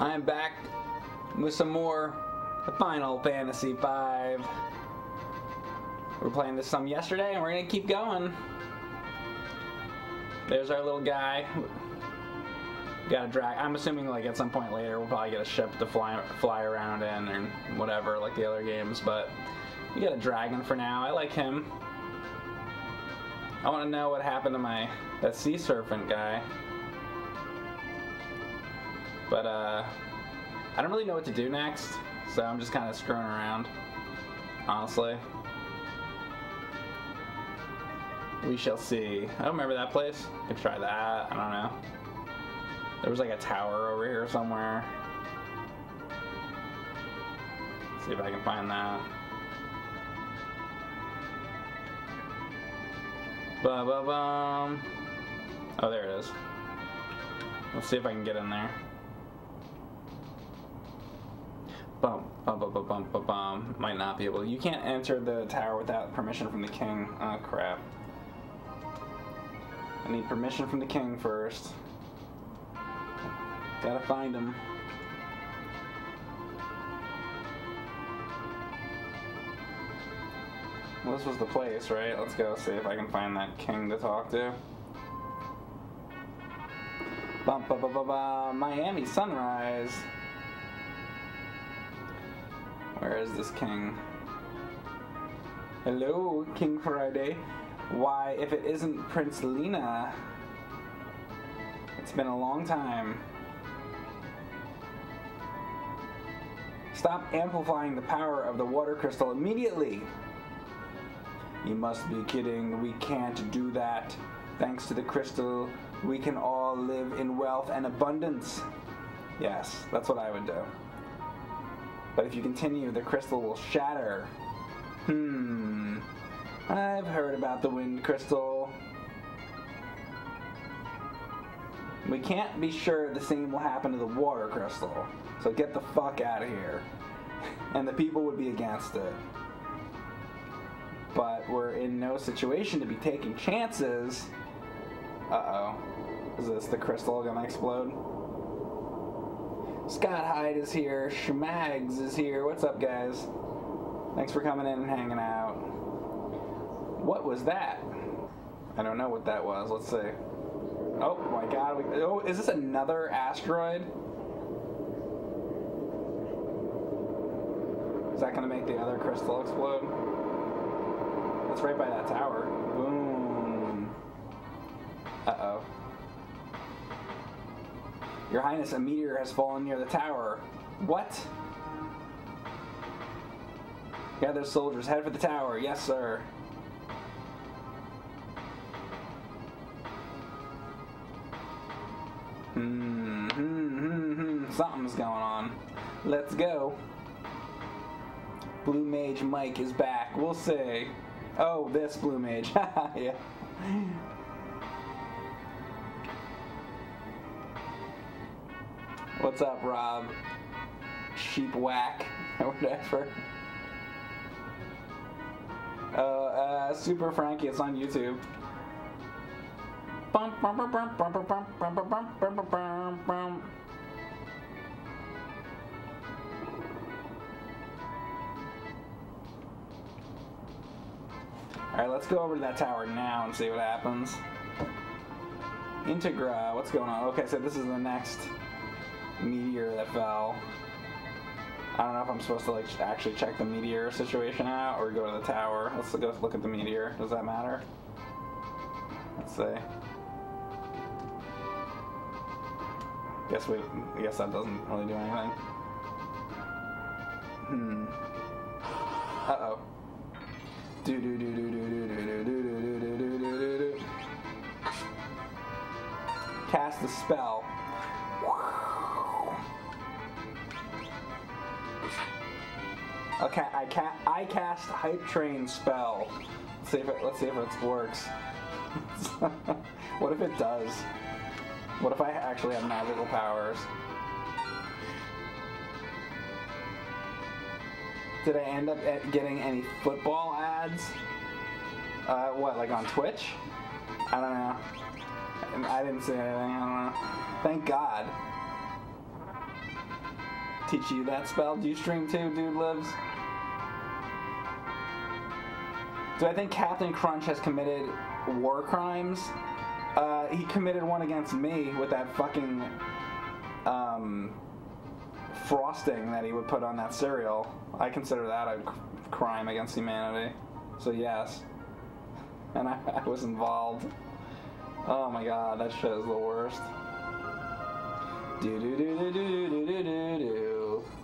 I'm back with some more Final Fantasy V. We were playing this some yesterday, and we're gonna keep going. There's our little guy. Got a drag. I'm assuming like at some point later we'll probably get a ship to fly fly around in and whatever, like the other games. But we got a dragon for now. I like him. I want to know what happened to my that sea serpent guy. But uh, I don't really know what to do next, so I'm just kind of screwing around. Honestly. We shall see. I don't remember that place. I Could try that. I don't know. There was like a tower over here somewhere. see if I can find that. Ba ba bum. Oh, there it is. Let's see if I can get in there. Bum, bum, bum, bum, bum, bum, bum. Might not be able. You can't enter the tower without permission from the king. Oh crap. I need permission from the king first. Gotta find him. Well, this was the place, right? Let's go see if I can find that king to talk to. Bum, ba, ba, ba, ba. Miami Sunrise. Where is this king? Hello, King Friday. Why, if it isn't Prince Lena, it's been a long time. Stop amplifying the power of the water crystal immediately. You must be kidding. We can't do that. Thanks to the crystal, we can all live in wealth and abundance. Yes, that's what I would do. But if you continue, the crystal will shatter. Hmm. I've heard about the wind crystal. We can't be sure the same will happen to the water crystal. So get the fuck out of here. And the people would be against it. But we're in no situation to be taking chances. Uh oh. Is this the crystal gonna explode? Scott Hyde is here. Schmags is here. What's up, guys? Thanks for coming in and hanging out. What was that? I don't know what that was. Let's see. Oh my god. Oh, is this another asteroid? Is that going to make the other crystal explode? That's right by that tower. Boom. Uh-oh. Your Highness, a meteor has fallen near the tower. What? Gather soldiers, head for the tower. Yes, sir. Hmm, hmm, hmm, hmm. Something's going on. Let's go. Blue Mage Mike is back. We'll see. Oh, this Blue Mage. yeah. What's up, Rob? Sheep whack or whatever. Uh, uh, Super Frankie, it's on YouTube. Alright, let's go over to that tower now and see what happens. Integra, what's going on? Okay, so this is the next meteor that fell. I don't know if I'm supposed to like actually check the meteor situation out or go to the tower. Let's go look at the meteor. Does that matter? Let's see. Guess we. I guess that doesn't really do anything. Hmm. Uh oh. Do do do do do do do do do do do do do do. Cast the spell. Okay, I ca- I cast hype train spell. Let's see if it let's see if it works. what if it does? What if I actually have magical powers? Did I end up getting any football ads? Uh, what, like on Twitch? I don't know. I didn't see anything. I don't know. Thank God. Teach you that spell. Do you stream too, dude lives? Do I think Captain Crunch has committed war crimes? Uh, he committed one against me with that fucking um, frosting that he would put on that cereal. I consider that a crime against humanity. So yes. And I, I was involved. Oh my god, that shit is the worst.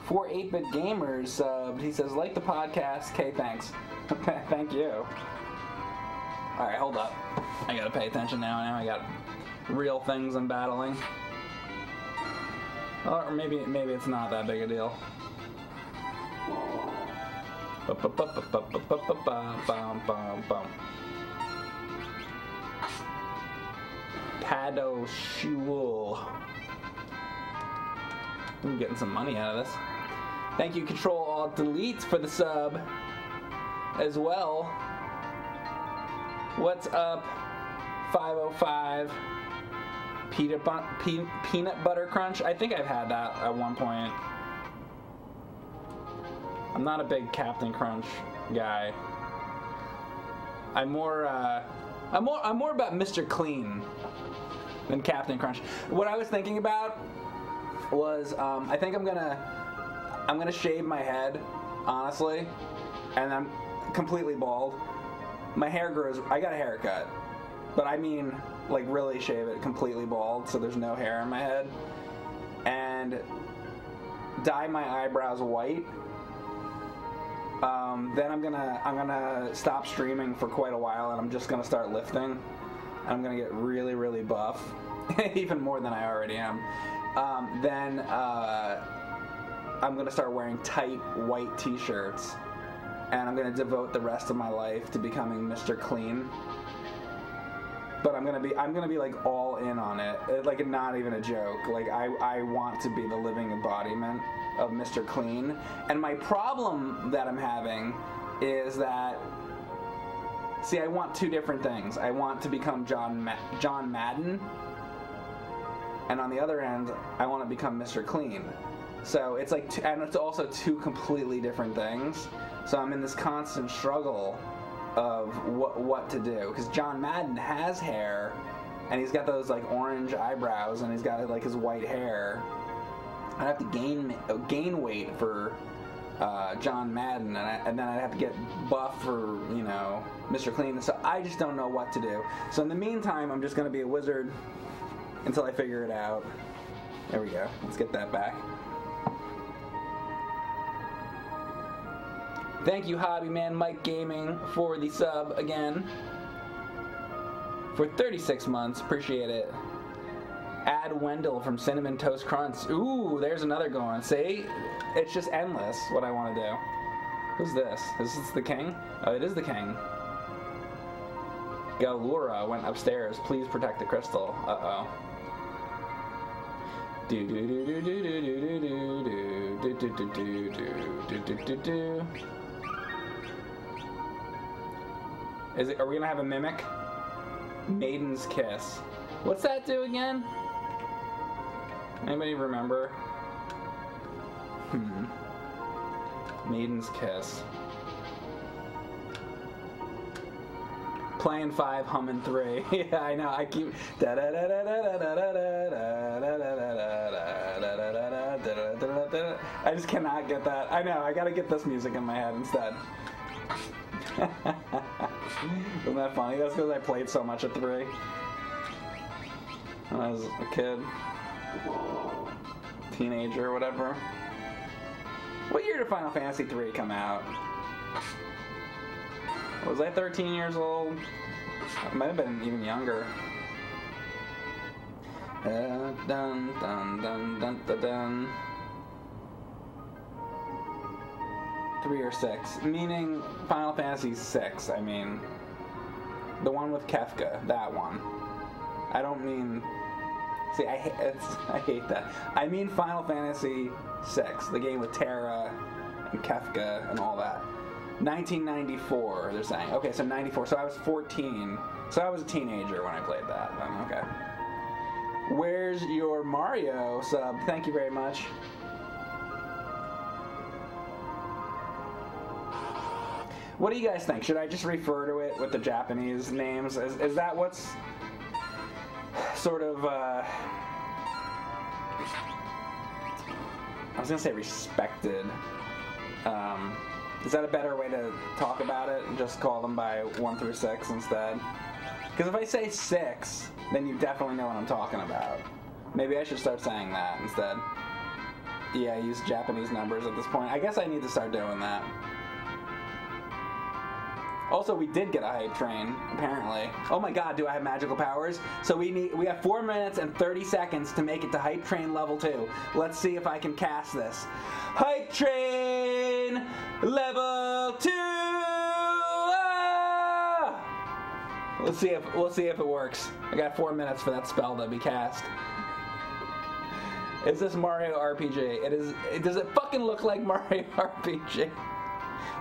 Four 8-bit gamers subbed. He says, like the podcast. Okay, thanks. Thank you. Alright, hold up. I gotta pay attention now. Now I got real things I'm battling. Or maybe maybe it's not that big a deal. Pado Shul. I'm getting some money out of this. Thank you, Control Alt Delete, for the sub as well. What's up, 505? Peanut, bu- pe- peanut butter crunch? I think I've had that at one point. I'm not a big Captain Crunch guy. I'm more, uh, I'm more, I'm more about Mr. Clean than Captain Crunch. What I was thinking about was, um, I think I'm gonna, I'm gonna shave my head, honestly, and I'm completely bald. My hair grows. I got a haircut, but I mean, like really shave it completely bald, so there's no hair in my head, and dye my eyebrows white. Um, then I'm gonna I'm gonna stop streaming for quite a while, and I'm just gonna start lifting. I'm gonna get really really buff, even more than I already am. Um, then uh, I'm gonna start wearing tight white T-shirts, and I'm gonna devote the rest of my life to becoming Mr. Clean. But I'm gonna be I'm gonna be like all in on it, like not even a joke. Like I I want to be the living embodiment of Mr. Clean. And my problem that I'm having is that see I want two different things. I want to become John Ma- John Madden and on the other end, I want to become Mr. Clean. So it's like, t- and it's also two completely different things. So I'm in this constant struggle of what what to do because John Madden has hair, and he's got those like orange eyebrows, and he's got like his white hair. I'd have to gain gain weight for uh, John Madden, and, I, and then I'd have to get buff for you know Mr. Clean. So I just don't know what to do. So in the meantime, I'm just gonna be a wizard until I figure it out. There we go. Let's get that back. Thank you, Hobby Man Mike Gaming, for the sub again. For 36 months. Appreciate it. Add Wendell from Cinnamon Toast Crunch. Ooh, there's another going. See? It's just endless what I want to do. Who's this? Is this the king? Oh, it is the king. Galura went upstairs. Please protect the crystal. Uh oh. Is it? Are we gonna have a mimic? Maiden's kiss. What's that do again? Anybody remember? Hmm. Maiden's kiss. Playing five, humming three. yeah, I know. I keep. I just cannot get that. I know. I gotta get this music in my head instead. Isn't that funny? That's because I played so much at three when I was a kid, teenager, whatever. What year did Final Fantasy III come out? Was I 13 years old? I might have been even younger. Uh, dun dun dun dun dun dun. Three or six, meaning Final Fantasy six. I mean, the one with Kefka, that one. I don't mean. See, I ha- it's, I hate that. I mean Final Fantasy six, the game with Terra and Kefka and all that. 1994, they're saying. Okay, so 94. So I was 14. So I was a teenager when I played that. Um, okay. Where's your Mario sub? Thank you very much. What do you guys think? Should I just refer to it with the Japanese names? Is, is that what's sort of. Uh, I was gonna say respected. Um, is that a better way to talk about it? Just call them by one through six instead? Because if I say six, then you definitely know what I'm talking about. Maybe I should start saying that instead. Yeah, use Japanese numbers at this point. I guess I need to start doing that. Also, we did get a hype train, apparently. Oh my god, do I have magical powers? So we need we have 4 minutes and 30 seconds to make it to hype train level 2. Let's see if I can cast this. Hype train level 2! Ah! Let's see if we'll see if it works. I got 4 minutes for that spell to be cast. Is this Mario RPG? It is. It, does it fucking look like Mario RPG?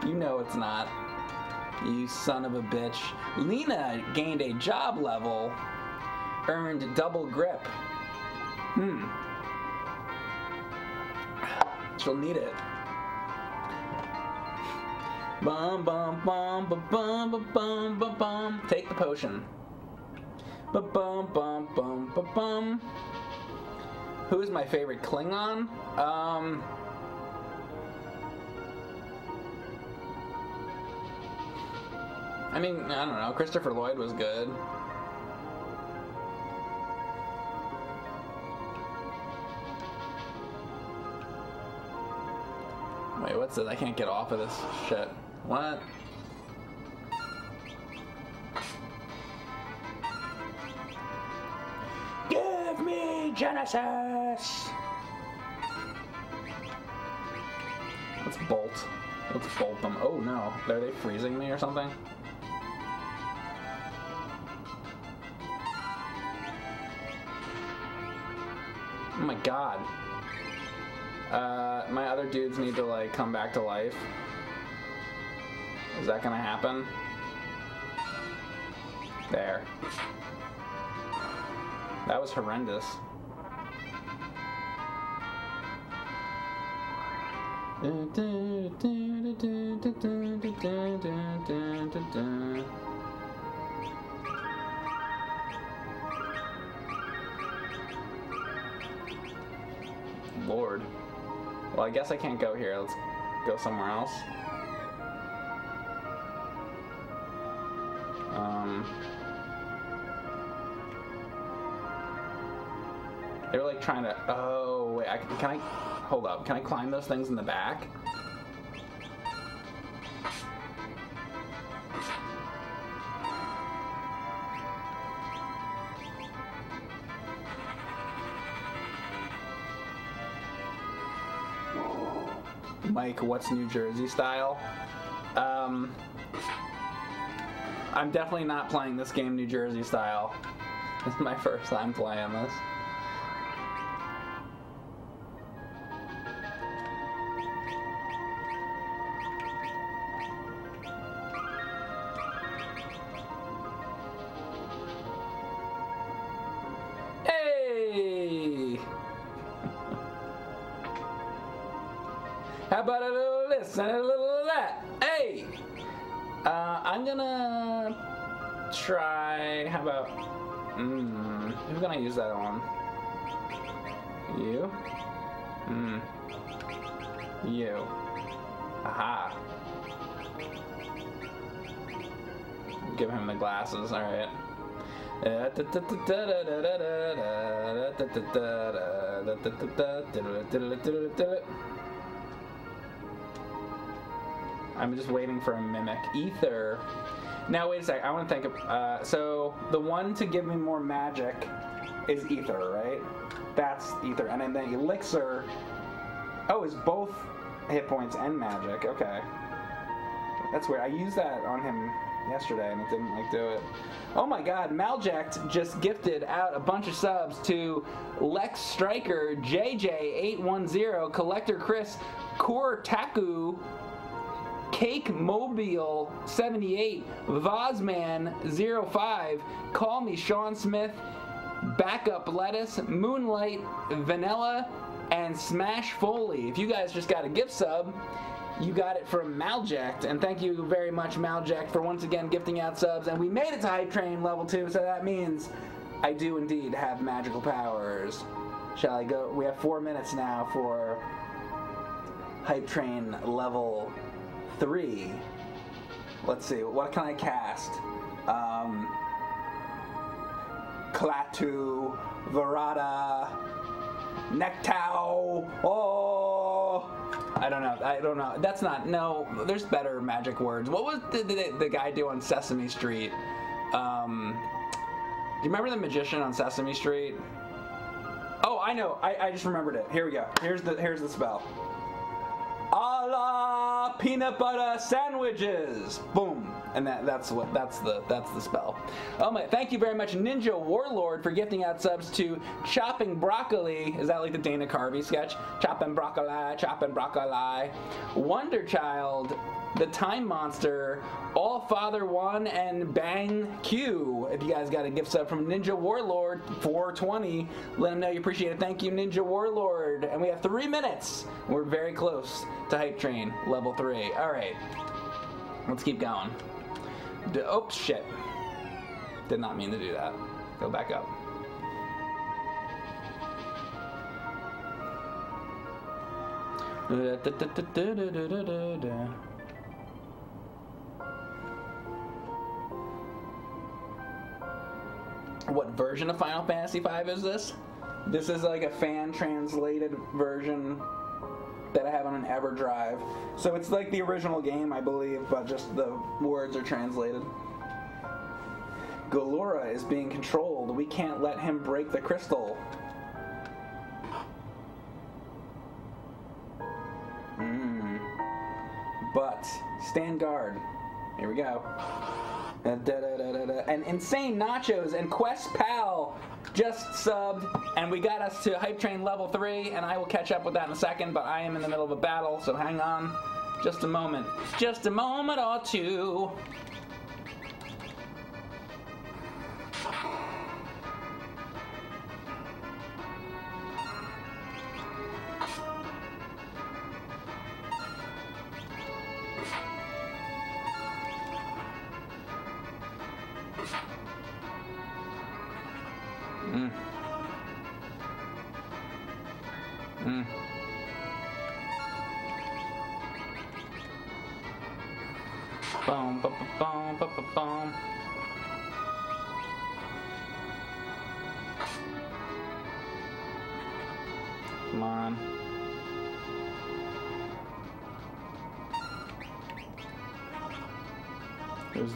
You know it's not. You son of a bitch. Lena gained a job level, earned double grip. Hmm. She'll need it. Bum bum bum bum bum bum bum bum bum. Take the potion. Bum bum bum bum bum bum. Who is my favorite Klingon? Um. I mean, I don't know. Christopher Lloyd was good. Wait, what's this? I can't get off of this shit. What? Give me Genesis! Let's bolt. Let's bolt them. Oh no, are they freezing me or something? Oh my god. Uh, my other dudes need to like come back to life. Is that gonna happen? There. That was horrendous. Lord. Well, I guess I can't go here. Let's go somewhere else. Um, they're like trying to. Oh wait, I, can I? Hold up. Can I climb those things in the back? Mike, what's New Jersey style? Um, I'm definitely not playing this game New Jersey style. This is my first time playing this. That on? You? Hmm. You. Aha. Give him the glasses, alright. I'm just waiting for a mimic. Ether. Now wait a sec. I want to think of. Uh, so the one to give me more magic is ether, right? That's ether, and then the elixir. Oh, is both hit points and magic. Okay. That's weird. I used that on him yesterday and it didn't like do it. Oh my god, Malject just gifted out a bunch of subs to Lex Striker, JJ810, Collector Chris, Kortaku, Cake Mobile 78, Vozman 05, Call Me Sean Smith, Backup Lettuce, Moonlight Vanilla, and Smash Foley. If you guys just got a gift sub, You got it from Malject, and thank you very much, Malject, for once again gifting out subs. And we made it to Hype Train level 2, so that means I do indeed have magical powers. Shall I go? We have four minutes now for Hype Train level 3. Let's see, what can I cast? Um, Klaatu, Barada, Nikto. Oh, I don't know. I don't know. That's not. No, there's better magic words. What was the, the, the guy do on Sesame Street? Um, do you remember the magician on Sesame Street? Oh, I know. I, I just remembered it. Here we go. Here's the here's the spell. A la peanut butter sandwiches. Boom. And that, that's what that's the that's the spell. Oh my! Thank you very much, Ninja Warlord, for gifting out subs to Chopping Broccoli. Is that like the Dana Carvey sketch? Chopping broccoli, chopping broccoli. Wonder Child, the Time Monster, All Father One, and Bang Q. If you guys got a gift sub from Ninja Warlord 420, let them know you appreciate it. Thank you, Ninja Warlord. And we have three minutes. We're very close to Hype Train level three. All right, let's keep going. D- Oops, shit. Did not mean to do that. Go back up. What version of Final Fantasy V is this? This is like a fan translated version that I have on an EverDrive. So it's like the original game, I believe, but just the words are translated. Galora is being controlled. We can't let him break the crystal. Mm. But stand guard. Here we go. And Insane Nachos and Quest Pal just subbed, and we got us to Hype Train level 3, and I will catch up with that in a second, but I am in the middle of a battle, so hang on just a moment. Just a moment or two.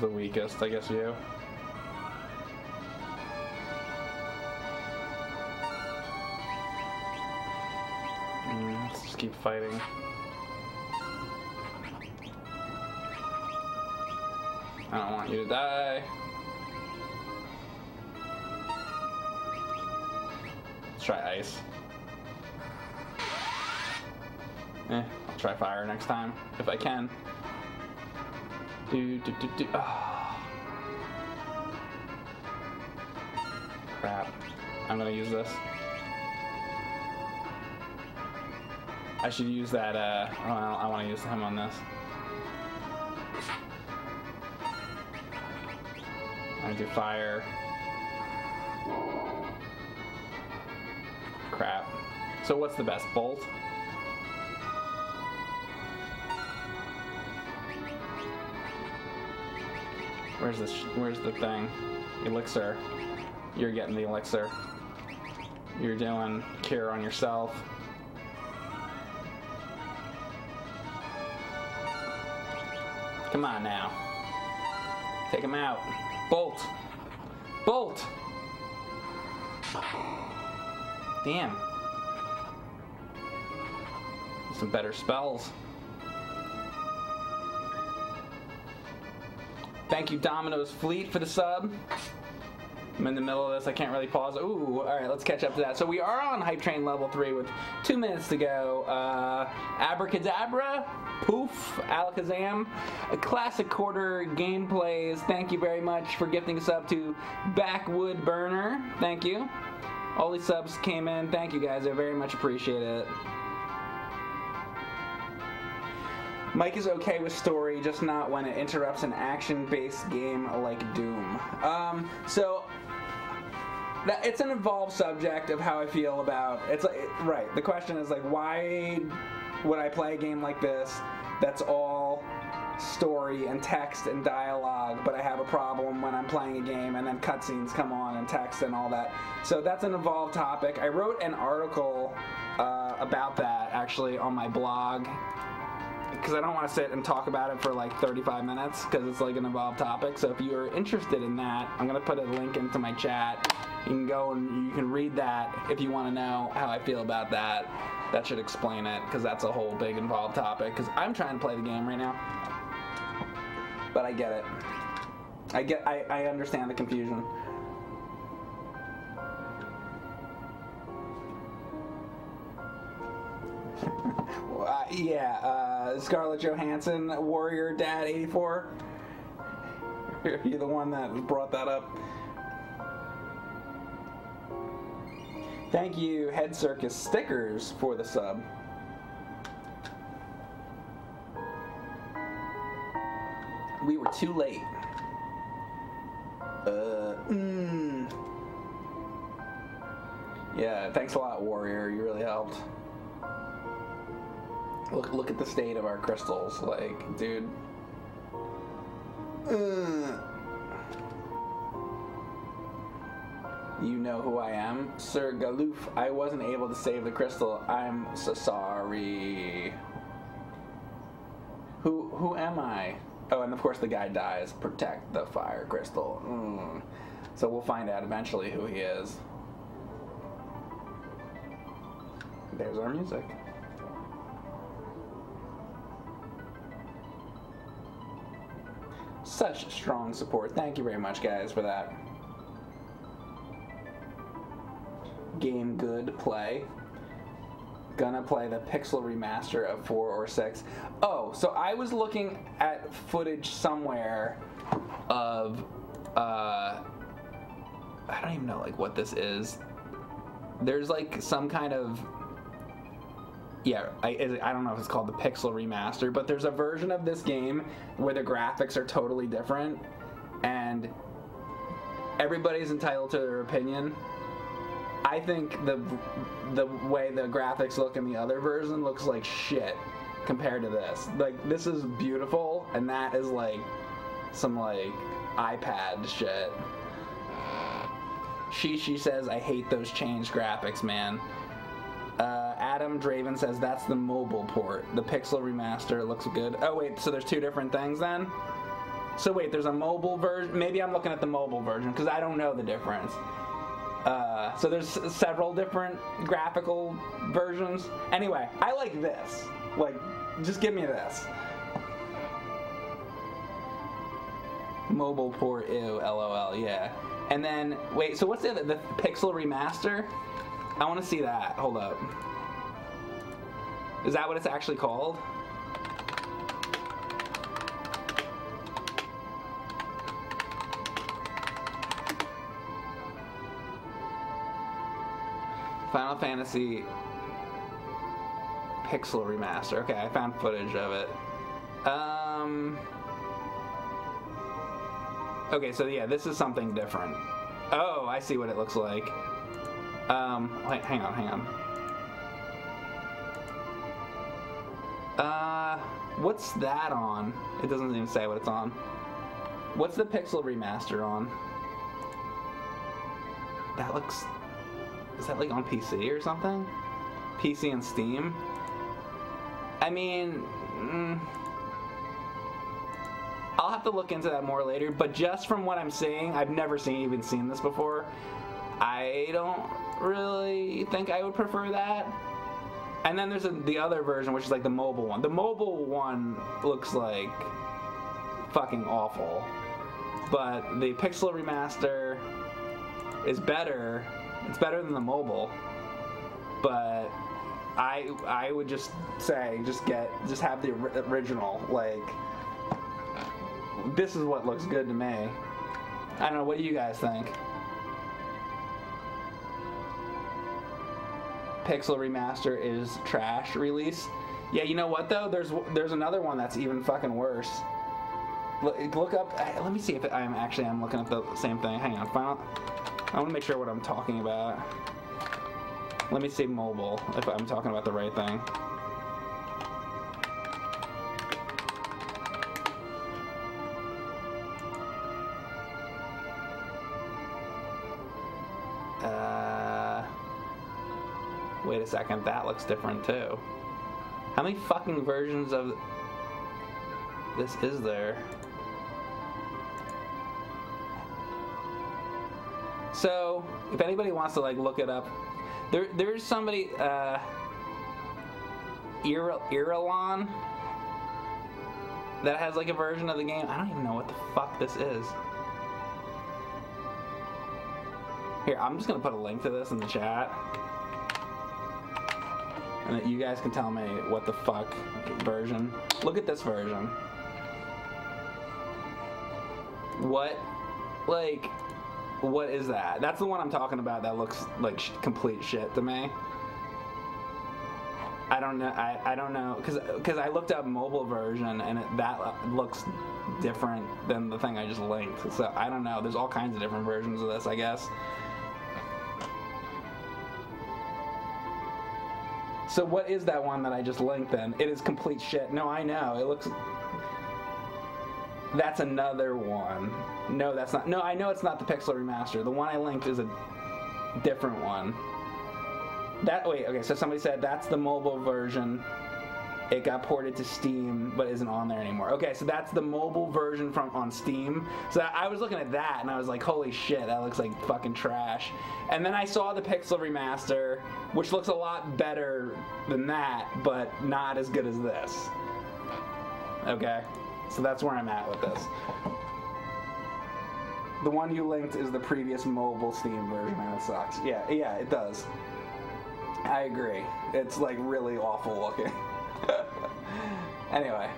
The weakest? I guess you. Mm, let's just keep fighting. I don't want you to die. Let's try ice. Eh, I'll try fire next time if I can. Do do do do. Oh. Crap. I'm gonna use this. I should use that, uh, well, I want to use him on this. I do fire. Crap. So what's the best, bolt? Where's this, where's the thing? Elixir. You're getting the elixir. You're doing cure on yourself. Come on now. Take him out. Bolt. Bolt. Damn. Some better spells. Thank you, Domino's Fleet, for the sub. I'm in the middle of this. I can't really pause. Ooh, all right, let's catch up to that. So we are on Hype Train level three with two minutes to go. Uh, Abracadabra, Poof, Alakazam, a classic quarter gameplays. Thank you very much for gifting us up to Backwood Burner. Thank you. All these subs came in. Thank you guys. I very much appreciate it. Mike is okay with story, just not when it interrupts an action-based game like Doom. Um, so that, it's an involved subject of how I feel about. It's like right. The question is like, why would I play a game like this? That's all story and text and dialogue, but I have a problem when I'm playing a game and then cutscenes come on and text and all that. So that's an involved topic. I wrote an article uh, about that actually on my blog because I don't want to sit and talk about it for like 35 minutes because it's like an involved topic. So if you're interested in that, I'm gonna put a link into my chat. You can go and you can read that if you want to know how I feel about that. That should explain it because that's a whole big involved topic. Because I'm trying to play the game right now, but I get it. I get. I, I understand the confusion. Uh, yeah, uh, Scarlett Johansson, Warrior Dad 84. You're the one that brought that up. Thank you, Head Circus Stickers, for the sub. We were too late. Uh, mm. Yeah, thanks a lot, Warrior. You really helped. Look, look at the state of our crystals. Like, dude. Uh. You know who I am? Sir Galuf, I wasn't able to save the crystal. I'm so sorry. Who who am I? Oh, and of course the guy dies. Protect the fire crystal. Mm. So we'll find out eventually who he is. There's our music. Such strong support. Thank you very much, guys, for that. Game good play. Gonna play the pixel remaster of 4 or 6. Oh, so I was looking at footage somewhere of. Uh, I don't even know like what this is. There's like some kind of yeah, I, I don't know if it's called the Pixel Remaster, but there's a version of this game where the graphics are totally different, and everybody's entitled to their opinion. I think the the way the graphics look in the other version looks like shit compared to this. Like this is beautiful, and that is like some like iPad shit. She she says I hate those changed graphics, man. Uh, Adam Draven says that's the mobile port. The Pixel remaster looks good. Oh wait, so there's two different things then. So wait, there's a mobile version. Maybe I'm looking at the mobile version because I don't know the difference. Uh, so there's several different graphical versions. Anyway, I like this. Like, just give me this. Mobile port, ew, lol, yeah. And then, wait, so what's the the Pixel remaster? I want to see that. Hold up. Is that what it's actually called? Final Fantasy Pixel Remaster. Okay, I found footage of it. Um. Okay, so yeah, this is something different. Oh, I see what it looks like. Um, wait, hang on, hang on. Uh, what's that on? It doesn't even say what it's on. What's the Pixel remaster on? That looks. Is that like on PC or something? PC and Steam? I mean. Mm, I'll have to look into that more later, but just from what I'm seeing, I've never seen even seen this before. I don't really think I would prefer that. And then there's a, the other version, which is like the mobile one. The mobile one looks like fucking awful. But the Pixel remaster is better. It's better than the mobile. But I I would just say just get just have the original like this is what looks good to me. I don't know what do you guys think? Pixel Remaster is trash release. Yeah, you know what though? There's there's another one that's even fucking worse. Look, look up. uh, Let me see if I'm actually I'm looking at the same thing. Hang on. Final. I want to make sure what I'm talking about. Let me see mobile if I'm talking about the right thing. Wait a second. That looks different too. How many fucking versions of this is there? So, if anybody wants to like look it up, there there's somebody uh Ir- Irulan that has like a version of the game. I don't even know what the fuck this is. Here, I'm just gonna put a link to this in the chat. And you guys can tell me what the fuck version. Look at this version. What, like, what is that? That's the one I'm talking about that looks like sh- complete shit to me. I don't know. I, I don't know because because I looked up mobile version and it, that looks different than the thing I just linked. So I don't know. There's all kinds of different versions of this, I guess. So what is that one that I just linked then? It is complete shit. No, I know. It looks That's another one. No, that's not. No, I know it's not the Pixel remaster. The one I linked is a different one. That wait, okay, so somebody said that's the mobile version. It got ported to Steam, but isn't on there anymore. Okay, so that's the mobile version from on Steam. So I was looking at that and I was like, holy shit, that looks like fucking trash. And then I saw the Pixel remaster, which looks a lot better than that, but not as good as this. Okay, so that's where I'm at with this. The one you linked is the previous mobile Steam version, and it sucks. Yeah, yeah, it does. I agree. It's like really awful looking. anyway,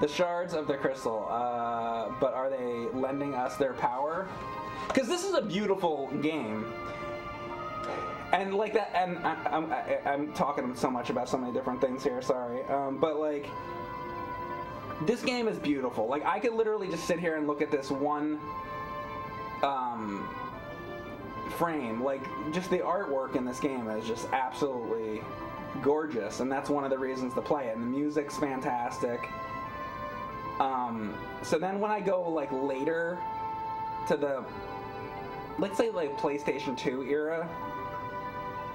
the shards of the crystal. Uh, but are they lending us their power? Because this is a beautiful game. And like that, and I, I'm, I, I'm talking so much about so many different things here. Sorry, um, but like this game is beautiful. Like I could literally just sit here and look at this one um, frame. Like just the artwork in this game is just absolutely gorgeous, and that's one of the reasons to play it. And the music's fantastic. Um, so then when I go like later to the let's say like PlayStation 2 era,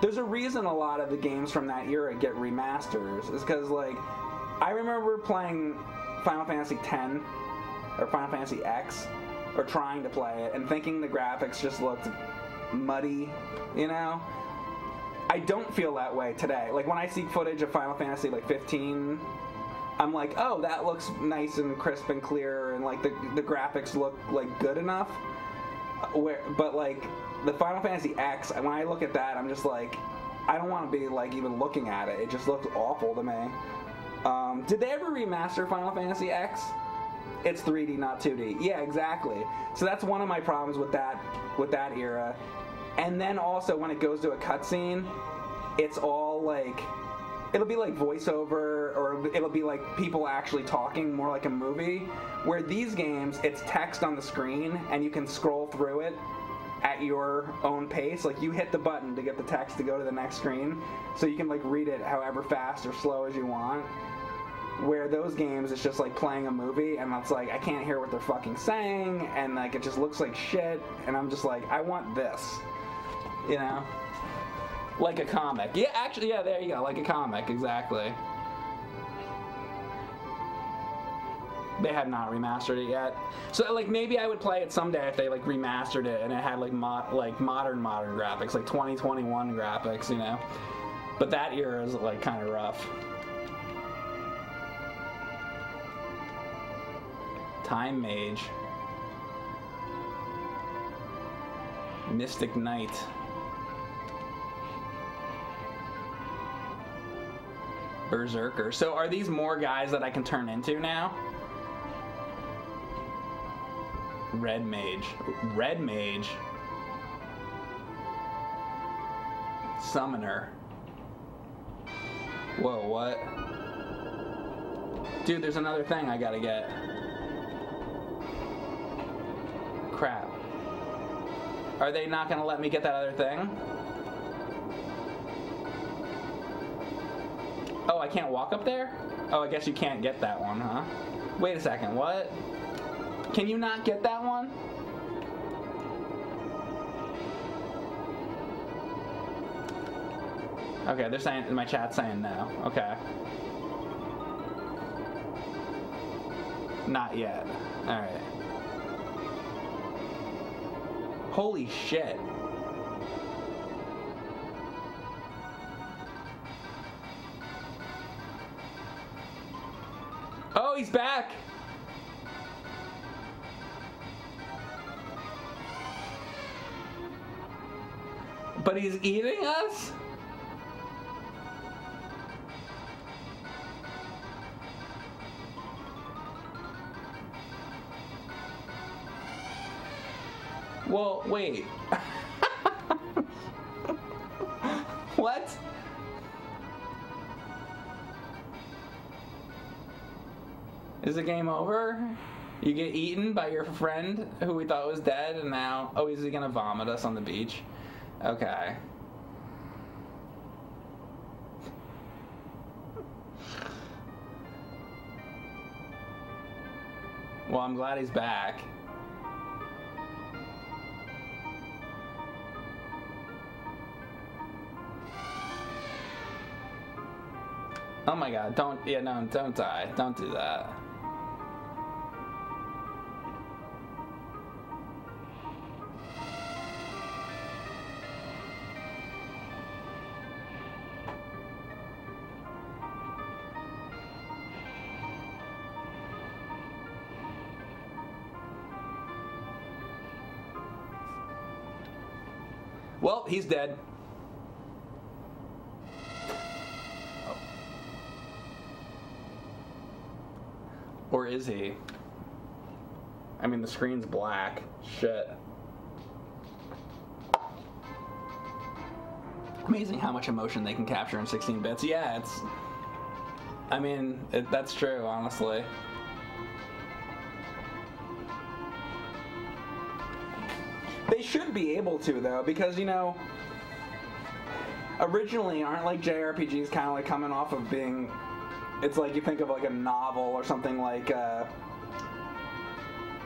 there's a reason a lot of the games from that era get remasters. Is because like I remember playing Final Fantasy X or Final Fantasy X or trying to play it and thinking the graphics just looked muddy, you know? I don't feel that way today. Like when I see footage of Final Fantasy like 15, I'm like, "Oh, that looks nice and crisp and clear and like the the graphics look like good enough." Where but like the Final Fantasy X, when I look at that, I'm just like I don't want to be like even looking at it. It just looks awful to me. Um, did they ever remaster Final Fantasy X? It's 3D, not 2D. Yeah, exactly. So that's one of my problems with that with that era. And then also when it goes to a cutscene, it's all like it'll be like voiceover or it'll be like people actually talking more like a movie. Where these games, it's text on the screen and you can scroll through it at your own pace. Like you hit the button to get the text to go to the next screen, so you can like read it however fast or slow as you want. Where those games, it's just like playing a movie, and it's like I can't hear what they're fucking saying, and like it just looks like shit, and I'm just like I want this, you know, like a comic. Yeah, actually, yeah, there you go, like a comic, exactly. They had not remastered it yet, so like maybe I would play it someday if they like remastered it and it had like mod like modern modern graphics, like 2021 graphics, you know. But that era is like kind of rough. Time Mage. Mystic Knight. Berserker. So are these more guys that I can turn into now? Red Mage. Red Mage. Summoner. Whoa, what? Dude, there's another thing I gotta get. Crap. Are they not gonna let me get that other thing? Oh, I can't walk up there? Oh, I guess you can't get that one, huh? Wait a second, what? Can you not get that one? Okay, they're saying, my chat's saying no. Okay. Not yet. Alright. Holy shit. He's back! But he's eating us? Well, wait. Is the game over? You get eaten by your friend who we thought was dead, and now, oh, is he gonna vomit us on the beach? Okay. Well, I'm glad he's back. Oh my god, don't, yeah, no, don't die. Don't do that. He's dead. Oh. Or is he? I mean, the screen's black. Shit. Amazing how much emotion they can capture in 16 bits. Yeah, it's. I mean, it, that's true, honestly. Be able to, though, because, you know, originally, aren't like JRPGs kind of like coming off of being it's like you think of like a novel or something like uh,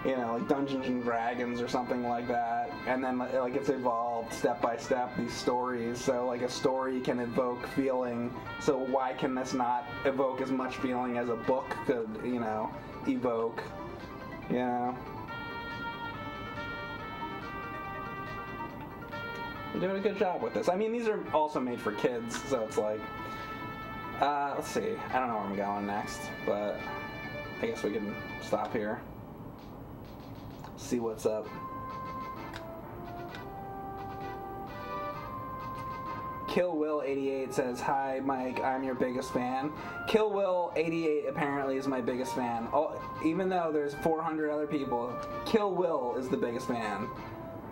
you know like Dungeons and Dragons or something like that, and then like it's evolved step by step these stories. So like a story can evoke feeling. So why can this not evoke as much feeling as a book could you know evoke? You know. You're doing a good job with this. I mean, these are also made for kids, so it's like uh, let's see. I don't know where I'm going next, but I guess we can stop here. See what's up. Kill Will 88 says, "Hi Mike, I'm your biggest fan." Kill Will 88 apparently is my biggest fan. Oh, even though there's 400 other people, Kill Will is the biggest fan.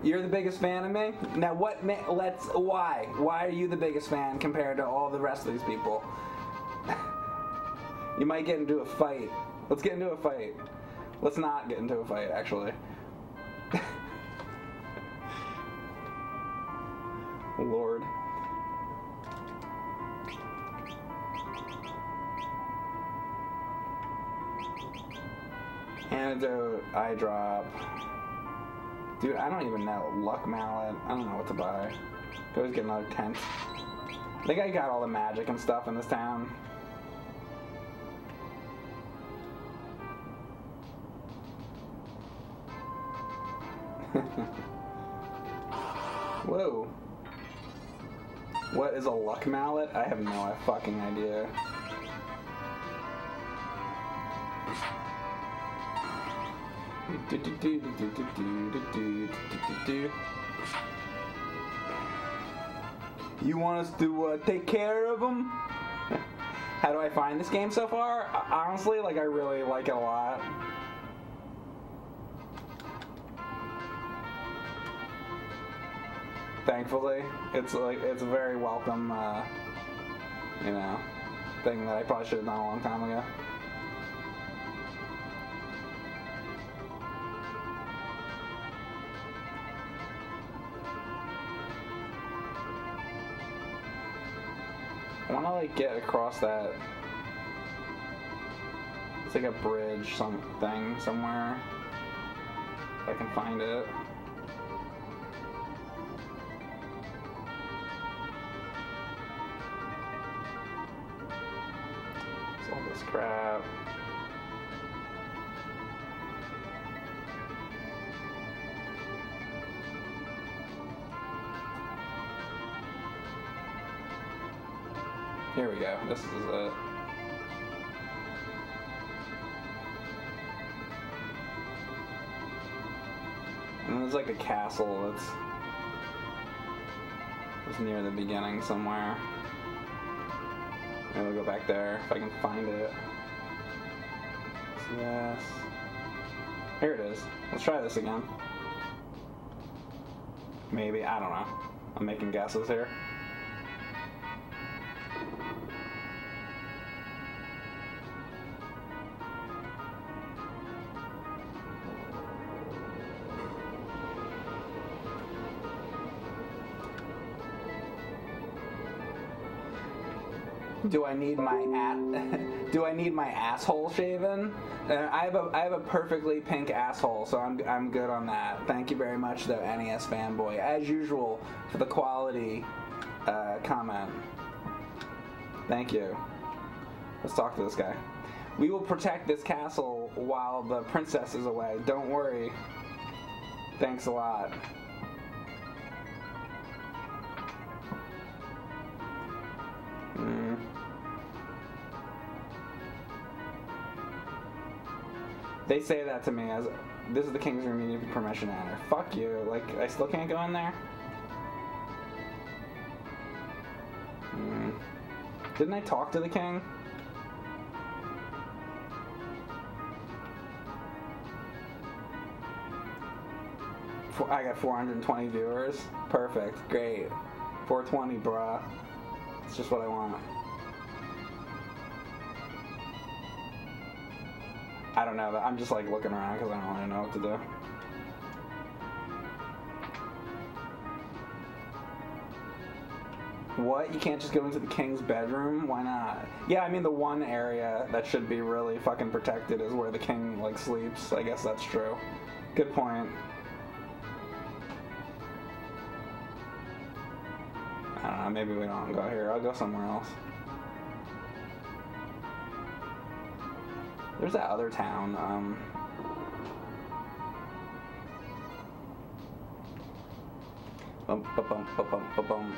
You're the biggest fan of me. Now, what? Let's. Why? Why are you the biggest fan compared to all the rest of these people? you might get into a fight. Let's get into a fight. Let's not get into a fight, actually. Lord. Antidote, eye drop. Dude, I don't even know. Luck mallet. I don't know what to buy. Go get another tent. I think I got all the magic and stuff in this town. Whoa. What is a luck mallet? I have no fucking idea. You want us to uh, take care of them? How do I find this game so far? Honestly, like I really like it a lot. thankfully. It's like it's a very welcome, uh, you know, thing that I probably should have done a long time ago. I want to like get across that. It's like a bridge, something somewhere. If I can find it. All this crap. Here we go. This is it. And there's like a castle that's it's near the beginning somewhere. Maybe we'll go back there if I can find it. Yes. Here it is. Let's try this again. Maybe. I don't know. I'm making guesses here. Do I need my a- Do I need my asshole shaven? Uh, I have a I have a perfectly pink asshole, so I'm I'm good on that. Thank you very much, though, NES fanboy, as usual for the quality uh, comment. Thank you. Let's talk to this guy. We will protect this castle while the princess is away. Don't worry. Thanks a lot. Hmm. They say that to me as this is the king's room. You need permission to enter. Fuck you. Like I still can't go in there. Hmm. Didn't I talk to the king? I got 420 viewers. Perfect. Great. 420, bruh. It's just what I want. I don't know. I'm just like looking around because I don't really know what to do. What? You can't just go into the king's bedroom? Why not? Yeah, I mean the one area that should be really fucking protected is where the king like sleeps. I guess that's true. Good point. I don't know. Maybe we don't go here. I'll go somewhere else. There's that other town. Um, bum, bum, bum.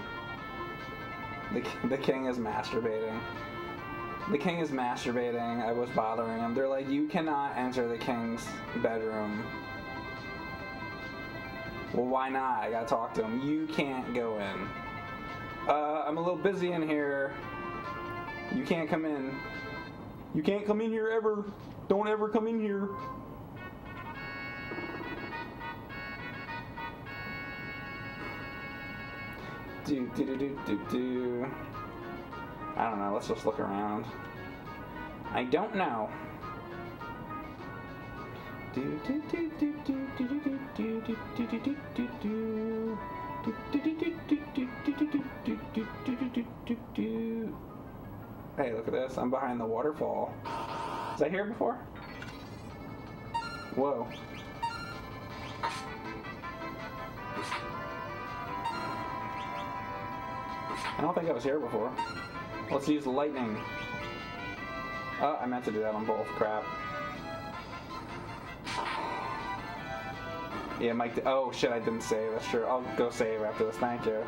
The, the king is masturbating. The king is masturbating. I was bothering him. They're like, you cannot enter the king's bedroom. Well, why not? I gotta talk to him. You can't go in. Uh, I'm a little busy in here. You can't come in. You can't come in here ever. Don't ever come in here. Do do do do do do. I don't know. Let's just look around. I don't know. Do do do do do do do do do do do do do do do. Do, do, do, do, do, do, do, do, do, do, do, do, do. Hey, look at this. I'm behind the waterfall. Was I here before? Whoa. I don't think I was here before. Let's use lightning. Oh, I meant to do that on both. Crap. Yeah, Mike. Oh shit, I didn't save. That's true. I'll go save after this. Thank you.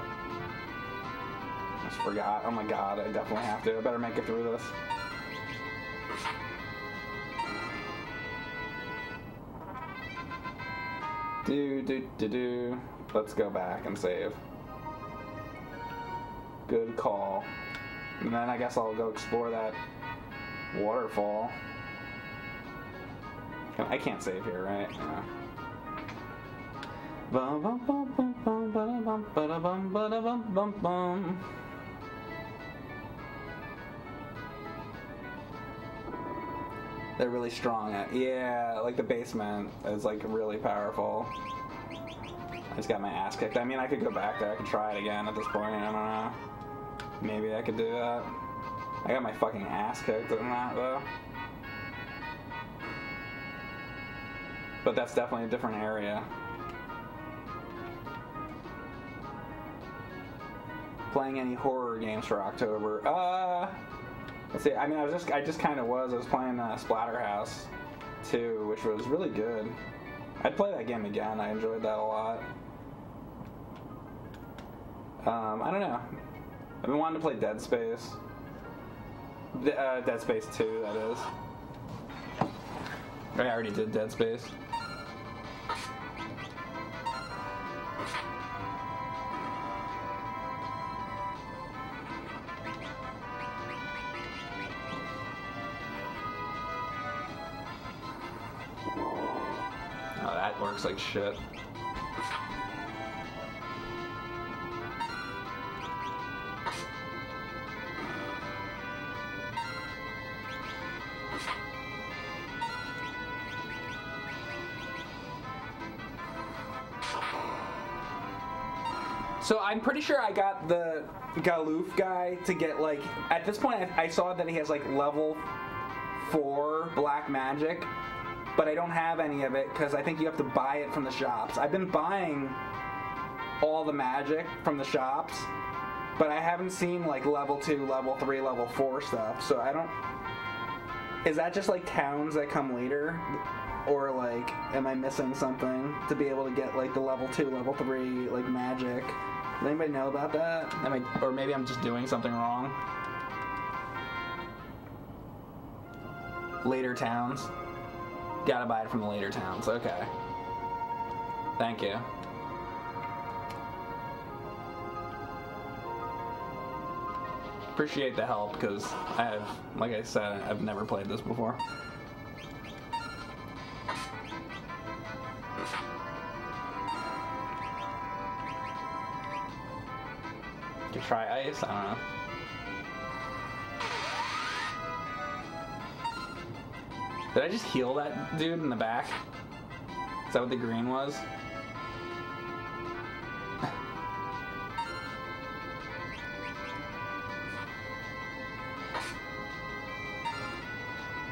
Just forgot. Oh my god, I definitely have to. I better make it through this. Do do do do. Let's go back and save. Good call. And then I guess I'll go explore that waterfall. I can't save here, right? Yeah. Bum, bum, bum, bum, bum, bum, ba-da, bum, ba-da, bum, bum, bum. They're really strong at yeah, like the basement is like really powerful. I just got my ass kicked. I mean, I could go back there. I could try it again at this point. I don't know. maybe I could do that. I got my fucking ass kicked in that though. But that's definitely a different area. Playing any horror games for October? Uh, see. I mean, I was just, I just kind of was. I was playing uh, Splatterhouse 2, which was really good. I'd play that game again. I enjoyed that a lot. Um, I don't know. I've been wanting to play Dead Space. Uh, Dead Space 2, that is. I already did Dead Space. Shit. So I'm pretty sure I got the Galuf guy to get like at this point I, I saw that he has like level four black magic, but I don't have any of it because I think you have to buy it from the shops. I've been buying all the magic from the shops, but I haven't seen like level two, level three, level four stuff. So I don't. Is that just like towns that come later? Or like, am I missing something to be able to get like the level two, level three, like magic? Does anybody know about that? I, or maybe I'm just doing something wrong. Later towns. Gotta buy it from the later towns. Okay. Thank you. Appreciate the help because I have, like I said, I've never played this before. To try ice? I don't know. Did I just heal that dude in the back? Is that what the green was?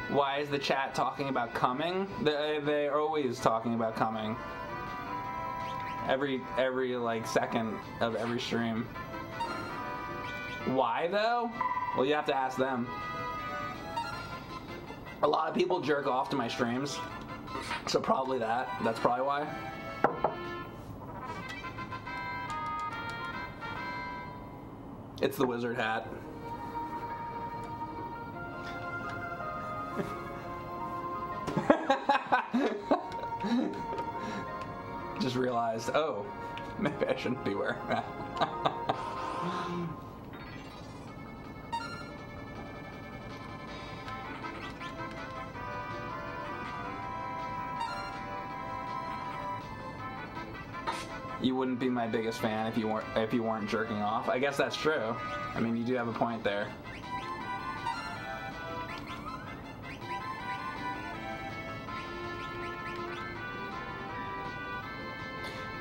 Why is the chat talking about coming? They, they're always talking about coming. Every every like second of every stream. Why though? Well, you have to ask them. A lot of people jerk off to my streams, so probably that. That's probably why. It's the wizard hat. Just realized, oh, maybe I shouldn't be wearing that. you wouldn't be my biggest fan if you weren't if you weren't jerking off. I guess that's true. I mean, you do have a point there.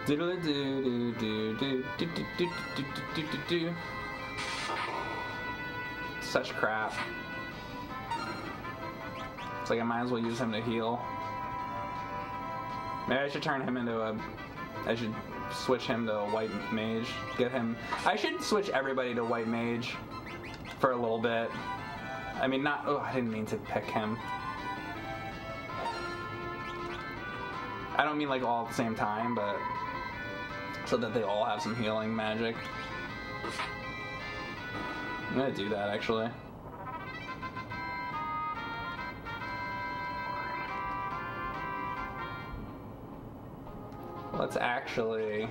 Diddle do do do do do do do Such crap. It's like I might as well use him to heal. Maybe I should turn him into a. I should switch him to white mage. Get him. I should switch everybody to white mage for a little bit. I mean, not. Oh, I didn't mean to pick him. I don't mean like all at the same time, but so that they all have some healing magic. I'm gonna do that actually. Let's actually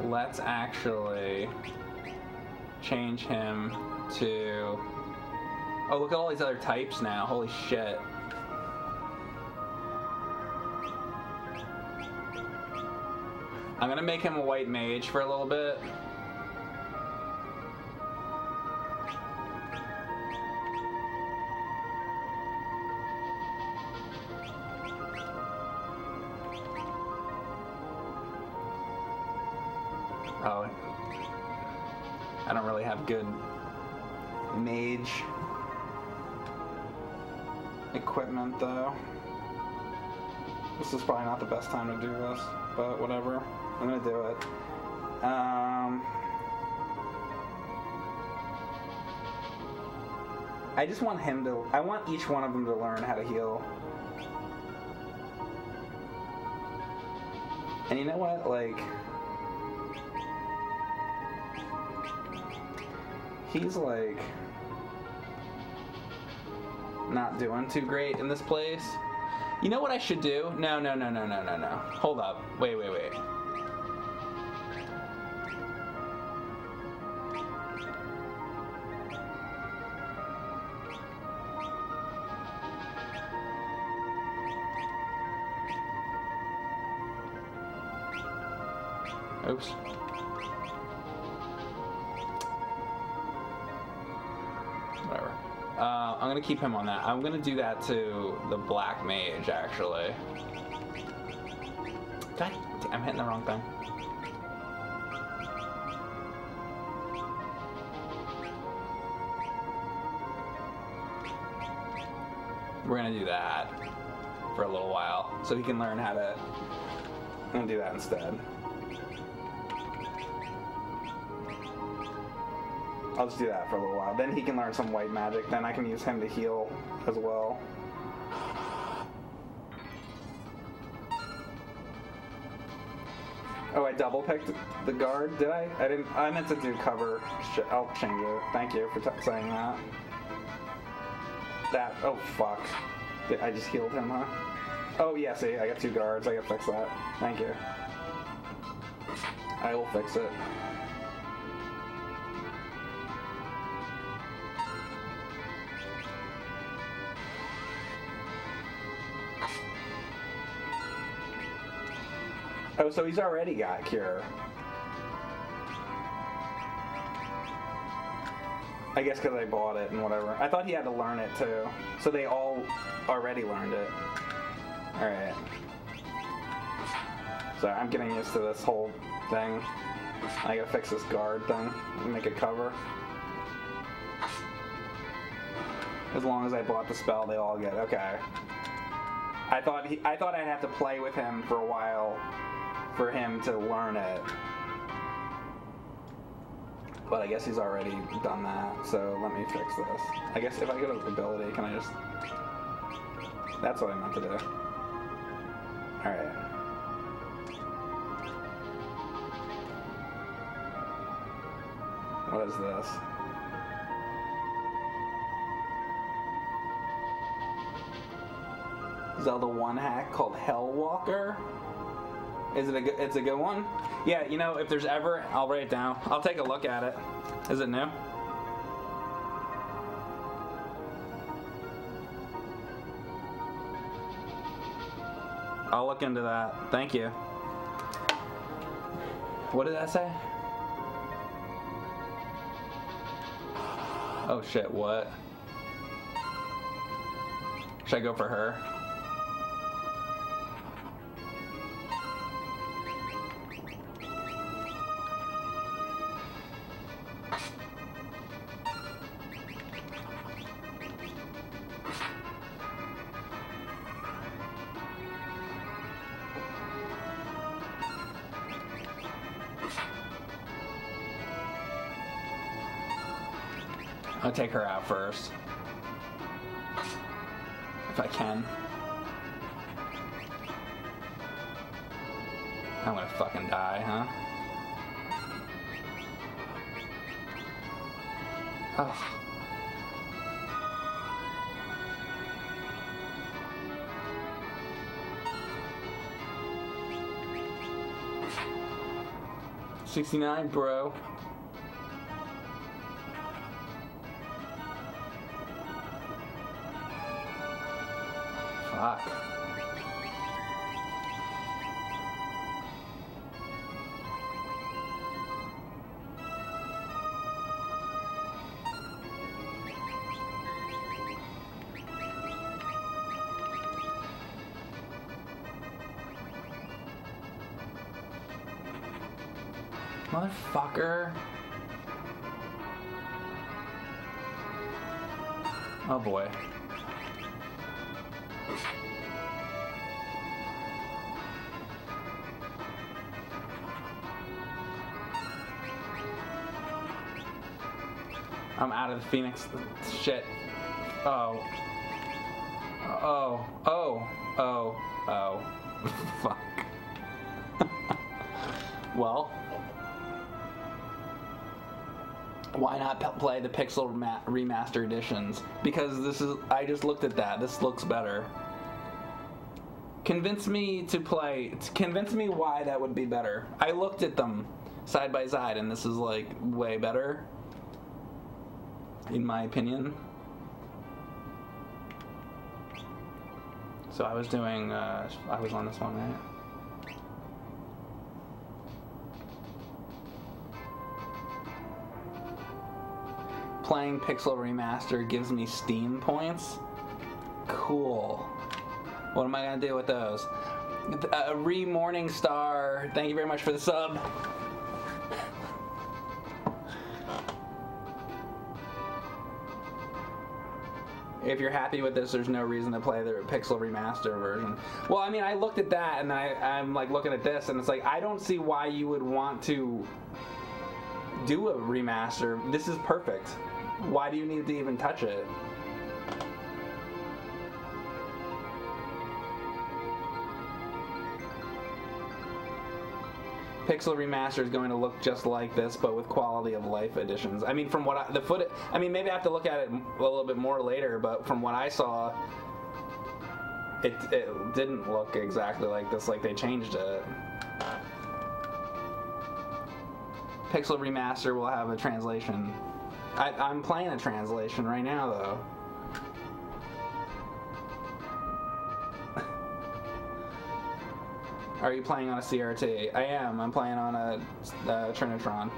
Let's actually change him to Oh, look at all these other types now. Holy shit. I'm gonna make him a white mage for a little bit. Though. This is probably not the best time to do this, but whatever. I'm gonna do it. Um, I just want him to. I want each one of them to learn how to heal. And you know what? Like, he's like not doing too great in this place. You know what I should do? No, no, no, no, no, no, no. Hold up. Wait, wait, wait. Keep him on that. I'm gonna do that to the black mage, actually. God, I'm hitting the wrong thing. We're gonna do that for a little while, so he can learn how to. I'm gonna do that instead. I'll just do that for a little while. Then he can learn some white magic. Then I can use him to heal as well. Oh, I double picked the guard. Did I? I didn't. I meant to do cover. I'll change it. Thank you for saying that. That. Oh fuck. I just healed him, huh? Oh yeah. See, I got two guards. I gotta fix that. Thank you. I will fix it. Oh, so he's already got cure. I guess because I bought it and whatever. I thought he had to learn it too. So they all already learned it. Alright. So I'm getting used to this whole thing. I gotta fix this guard thing and make a cover. As long as I bought the spell, they all get okay. I thought he, I thought I'd have to play with him for a while for him to learn it. But I guess he's already done that, so let me fix this. I guess if I go to ability, can I just... That's what I meant to do. Alright. What is this? Zelda 1 hack called Hellwalker? Is it a good? It's a good one. Yeah, you know, if there's ever, I'll write it down. I'll take a look at it. Is it new? I'll look into that. Thank you. What did that say? Oh shit, what? Should I go for her? I'll take her out first. If I can. I'm gonna fucking die, huh? Oh. Sixty-nine, bro. The Phoenix shit. Oh. Oh. Oh. Oh. Oh. Fuck. well. Why not play the Pixel remaster editions? Because this is. I just looked at that. This looks better. Convince me to play. Convince me why that would be better. I looked at them side by side, and this is like way better in my opinion. So I was doing, uh, I was on this one, right? Playing Pixel Remaster gives me Steam points. Cool. What am I gonna do with those? Uh, Re Morning Star, thank you very much for the sub. If you're happy with this, there's no reason to play the Pixel remaster version. Well, I mean, I looked at that and I, I'm like looking at this, and it's like I don't see why you would want to do a remaster. This is perfect. Why do you need to even touch it? Pixel Remaster is going to look just like this, but with quality of life additions. I mean, from what I, the foot, I mean, maybe I have to look at it a little bit more later, but from what I saw, it, it didn't look exactly like this. Like they changed it. Pixel Remaster will have a translation. I, I'm playing a translation right now, though. Are you playing on a CRT? I am. I'm playing on a uh, Trinitron.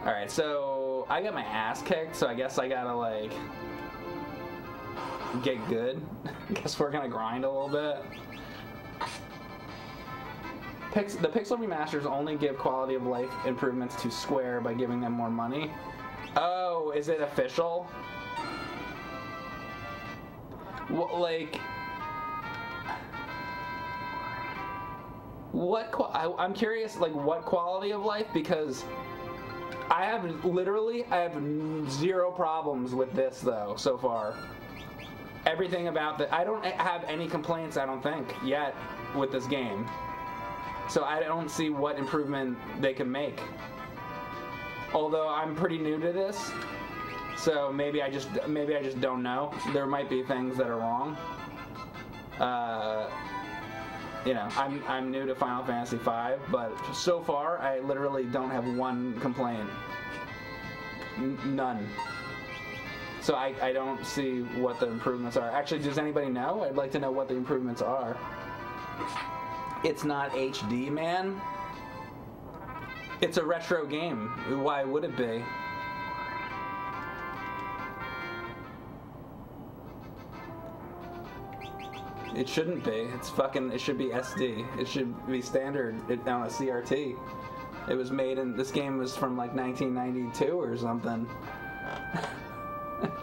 All right, so I got my ass kicked, so I guess I gotta like get good. I guess we're gonna grind a little bit. Pix the Pixel remasters only give quality of life improvements to Square by giving them more money. Oh, is it official? Well, like what I, I'm curious, like what quality of life because I have literally I have zero problems with this though so far. Everything about the I don't have any complaints I don't think yet with this game. So I don't see what improvement they can make. Although I'm pretty new to this, so maybe I just maybe I just don't know. There might be things that are wrong. Uh, you know, I'm I'm new to Final Fantasy V, but so far I literally don't have one complaint. N- none. So I, I don't see what the improvements are. Actually, does anybody know? I'd like to know what the improvements are. It's not HD, man. It's a retro game. Why would it be? It shouldn't be. It's fucking. It should be SD. It should be standard on a CRT. It was made in. This game was from like 1992 or something.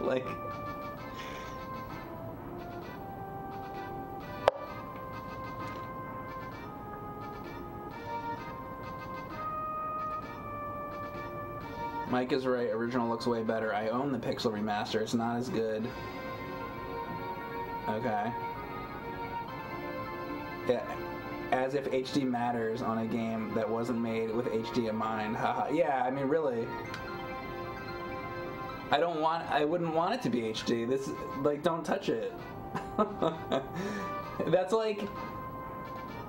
like. Mike is right. Original looks way better. I own the Pixel remaster. It's not as good. Okay. As if HD matters on a game that wasn't made with HD in mind. Yeah, I mean, really. I don't want. I wouldn't want it to be HD. This, like, don't touch it. That's like.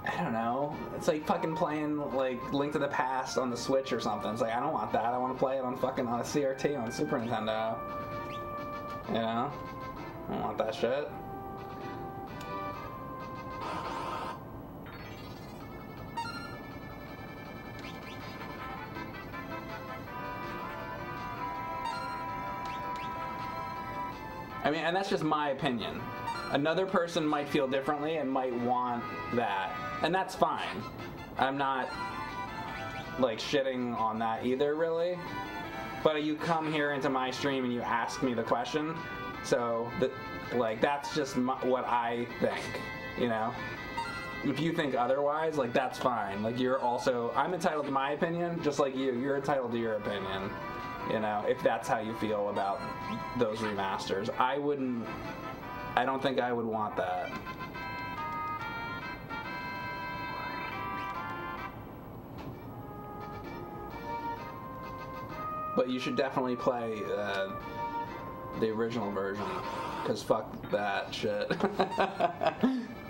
I don't know. It's like fucking playing like Link to the Past on the Switch or something. It's like I don't want that. I want to play it on fucking uh, on a CRT on Super Nintendo. You know? I don't want that shit. I mean, and that's just my opinion. Another person might feel differently and might want that, and that's fine. I'm not. like shitting on that either, really. But you come here into my stream and you ask me the question, so like that's just my, what I think, you know. If you think otherwise, like that's fine. Like you're also, I'm entitled to my opinion, just like you. You're entitled to your opinion. You know, if that's how you feel about those remasters, I wouldn't. I don't think I would want that. But you should definitely play uh, the original version, because fuck that shit.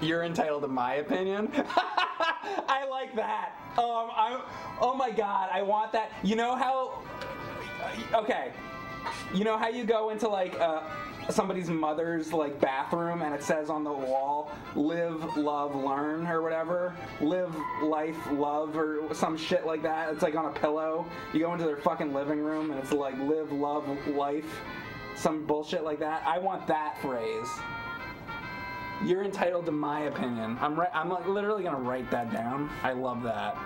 You're entitled to my opinion. I like that. Um, I, oh my god, I want that. You know how? Okay, you know how you go into like uh, somebody's mother's like bathroom and it says on the wall, "Live, love, learn" or whatever. Live, life, love or some shit like that. It's like on a pillow. You go into their fucking living room and it's like "Live, love, life," some bullshit like that. I want that phrase. You're entitled to my opinion. I'm. I'm literally gonna write that down. I love that.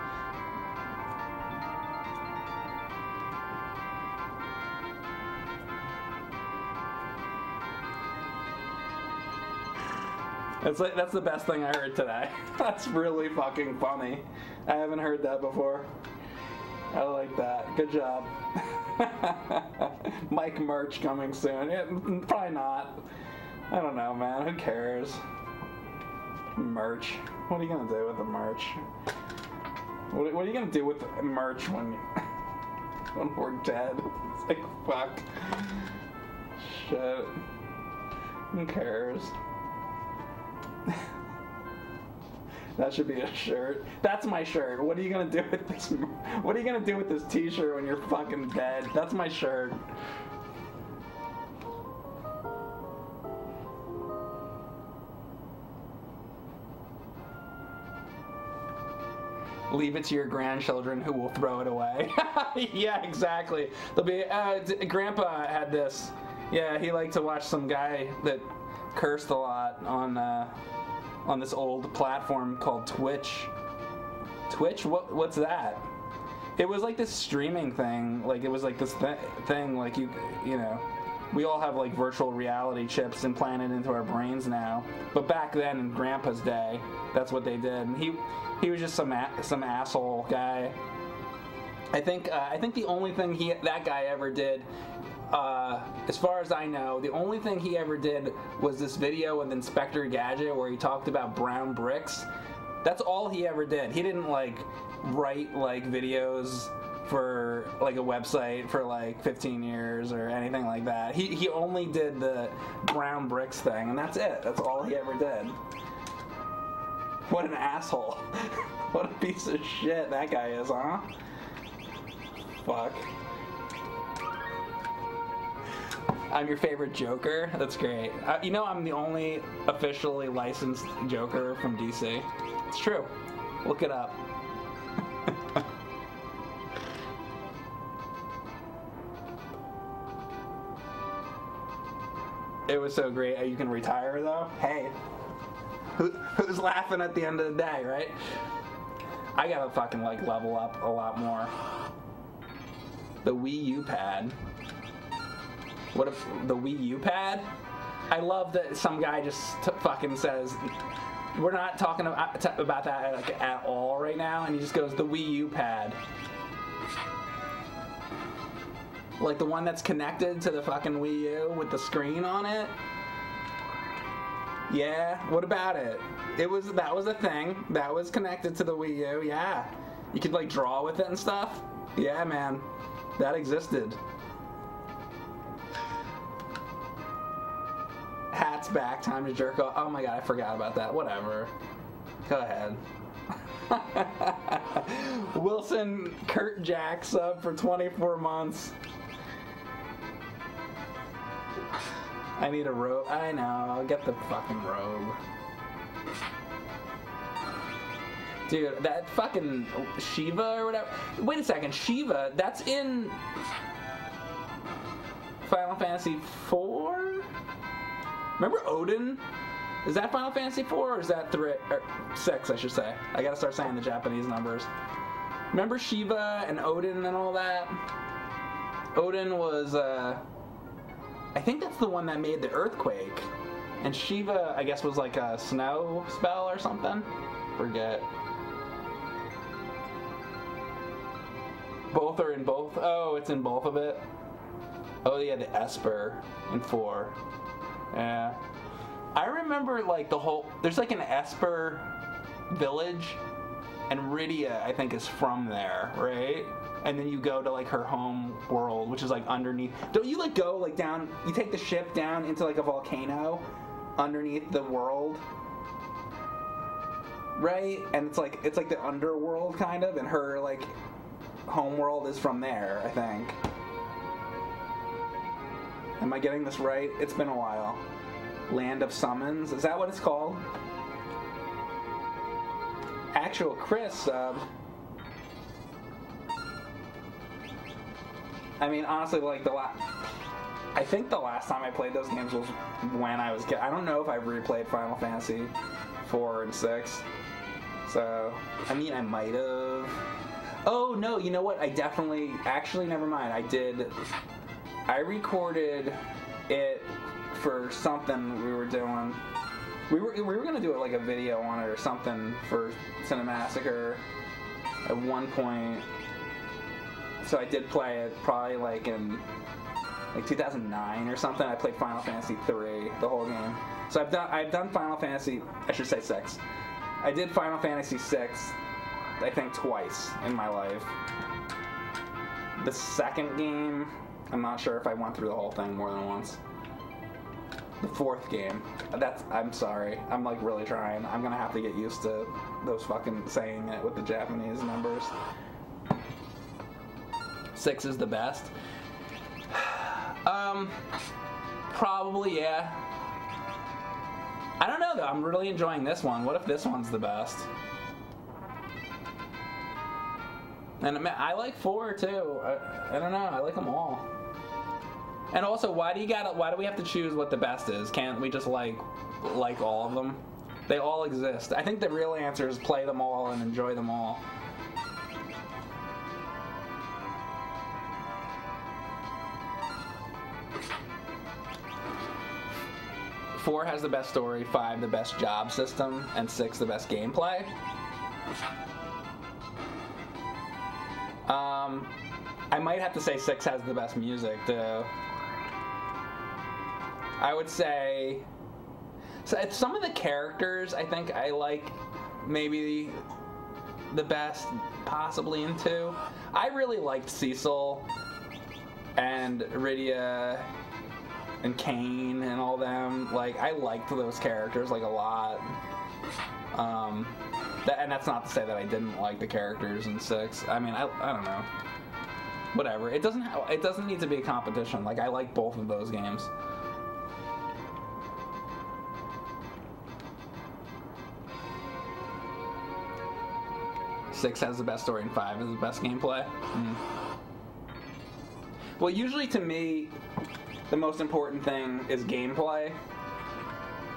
That's like that's the best thing I heard today. That's really fucking funny. I haven't heard that before. I like that. Good job. Mike merch coming soon. Yeah, probably not. I don't know, man. Who cares? Merch. What are you gonna do with the merch? What, what are you gonna do with merch when when we're dead? It's like fuck. Shit. Who cares? That should be a shirt. That's my shirt. What are you gonna do with this? What are you gonna do with this T-shirt when you're fucking dead? That's my shirt. Leave it to your grandchildren who will throw it away. yeah, exactly. They'll be. Uh, Grandpa had this. Yeah, he liked to watch some guy that cursed a lot on uh, on this old platform called Twitch. Twitch? What? What's that? It was like this streaming thing. Like it was like this th- thing. Like you, you know, we all have like virtual reality chips implanted into our brains now. But back then, in Grandpa's day, that's what they did. And he, he was just some some asshole guy. I think uh, I think the only thing he that guy ever did, uh, as far as I know, the only thing he ever did was this video with Inspector Gadget where he talked about brown bricks. That's all he ever did. He didn't like write like videos for like a website for like 15 years or anything like that. He he only did the brown bricks thing, and that's it. That's all he ever did. What an asshole! what a piece of shit that guy is, huh? Fuck. I'm your favorite Joker. That's great. Uh, you know, I'm the only officially licensed Joker from DC. It's true. Look it up. it was so great. Uh, You can retire though. Hey, who, who's laughing at the end of the day, right? I gotta fucking like level up a lot more. The Wii U pad. What if the Wii U pad? I love that some guy just fucking says, "We're not talking about, about that like, at all right now," and he just goes, "The Wii U pad." Like the one that's connected to the fucking Wii U with the screen on it. Yeah, what about it? It was that was a thing that was connected to the Wii U. Yeah, you could like draw with it and stuff. Yeah, man, that existed. Hat's back. Time to jerk off. Oh my god, I forgot about that. Whatever. Go ahead. Wilson Kurt Jack sub for 24 months. I need a robe. I know. I'll get the fucking robe. Dude, that fucking Shiva or whatever. Wait a second. Shiva, that's in Final Fantasy IV? Remember Odin? Is that Final Fantasy 4 or is that three or 6, I should say? I gotta start saying the Japanese numbers. Remember Shiva and Odin and all that? Odin was, uh, I think that's the one that made the earthquake. And Shiva, I guess, was like a snow spell or something. Forget. Both are in both. Oh, it's in both of it. Oh yeah, the Esper in four. Yeah. I remember like the whole. There's like an Esper village, and Rydia I think is from there, right? And then you go to like her home world, which is like underneath. Don't you like go like down? You take the ship down into like a volcano underneath the world, right? And it's like it's like the underworld kind of, and her like home world is from there, I think. Am I getting this right? It's been a while. Land of Summons, is that what it's called? Actual Chris sub. I mean, honestly, like the last. I think the last time I played those games was when I was. I don't know if I've replayed Final Fantasy 4 and 6. So, I mean, I might have. Oh, no, you know what? I definitely. Actually, never mind. I did. I recorded it for something we were doing. We were, we were gonna do it like a video on it or something for Cinemassacre at one point. So I did play it probably like in like 2009 or something. I played Final Fantasy 3 the whole game. So I've done I've done Final Fantasy I should say 6. I did Final Fantasy 6 I think twice in my life. The second game I'm not sure if I went through the whole thing more than once. The fourth game. That's I'm sorry. I'm like really trying. I'm gonna have to get used to those fucking saying it with the Japanese numbers. Six is the best. Um, probably yeah. I don't know though. I'm really enjoying this one. What if this one's the best? And I like four too. I, I don't know. I like them all. And also, why do you got? Why do we have to choose what the best is? Can't we just like like all of them? They all exist. I think the real answer is play them all and enjoy them all. Four has the best story, five the best job system, and six the best gameplay. Um, I might have to say six has the best music, though. I would say so some of the characters I think I like maybe the best possibly in two. I really liked Cecil and Rydia and Kain and all them. Like I liked those characters like a lot. Um, that, and that's not to say that I didn't like the characters in six. I mean, I, I don't know. Whatever. It doesn't it doesn't need to be a competition. Like I like both of those games. Six has the best story and five is the best gameplay. Mm. Well, usually to me, the most important thing is gameplay.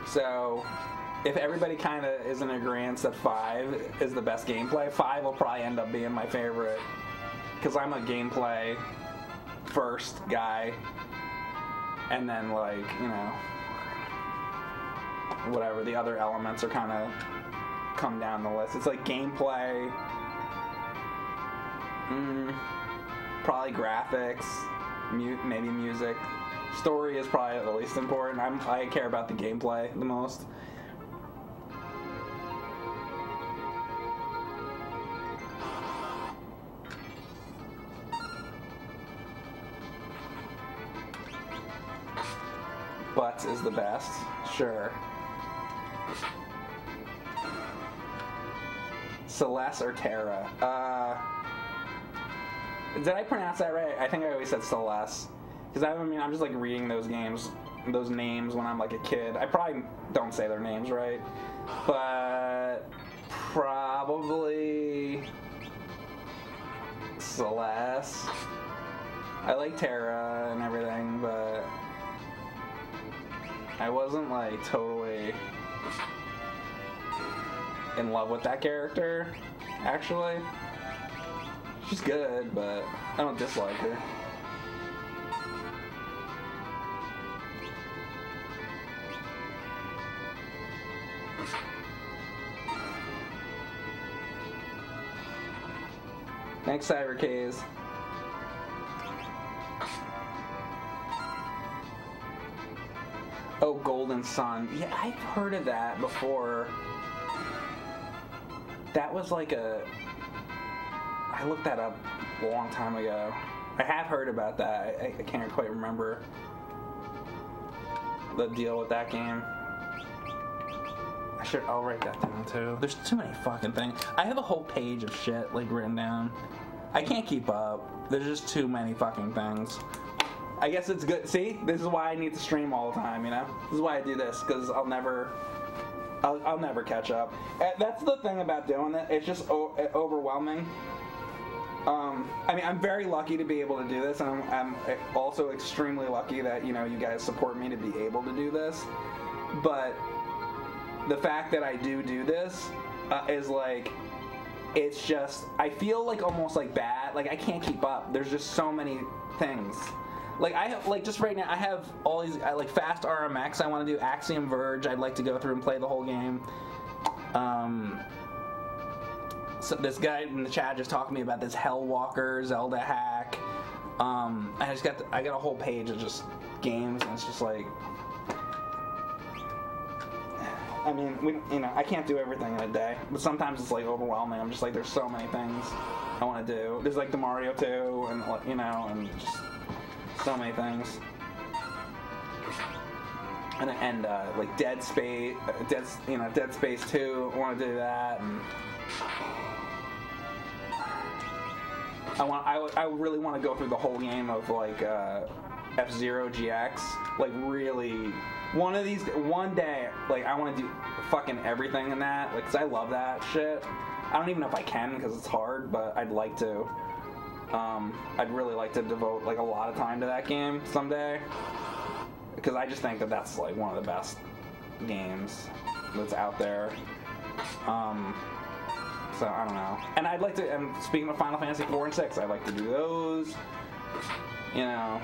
So, if everybody kind of is in agreement that five is the best gameplay, five will probably end up being my favorite because I'm a gameplay first guy, and then like you know whatever the other elements are kind of come down the list. It's like gameplay, mm, probably graphics, mu- maybe music. Story is probably the least important. I'm, I care about the gameplay the most. Butts is the best, sure. Celeste or Terra? Uh, did I pronounce that right? I think I always said Celeste. Because I, mean, I'm just like reading those games, those names when I'm like a kid. I probably don't say their names right, but probably Celeste. I like Terra and everything, but I wasn't like totally in love with that character. Actually, she's good, but I don't dislike her. Thanks, Cybercase. Oh, Golden Sun. Yeah, I've heard of that before. That was like a. I looked that up a long time ago. I have heard about that. I, I can't quite remember the deal with that game. I should. I'll write that down too. There's too many fucking things. I have a whole page of shit like written down. I can't keep up. There's just too many fucking things. I guess it's good. See, this is why I need to stream all the time. You know, this is why I do this because I'll never, I'll, I'll never catch up. Uh, That's the thing about doing it. It's just uh, overwhelming. Um, I mean, I'm very lucky to be able to do this, and I'm, I'm also extremely lucky that you know you guys support me to be able to do this. But the fact that I do do this uh, is like it's just I feel like almost like bad. Like I can't keep up. There's just so many things. Like I have like just right now I have all these I like fast RMX. I want to do Axiom Verge. I'd like to go through and play the whole game. Um. So this guy in the chat just talked to me about this Hellwalker Zelda hack. Um, I just got the, I got a whole page of just games, and it's just like I mean, we, you know, I can't do everything in a day, but sometimes it's like overwhelming. I'm just like, there's so many things I want to do. There's like the Mario 2, and you know, and just so many things. And and uh, like Dead Space, uh, Dead, you know, Dead Space 2. I want to do that, and I want, I, I really want to go through the whole game of like uh, F Zero GX, like really one of these one day like i want to do fucking everything in that Like, cause i love that shit. I don't even know if i can because it's hard but i'd like to. Um, i'd really like to devote like a lot of time to that game someday. Because i just think that that's like one of the best games that's out there. Um, so i don't know and i'd like to and speaking of final fantasy 4 and 6 i'd like to do those you know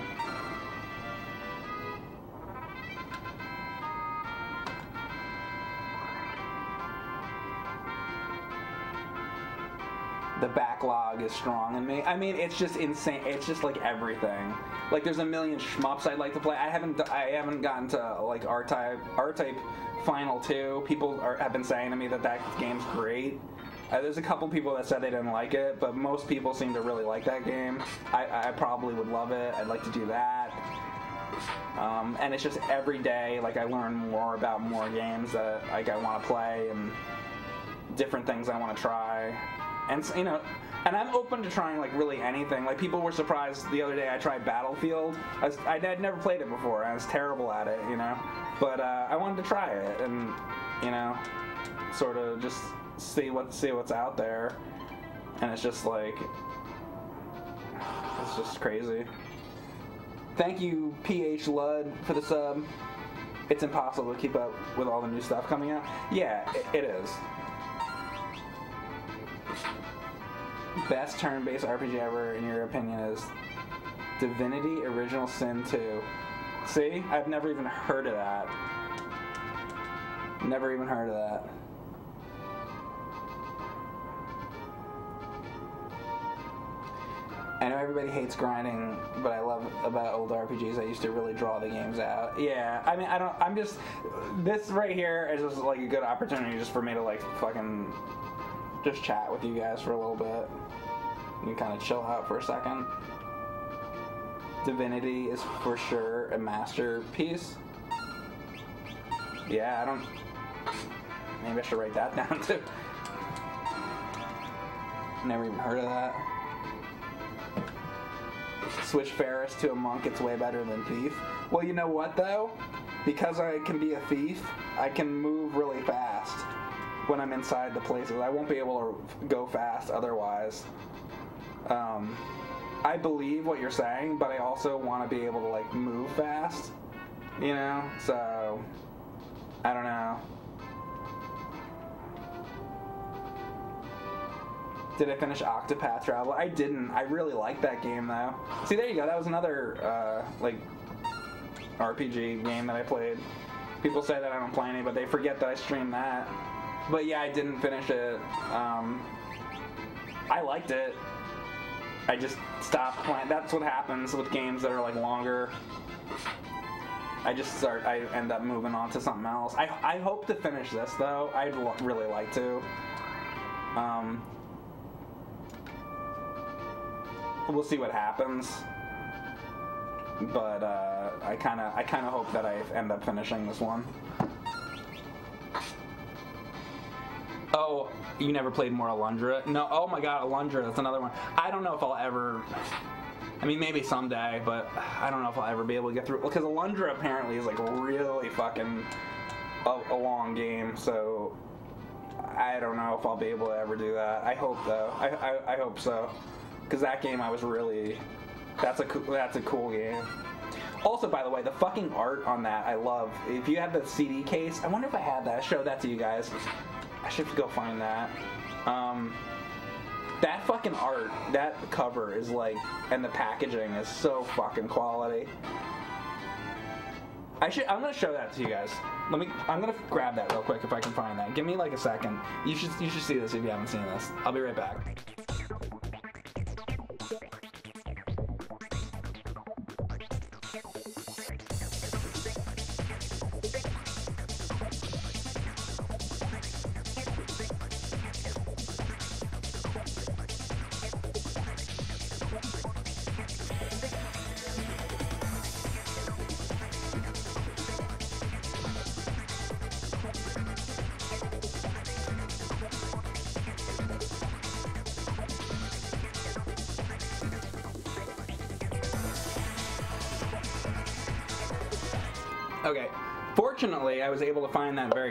the backlog is strong in me. I mean, it's just insane. It's just like everything. Like there's a million shmups I'd like to play. I haven't I haven't gotten to like R type R type Final Two. People are, have been saying to me that that game's great. Uh, there's a couple people that said they didn't like it, but most people seem to really like that game. I, I probably would love it. I'd like to do that. Um, and it's just every day, like I learn more about more games that like I want to play and different things I want to try and you know and i'm open to trying like really anything like people were surprised the other day i tried battlefield i, was, I had never played it before i was terrible at it you know but uh, i wanted to try it and you know sort of just see what see what's out there and it's just like it's just crazy thank you ph lud for the sub it's impossible to keep up with all the new stuff coming out yeah it, it is best turn-based RPG ever, in your opinion, is Divinity Original Sin 2. See? I've never even heard of that. Never even heard of that. I know everybody hates grinding, but I love about old RPGs. I used to really draw the games out. Yeah, I mean, I don't. I'm just. This right here is just like a good opportunity just for me to like fucking just chat with you guys for a little bit. You kind of chill out for a second. Divinity is for sure a masterpiece. Yeah, I don't. Maybe I should write that down too. Never even heard of that. Switch Faris to a monk, it's way better than Thief. Well, you know what though? Because I can be a thief, I can move really fast when I'm inside the places. I won't be able to go fast otherwise. Um, I believe what you're saying, but I also want to be able to like move fast. You know, so I don't know. Did I finish Octopath Traveler? I didn't. I really liked that game though. See, there you go. That was another uh, like RPG game that I played. People say that I don't play any, but they forget that I stream that. But yeah, I didn't finish it. Um, I liked it. I just stopped playing. That's what happens with games that are like longer. I just start. I end up moving on to something else. I I hope to finish this though. I'd really like to. Um, we'll see what happens. But uh, I kind of I kind of hope that I end up finishing this one. Oh, you never played more Alundra? No. Oh my God, Alundra. That's another one. I don't know if I'll ever. I mean, maybe someday, but I don't know if I'll ever be able to get through. Because Alundra apparently is like really fucking a, a long game. So I don't know if I'll be able to ever do that. I hope though. I I, I hope so. Because that game I was really. That's a that's a cool game. Also, by the way, the fucking art on that I love. If you have the CD case, I wonder if I had that. I showed that to you guys. I should go find that. Um, that fucking art, that cover is like, and the packaging is so fucking quality. I should. I'm gonna show that to you guys. Let me. I'm gonna grab that real quick if I can find that. Give me like a second. You should. You should see this if you haven't seen this. I'll be right back.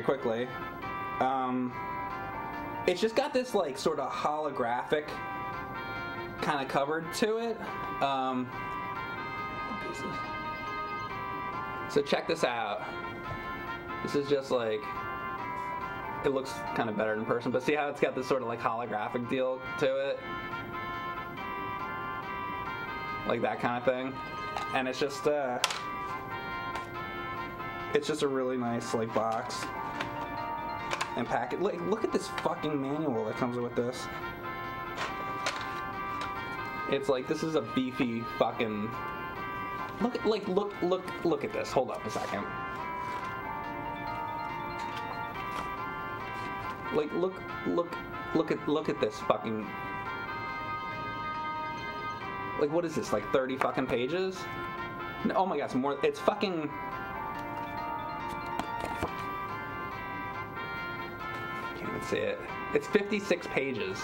Quickly. Um, it's just got this like sort of holographic kind of cover to it. Um, so check this out. This is just like it looks kind of better in person, but see how it's got this sort of like holographic deal to it, like that kind of thing, and it's just. Uh, it's just a really nice like box and packet. Like, look at this fucking manual that comes with this. It's like this is a beefy fucking. Look, like, look, look, look at this. Hold up a second. Like, look, look, look at, look at this fucking. Like, what is this? Like 30 fucking pages? No, oh my it's more. It's fucking. See it. Uh, it's 56 pages.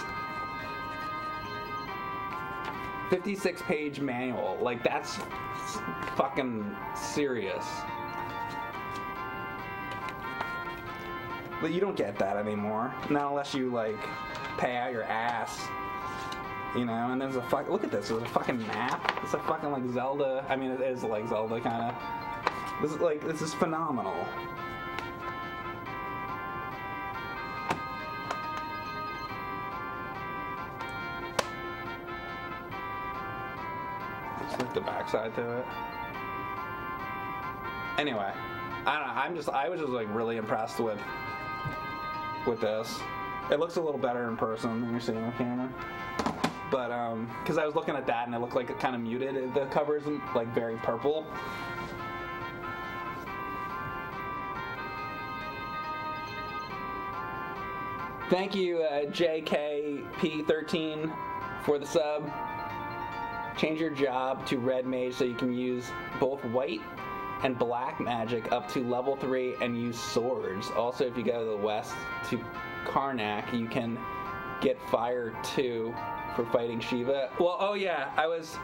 56 page manual. Like, that's fucking serious. But you don't get that anymore. Not unless you, like, pay out your ass. You know, and there's a fuck. Look at this. There's a fucking map. It's a fucking, like, Zelda. I mean, it is like Zelda, kind of. This is, like, this is phenomenal. Like to it. Anyway, I don't know. I'm just I was just like really impressed with with this. It looks a little better in person than you're seeing on camera. But um, because I was looking at that and it looked like it kind of muted. The cover's like very purple. Thank you, uh, JKP13, for the sub. Change your job to red mage so you can use both white and black magic up to level 3 and use swords. Also, if you go to the west to Karnak, you can get fire 2 for fighting Shiva. Well, oh yeah, I was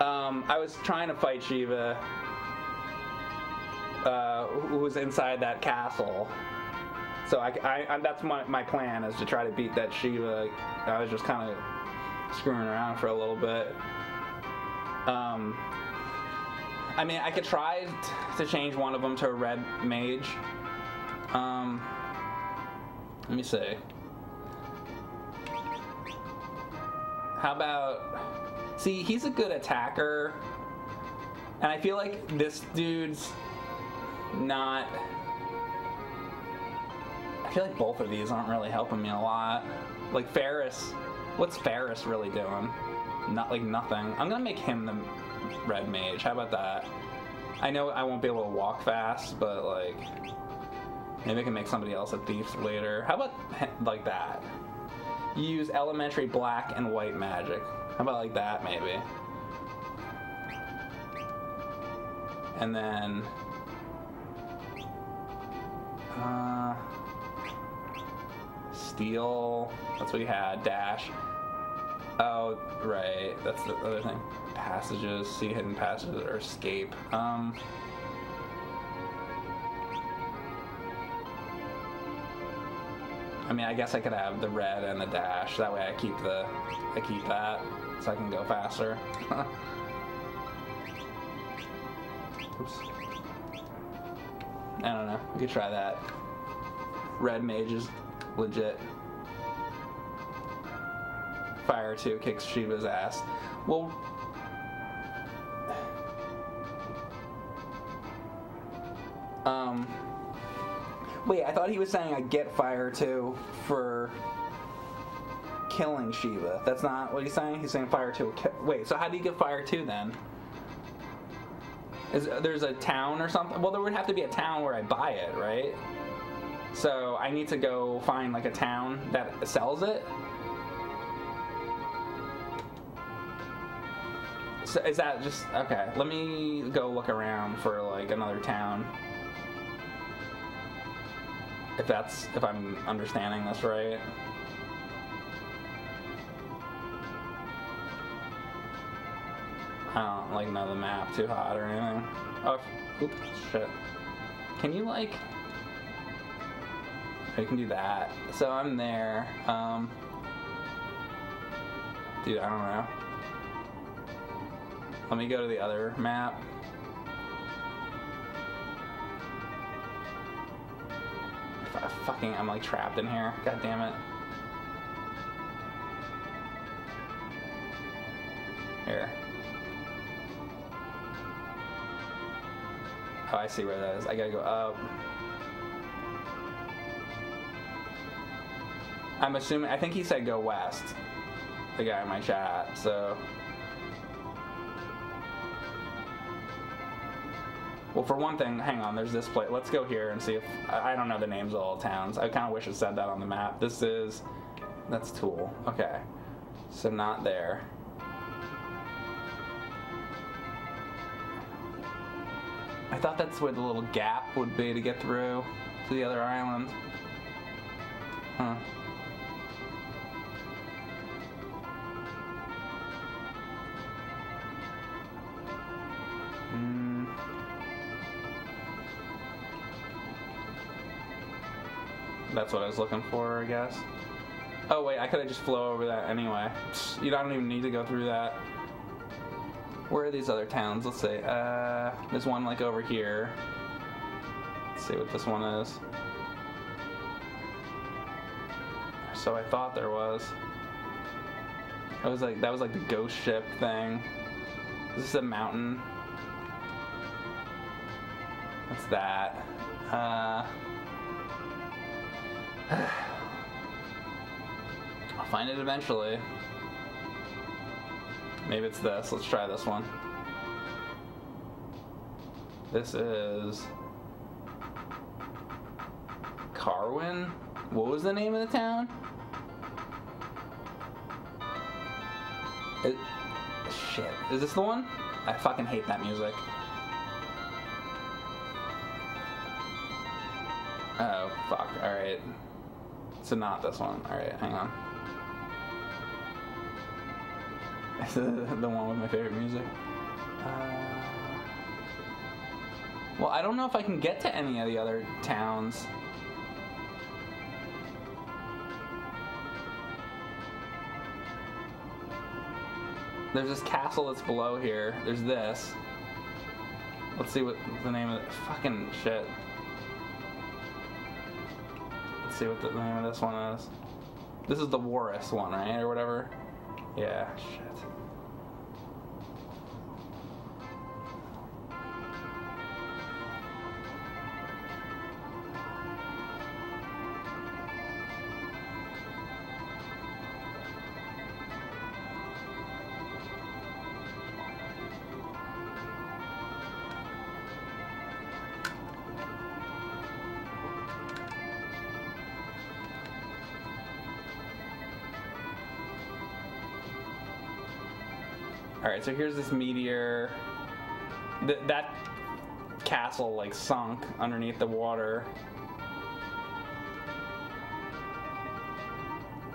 um, I was trying to fight Shiva uh, who was inside that castle. So I, I, I- that's my, my plan is to try to beat that Shiva. I was just kind of screwing around for a little bit. Um, I mean, I could try to change one of them to a red mage. Um, let me see. How about. See, he's a good attacker. And I feel like this dude's not. I feel like both of these aren't really helping me a lot. Like Faris, what's Faris really doing? Not like nothing. I'm gonna make him the red mage. How about that? I know I won't be able to walk fast, but like maybe I can make somebody else a thief later. How about like that? You use elementary black and white magic. How about like that maybe? And then uh steel. That's what we had. Dash. Oh, right. That's the other thing. Passages, see hidden passages, or escape. Um. I mean, I guess I could have the red and the dash. That way, I keep the, I keep that, so I can go faster. Oops. I don't know. We could try that. Red mage is legit. Fire 2 kicks Shiva's ass. Well, um, wait, I thought he was saying I get Fire 2 for killing Shiva. That's not what he's saying. He's saying Fire 2. Wait, so how do you get Fire 2 then? Is there's a town or something? Well, there would have to be a town where I buy it, right? So I need to go find like a town that sells it. So is that just okay? Let me go look around for like another town. If that's if I'm understanding this right. I don't like know the map too hot or anything. Oh, oops, shit. Can you like? You can do that. So I'm there. Um, dude, I don't know. Let me go to the other map. I fucking, I'm like trapped in here. God damn it. Here. Oh, I see where that is. I gotta go up. I'm assuming, I think he said go west. The guy in my chat, so. Well, for one thing, hang on, there's this place. Let's go here and see if, I don't know the names of all towns. I kind of wish it said that on the map. This is, that's Tule. Okay. So not there. I thought that's where the little gap would be to get through to the other island. Huh. That's what I was looking for, I guess. Oh wait, I could have just flow over that anyway. You don't even need to go through that. Where are these other towns? Let's see. Uh, there's one like over here. Let's see what this one is. So I thought there was. That was like that was like the ghost ship thing. Is this a mountain? What's that? Uh, I'll find it eventually. Maybe it's this. Let's try this one. This is Carwen. What was the name of the town? It, shit. Is this the one? I fucking hate that music. Fuck. Alright. So not this one. Alright, hang on. Is the one with my favorite music. Uh, well, I don't know if I can get to any of the other towns. There's this castle that's below here. There's this. Let's see what the name of it. Fucking shit. Let's see what the name of this one is. This is the Warris one, right? Or whatever. Yeah, shit. Right, so here's this meteor. Th- that castle like sunk underneath the water.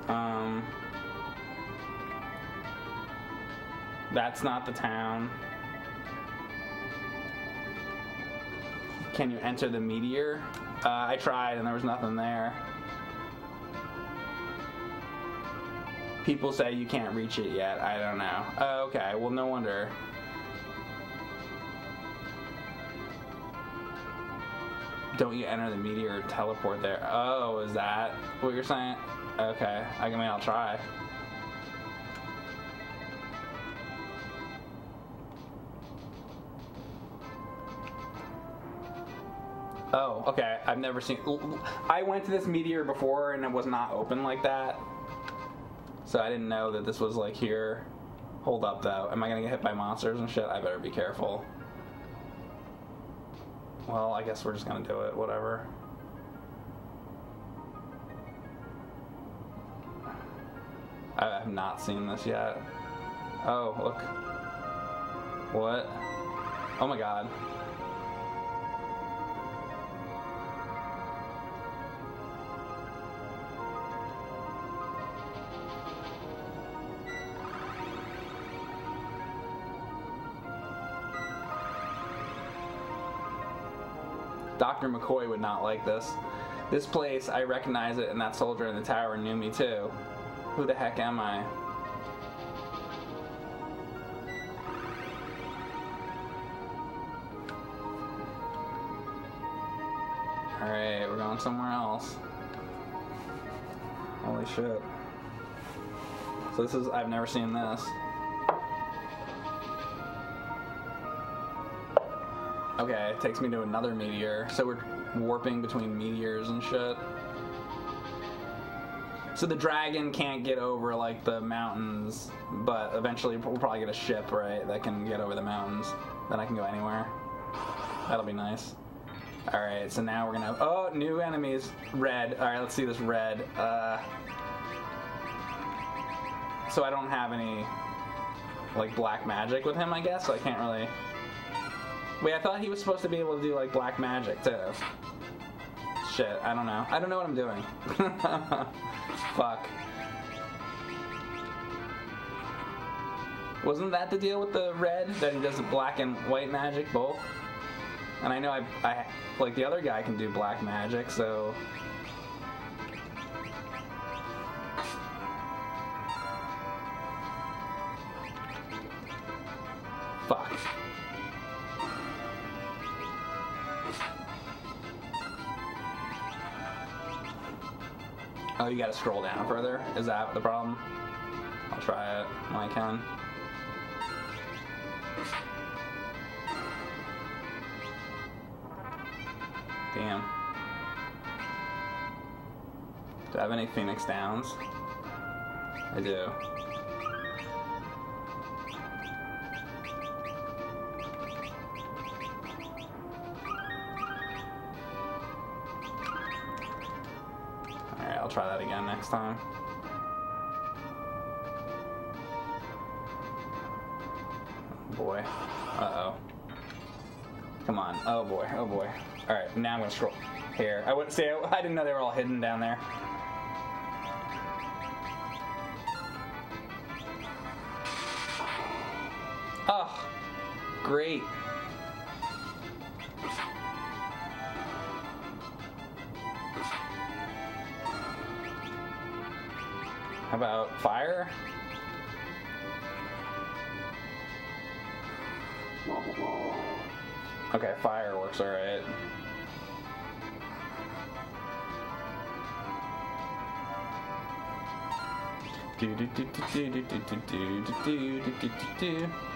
Um, that's not the town. Can you enter the meteor? Uh, I tried and there was nothing there. People say you can't reach it yet. I don't know. Oh, okay. Well, no wonder. Don't you enter the meteor teleport there? Oh, is that what you're saying? Okay. I mean, I'll try. Oh, okay. I've never seen. I went to this meteor before and it was not open like that. So I didn't know that this was like here. Hold up though. Am I gonna get hit by monsters and shit? I better be careful. Well, I guess we're just gonna do it. Whatever. I have not seen this yet. Oh, look. What? Oh my god. Dr. McCoy would not like this. This place, I recognize it, and that soldier in the tower knew me too. Who the heck am I? Alright, we're going somewhere else. Holy shit. So this is, I've never seen this. Okay, it takes me to another meteor. So we're warping between meteors and shit. So the dragon can't get over like the mountains, but eventually we'll probably get a ship, right, that can get over the mountains. Then I can go anywhere. That'll be nice. All right, so now we're gonna. Have, oh, new enemies. Red. All right, let's see this red. Uh, so I don't have any like black magic with him, I guess. So I can't really. Wait, I thought he was supposed to be able to do like black magic too. Shit, I don't know. I don't know what I'm doing. Fuck. Wasn't that the deal with the red? That he does black and white magic both? And I know I, I like the other guy can do black magic, so Oh, you gotta scroll down further? Is that the problem? I'll try it when I can. Damn. Do I have any Phoenix Downs? I do. Next time. Oh, boy. Uh-oh. Come on. Oh boy. Oh boy. All right. Now I'm gonna scroll here. I wouldn't say I didn't know they were all hidden down there. Oh, great. Fire? Okay, fireworks, alright. Do do do do do do do do do do do do do.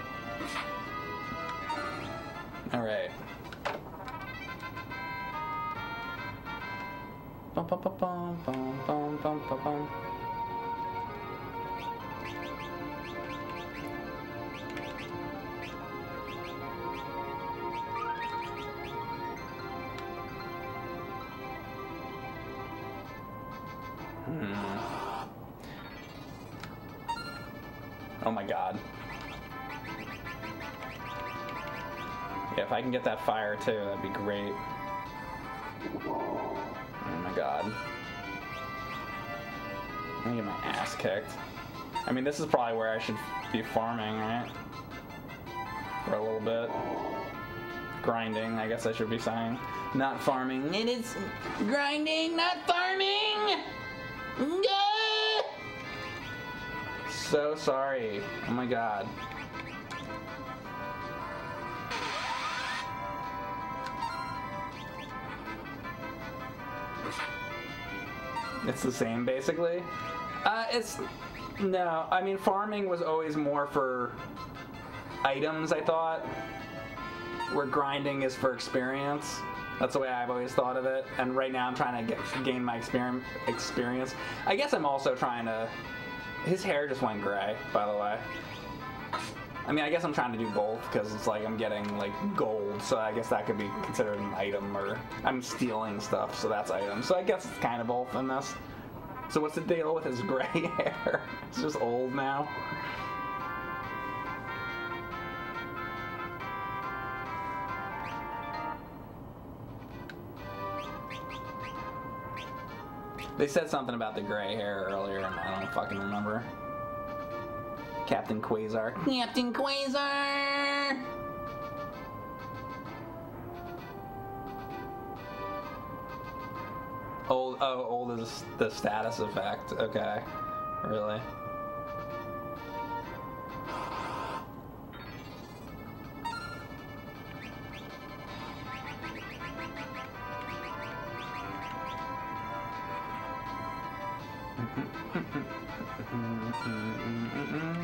Too, that'd be great. Oh my god. I'm gonna get my ass kicked. I mean, this is probably where I should be farming, right? For a little bit. Grinding, I guess I should be saying. Not farming. It is grinding, not farming! So sorry. Oh my god. The same, basically. Uh, it's no. I mean, farming was always more for items. I thought, where grinding is for experience. That's the way I've always thought of it. And right now, I'm trying to get, gain my experience. Experience. I guess I'm also trying to. His hair just went gray, by the way. I mean, I guess I'm trying to do both because it's like I'm getting like gold, so I guess that could be considered an item, or I'm stealing stuff, so that's item. So I guess it's kind of both in this. So what's the deal with his gray hair? It's just old now. They said something about the gray hair earlier, and I don't fucking remember. Captain Quasar. Captain Quasar! Old, oh, old is the status effect. Okay. Really?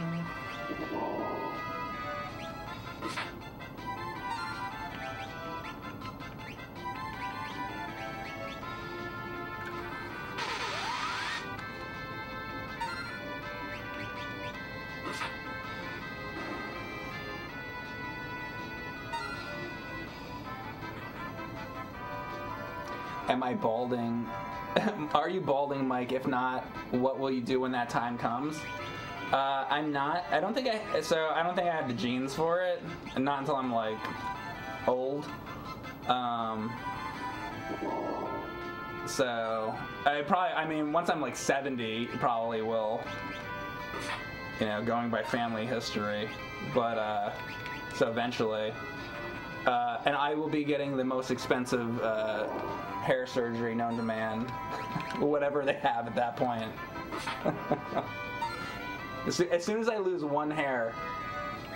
Am I balding? Are you balding, Mike? If not, what will you do when that time comes? Uh, I'm not. I don't think I. So I don't think I have the genes for it. Not until I'm like old. Um. So I probably. I mean, once I'm like 70, probably will. You know, going by family history. But uh, so eventually. Uh, and I will be getting the most expensive uh, hair surgery known to man, whatever they have at that point. as, soon as I lose one hair,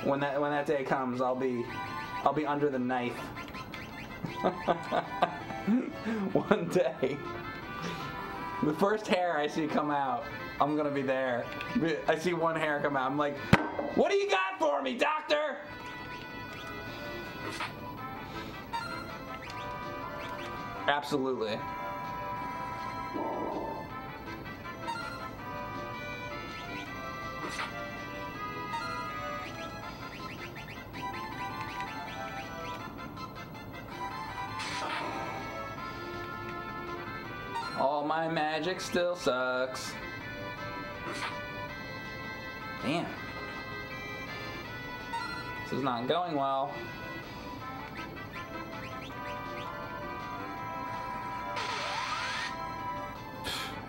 when that when that day comes, I'll be I'll be under the knife. one day, the first hair I see come out, I'm gonna be there. I see one hair come out. I'm like, what do you got for me, doctor? Absolutely. All my magic still sucks. Damn. This is not going well.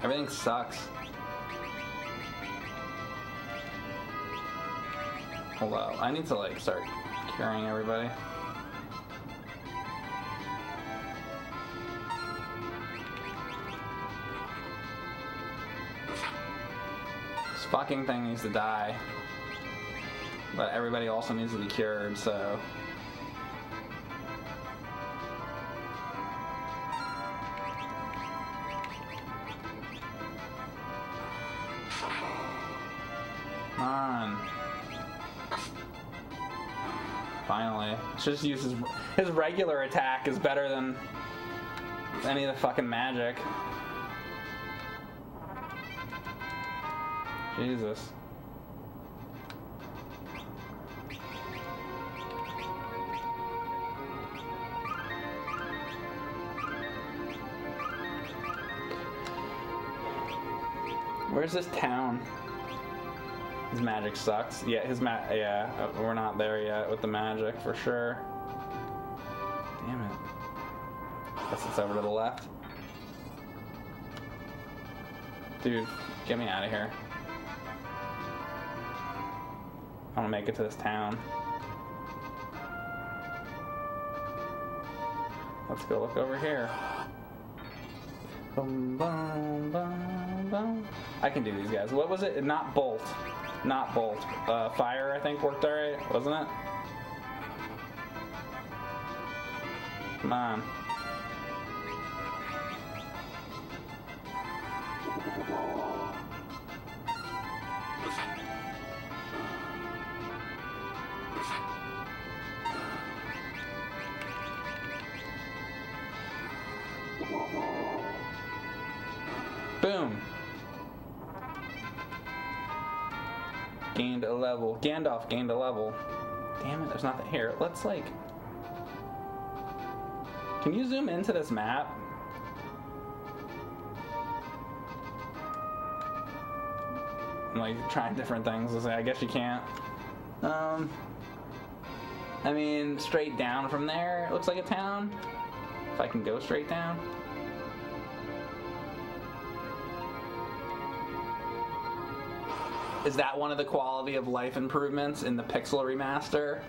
Everything sucks. Oh, Hold up. I need to like start curing everybody. This fucking thing needs to die. But everybody also needs to be cured, so. Just use his his regular attack is better than any of the fucking magic. Jesus. Where's this town? His magic sucks. Yeah, his ma- yeah, uh, we're not there yet with the magic for sure. Damn it. Guess it's over to the left. Dude, get me out of here. I want to make it to this town. Let's go look over here. Boom, boom, boom, boom. I can do these guys. What was it? Not bolt. Not bolt. Uh, fire, I think, worked alright, wasn't it? Come on. Gandalf gained a level. Damn it, there's nothing here. Let's like. Can you zoom into this map? I'm like trying different things. I guess you can't. Um. I mean, straight down from there, it looks like a town. If I can go straight down. Is that one of the quality of life improvements in the Pixel remaster?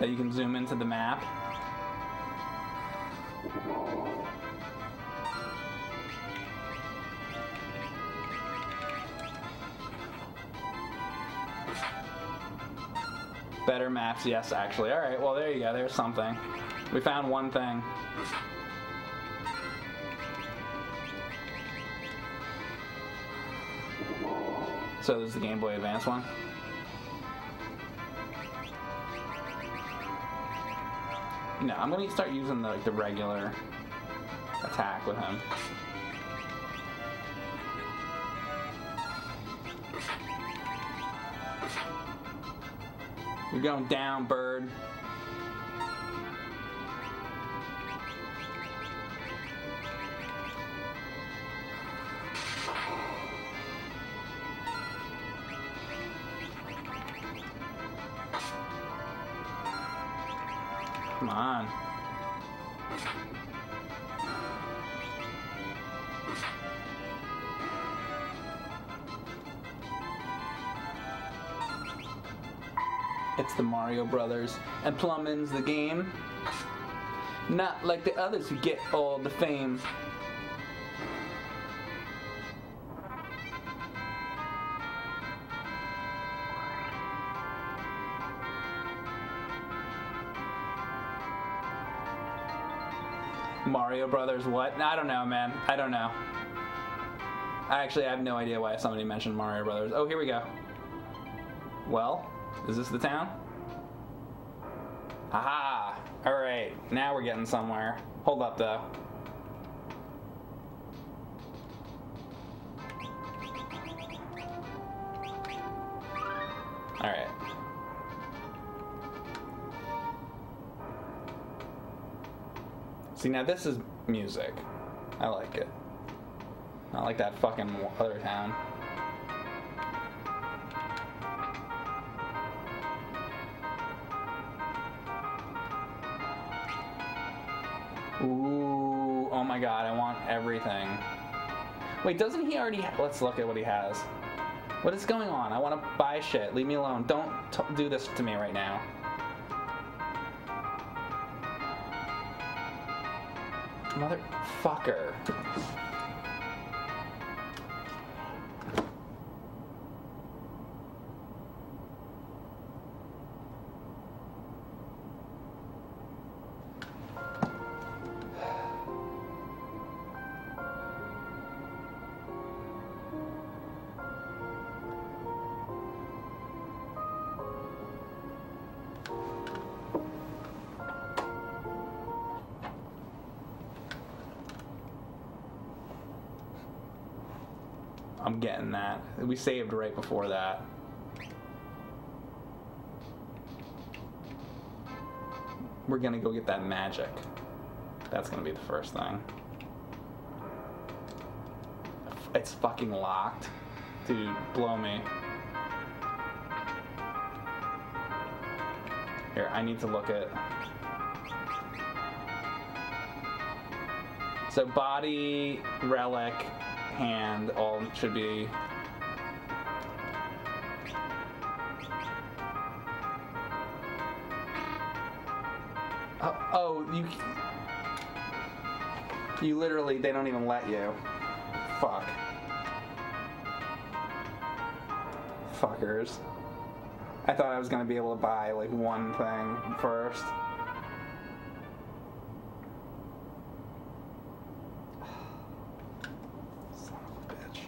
That you can zoom into the map? Better maps, yes, actually. Alright, well, there you go. There's something. We found one thing. So this is the Game Boy Advance one. No, I'm gonna start using the, like, the regular attack with him. You're going down, bird. Mario Brothers, and Plummin's the game. Not like the others who get all the fame. Mario Brothers what? I don't know, man. I don't know. I actually have no idea why somebody mentioned Mario Brothers. Oh, here we go. Well, is this the town? Aha! Alright, now we're getting somewhere. Hold up, though. Alright. See, now this is music. I like it. Not like that fucking other town. Everything. Wait, doesn't he already Let's look at what he has. What is going on? I want to buy shit. Leave me alone. Don't do this to me right now. Motherfucker. We saved right before that. We're gonna go get that magic. That's gonna be the first thing. It's fucking locked. Dude, blow me. Here, I need to look at. So body, relic, hand, all should be. You. You literally, they don't even let you. Fuck. Fuckers. I thought I was gonna be able to buy like one thing first. Son of a bitch.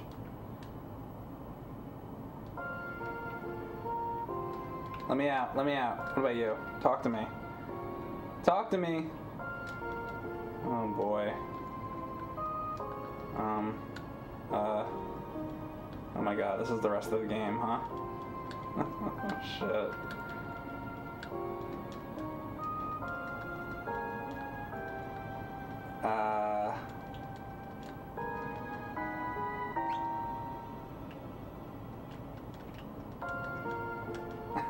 Let me out, let me out. What about you? Talk to me. Talk to me. Oh boy. Um, uh, oh my god, this is the rest of the game, huh? oh shit. Uh,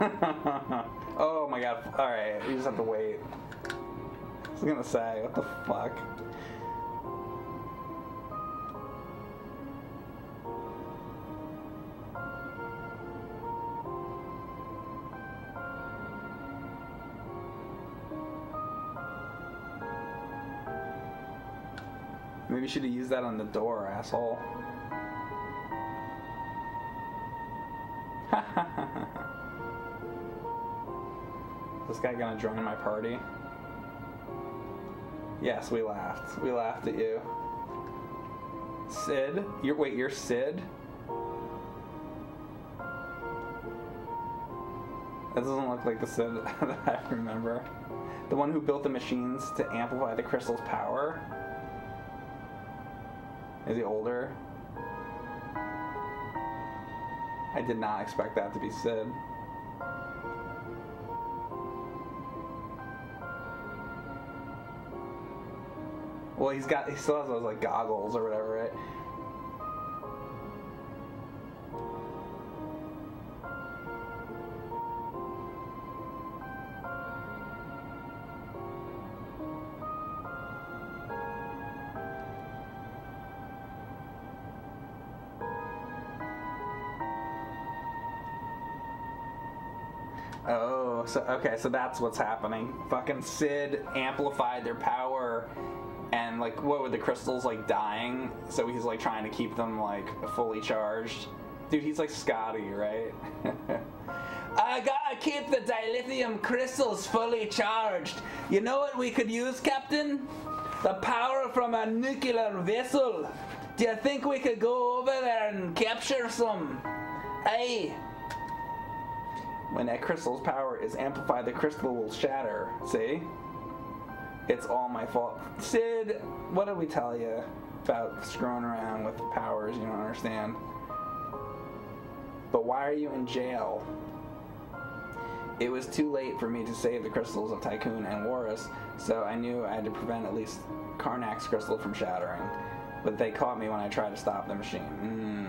oh my god, alright, you just have to wait. I was gonna say, what the fuck? Maybe you should have used that on the door, asshole. This guy gonna join my party? Yes, we laughed. We laughed at you. Sid? You're wait, you're Sid? That doesn't look like the Sid that I remember. The one who built the machines to amplify the crystal's power? Is he older? I did not expect that to be Sid. Well, he's got, he still has those like goggles or whatever, right? Oh, so okay, so that's what's happening. Fucking Sid amplified their power, and like, what with the crystals like dying? So he's like trying to keep them like fully charged. Dude, he's like Scotty, right? I gotta keep the dilithium crystals fully charged. You know what we could use, Captain? The power from a nuclear vessel. Do you think we could go over there and capture some? Hey, when that crystal's power is amplified, the crystal will shatter. See? It's all my fault. Sid, what did we tell you about screwing around with the powers you don't understand? But why are you in jail? It was too late for me to save the crystals of Tycoon and Warus, so I knew I had to prevent at least Karnak's crystal from shattering. But they caught me when I tried to stop the machine. Mm.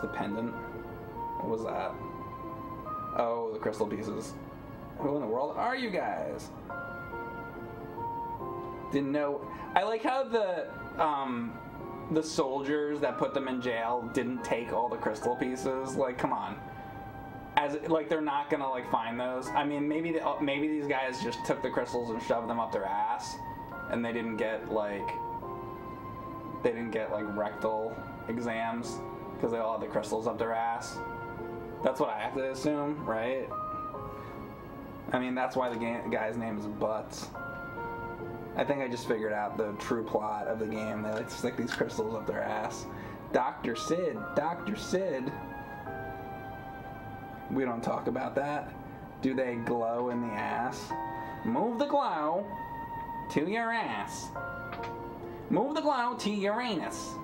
The pendant? What was that? Oh, the crystal pieces. Who in the world are you guys? Didn't know. I like how the um, the soldiers that put them in jail didn't take all the crystal pieces. Like, come on. As like they're not gonna like find those. I mean, maybe the, maybe these guys just took the crystals and shoved them up their ass, and they didn't get like they didn't get like rectal exams because they all had the crystals up their ass. That's what I have to assume, right? I mean, that's why the guy's name is Butts. I think I just figured out the true plot of the game. They like to stick these crystals up their ass. Dr. Sid, Dr. Sid. We don't talk about that. Do they glow in the ass? Move the glow to your ass. Move the glow to Uranus.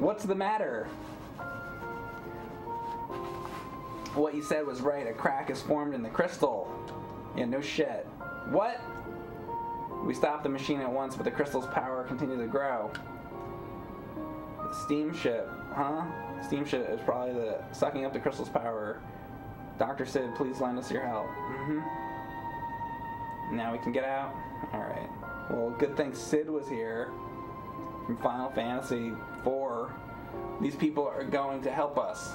What's the matter? What you said was right. A crack is formed in the crystal. Yeah, no shit. What? We stopped the machine at once, but the crystal's power continued to grow. The steamship, huh? Steamship is probably the sucking up the crystal's power. Dr. Sid, please lend us your help. Mm-hmm. Now we can get out? Alright. Well, good thing Sid was here from Final Fantasy IV. These people are going to help us.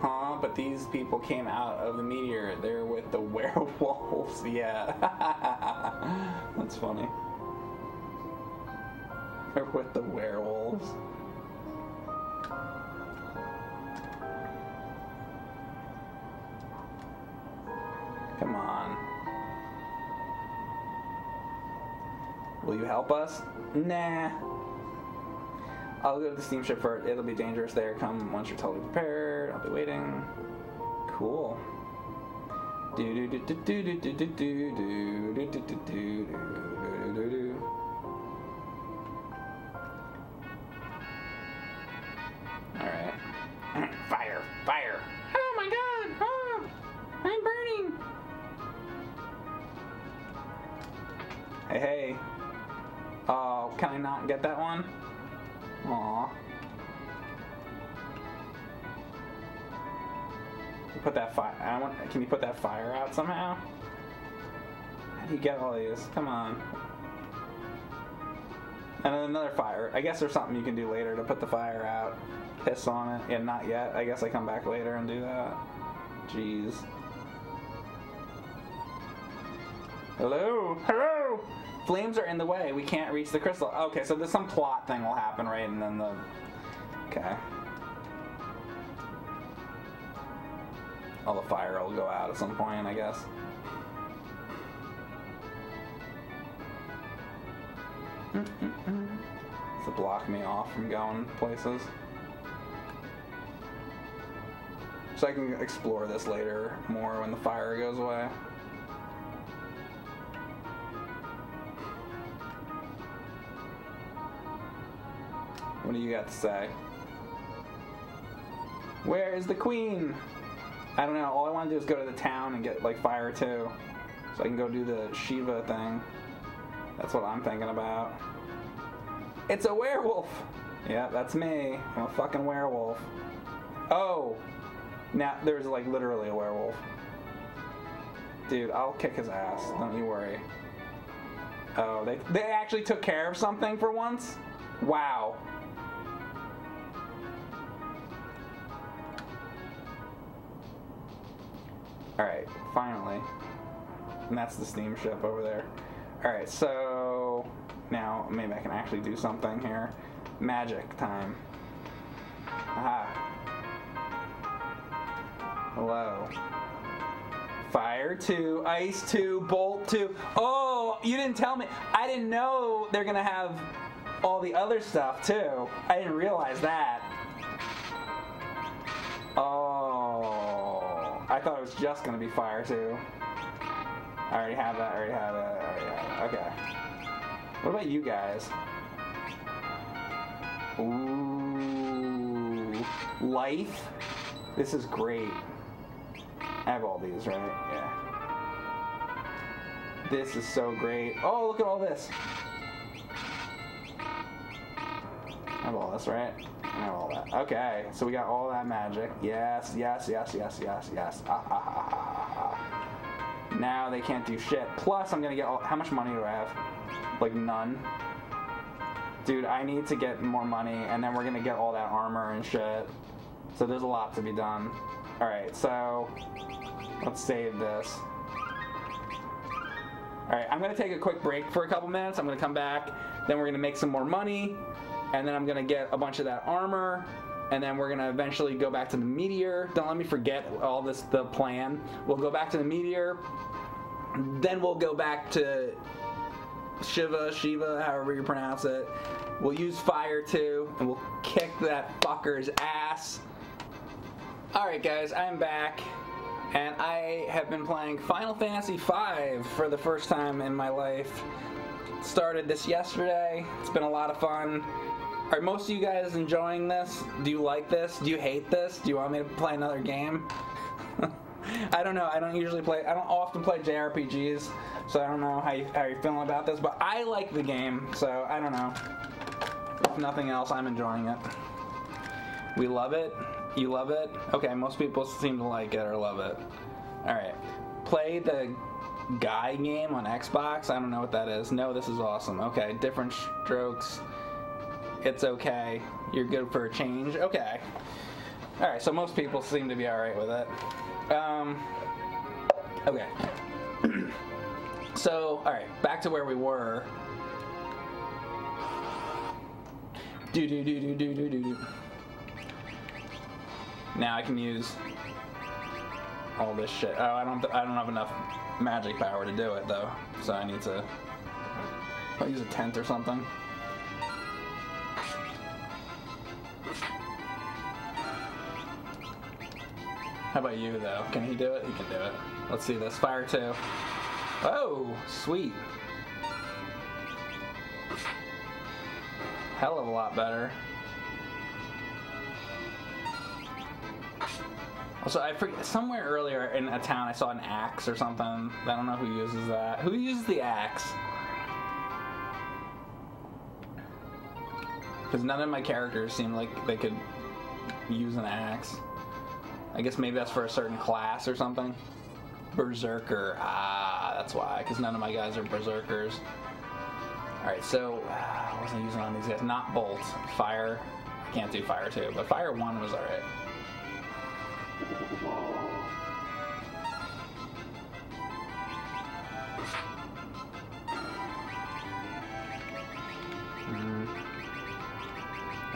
Huh? But these people came out of the meteor. They're with the werewolves. Yeah. That's funny. They're with the werewolves. Come on. Will you help us? Nah. I'll go to the steamship for it. It'll be dangerous there. Come once you're totally prepared. I'll be waiting. Cool. Do do do do do do do do do do do do do do do. All right. Fire! Fire! Oh my God! Oh, I'm burning! Hey hey. Oh, can I not get that one? Aw. Put that fire. I want. Can you put that fire out somehow? How do you get all these? Come on. And then another fire. I guess there's something you can do later to put the fire out. Piss on it. Yeah, not yet. I guess I come back later and do that. Jeez. Hello? Hello? Flames are in the way. We can't reach the crystal. Okay, so there's some plot thing will happen, right? And then the... Okay. All the fire will go out at some point, I guess. To block me off from going places. So I can explore this later more when the fire goes away. What do you got to say? Where is the queen? I don't know. All I want to do is go to the town and get like fire too. So I can go do the Shiva thing. That's what I'm thinking about. It's a werewolf! Yeah, that's me. I'm a fucking werewolf. Oh! Now, there's like literally a werewolf. Dude, I'll kick his ass. Don't you worry. Oh, they, they actually took care of something for once? Wow. Alright, finally. And that's the steamship over there. Alright, so now maybe I can actually do something here. Magic time. Aha. Hello. Fire 2, Ice 2, Bolt 2. Oh, you didn't tell me. I didn't know they're to have all the other stuff too. I didn't realize that. Oh, I thought it was just gonna be fire too. I already have that. I already have that. I already have it. Okay. What about you guys? Ooh, life. This is great. I have all these, right? Yeah. This is so great. Oh, look at all this. I have all this, right? I have all that. Okay, so we got all that magic. Yes, yes, yes, yes, yes, yes. Ah, ah, ah, ah, ah. Now they can't do shit. Plus, I'm gonna get all. How much money do I have? Like none. Dude, I need to get more money, and then we're gonna get all that armor and shit. So there's a lot to be done. All right, so let's save this. All right, I'm gonna take a quick break for a couple minutes. I'm gonna come back, then we're gonna make some more money, and then I'm gonna get a bunch of that armor, and then we're gonna eventually go back to the meteor. Don't let me forget all this, the plan. We'll go back to the meteor, then we'll go back to Shiva, Shiva, however you pronounce it. We'll use fire too, and we'll kick that fucker's ass. Alright, guys, I'm back, and I have been playing Final Fantasy V for the first time in my life. Started this yesterday, it's been a lot of fun. Are most of you guys enjoying this? Do you like this? Do you hate this? Do you want me to play another game? I don't know. I don't usually play. I don't often play JRPGs, so I don't know how you how you're feeling about this. But I like the game, so I don't know. If nothing else, I'm enjoying it. We love it. You love it. Okay, most people seem to like it or love it. All right. Play the guy game on Xbox. I don't know what that is. No, this is awesome. Okay, different strokes. It's okay. You're good for a change. Okay. All right. So most people seem to be all right with it. Um. Okay. so, all right. Back to where we were. Do do do do do do do do. Now I can use all this shit. Oh, I don't. I don't have enough magic power to do it though, so I need to. I'll use a tent or something. How about you though? Can he do it? He can do it. Let's see this. Fire two. Oh, sweet. Hell of a lot better. Also, I forget somewhere earlier in a town I saw an axe or something. I don't know who uses that. Who uses the axe? Because none of my characters seem like they could use an axe. I guess maybe that's for a certain class or something. Berserker. Ah, that's why. Because none of my guys are berserkers. Alright, so uh, I wasn't using on these guys. Not bolt. Fire. I can't do fire two, but fire one was alright. Mm.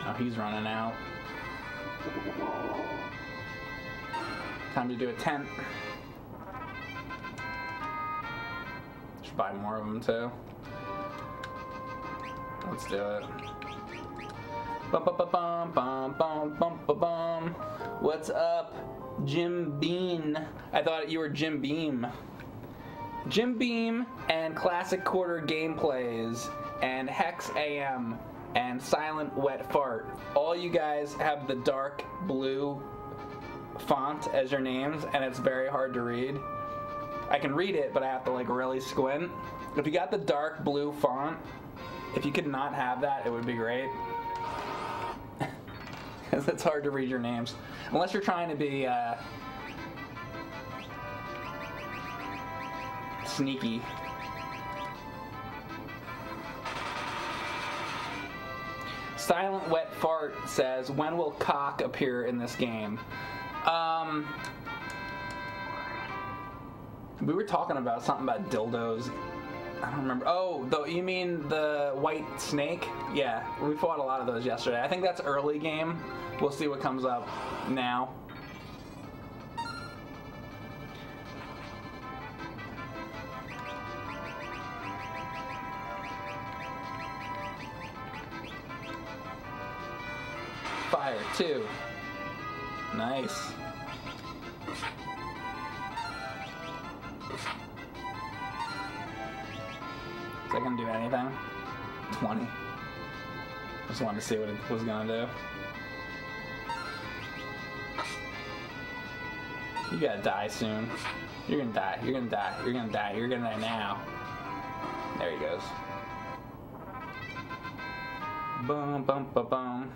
Oh, he's running out time to do a tent. Should buy more of them too. Let's do it. Bum, bum, bum, bum, bum, bum, bum, bum. What's up, Jim Bean? I thought you were Jim Beam. Jim Beam and Classic Quarter Gameplays and Hex AM and Silent Wet Fart. All you guys have the dark blue font as your names, and it's very hard to read. I can read it, but I have to like really squint. If you got the dark blue font, if you could not have that, it would be great. Because it's hard to read your names. Unless you're trying to be uh, sneaky. Silent Wet Fart says, when will cock appear in this game? Um, we were talking about something about dildos. I don't remember. Oh, the, you mean the white snake? Yeah, we fought a lot of those yesterday. I think that's early game. We'll see what comes up now. Fire, two. Nice. Is that gonna do anything? 20. Just wanted to see what it was gonna do. You gotta die soon. You're gonna die. You're gonna die. You're gonna die. You're gonna die now. There he goes. Boom, bum, ba, bum.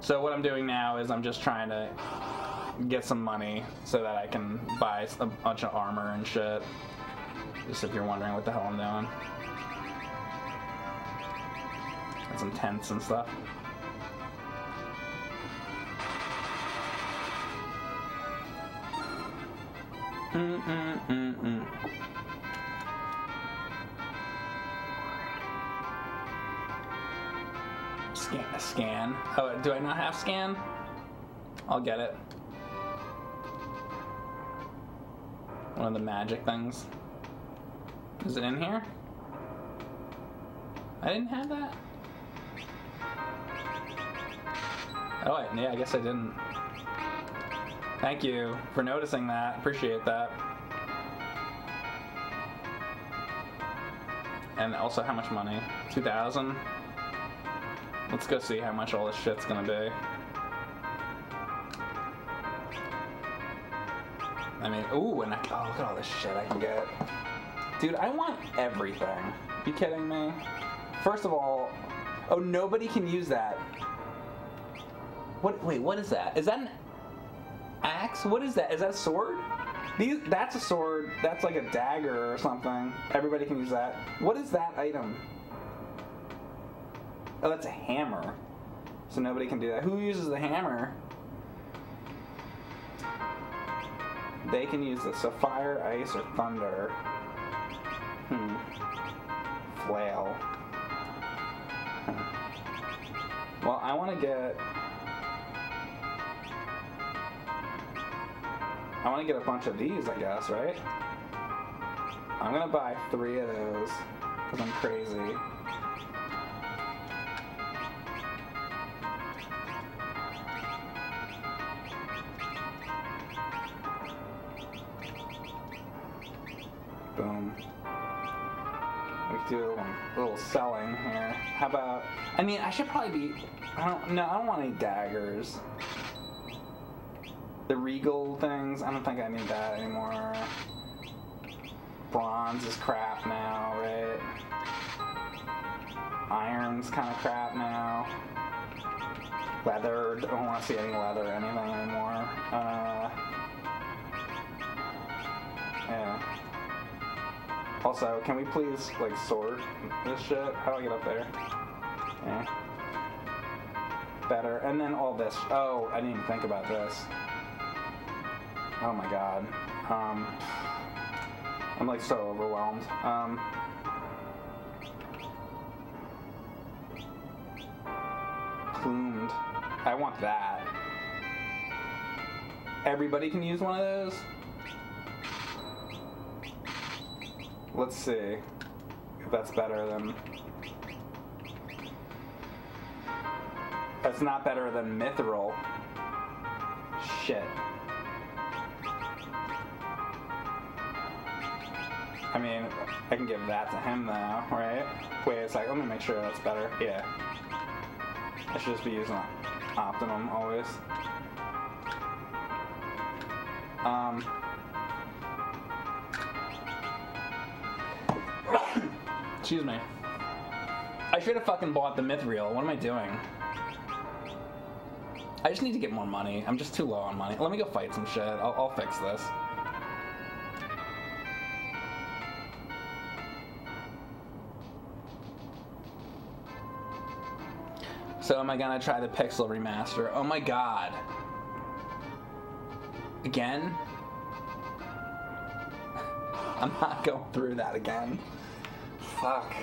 So what I'm doing now is I'm just trying to get some money so that I can buy a bunch of armor and shit. Just if you're wondering what the hell I'm doing. And some tents and stuff. Mm mm mm. Scan, scan. Oh, do I not have scan? I'll get it. One of the magic things. Is it in here? I didn't have that? Oh, yeah, I guess I didn't. Thank you for noticing that. Appreciate that. And also, how much money? 2,000? Let's go see how much all this shit's gonna be. I mean, ooh, and I, oh, look at all this shit I can get. Dude, I want everything. You kidding me? First of all, oh, nobody can use that. What? Wait, what is that? Is that an axe? What is that? Is that a sword? These, that's a sword. That's like a dagger or something. Everybody can use that. What is that item? Oh, that's a hammer. So nobody can do that. Who uses the hammer? They can use this. So fire, ice, or thunder. Hmm. Flail. Well, I want to get. I want to get a bunch of these, I guess, right? I'm gonna buy three of those because I'm crazy. Do a little selling here. How about? I mean, I should probably be. I don't. No, I don't want any daggers. The regal things. I don't think I need that anymore. Bronze is crap now, right? Iron's kind of crap now. Leather. Don't want to see any leather or anything anymore. Uh, yeah. Also, can we please like sort this shit? How do I get up there? Yeah. Better. And then all this. Oh, I didn't even think about this. Oh my god. Um, I'm like so overwhelmed. Um, plumed. I want that. Everybody can use one of those? Let's see if that's better than. That's not better than Mithril. Shit. I mean, I can give that to him though, right? Wait a sec, let me make sure that's better. Yeah. I should just be using Optimum always. Um. Excuse me. I should have fucking bought the Mithril. What am I doing? I just need to get more money. I'm just too low on money. Let me go fight some shit. I'll, I'll fix this. So am I gonna try the Pixel remaster? Oh my god. Again? I'm not going through that again. Fuck.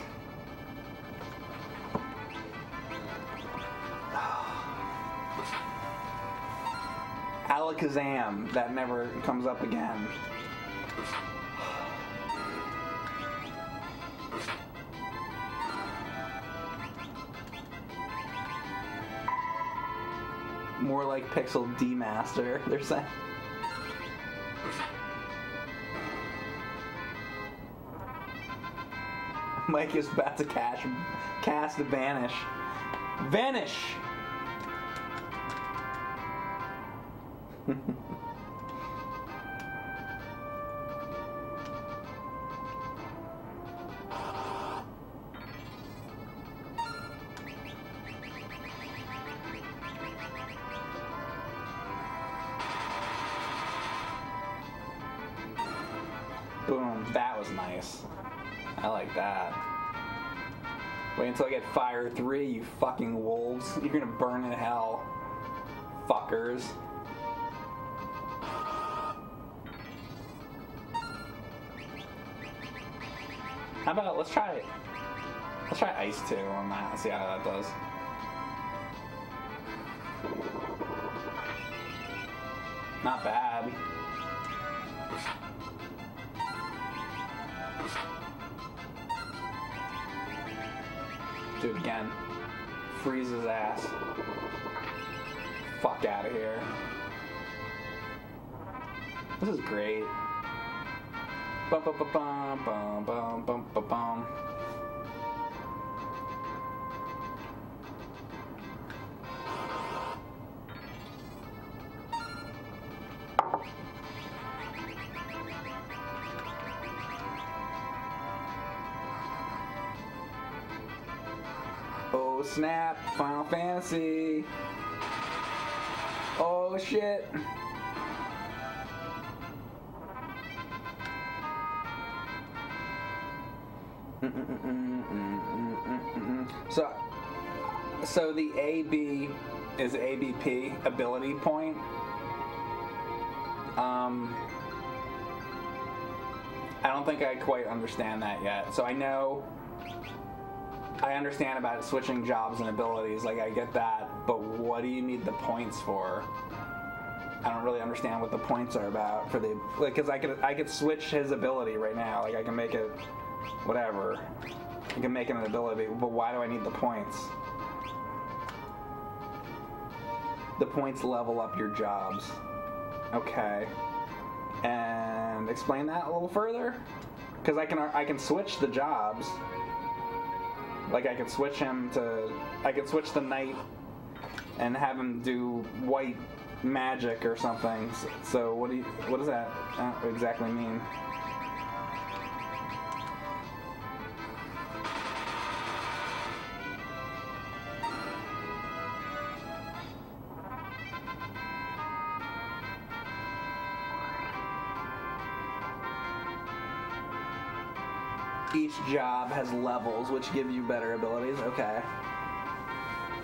Alakazam, that never comes up again. More like Pixel D-Master, they're saying. Mike is about to cash, cast Vanish. Vanish! Fire 3, you fucking wolves. You're gonna burn in hell. Fuckers. How about, let's try, let's try Ice 2 on that and see how that does. Not bad. Ass. Fuck out of here. This is great. Bum bum bum bum bum bum bum bum snap! Final Fantasy. Oh shit. So, so the AB is ABP ability point. Um, I don't think I quite understand that yet. So I know I understand about switching jobs and abilities. Like I get that, but what do you need the points for? I don't really understand what the points are about for the like because I could I could switch his ability right now. Like I can make it whatever. I can make it an ability, but why do I need the points? The points level up your jobs. Okay. And explain that a little further, because I can I can switch the jobs. Like I could switch him to I could switch the knight and have him do white magic or something. So, so what do you what does that uh, exactly mean? Job has levels which give you better abilities. Okay.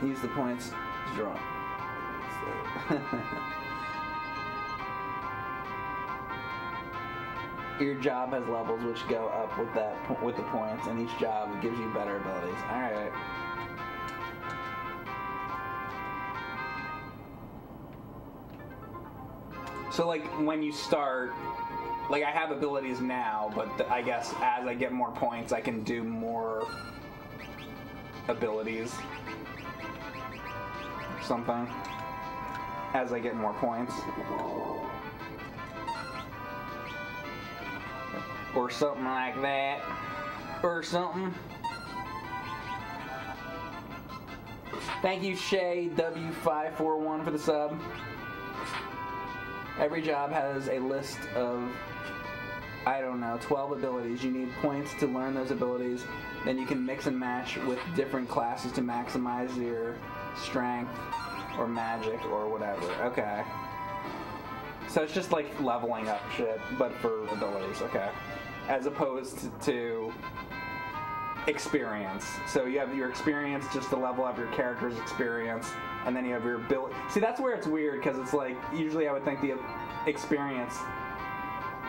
Use the points to draw. Your job has levels which go up with that with the points, and each job gives you better abilities. All right. So like when you start, like I have abilities now, but th- I guess as I get more points, I can do more abilities. Or something. As I get more points. Or something like that. Or something. Thank you, Shay W541 for the sub. Every job has a list of, I don't know, 12 abilities. You need points to learn those abilities. Then you can mix and match with different classes to maximize your strength or magic or whatever. Okay. So it's just like leveling up shit, but for abilities. Okay. As opposed to, experience. So you have your experience just to level up your character's experience, and then you have your ability. See, that's where it's weird because it's like usually I would think the experience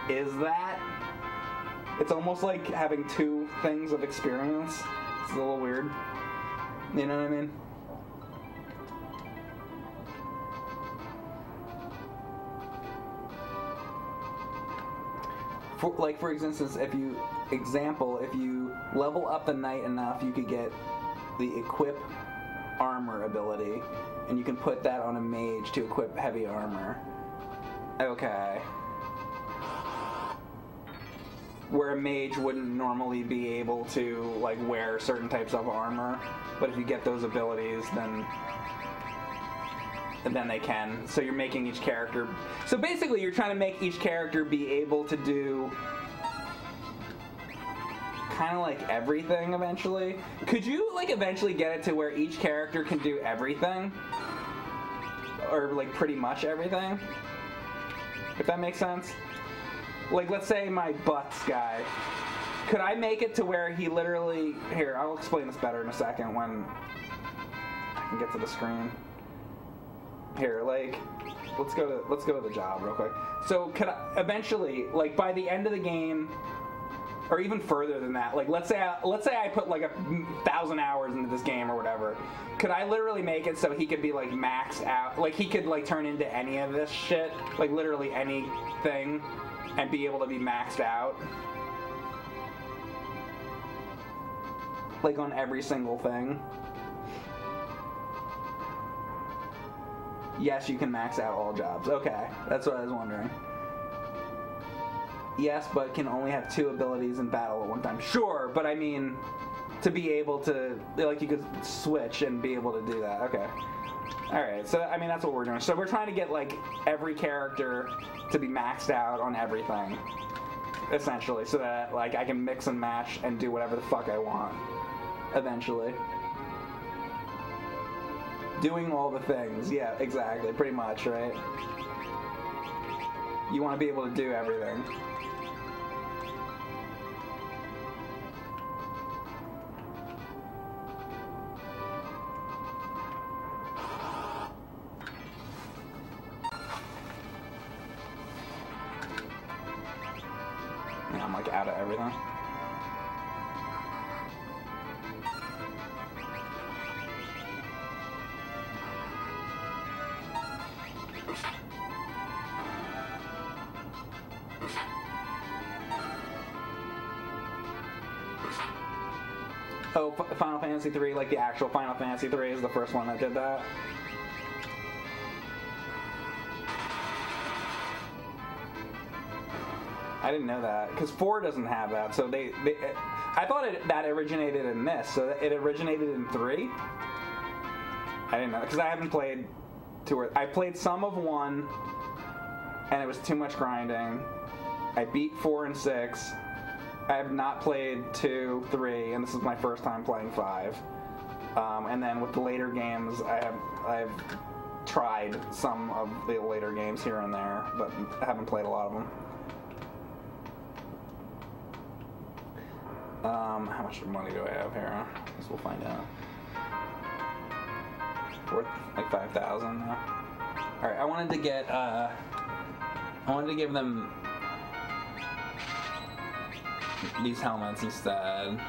is that. It's almost like having two things of experience. It's a little weird. You know what I mean? For, like for instance, if you example, if you level up the knight enough, you could get the equip armor ability, and you can put that on a mage to equip heavy armor. Okay. Where a mage wouldn't normally be able to like wear certain types of armor, but if you get those abilities, then then they can. So you're making each character. So basically, you're trying to make each character be able to do kind of like everything eventually. Could you like eventually get it to where each character can do everything? Or like pretty much everything? If that makes sense? Like let's say my butts guy. Could I make it to where he literally here, I'll explain this better in a second when I can get to the screen. Here, like let's go to let's go to the job real quick. So could I, eventually, like by the end of the game, or even further than that. Like let's say I, let's say I put like a thousand hours into this game or whatever. Could I literally make it so he could be like maxed out? Like he could like turn into any of this shit, like literally anything, and be able to be maxed out. Like on every single thing. Yes, you can max out all jobs. Okay, that's what I was wondering. yes, but can only have two abilities in battle at one time. Sure, but I mean, to be able to, like, you could switch and be able to do that. Okay. Alright, so I mean, that's what we're doing. So we're trying to get, like, every character to be maxed out on everything. Essentially, so that, like, I can mix and match and do whatever the fuck I want. Eventually. Doing all the things. Yeah, exactly. Pretty much, right? You want to be able to do everything. Like out of everything. Oh, Final Fantasy 3, like the actual Final Fantasy 3 is the first one that did that. I didn't know that because four doesn't have that. So they, they I thought it, that originated in this. So it originated in three. I didn't know because I haven't played two or I played some of one, and it was too much grinding. I beat four and six. I have not played two, three, and this is my first time playing five. Um, and then with the later games, I have I've tried some of the later games here and there, but haven't played a lot of them. Um, how much money do I have here? I guess we'll find out. Worth like five thousand. All right, I wanted to get. Uh, I wanted to give them these helmets instead.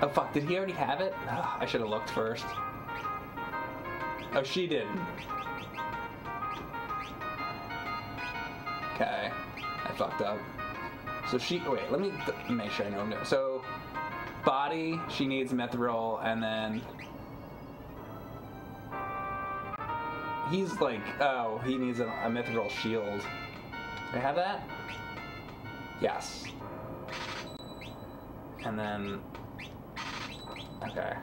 Oh fuck! Did he already have it? I should have looked first. Oh, she didn't. Okay, I fucked up. So she, wait, let me th- make sure I know. No. So, body, she needs mithril, and then he's like, oh, he needs a, a mithril shield. Do I have that? Yes. And then, okay.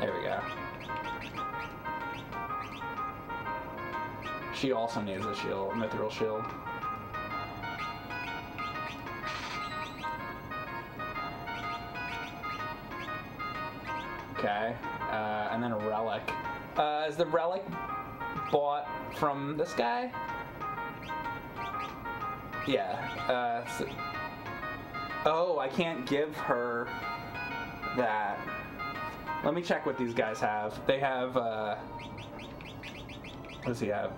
There we go. She also needs a shield, a mithril shield. Okay, uh, and then a relic. Uh, is the relic bought from this guy? Yeah. Uh, so- oh, I can't give her that. Let me check what these guys have. They have. Uh, what does he have?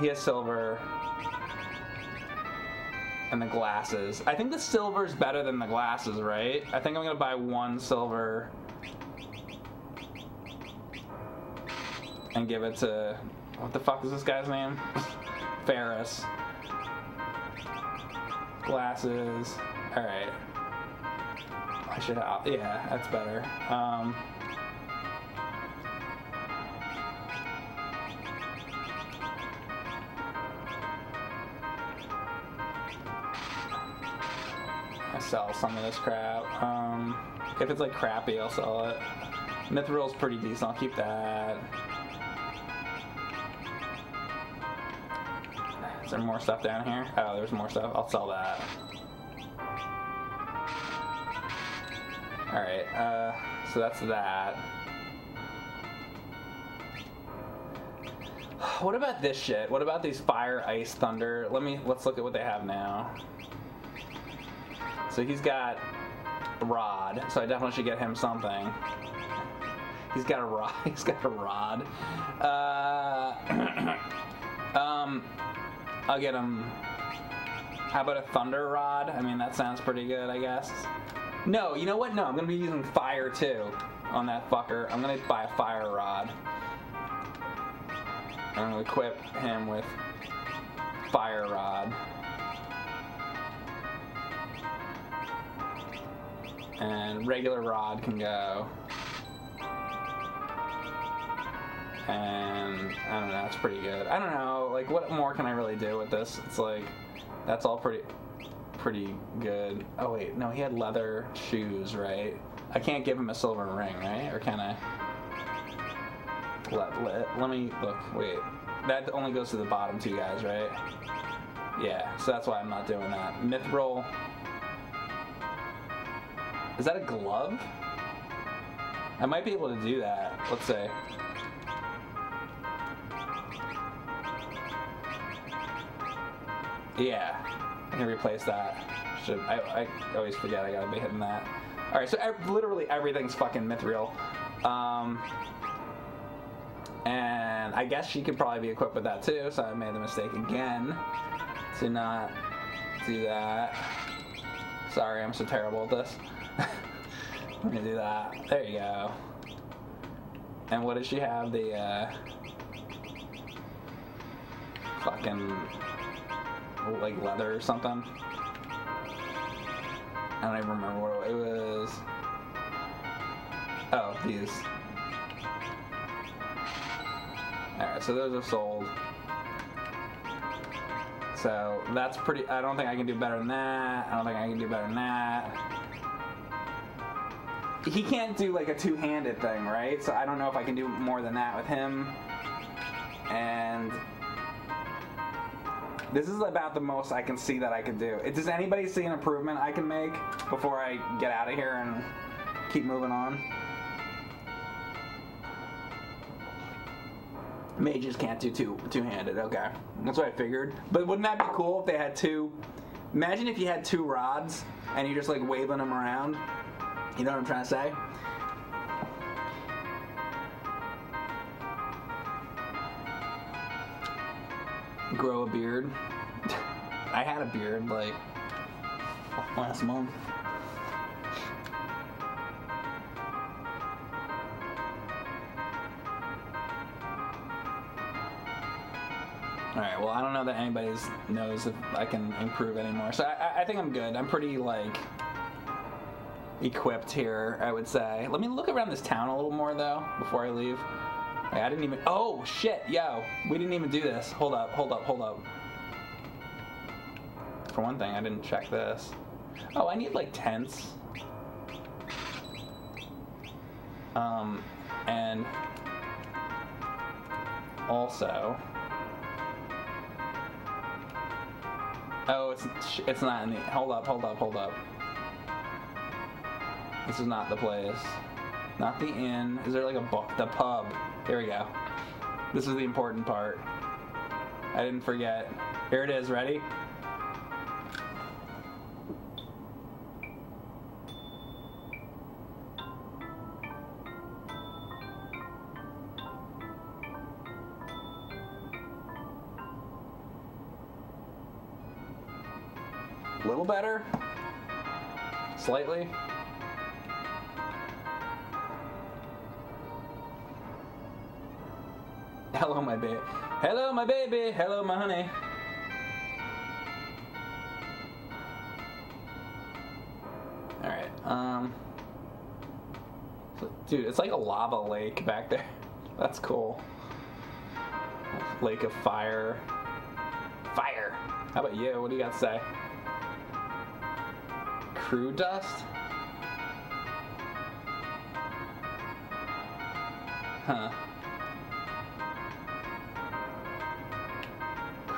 He has silver. And the glasses. I think the silver's better than the glasses, right? I think I'm gonna buy one silver and give it to what the fuck is this guy's name? Faris. Glasses. All right. I should. Yeah, that's better. Um, Sell some of this crap. Um, if it's like crappy, I'll sell it. Mithril's pretty decent. I'll keep that. Is there more stuff down here? Oh, there's more stuff. I'll sell that. Alright, uh, so that's that. What about this shit? What about these fire, ice, thunder? Let me, let's look at what they have now. So he's got a rod, so I definitely should get him something. He's got a rod. He's got a rod. Uh, um, I'll get him. How about a thunder rod? I mean, that sounds pretty good, I guess. No, you know what? No, I'm gonna be using fire too on that fucker. I'm gonna buy a fire rod. I'm gonna equip him with fire rod. And regular rod can go. and I don't know, it's pretty good. I don't know, like what more can I really do with this? It's like that's all pretty pretty good. Oh wait, no, he had leather shoes, right? I can't give him a silver ring, right? Or can I? Let, let, let me look. Wait, that only goes to the bottom two guys, right? Yeah, so that's why I'm not doing that. Mithril. Is that a glove? I might be able to do that. Let's say. Yeah, I can replace that. Should I, I always forget I gotta be hitting that. All right, so literally everything's fucking mithril. Um, and I guess she could probably be equipped with that too. So I made the mistake again to not do that. Sorry, I'm so terrible at this. I'm gonna do that. There you go. And what does she have? The uh, fucking like leather or something. I don't even remember what it was. Oh, these. Alright, so those are sold. So that's pretty. I don't think I can do better than that. I don't think I can do better than that. He can't do like a two handed thing, right? So I don't know if I can do more than that with him. And this is about the most I can see that I can do. Does anybody see an improvement I can make before I get out of here and keep moving on? Mages can't do two two-handed. Okay, that's what I figured. But wouldn't that be cool if they had two? Imagine if you had two rods and you're just like waving them around. You know what I'm trying to say? Grow a beard. I had a beard like last month. All right. Well, I don't know that anybody knows if I can improve anymore. So I, I think I'm good. I'm pretty like equipped here. I would say. Let me look around this town a little more though before I leave. I didn't even. Oh shit, yo, we didn't even do this. Hold up, hold up, hold up. For one thing, I didn't check this. Oh, I need like tents. Um, and also. Oh, it's it's not in the. Hold up, hold up, hold up. This is not the place. Not the inn. Is there like a bu- the pub? Here we go. This is the important part. I didn't forget. Here it is. Ready? A little better. Slightly. Hello, my baby. Hello, my baby. Hello, my honey. All right. Um. Dude, it's like a lava lake back there. That's cool. Lake of fire. Fire. How about you? What do you got to say? Crew dust? Huh.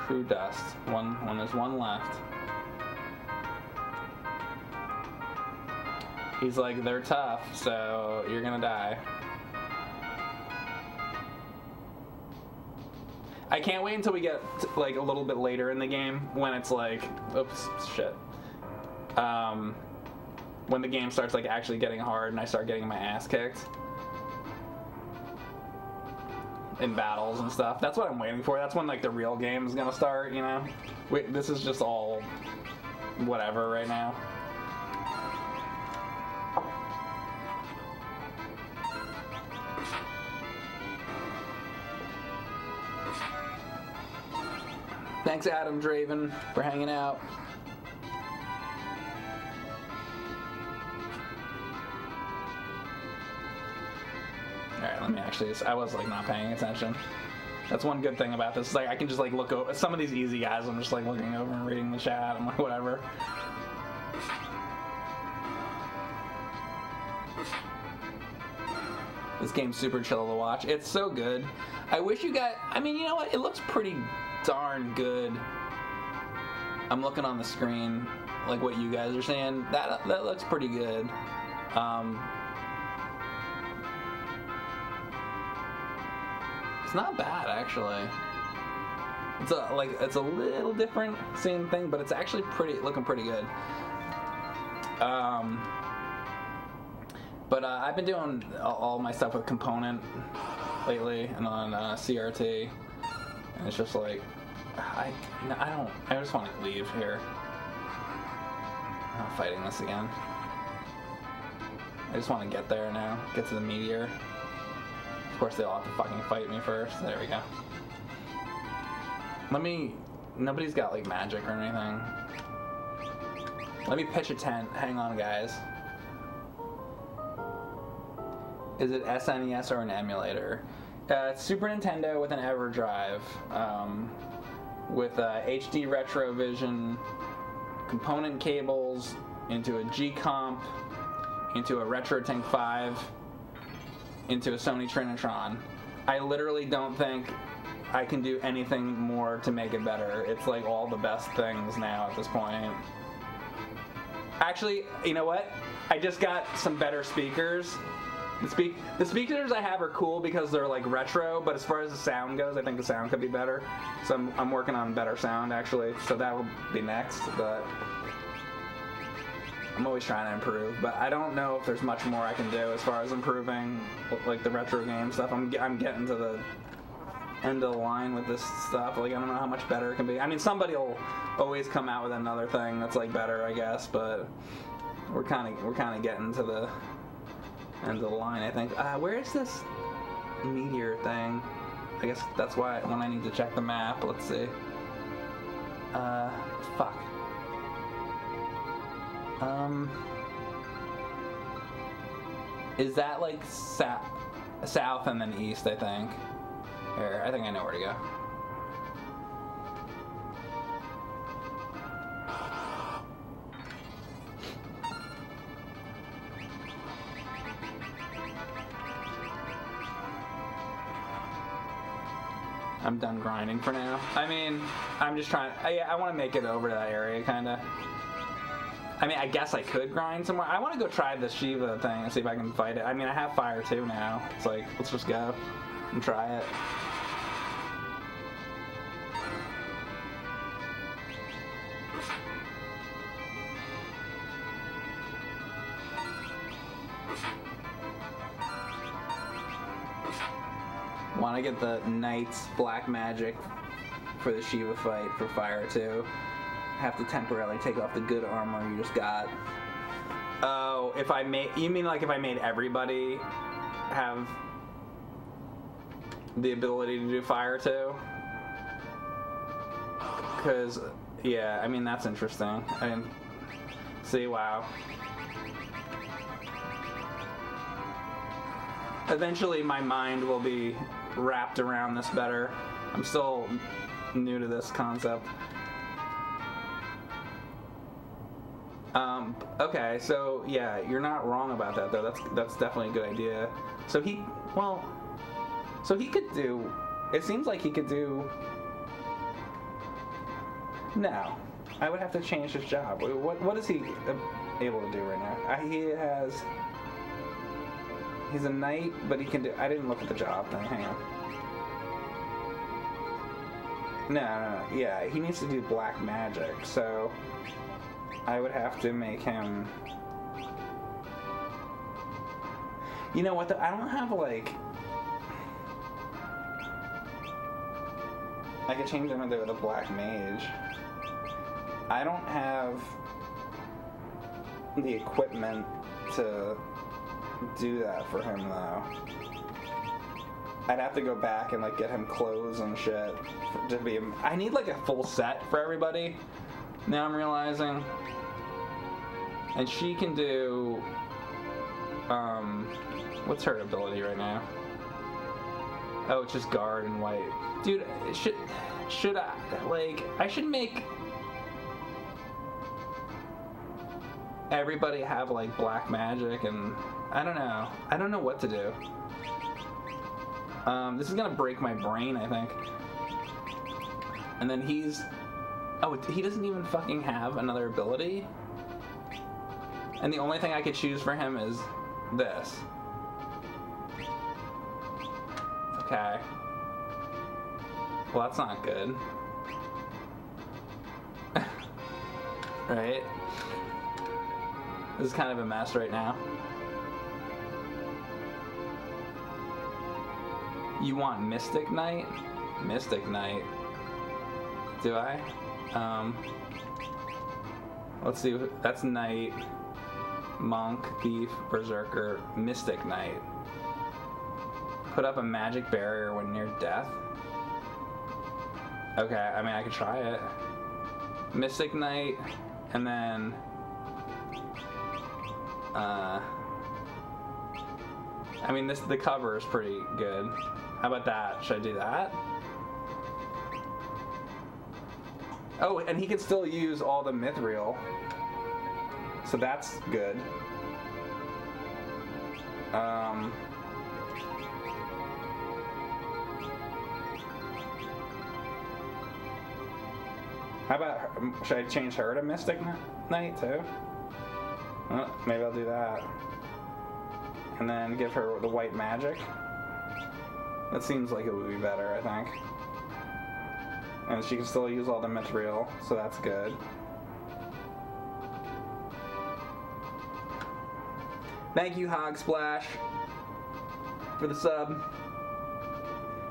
Crew dust. One when there's one left. He's like, they're tough, so you're gonna die. I can't wait until we get like a little bit later in the game when it's like, oops, shit. Um, when the game starts like actually getting hard and I start getting my ass kicked in battles and stuff. That's what I'm waiting for. That's when like the real game is gonna start. You know, Wait, this is just all whatever right now. Thanks, Adam Draven, for hanging out. Actually. I was like not paying attention. That's one good thing about this. Like I can just like look over some of these easy guys. I'm just like looking over and reading the chat. I'm like whatever. This game's super chill to watch. It's so good. I wish you got. I mean, you know what? It looks pretty darn good. I'm looking on the screen, like what you guys are saying. That that looks pretty good. Um, it's not bad actually. It's a like it's a little different, same thing, but it's actually pretty looking pretty good. Um, but uh, I've been doing all my stuff with Component lately and on uh, CRT, and it's just like I I don't I just want to leave here. I'm not fighting this again. I just want to get there now, get to the meteor. Of course, they all have to fucking fight me first. There we go. Let me. Nobody's got like magic or anything. Let me pitch a tent. Hang on, guys. Is it SNES or an emulator? Uh, Super Nintendo with an EverDrive, um, with uh, HD Retrovision, component cables into a G-Comp, into a RetroTink 5, into a Sony Trinitron. I literally don't think I can do anything more to make it better. It's like all the best things now at this point. Actually, you know what? I just got some better speakers. The, speak the speakers I have are cool because they're like retro, but as far as the sound goes, I think the sound could be better. So I'm, I'm working on better sound actually. So that will be next, but I'm always trying to improve. But I don't know if there's much more I can do as far as improving like the retro game stuff. I'm I'm getting to the end of the line with this stuff. Like I don't know how much better it can be. I mean, somebody will always come out with another thing that's like better, I guess. But we're kind of we're kind of getting to the end of the line. I think. Uh, where is this meteor thing? I guess that's why when I need to check the map. Let's see. Uh, fuck. Um, is that like sa- south and then east? I think. Here, I think I know where to go. I'm done grinding for now. I mean, I'm just trying. I, I want to make it over to that area, kind of. I mean, I guess I could grind somewhere. I want to go try the Shiva thing and see if I can fight it. I mean, I have fire too now. It's like, let's just go and try it. Want to get the Knight's Black Magic for the Shiva fight for Fire 2. Have to temporarily take off the good armor you just got. Oh, if I made. You mean like if I made everybody have the ability to do Fire too? Because, yeah, I mean, that's interesting. I didn't. See, wow. Eventually, my mind will be wrapped around this better. I'm still new to this concept. Um, okay, so yeah, you're not wrong about that though. That's that's definitely a good idea. So he, well, so he could do. It seems like he could do. No, I would have to change his job. What what is he able to do right now? I, He has. He's a knight, but he can do. I didn't look at the job thing. Hang on. No, no, no, yeah, he needs to do black magic, so I would have to make him. You know what? Though? I don't have like. I could change him into the black mage. I don't have the equipment to do that for him though. I'd have to go back and like get him clothes and shit to be. I need like a full set for everybody. Now I'm realizing, and she can do. Um, what's her ability right now? Oh, it's just guard and white. Dude, should should I like I should make everybody have like black magic and I don't know. I don't know what to do. Um, this is gonna break my brain, I think. And then he's Oh, he doesn't even fucking have another ability? And the only thing I could choose for him is this. Okay. Well, that's not good. right? This is kind of a mess right now. You want Mystic Knight? Mystic Knight. Do I? Um, let's see. That's Knight, Monk, Thief, Berserker, Mystic Knight. Put up a magic barrier when near death. Okay, I mean, I could try it. Mystic Knight, and then. Uh, I mean, this the cover is pretty good. How about that? Should I do that? Oh, and he can still use all the mithril. So that's good. Um, how about, should I change her to Mystic Knight too? Uh, maybe I'll do that. And then give her the white magic. That seems like it would be better, I think. And she can still use all the material, so that's good. Thank you, Hog Splash, for the sub.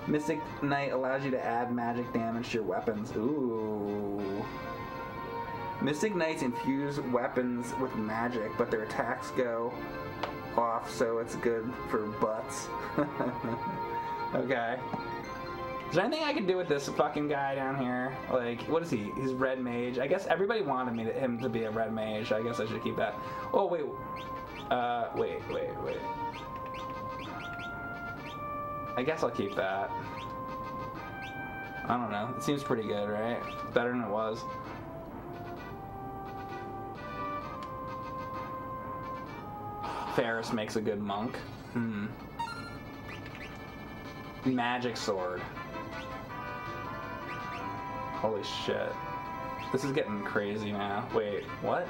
Mystic Knight allows you to add magic damage to your weapons. Ooh. Mystic Knights infuse weapons with magic, but their attacks go off, so it's good for butts. okay. Is there anything I can do with this fucking guy down here? Like, what is he? He's red mage. I guess everybody wanted me to, him to be a red mage. I guess I should keep that. Oh wait, uh, wait, wait, wait. I guess I'll keep that. I don't know. It seems pretty good, right? Better than it was. Faris makes a good monk. Hmm. Magic sword. Holy shit. This is getting crazy now. Wait, what?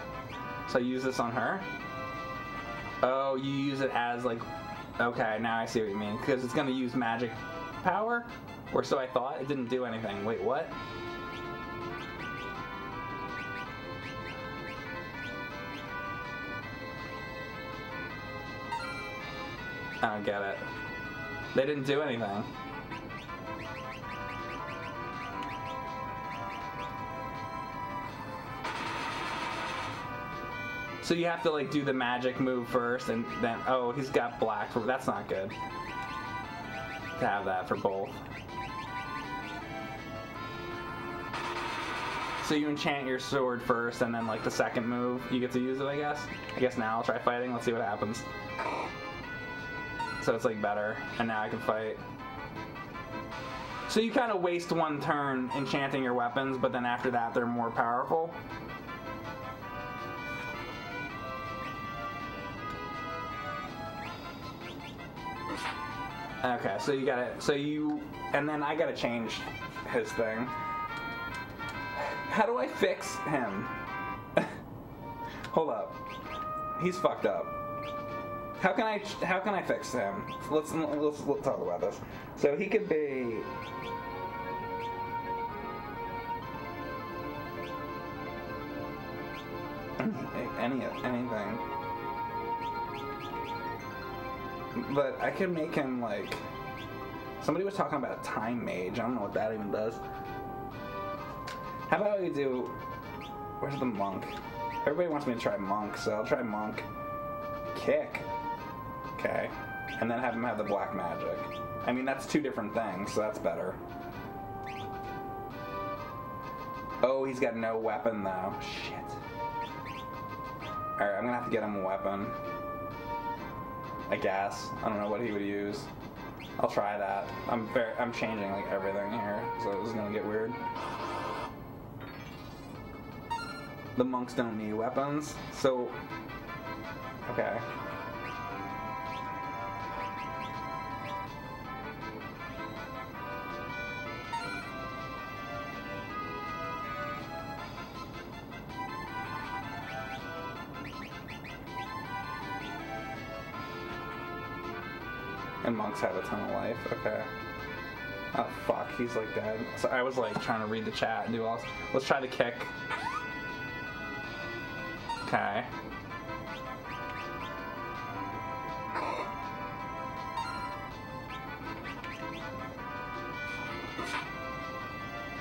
So I use this on her? Oh, you use it as like... Okay, now I see what you mean. Because it's going to use magic power? Or so I thought. It didn't do anything. Wait, what? I don't get it. They didn't do anything. So you have to like do the magic move first and then, oh, he's got black. For, that's not good. To have that for both. So you enchant your sword first and then like the second move, you get to use it, I guess? I guess now I'll try fighting. Let's see what happens. So it's like better, and now I can fight. So you kind of waste one turn enchanting your weapons, but then after that they're more powerful. Okay, so you gotta, so you, and then I gotta change his thing. How do I fix him? Hold up. He's fucked up. How can I, how can I fix him? Let's, let's, let's talk about this. So he could be, any, anything. But I could make him like. Somebody was talking about a time mage. I don't know what that even does. How about we do. Where's the monk? Everybody wants me to try monk, so I'll try monk. Kick. Okay. And then have him have the black magic. I mean, that's two different things, so that's better. Oh, he's got no weapon though. Shit. Alright, I'm gonna have to get him a weapon. I guess. I don't know what he would use. I'll try that. I'm very, I'm changing like everything here, so this is gonna get weird. The monks don't need weapons, so okay. And monks have a ton of life. Okay. Oh fuck, he's like dead. So I was like trying to read the chat and do all. Let's try to kick. Okay.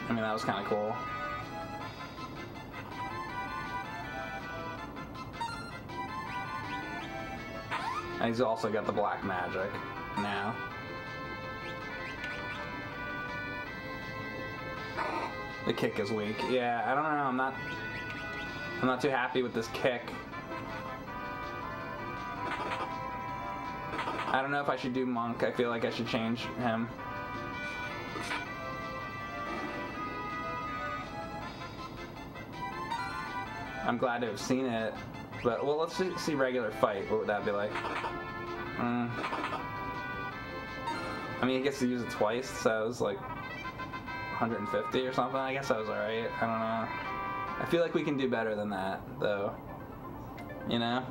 I mean that was kind of cool. And he's also got the black magic now. The kick is weak. Yeah, I don't know. I'm not. I'm not too happy with this kick. I don't know if I should do monk. I feel like I should change him. I'm glad to have seen it, but well, let's see, regular fight. What would that be like? Mm. I mean, he gets to use it twice, so it was like 150 or something. I guess that was alright. I don't know. I feel like we can do better than that, though. You know?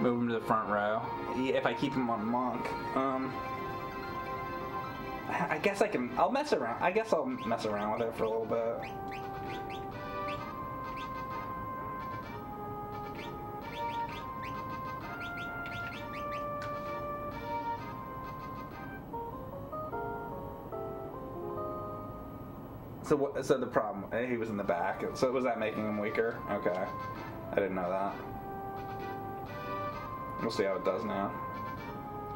Move him to the front row. If I keep him on Monk. Um, I guess I can. I'll mess around. I guess I'll mess around with it for a little bit. So? So the problem? eh, He was in the back. So was that making him weaker? Okay, I didn't know that. We'll see how it does now.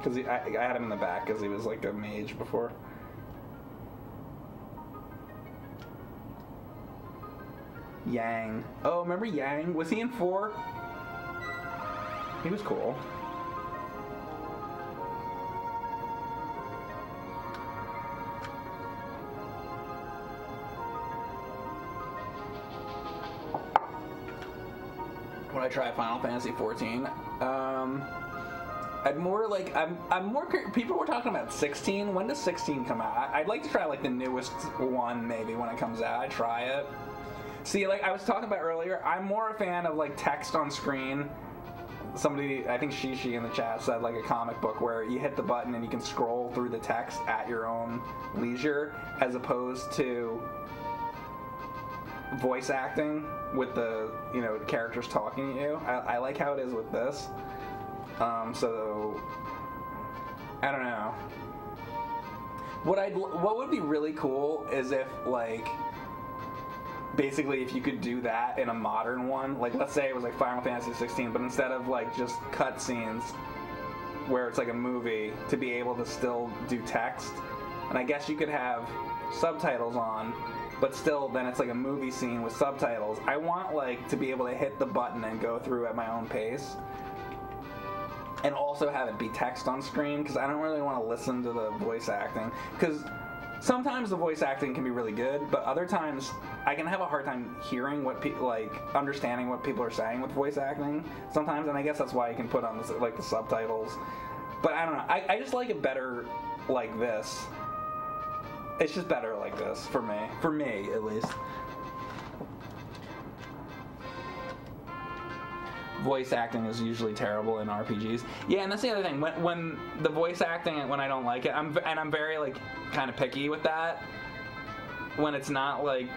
Cause I, I had him in the back because he was like a mage before. Yang. Oh, remember Yang? Was he in four? He was cool. I try Final Fantasy 14. Um, I'd more like I'm. I'm more. People were talking about 16. When does 16 come out? I'd like to try like the newest one maybe when it comes out. I try it. See, like I was talking about earlier, I'm more a fan of like text on screen. Somebody, I think Shishi in the chat said like a comic book where you hit the button and you can scroll through the text at your own leisure, as opposed to voice acting with the you know characters talking to you. I, I like how it is with this. Um, so I don't know. What I'd what would be really cool is if like basically if you could do that in a modern one, like let's say it was like Final Fantasy 16, but instead of like just cutscenes where it's like a movie, to be able to still do text, and I guess you could have subtitles on, but still then it's like a movie scene with subtitles. I want like to be able to hit the button and go through at my own pace. And also have it be text on screen because I don't really want to listen to the voice acting because sometimes the voice acting can be really good, but other times I can have a hard time hearing what people like understanding what people are saying with voice acting sometimes, and I guess that's why you can put on the, like the subtitles. But I don't know. I, I just like it better like this. It's just better like this for me. For me, at least. Voice acting is usually terrible in RPGs. Yeah, and that's the other thing. When, when the voice acting, when I don't like it, I'm and I'm very like kind of picky with that. When it's not like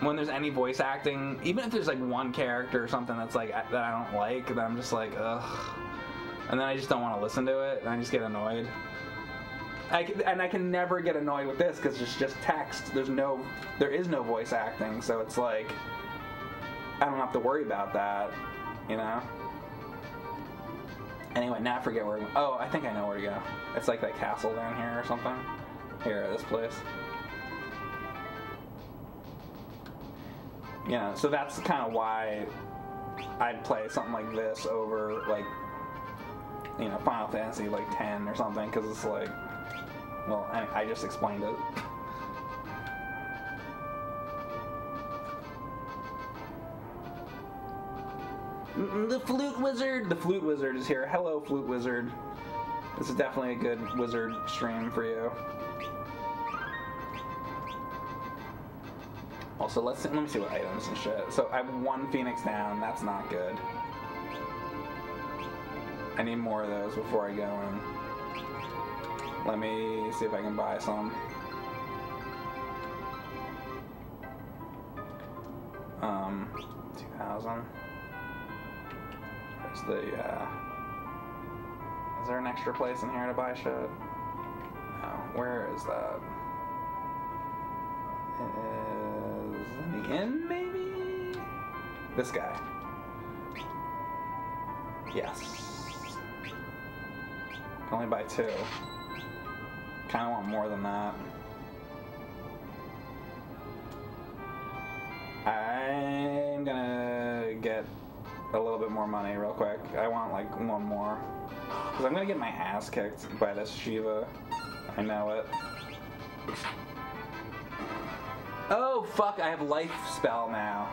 when there's any voice acting, even if there's like one character or something that's like that I don't like, then I'm just like ugh, and then I just don't want to listen to it, and I just get annoyed. I can, and I can never get annoyed with this because it's just text. There's no, there is no voice acting, so it's like I don't have to worry about that, you know. Anyway, now I forget where. Oh, I think I know where to go. It's like that castle down here or something. Here, this place. You know, so that's kind of why I'd play something like this over like you know, Final Fantasy like 10 or something, because it's like, well, I, I just explained it. Mm, The flute wizard! The flute wizard is here. Hello, flute wizard. This is definitely a good wizard stream for you. Also, let's see, let me see what items and shit. So I have one phoenix down. That's not good. I need more of those before I go in. Let me see if I can buy some. Um, 2,000. Where's the, uh... Is there an extra place in here to buy shit? No. Where is that? In the inn, maybe? This guy. Yes. Only buy two. Kind of want more than that. I'm gonna get a little bit more money real quick. I want like one more. Because I'm gonna get my ass kicked by this Shiva. I know it. Oh, fuck, I have life spell now.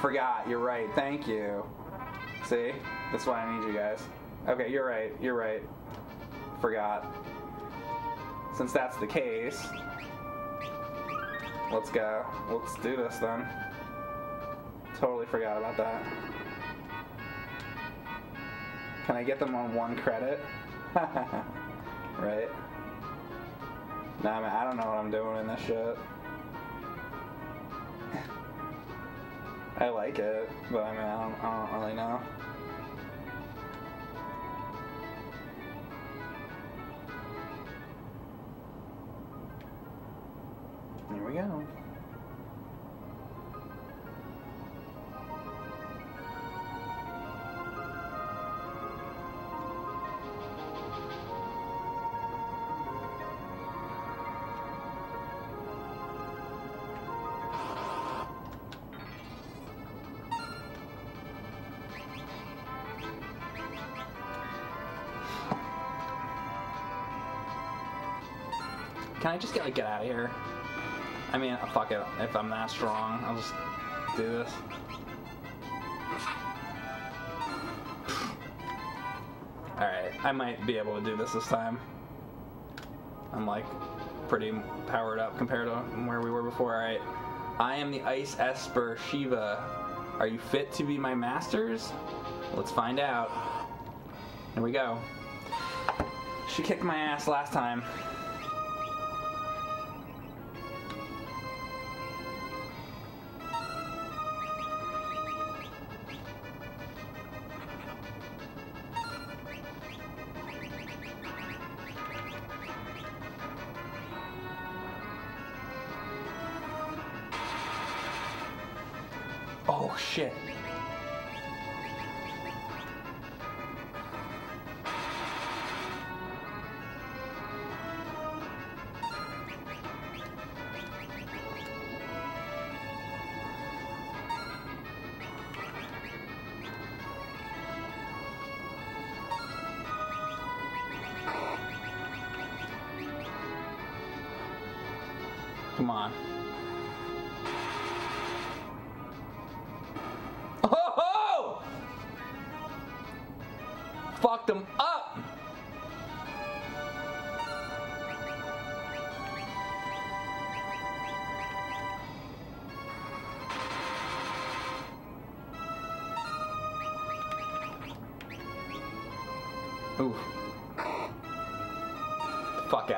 Forgot, you're right, thank you. See? That's why I need you guys. Okay, you're right, you're right. Forgot. Since that's the case, let's go. Let's do this then. Totally forgot about that. Can I get them on one credit? right? Nah, man, I don't know what I'm doing in this shit. I like it, but I mean, I don't, I don't really know. Here we go. Can I just get like get out of here? I mean, fuck it. If I'm that strong, I'll just do this. Alright, I might be able to do this this time. I'm like pretty powered up compared to where we were before. Alright. I am the Ice Esper Shiva. Are you fit to be my masters? Let's find out. Here we go. She kicked my ass last time.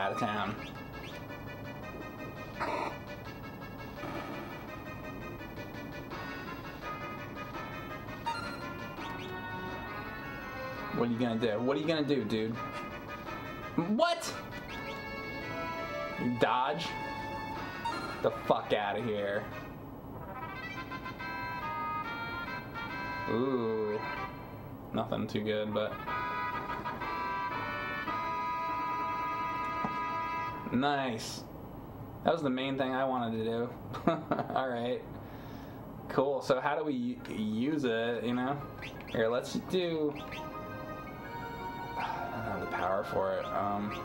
Out of town. What are you gonna do? What are you gonna do, dude? What? Dodge? The fuck out of here. Ooh. Nothing too good, but. Nice. That was the main thing I wanted to do. Alright. Cool. So, how do we use it, you know? Here, let's do. I don't have the power for it. Um,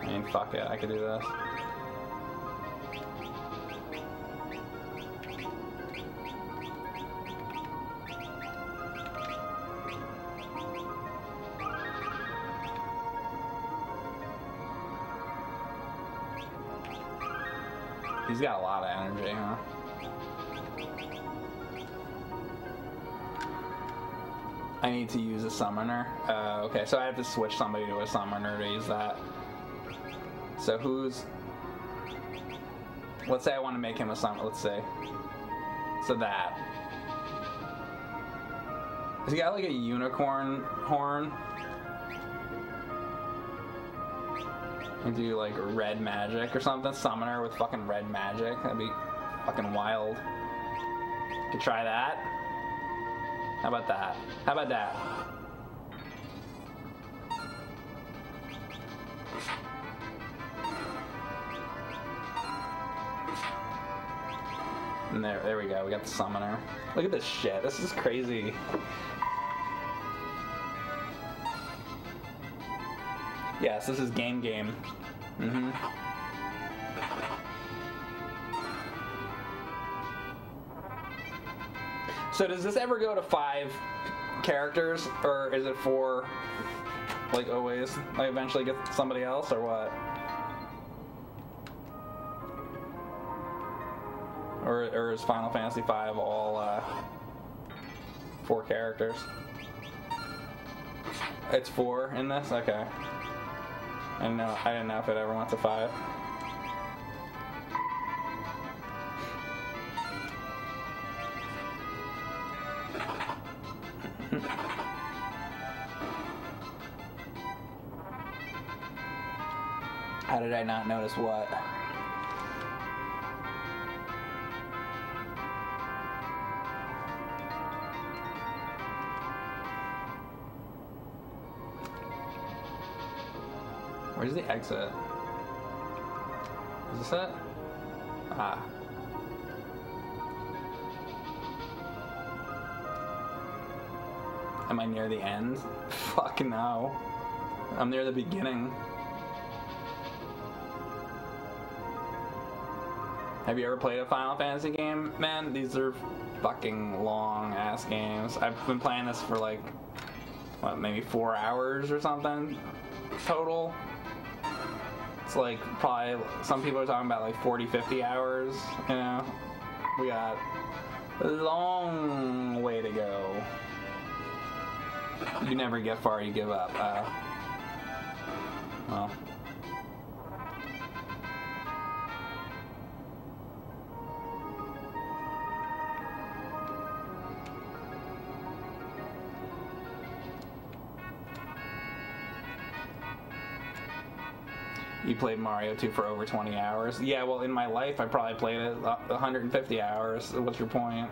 I mean, fuck it, I could do this. Summoner. Uh, okay, so I have to switch somebody to a summoner to use that. So who's... Let's say I want to make him a summoner. Let's say. So that. Has he got like a unicorn horn? And do like red magic or something. Summoner with fucking red magic. That'd be fucking wild. Could try that. How about that? How about that? And there, there we go. We got the summoner. Look at this shit. This is crazy. Yes, this is game game. Mm-hmm. So does this ever go to five characters, or is it four? Like always, I eventually get somebody else, or what? Or, or is Final Fantasy V all uh, four characters? It's four in this. Okay. I know. I didn't know if it ever went to five. How did I not notice what? Where's the exit? Is this it? Ah. Am I near the end? Fuck no. I'm near the beginning. Have you ever played a Final Fantasy game? Man, these are fucking long ass games. I've been playing this for like, what, maybe four hours or something total. It's like probably, some people are talking about like 40, 50 hours, you know? We got a long way to go. You never get far, you give up. Uh, well. You played Mario 2 for over 20 hours. Yeah, well, in my life, I probably played it uh, 150 hours. What's your point?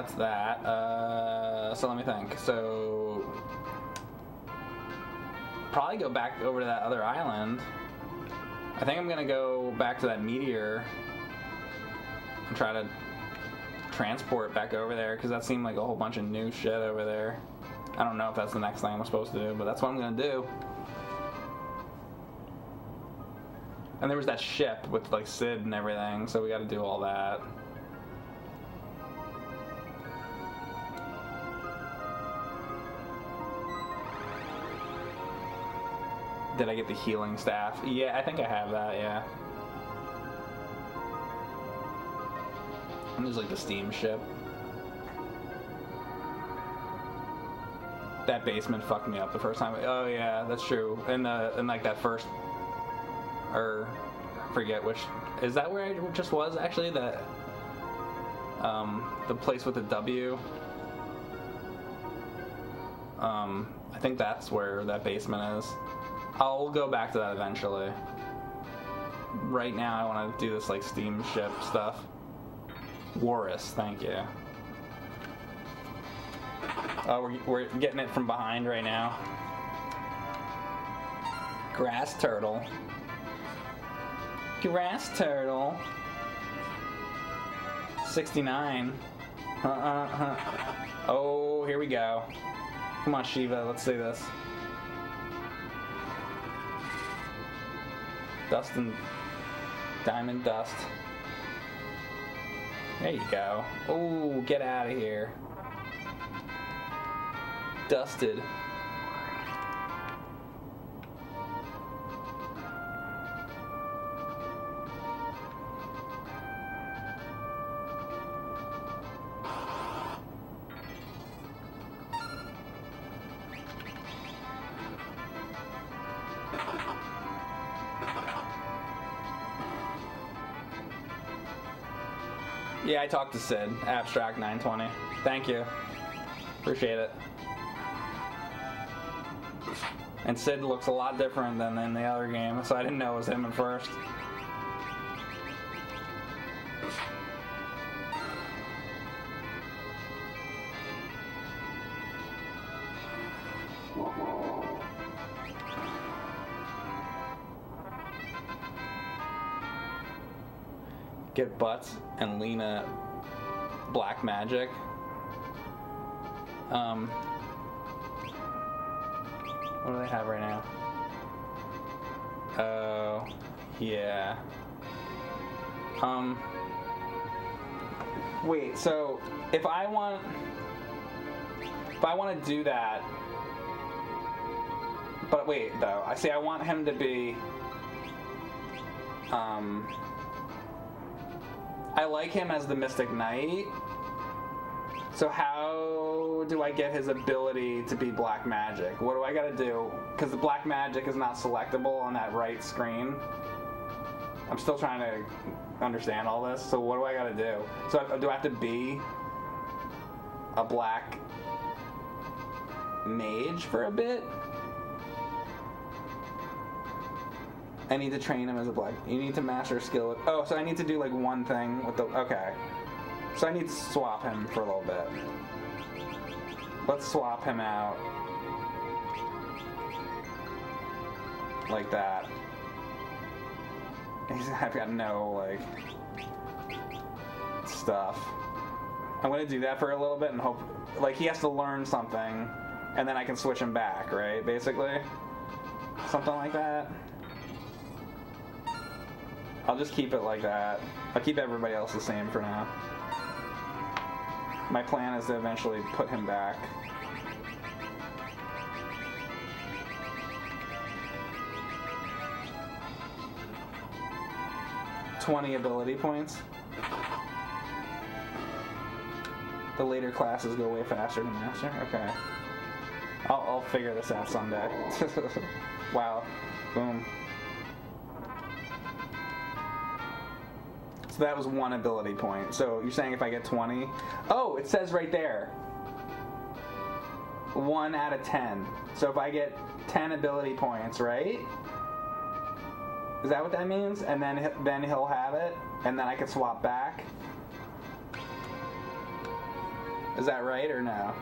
That's that. Uh, so let me think. So, probably go back over to that other island. I think I'm gonna go back to that meteor and try to transport back over there because that seemed like a whole bunch of new shit over there. I don't know if that's the next thing I'm supposed to do, but that's what I'm gonna do. And there was that ship with like Sid and everything, so we gotta do all that. Did I get the healing staff? Yeah, I think I have that, yeah. And there's like the steamship. That basement fucked me up the first time. Oh yeah, that's true. In the in like that first or forget which is that where I just was actually the um the place with the W. Um I think that's where that basement is. I'll go back to that eventually. Right now, I want to do this like steamship stuff. Warris, thank you. Oh, we're, we're getting it from behind right now. Grass turtle. Grass turtle. 69. Uh, uh, uh. Oh, here we go. Come on, Shiva, let's do this. Dust and diamond dust. There you go. Oh, get out of here. Dusted. I talked to Sid, Abstract 920. Thank you. Appreciate it. And Sid looks a lot different than in the other game, so I didn't know it was him at first. Get Butts and Lenna Black Magic. Um, what do they have right now? Oh, yeah. Um, wait, so if I want, if I want to do that, but wait though, I see I want him to be, um, I like him as the Mystic Knight. So how do I get his ability to be black magic? What do I gotta do? Because the black magic is not selectable on that right screen. I'm still trying to understand all this. So what do I gotta do? So do I have to be a black mage for a bit? I need to train him as a black. You need to master skill. Oh, so I need to do like one thing with the. Okay. So I need to swap him for a little bit. Let's swap him out. Like that. I've got no, like, stuff. I'm gonna do that for a little bit and hope, like, he has to learn something, and then I can switch him back, right? Basically? Something like that. I'll just keep it like that. I'll keep everybody else the same for now. My plan is to eventually put him back. Twenty ability points. The later classes go way faster than master. Okay. I'll, I'll figure this out someday. wow. Boom. So that was one ability point. So you're saying if I get 20? Oh, it says right there. 1 out of 10. So if I get 10 ability points, right? Is that what that means? And then then he'll have it, and then I can swap back. Is that right or no?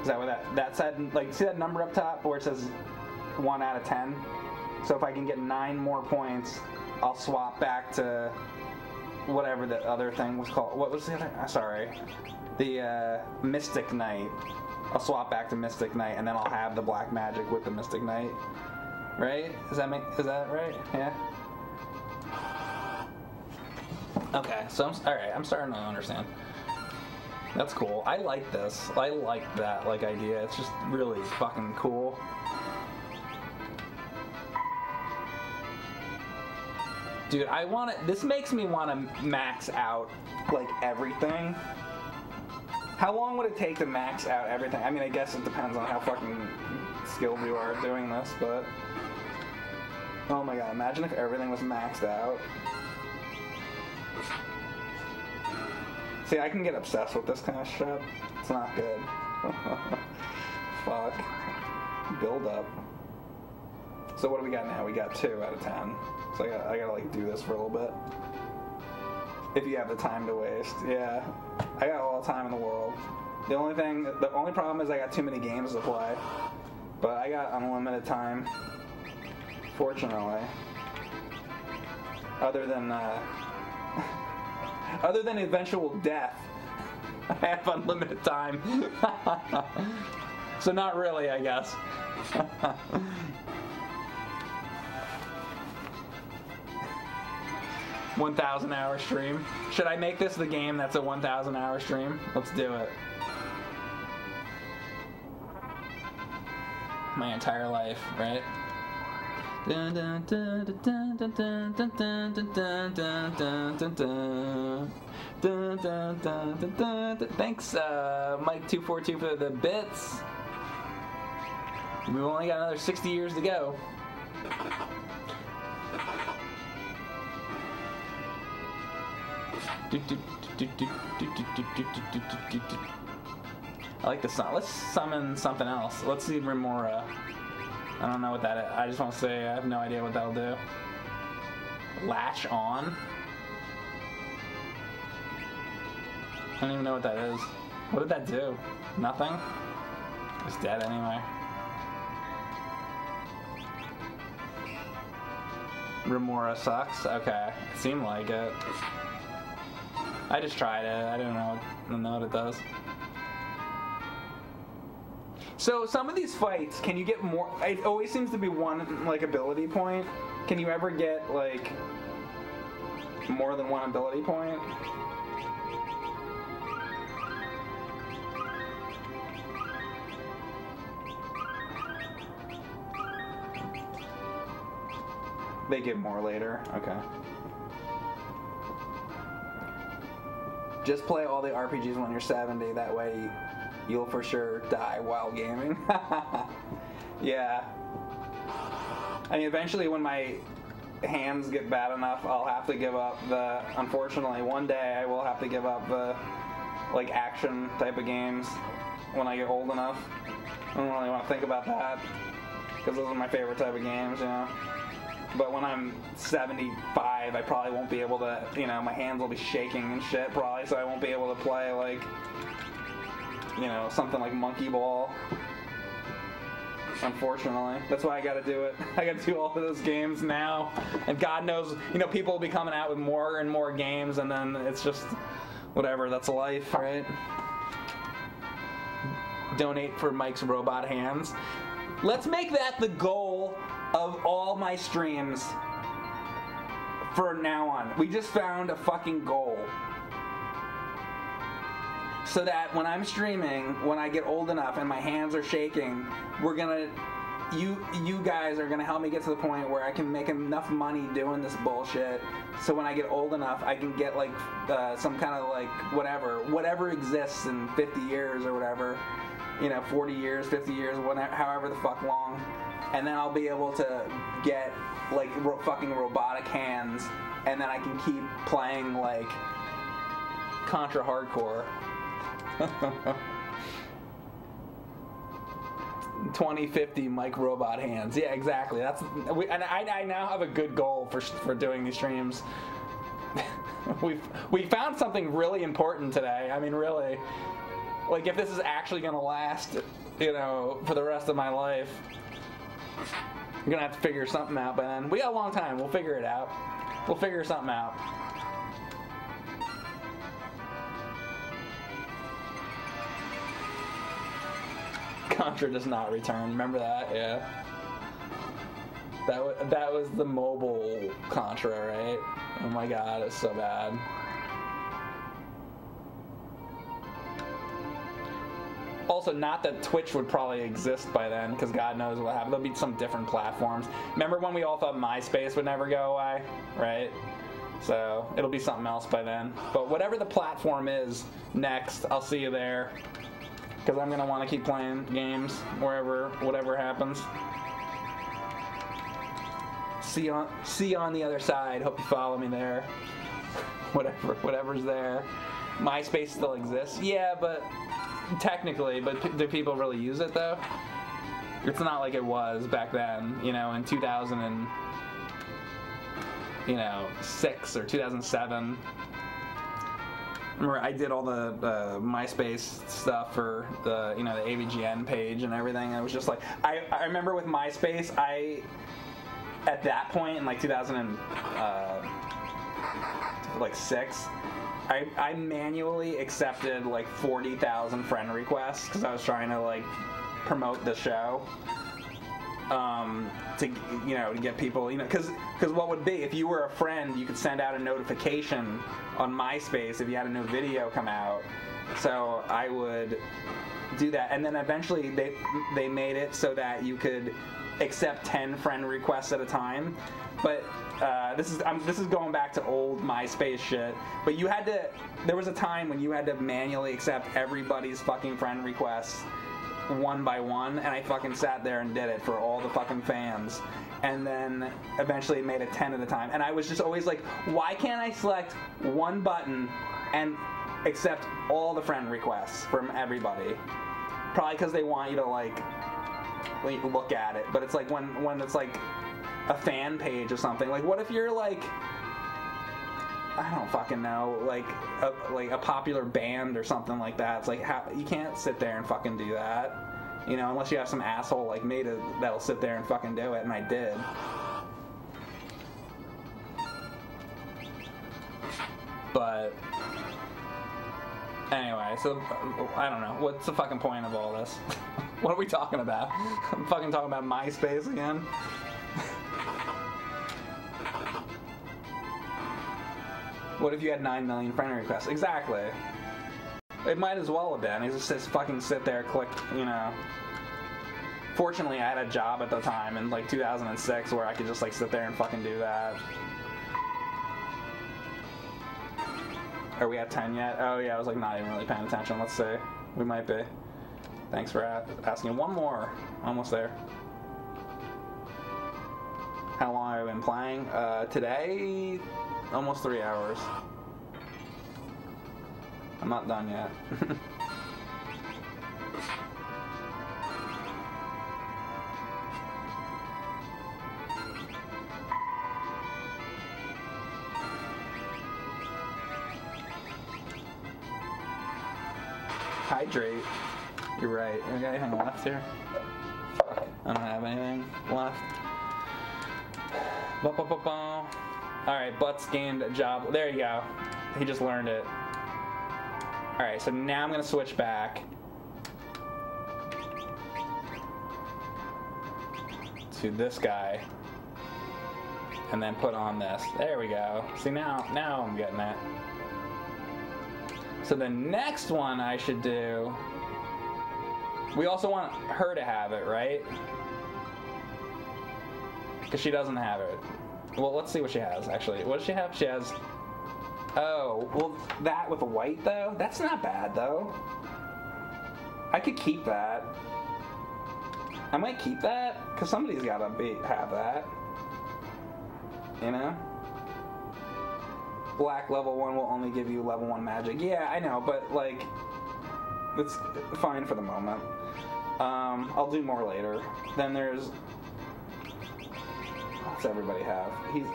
Is that what that that said? Like, see that number up top where it says one out of ten? So if I can get nine more points, I'll swap back to whatever the other thing was called. What was the other? Sorry, the uh, Mystic Knight. I'll swap back to Mystic Knight, and then I'll have the Black Magic with the Mystic Knight. Right? Is that make, is that right? Yeah. Okay, so I'm, all right. I'm starting to understand. That's cool. I like this. I like that like idea. It's just really fucking cool. Dude, I want to. This makes me want to max out like everything. How long would it take to max out everything? I mean, I guess it depends on how fucking skilled you are doing this, but. Oh my god, imagine if everything was maxed out. See, I can get obsessed with this kind of shit. It's not good. Fuck. Build up. So what do we got now? We got two out of ten. So I got I gotta like do this for a little bit. If you have the time to waste, yeah. I got all the time in the world. The only thing, the only problem is I got too many games to play. But I got unlimited time. Fortunately. Other than, uh, other than eventual death, I have unlimited time. so not really, I guess. 1,000 hour stream. Should I make this the game that's a 1,000 hour stream? Let's do it. My entire life, right? Thanks, uh, Mike242 for the bits. We've only got another 60 years to go. I like the song. Let's summon something else. Let's see Remora. I don't know what that is. I just want to say I have no idea what that'll do. Latch on? I don't even know what that is. What did that do? Nothing? It's dead anyway. Remora sucks? Okay. It seemed like it. I just tried it. I don't know. I don't know what it does. So some of these fights, can you get more? It always seems to be one like ability point. Can you ever get like more than one ability point? They give more later. Okay. Just play all the RPGs when you're 70. That way, you'll for sure die while gaming. yeah. I mean, eventually, when my hands get bad enough, I'll have to give up the. Unfortunately, one day I will have to give up the like action type of games when I get old enough. I don't really want to think about that because those are my favorite type of games, you know. But when I'm 75, I probably won't be able to, you know, my hands will be shaking and shit probably, so I won't be able to play like, you know, something like Monkey Ball. Unfortunately, that's why I got to do it. I got to do all of those games now, and God knows, you know, people will be coming out with more and more games, and then it's just whatever. That's life, right? Donate for Mike's robot hands. Let's make that the goal of all my streams for now on. We just found a fucking goal. So that when I'm streaming, when I get old enough and my hands are shaking, we're gonna you you guys are gonna help me get to the point where I can make enough money doing this bullshit. So when I get old enough, I can get like uh, some kind of like whatever whatever exists in 50 years or whatever, you know, 40 years, 50 years, whatever, however the fuck long and then I'll be able to get like ro- fucking robotic hands, and then I can keep playing like Contra Hard Corps. 2050 Mike Robot hands. Yeah, exactly. That's we, and I, I now have a good goal for for doing these streams. We've we found something really important today. I mean, really, like if this is actually gonna last, you know, for the rest of my life. I'm gonna have to figure something out by then. Um, we got a long time. We'll figure it out. We'll figure something out. Contra does not return. Remember that? Yeah. That that was the mobile Contra, right? Oh my god, it's so bad. Also, not that Twitch would probably exist by then, because God knows what happened. There'll be some different platforms. Remember when we all thought MySpace would never go away, right? So it'll be something else by then. But whatever the platform is next, I'll see you there. Because I'm gonna want to keep playing games wherever, whatever happens. See on, see you on the other side. Hope you follow me there. whatever, whatever's there. MySpace still exists. Yeah, but technically, but do people really use it though? It's not like it was back then, you know, in 2000 and you know, six or 2007. Remember, I did all the uh, MySpace stuff for the, you know, the AVGN page and everything. And it was just like, I, I remember with MySpace, I, at that point in like 2000 and, uh, like six, I, I manually accepted like 40,000 friend requests because I was trying to like promote the show um, to you know to get people you know because because what would be if you were a friend you could send out a notification on MySpace if you had a new video come out. So I would do that. And then eventually they they made it so that you could accept 10 friend requests at a time. But uh, this is I'm, this is going back to old MySpace shit. But you had to. There was a time when you had to manually accept everybody's fucking friend requests one by one, and I fucking sat there and did it for all the fucking fans. And then eventually made it 10 at a time. And I was just always like, why can't I select one button and accept all the friend requests from everybody? Probably because they want you to like look at it. But it's like when when it's like a fan page or something. Like, what if you're like I don't fucking know, like a, like a popular band or something like that. It's like how you can't sit there and fucking do that, you know, unless you have some asshole like me to, that'll sit there and fucking do it, and I did. But anyway, so I don't know. What's the fucking point of all this? what are we talking about? I'm fucking talking about MySpace again. What if you had 9 million friend requests? Exactly. It might as well have been. He just says fucking sit there, click, you know. Fortunately, I had a job at the time in like 2006 where I could just like sit there and fucking do that. Are we at 10 yet? Oh yeah, I was like not even really paying attention. Let's see. We might be. Thanks for asking. One more. Almost there. How long have I been playing? Uh, today, almost three hours. I'm not done yet. Hydrate. You're right. You got anything left here? I don't have anything left. Ba -ba -ba Alright, Butts gained a job. There you go. He just learned it. Alright, so now I'm to switch back. To this guy. And then put on this. There we go. See, now, now I'm getting it. So the next one I should do... We also want her to have it, right? Because she doesn't have it. Well, let's see what she has, actually. What does she have? She has... Oh, well, that with white, though? That's not bad, though. I could keep that. I might keep that, because somebody's got to be have that. You know? Black level 1 will only give you level 1 magic. Yeah, I know, but, like... It's fine for the moment. Um, I'll do more later. Then there's What's everybody have? He's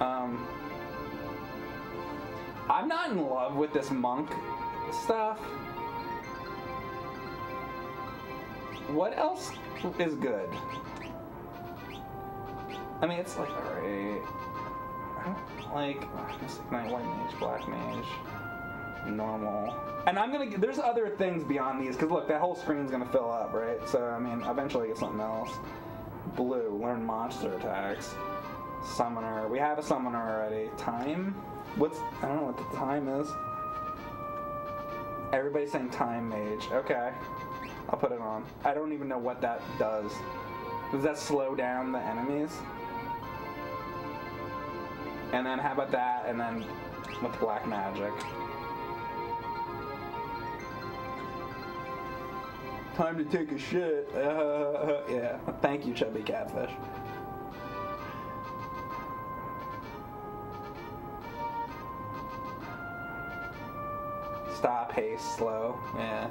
Um, I'm not in love with this monk stuff. What else is good? I mean, it's like alright. Like, Mystic Knight, White Mage, Black Mage, normal. And I'm gonna. There's other things beyond these because look, that whole screen's gonna fill up, right? So I mean, eventually get something else. Blue, learn monster attacks. Summoner. We have a summoner already. Time? What's I don't know what the time is. Everybody's saying time mage. Okay. I'll put it on. I don't even know what that does. Does that slow down the enemies? And then how about that and then with black magic? time to take a shit. Uh, yeah. Thank you, Chubby Catfish. Stop, haste, slow. Yeah.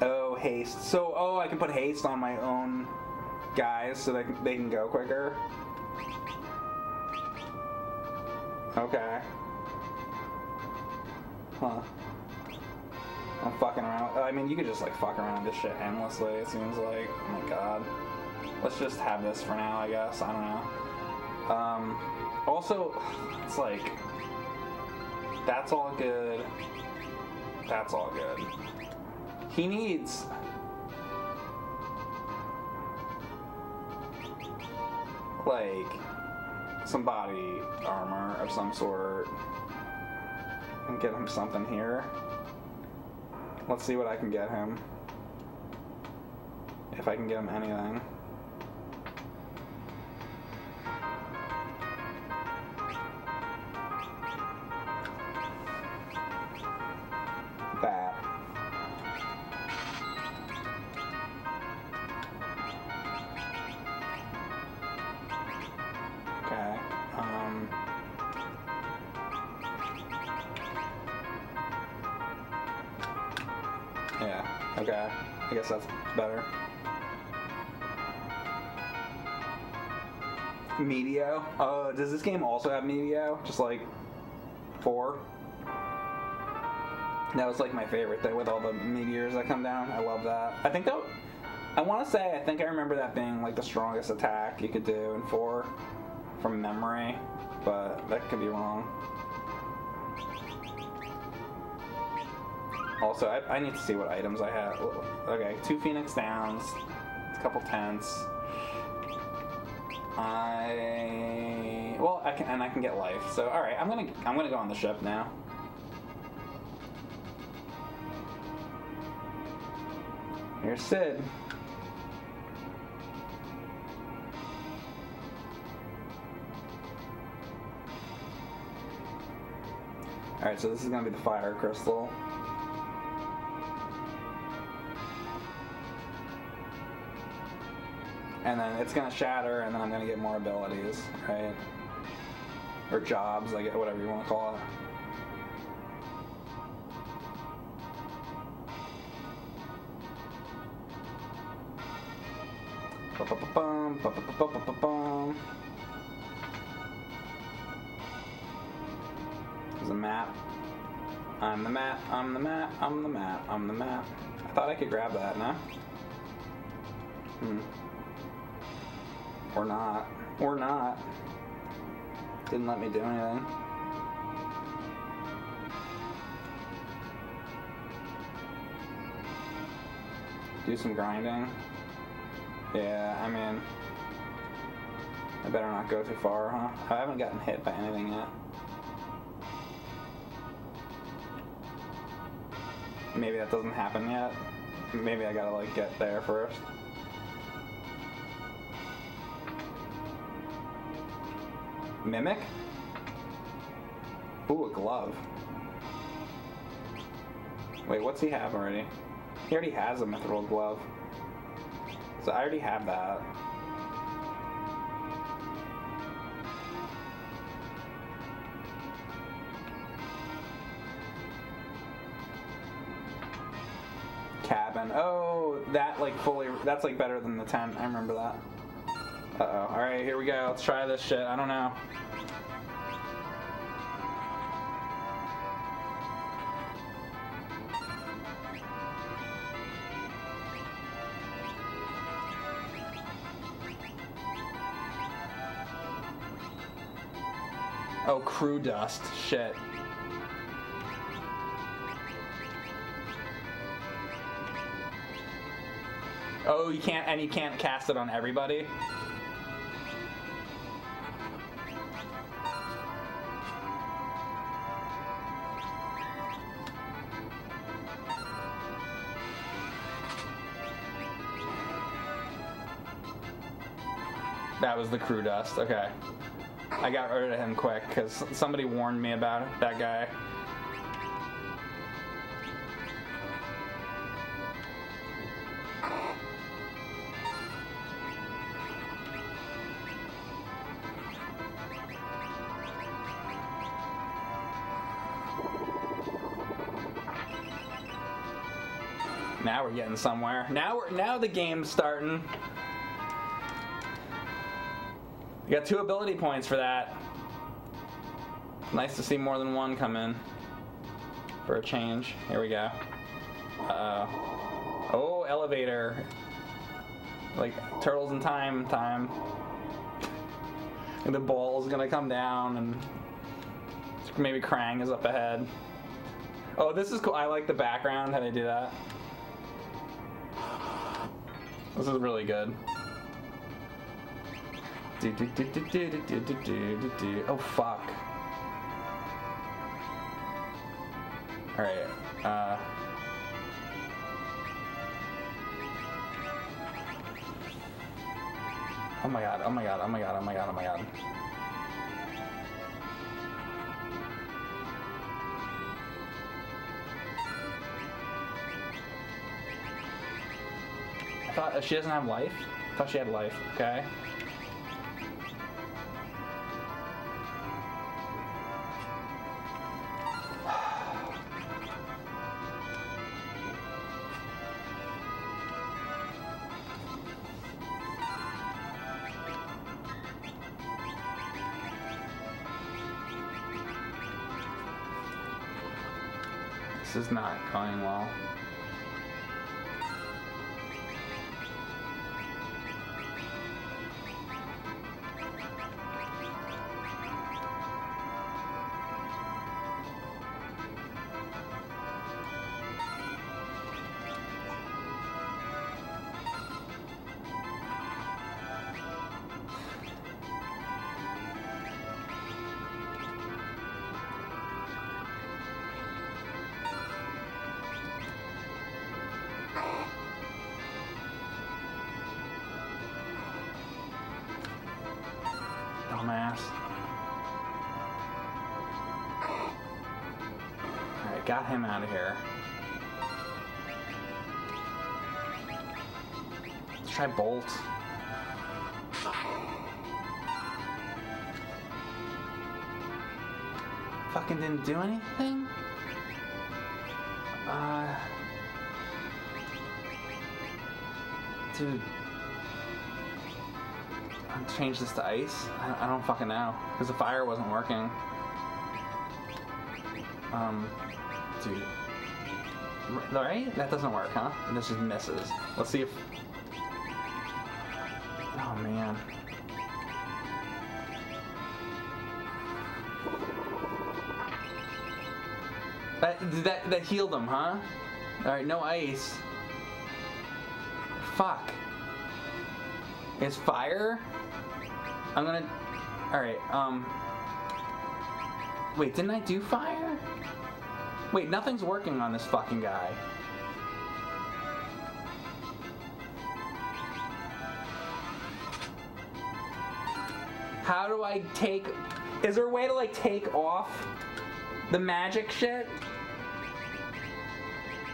Oh, haste. So, oh, I can put haste on my own guys so they can, they can go quicker. Okay. Huh. I'm fucking around. I mean, you could just like fuck around this shit endlessly. It seems like. Oh my god. Let's just have this for now, I guess. I don't know. Um, also, it's like that's all good. That's all good. He needs like some body armor of some sort. And get him something here. Let's see what I can get him. If I can get him anything. That's better. Meteo. Uh, does this game also have Meteo? Just like four? That was like my favorite thing with all the meteors that come down. I love that. I think that. I want to say I think I remember that being like the strongest attack you could do in four, from memory, but that could be wrong. Also, I, I need to see what items I have. Oh, okay, two Phoenix Downs, a couple tents. I well, I can and I can get life. So all right, I'm gonna I'm gonna go on the ship now. Here's Sid. Alright, so this is gonna be the fire crystal. And then it's gonna shatter, and then I'm gonna get more abilities, right? Or jobs, like whatever you want to call it. There's a map. I'm the map, I'm the map, I'm the map, I'm the map. I thought I could grab that, no? Hmm. Or not. Or not. Didn't let me do anything. Do some grinding. Yeah, I mean, I better not go too far, huh? I haven't gotten hit by anything yet. Maybe that doesn't happen yet. Maybe I gotta like get there first. Mimic? Ooh, a glove. Wait, what's he have already? He already has a mithril glove. So I already have that. Cabin. Oh, that like fully, that's like better than the tent. I remember that. Uh-oh. Alright, here we go. Let's try this shit. I don't know. Oh, crew dust. Shit. Oh, you can't, and you can't cast it on everybody? Was the crew dust. Okay. I got rid of him quick because somebody warned me about it, that guy. Now we're getting somewhere. Now we're now the game's starting. We got two ability points for that. Nice to see more than one come in for a change. Here we go. Uh oh. Oh, elevator. Like turtles in time time. And the ball's gonna come down and maybe Krang is up ahead. Oh, this is cool. I like the background, how they do that. This is really good. Oh, fuck. Alright, uh... Oh my god, oh my god, oh my god, oh my god, oh my god. I thought uh, she doesn't have life? I thought she had life, okay. Not going. Got him out of here. Let's try Bolt. Fucking didn't do anything? Uh... Dude change this to ice? I, I don't fucking know. Because the fire wasn't working. Um, dude. Right? That doesn't work, huh? This just misses. Let's see if... Oh, man. That, that, that healed him, huh? Alright, no ice. Fuck. It's fire? I'm gonna... Alright, um... Wait, didn't I do fire? Wait, nothing's working on this fucking guy. How do I take... Is there a way to, like, take off the magic shit?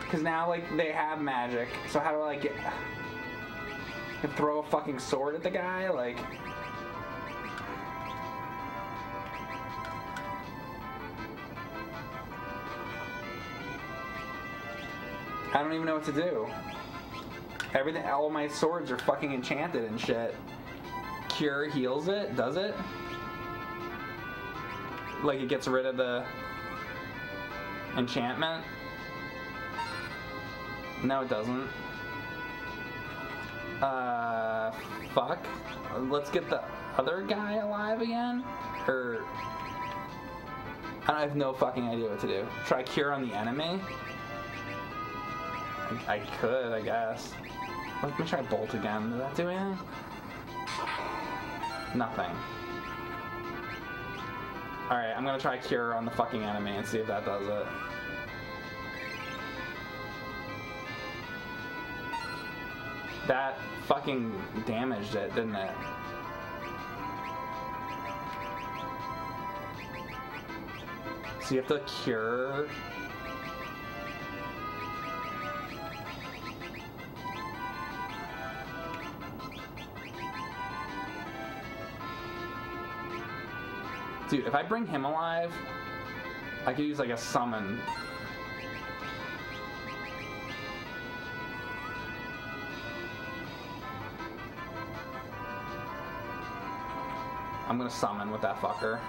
Because now, like, they have magic. So how do I, like, get... Throw a fucking sword at the guy? Like... I don't even know what to do. Everything, all my swords are fucking enchanted and shit. Cure heals it, does it? Like it gets rid of the enchantment? No, it doesn't. Uh, fuck. Let's get the other guy alive again? Or... I have no fucking idea what to do. Try cure on the enemy? I, could, I guess. Let me try Bolt again. Did that do anything? Nothing. Alright, I'm gonna try Cure on the fucking enemy and see if that does it. That fucking damaged it, didn't it? So you have to cure Dude, if I bring him alive, I could use like a summon. I'm gonna summon with that fucker.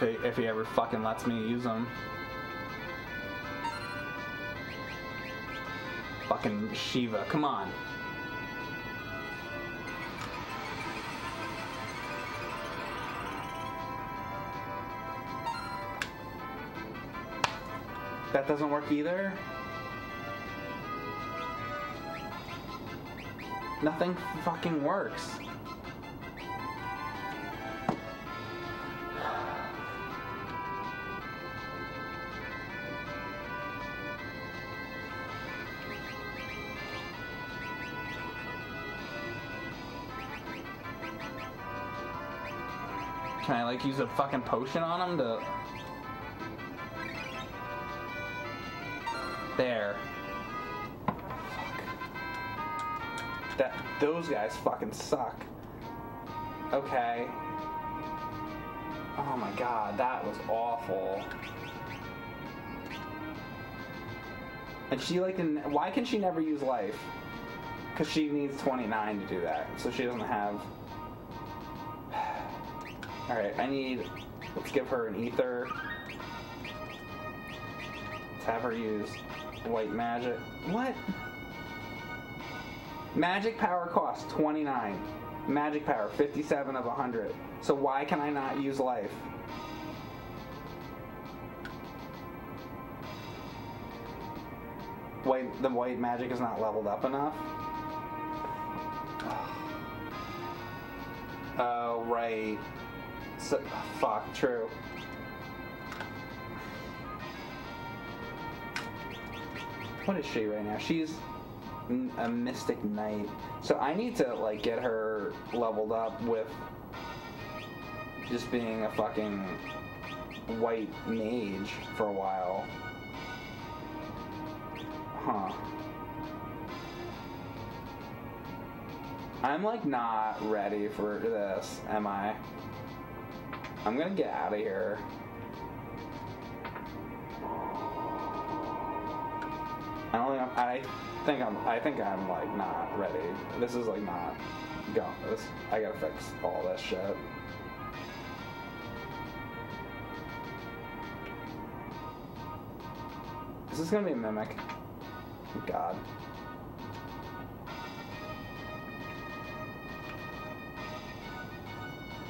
If he, if he ever fucking lets me use them. Fucking Shiva, come on. That doesn't work either? Nothing fucking works. Like use a fucking potion on him to There. Fuck. That those guys fucking suck. Okay. Oh my god, that was awful. And she like why can she never use life? Cuz she needs 29 to do that. So she doesn't have All right, I need let's give her an ether. Let's have her use White magic. What? Magic power costs 29. Magic power, 57 of 100. So why can I not use life? White, the white magic is not leveled up enough? Oh, right. So, fuck, true. What is she right now? She's a mystic knight. So I need to like get her leveled up with just being a fucking white mage for a while. Huh. I'm like not ready for this, am I? I'm gonna get out of here. I don't think I'm, I think I'm I think I'm like not ready. This is like not go. This I gotta fix all this shit. Is this gonna be a mimic? God.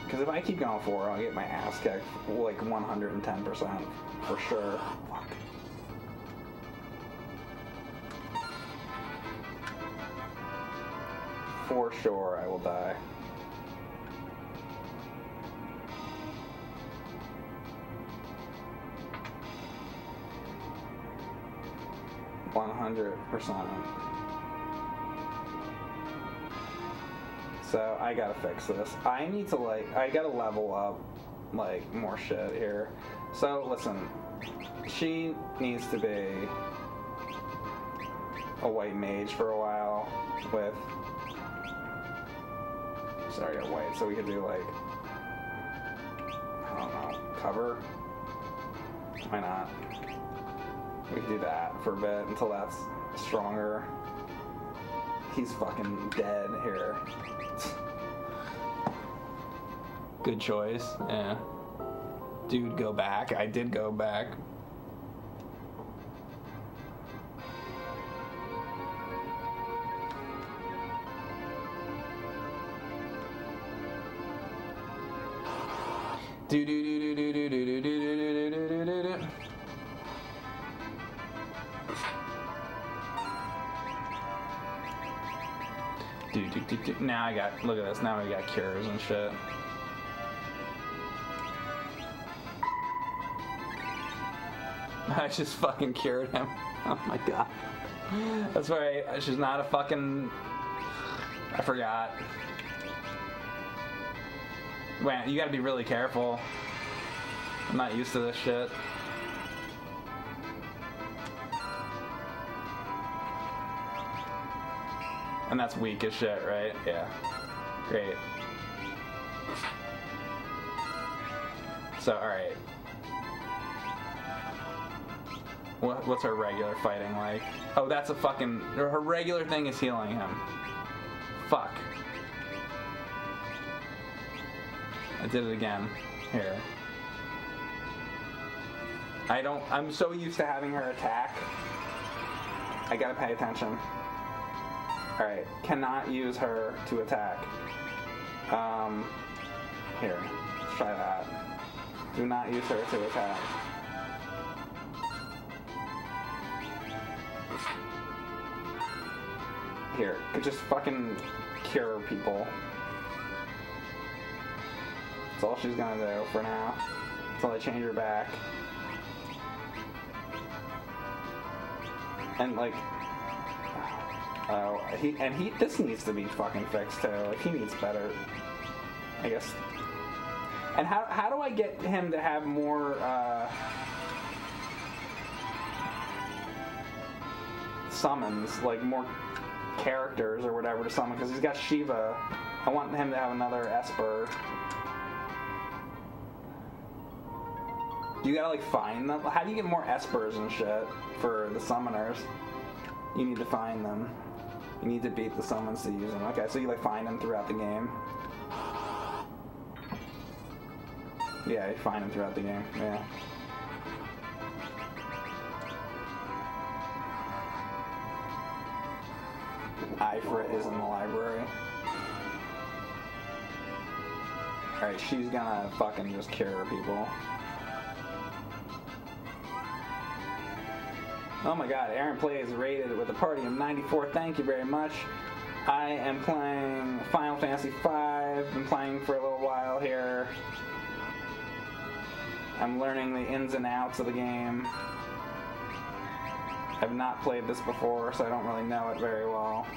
Because if I keep going forward, I'll get my ass kicked like 110% for sure. Fuck. for sure I will die. One hundred percent. So I gotta fix this. I need to like I gotta level up like more shit here. So listen, she needs to be a white mage for a while with sorry, a white. So we could do like, I don't know, cover. Why not? We could do that for a bit until that's stronger. He's fucking dead here. Good choice. Yeah. Dude, go back. I did go back. Do do do do do do do do do do do do. Now I got, look at this, now we got cures and shit. I just fucking cured him. Oh my god. That's right, she's not a fucking, I forgot. Man, you gotta be really careful. I'm not used to this shit. And that's weak as shit, right? Yeah. Great. So, alright. What, what's her regular fighting like? Oh, that's a fucking. Her regular thing is healing him. Fuck. I did it again. Here. I don't. I'm so used to having her attack. I gotta pay attention. Alright. Cannot use her to attack. Um. Here. Let's try that. Do not use her to attack. Here, could just fucking cure people. That's all she's gonna do for now. Until I change her back. And like, oh, he and he. This needs to be fucking fixed too. Like he needs better. I guess. And how how do I get him to have more? Uh, summons like more characters or whatever to summon because he's got Shiva. I want him to have another Esper. You gotta like find them? How do you get more Espers and shit for the summoners? You need to find them. You need to beat the summons to use them. Okay, so you like find them throughout the game. Yeah, you find them throughout the game. Yeah. Ifrit is in the library. Alright, she's gonna fucking just cure people. Oh my god, Erin plays rated with a party of 94. Thank you very much. I am playing Final Fantasy V. Been playing for a little while here. I'm learning the ins and outs of the game. I've not played this before, so I don't really know it very well.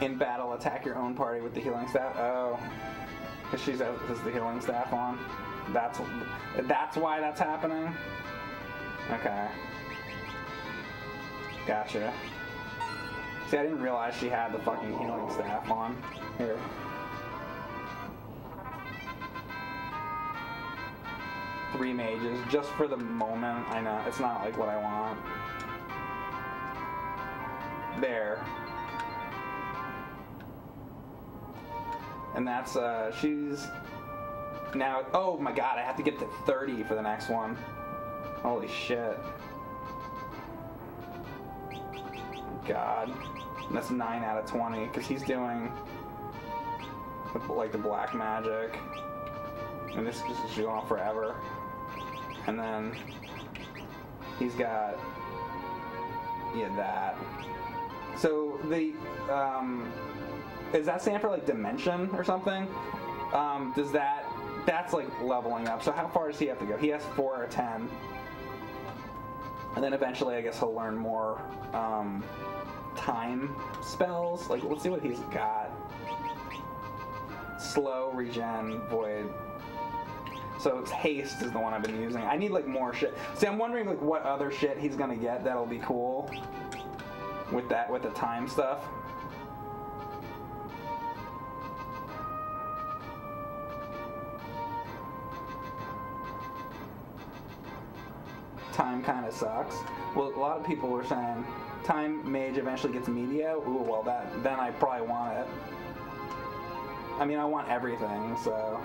In battle, attack your own party with the healing staff. Oh, because she's has the healing staff on. That's that's why that's happening. Okay. Gotcha. See, I didn't realize she had the fucking healing staff on. Here. Three mages, just for the moment. I know, it's not like what I want. There. And that's, uh, she's now, oh my god, I have to get to 30 for the next one. Holy shit. God. And that's 9 out of 20, because he's doing, like, the black magic. And this is just going on forever. And then he's got, yeah, that. So the, um, is that stand for like dimension or something? Um, does that that's like leveling up. So how far does he have to go? He has four or ten, and then eventually, I guess he'll learn more um, time spells. Like let's see what he's got. Slow regen void. So it's haste is the one I've been using. I need like more shit. See, I'm wondering like what other shit he's gonna get that'll be cool with that with the time stuff. Time kind of sucks. Well, a lot of people were saying time mage eventually gets Meteo. Ooh, well that then I probably want it. I mean, I want everything, so.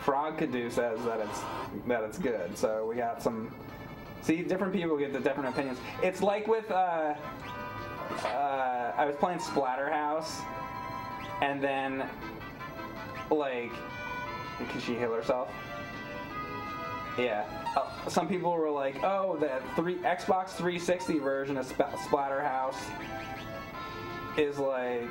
Frog Cadu says that it's that it's good, so we got some. See, different people get the different opinions. It's like with uh, uh, I was playing Splatterhouse, and then like, can she heal herself? Yeah. Uh, some people were like, "Oh, the three Xbox 360 version of Sp- Splatterhouse is like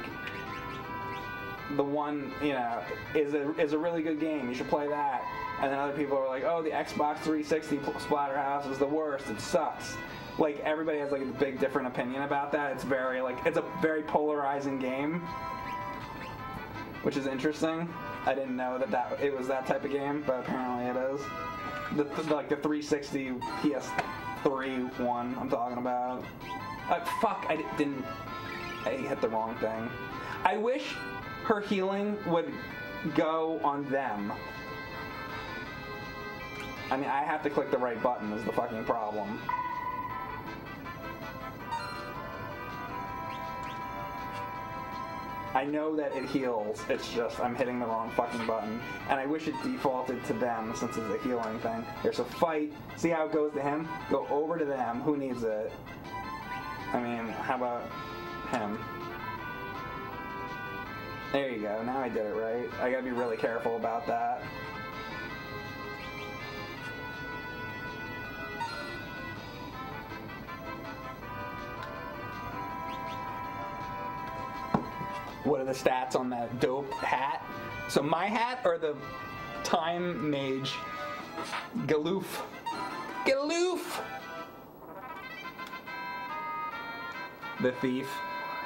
the one, you know, is a is a really good game. You should play that." And then other people are like, "Oh, the Xbox 360 Splatterhouse is the worst. It sucks." Like everybody has like a big different opinion about that. It's very like it's a very polarizing game, which is interesting. I didn't know that that it was that type of game, but apparently it is the, the like the 360 PS3 one I'm talking about. Uh, fuck, I didn't. I hit the wrong thing. I wish her healing would go on them. I mean, I have to click the right button is the fucking problem. I know that it heals, it's just I'm hitting the wrong fucking button. And I wish it defaulted to them since it's a healing thing. There's a fight, see how it goes to him? Go over to them, who needs it? I mean, how about him? There you go, now I did it right. I gotta be really careful about that. What are the stats on that dope hat? So my hat or the time mage Galuf. Galuf! The thief.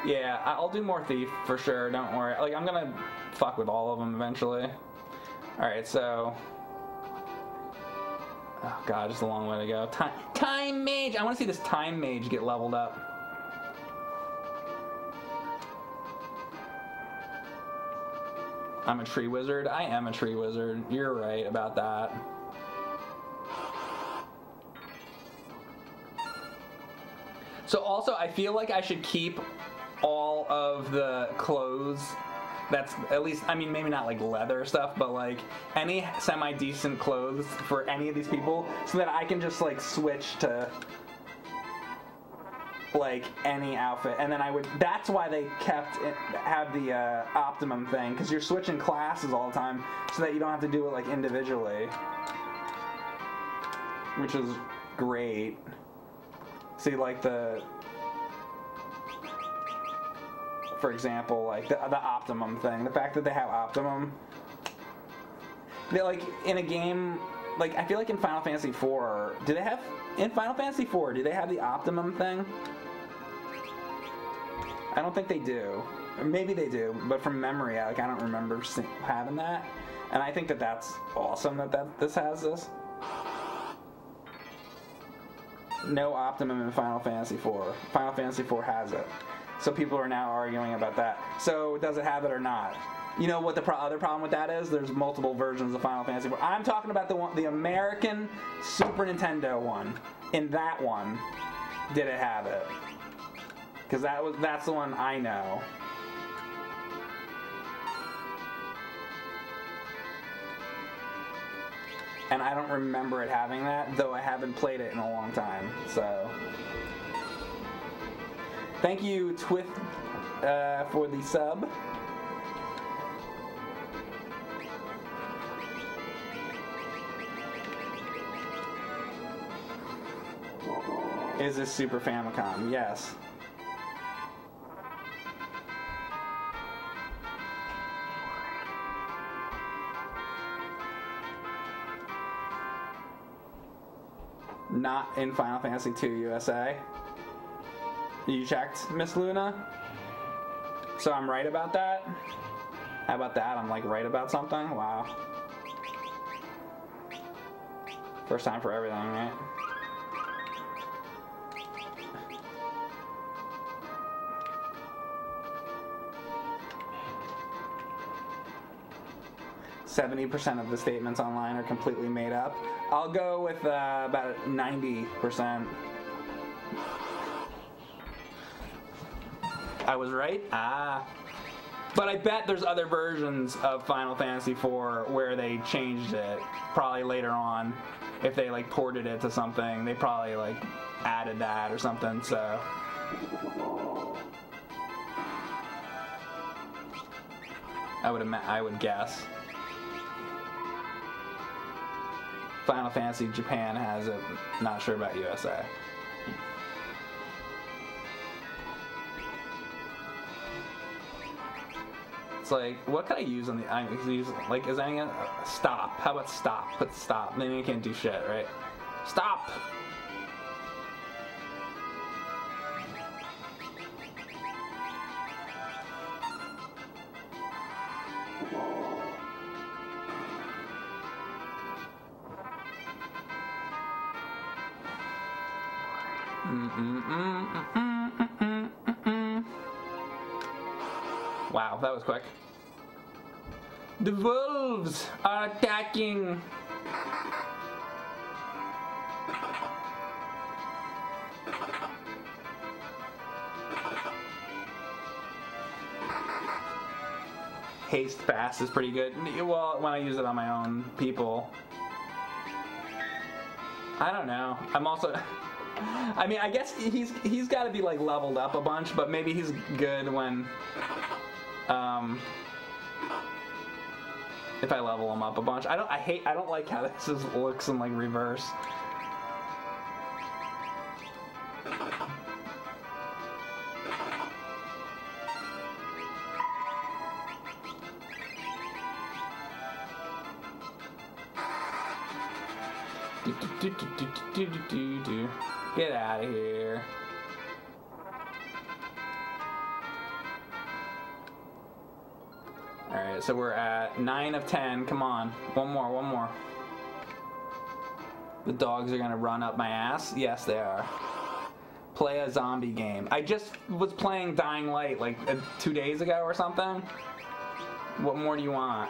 Yeah, I'll do more thief for sure. Don't worry. Like I'm gonna fuck with all of them eventually. All right, so. Oh god, just a long way to go. Time, time mage. I want to see this time mage get leveled up. I'm a tree wizard. I am a tree wizard. You're right about that. So also, I feel like I should keep all of the clothes. That's at least, I mean, maybe not like leather stuff, but like any semi decent clothes for any of these people so that I can just like switch to like any outfit. And then I would, that's why they kept, it, have the uh, optimum thing because you're switching classes all the time so that you don't have to do it like individually. Which is great. See, like the, for example, like the, the optimum thing. The fact that they have optimum, they like in a game. Like I feel like in Final Fantasy IV, do they have in Final Fantasy IV? Do they have the optimum thing? I don't think they do. Maybe they do, but from memory, like I don't remember having that. And I think that that's awesome that, that this has this. No optimum in Final Fantasy IV. Final Fantasy IV has it. So people are now arguing about that. So does it have it or not? You know what the pro- other problem with that is? There's multiple versions of Final Fantasy IV. I'm talking about the one, the American Super Nintendo one. In that one, did it have it? Because that was that's the one I know. And I don't remember it having that, though I haven't played it in a long time. So, thank you, Twith, uh, for the sub. Is this Super Famicom? Yes. Not in Final Fantasy II USA. You checked, Miss Luna? So I'm right about that? How about that? I'm like right about something? Wow. First time for everything, right? Seventy percent of the statements online are completely made up. I'll go with uh, about ninety percent. I was right. Ah. But I bet there's other versions of Final Fantasy IV where they changed it. Probably later on, if they like ported it to something, they probably like added that or something. So. I would I would guess. Final Fantasy Japan has it. Not sure about USA. It's like, what can I use on the? I use like, is any uh, stop? How about stop? Put stop. Then you can't do shit, right? Stop. Wow, that was quick. The wolves are attacking. Haste fast is pretty good. Well, when I use it on my own people. I don't know. I'm also. I mean, I guess he's he's got to be like leveled up a bunch, but maybe he's good when um, if I level him up a bunch. I don't. I hate. I don't like how this is, looks in like reverse. Get out of here. Alright, so we're at 9 of 10. Come on. One more, one more. The dogs are gonna run up my ass? Yes, they are. Play a zombie game. I just was playing Dying Light like uh, two days ago or something. What more do you want?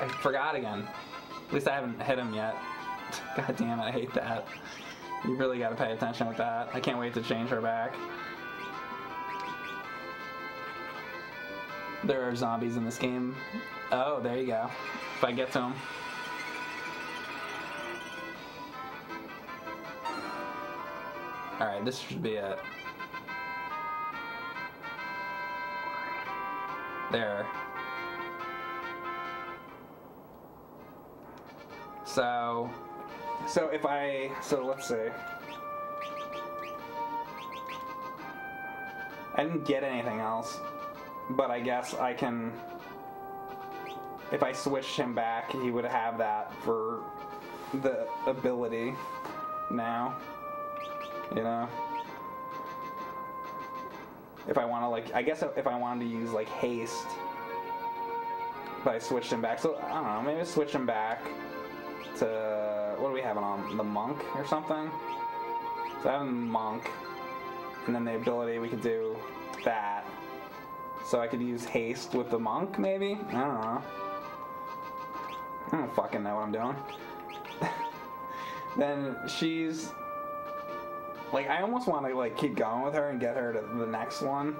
I forgot again. At least I haven't hit him yet. God damn it, I hate that. You really gotta pay attention with that. I can't wait to change her back. There are zombies in this game. Oh, there you go. If I get to them. Alright, this should be it. There. So, so if I, so let's see. I didn't get anything else, but I guess I can, if I switched him back, he would have that for the ability now, you know? If I want to like, I guess if I wanted to use like haste, but I switched him back, so I don't know, maybe switch him back to what do we have on the monk or something? So I have a monk, and then the ability we could do that. So I could use haste with the monk, maybe. I don't know. I don't fucking know what I'm doing. then she's like, I almost want to like keep going with her and get her to the next one.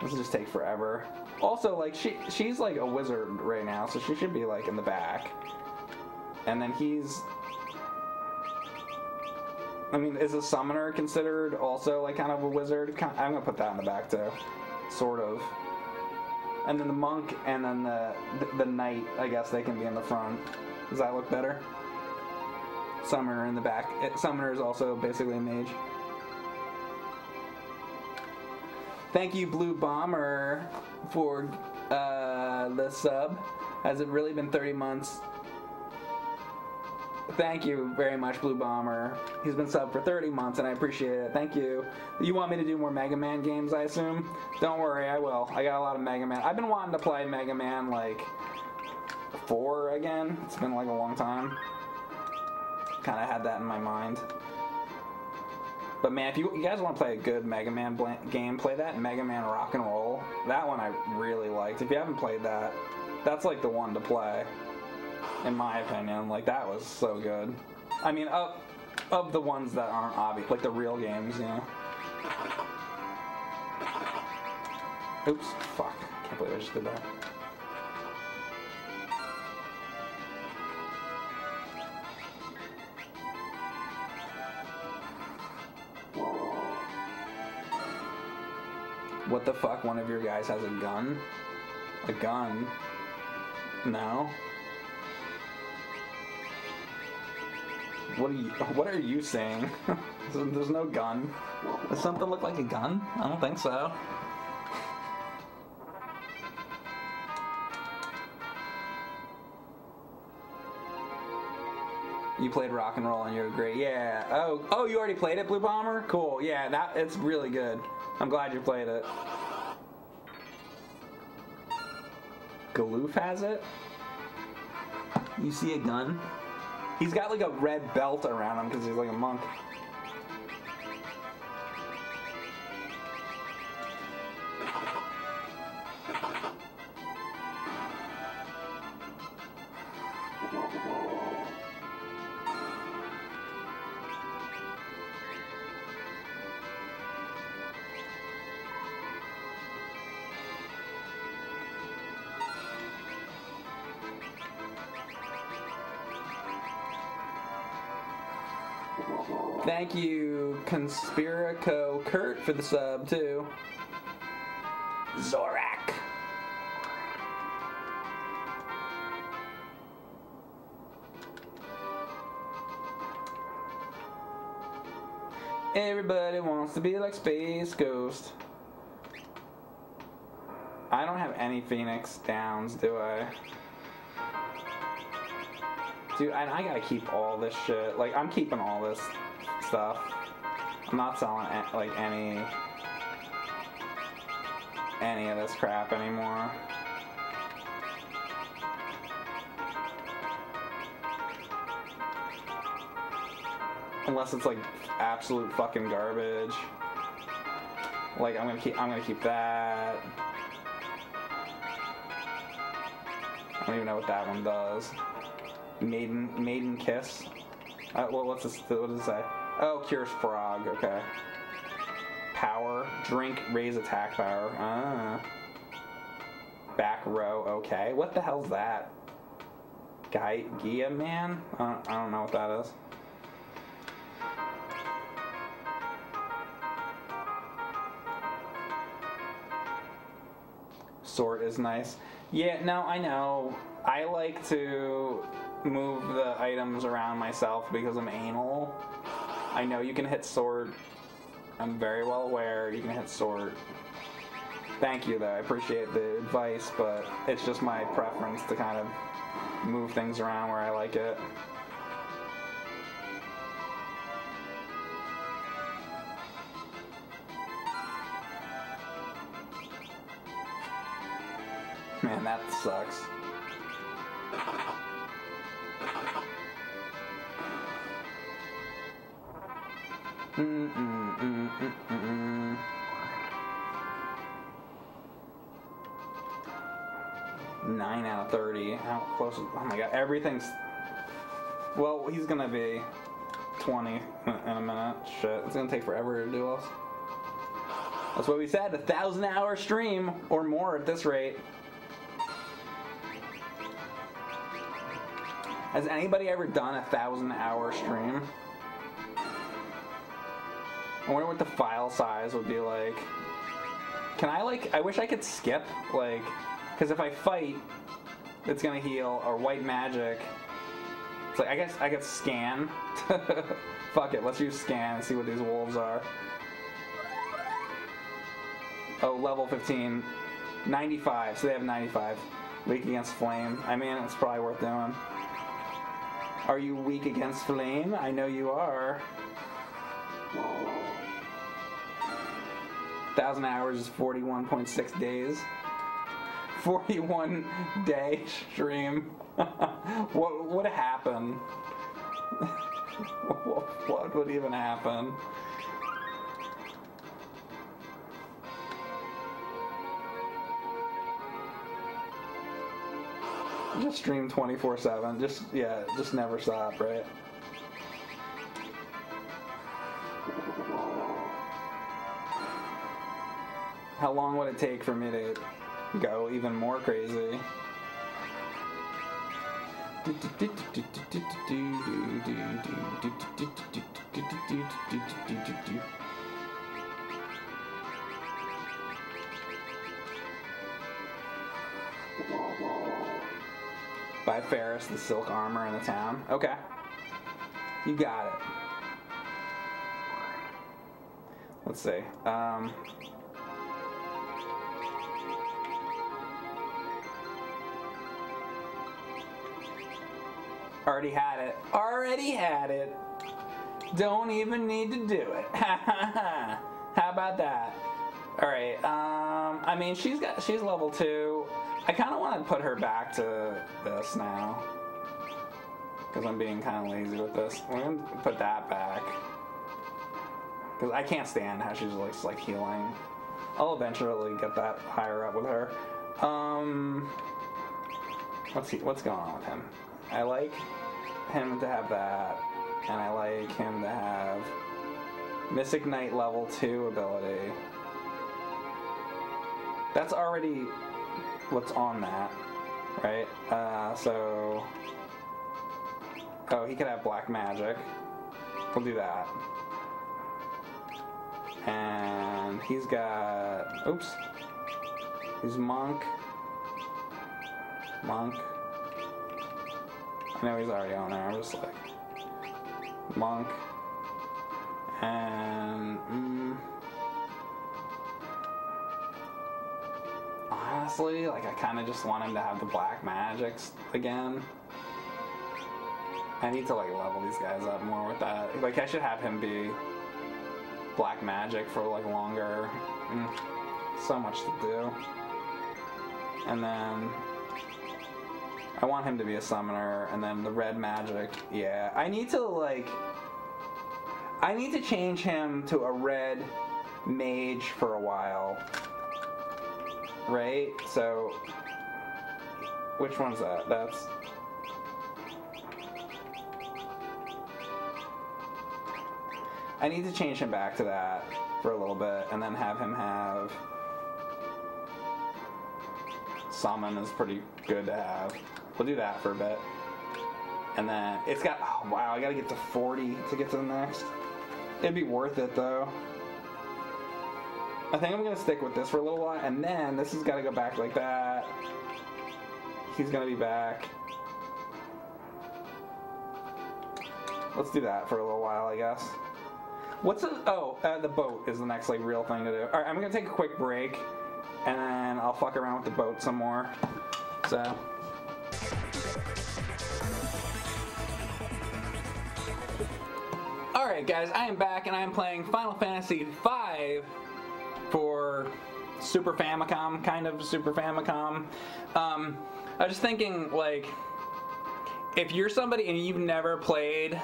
This will just take forever. Also, like she she's like a wizard right now, so she should be like in the back. And then he's I mean, is a summoner considered also like kind of a wizard? I'm gonna put that in the back too, sort of. And then the monk and then the the, the knight, I guess they can be in the front. Does that look better? Summoner in the back. It, summoner is also basically a mage. Thank you, Blue Bomber, for uh, the sub. Has it really been 30 months? Thank you very much, Blue Bomber. He's been sub for 30 months, and I appreciate it. Thank you. You want me to do more Mega Man games, I assume? Don't worry, I will. I got a lot of Mega Man. I've been wanting to play Mega Man, like, 4 again. It's been, like, a long time. Kind of had that in my mind. But man, if you, you guys want to play a good Mega Man game, play that Mega Man Rock and Roll. That one I really liked. If you haven't played that, that's like the one to play in my opinion. Like that was so good. I mean, of of the ones that aren't obvious, like the real games, you know. Oops, fuck! Can't believe I just did that. What the fuck? One of your guys has a gun? A gun? No. What are you? What are you saying? There's no gun. Does something look like a gun? I don't think so. You played rock and roll and you're great. Yeah. Oh, oh, you already played it, Blue Bomber. Cool. Yeah, that it's really good. I'm glad you played it. Galuf has it. You see a gun? He's got like a red belt around him because he's like a monk. Conspiraco Kurt, for the sub, too. Zorak. Everybody wants to be like Space Ghost. I don't have any Phoenix downs, do I? Dude, and I gotta keep all this shit. Like, I'm keeping all this stuff. I'm not selling like any any of this crap anymore. Unless it's like absolute fucking garbage. Like I'm gonna keep I'm gonna keep that. I don't even know what that one does. Maiden Maiden Kiss. Uh, what, what's this? What does it say? Oh, cures frog. Okay. Power. Drink. Raise attack power. Ah. Back row. Okay. What the hell's that? Guy Gia man? I don't, I don't know what that is. Sort is nice. Yeah, no, I know. I like to move the items around myself because I'm anal. I know you can hit sword. I'm very well aware you can hit sword. Thank you, though. I appreciate the advice, but it's just my preference to kind of move things around where I like it. Man, that sucks. Nine out of thirty. How close? Oh my god! Everything's. Well, he's gonna be twenty in a minute. Shit, it's gonna take forever to do us. That's what we said. A thousand hour stream or more at this rate. Has anybody ever done a thousand hour stream? I wonder what the file size would be like. Can I like? I wish I could skip like, because if I fight, it's gonna heal or white magic. It's like I guess I could scan. Fuck it, let's use scan and see what these wolves are. Oh, level 15, 95. So they have 95. Weak against flame. I mean, it's probably worth doing. Are you weak against flame? I know you are. Thousand hours is 41.6 days. 41 day stream. what would happen? what, what would even happen? Just stream 24 7. Just, yeah, just never stop, right? How long would it take for me to go even more crazy? By Faris, the silk armor in the town. Okay. You got it. Let's see. Um, already had it. Already had it. Don't even need to do it. How about that? All right. Um, I mean, she's got she's level two. I kind of want to put her back to this now. Because I'm being kind of lazy with this. I'm to put that back. Because I can't stand how she's like, like healing. I'll eventually get that higher up with her. Um, what's he, what's going on with him? I like him to have that, and I like him to have Mystic Knight level 2 ability. That's already what's on that, right? Uh, so, oh, he could have Black Magic. We'll do that. And he's got, oops, he's Monk. Monk. Know he's already on there. I was like monk and mm, honestly, like I kind of just want him to have the black magics again. I need to like level these guys up more with that. Like I should have him be black magic for like longer. Mm, so much to do. And then I want him to be a summoner, and then the red magic. Yeah, I need to like. I need to change him to a red mage for a while. Right? So. Which one's that? That's. I need to change him back to that for a little bit, and then have him have. Summon is pretty good to have. We'll do that for a bit. And then it's got, oh wow, I gotta get to 40 to get to the next. It'd be worth it though. I think I'm gonna stick with this for a little while, and then this has gotta go back like that. He's gonna be back. Let's do that for a little while, I guess. What's the, oh, uh, the boat is the next like real thing to do. Alright, I'm gonna take a quick break, and then I'll fuck around with the boat some more. So. Alright guys, I am back and I am playing Final Fantasy V for Super Famicom, kind of Super Famicom. Um, I was just thinking, like, if you're somebody and you've never played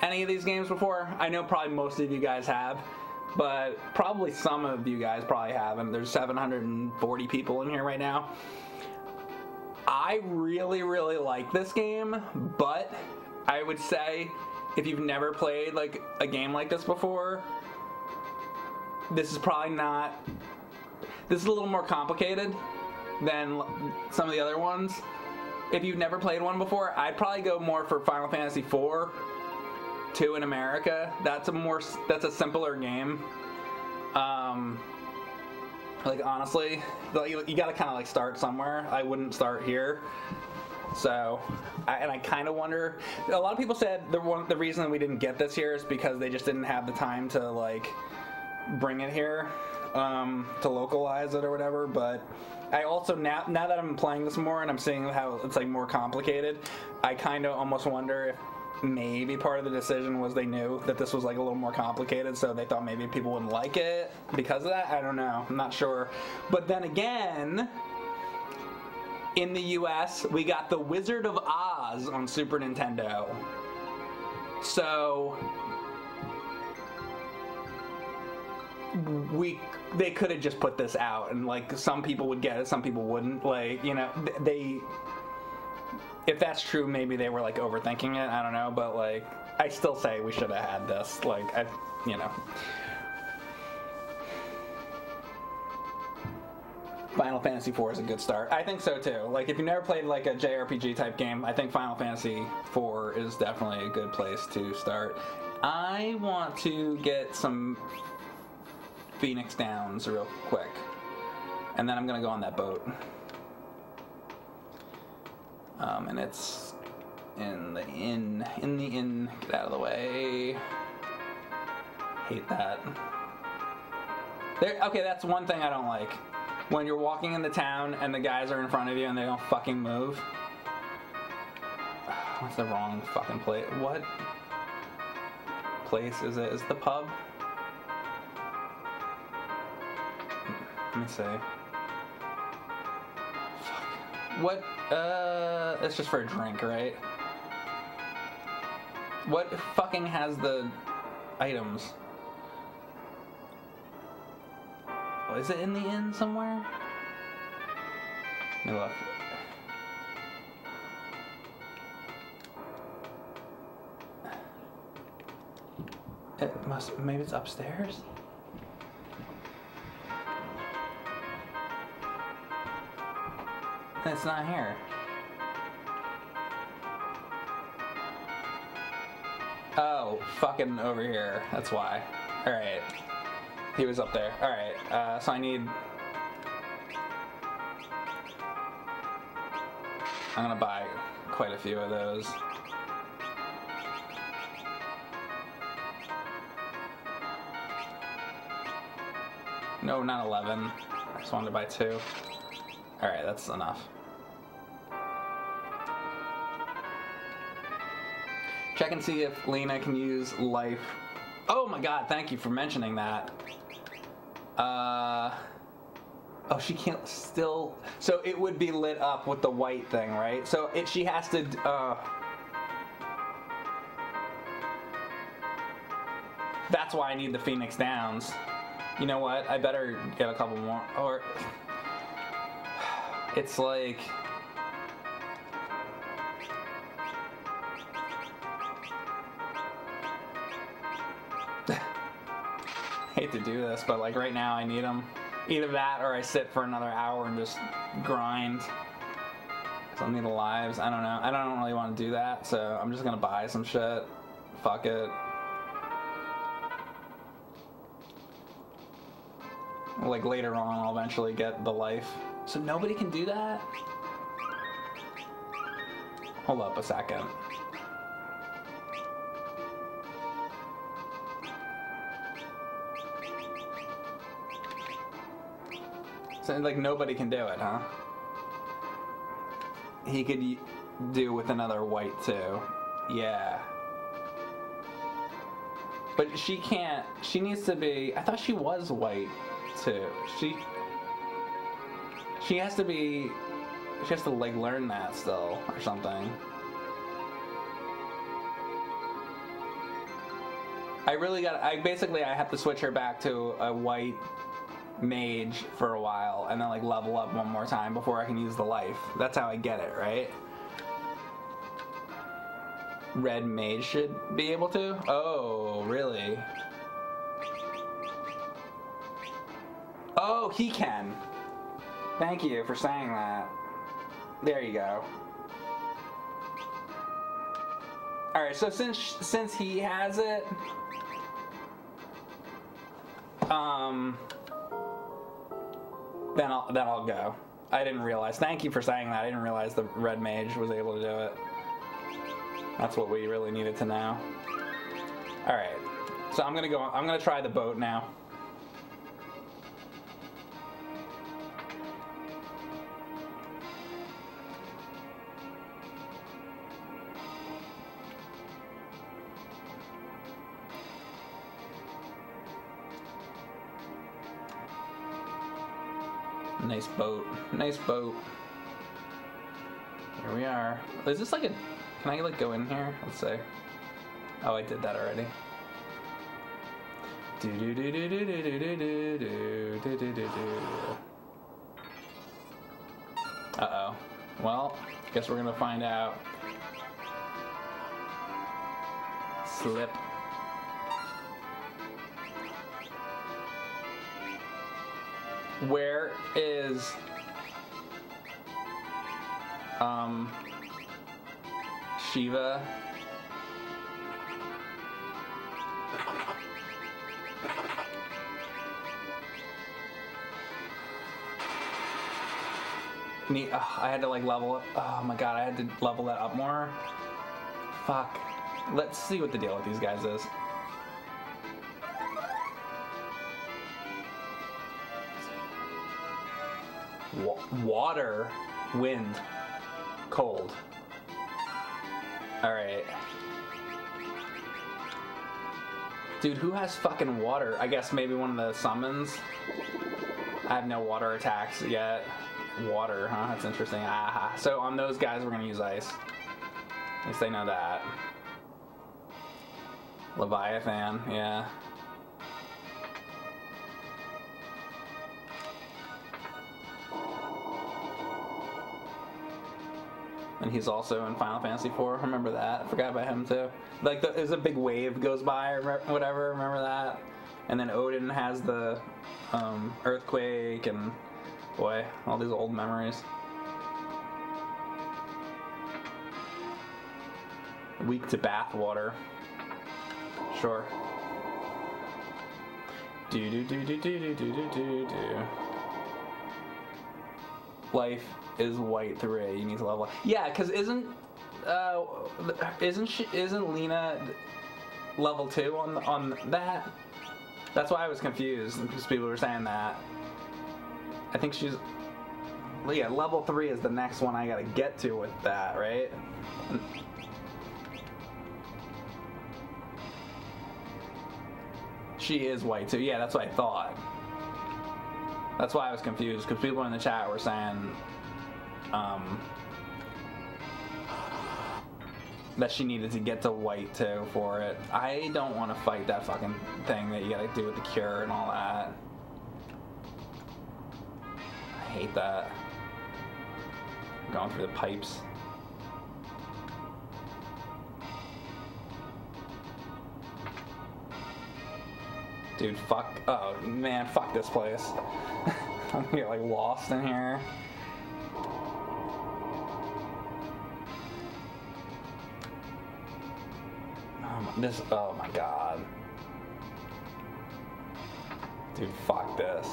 any of these games before, I know probably most of you guys have, but probably some of you guys probably haven't. There's 740 people in here right now. I really, really like this game, but I would say if you've never played like a game like this before, this is probably not. This is a little more complicated than some of the other ones. If you've never played one before, I'd probably go more for Final Fantasy IV, 2 in America. That's a more that's a simpler game. Um, like honestly, you, you got to kind of like start somewhere. I wouldn't start here. So, I, and I kind of wonder. A lot of people said the one the reason we didn't get this here is because they just didn't have the time to like bring it here um, to localize it or whatever. But I also now now that I'm playing this more and I'm seeing how it's like more complicated, I kind of almost wonder if maybe part of the decision was they knew that this was like a little more complicated, so they thought maybe people wouldn't like it because of that. I don't know. I'm not sure. But then again, in the US, we got The Wizard of Oz on Super Nintendo. So we they could have just put this out and like some people would get it, some people wouldn't. Like, you know, they if that's true, maybe they were like overthinking it. I don't know, but like I still say we should have had this. Like I, you know. Final Fantasy IV is a good start. I think so too. Like if you never played like a JRPG type game, I think Final Fantasy IV is definitely a good place to start. I want to get some Phoenix Downs real quick. And then I'm gonna go on that boat. Um, and it's in the inn. In the inn. Get out of the way. Hate that. There, okay, that's one thing I don't like. When you're walking in the town and the guys are in front of you and they don't fucking move. What's the wrong fucking place? What place is it? Is the pub? Let me see. What? Uh, it's just for a drink, right? What fucking has the items? Oh, is it in the inn somewhere? Me look. It must. Maybe it's upstairs. It's not here. Oh, fucking over here. That's why. Alright. He was up there. Alright, uh, so I need... I'm gonna buy quite a few of those. No, not 11. I just wanted to buy two. Alright, that's enough. Check and see if Lenna can use life. Oh my god, thank you for mentioning that. Uh. Oh, she can't still. So it would be lit up with the white thing, right? So it she has to. Uh, that's why I need the Phoenix Downs. You know what? I better get a couple more. Or. It's like. Hate to do this, but like right now I need them. Either that or I sit for another hour and just grind. I need the lives. I don't know. I don't really want to do that, so I'm just gonna buy some shit. Fuck it. Like later on, I'll eventually get the life. So nobody can do that? Hold up a second. So like nobody can do it, huh? He could do with another white too. Yeah. But she can't. She needs to be. I thought she was white too. She. She has to be. She has to like learn that still or something. I really got. I basically I have to switch her back to a white mage for a while and then like level up one more time before I can use the life. That's how I get it, right? Red mage should be able to? Oh, really? Oh, he can. Thank you for saying that. There you go. All right, so since since he has it, um, then I'll then I'll go. I didn't realize. Thank you for saying that. I didn't realize the red mage was able to do it. That's what we really needed to know. All right. So I'm gonna go. I'm gonna try the boat now. Nice boat. Nice boat. Here we are. Is this like a... Can I like go in here? Let's see. Oh, I did that already. Do do do do do do do do do do do do do. Uh oh. Well, guess we're gonna find out. Slip. Where is um Shiva? Ugh, I had to like level it. Oh my god, I had to level that up more. Fuck. Let's see what the deal with these guys is. Wa- water, wind, cold. All right. Dude, who has fucking water? I guess maybe one of the summons. I have no water attacks yet. water, huh? That's interesting. Aha. So on those guys, we're gonna use ice. At least they know that. Leviathan, yeah. And he's also in Final Fantasy IV. Remember that? I forgot about him too. Like, the, there's a big wave goes by or whatever. Remember that? And then Odin has the um, earthquake, and boy, all these old memories. Weak to bath water. Sure. Do do do do do do do do do do. Life is white three. You need to level. up. Yeah, because isn't uh isn't she isn't Lenna level two on on that? That's why I was confused because people were saying that. I think she's yeah level three is the next one I gotta get to with that, right? She is white too. Yeah, that's what I thought. That's why I was confused because people in the chat were saying um, that she needed to get to white too for it. I don't want to fight that fucking thing that you gotta do with the cure and all that. I hate that. Going through the pipes. Dude, fuck. Oh, man, fuck this place. I'm gonna get like lost in here. Oh my, this, oh my god. Dude, fuck this.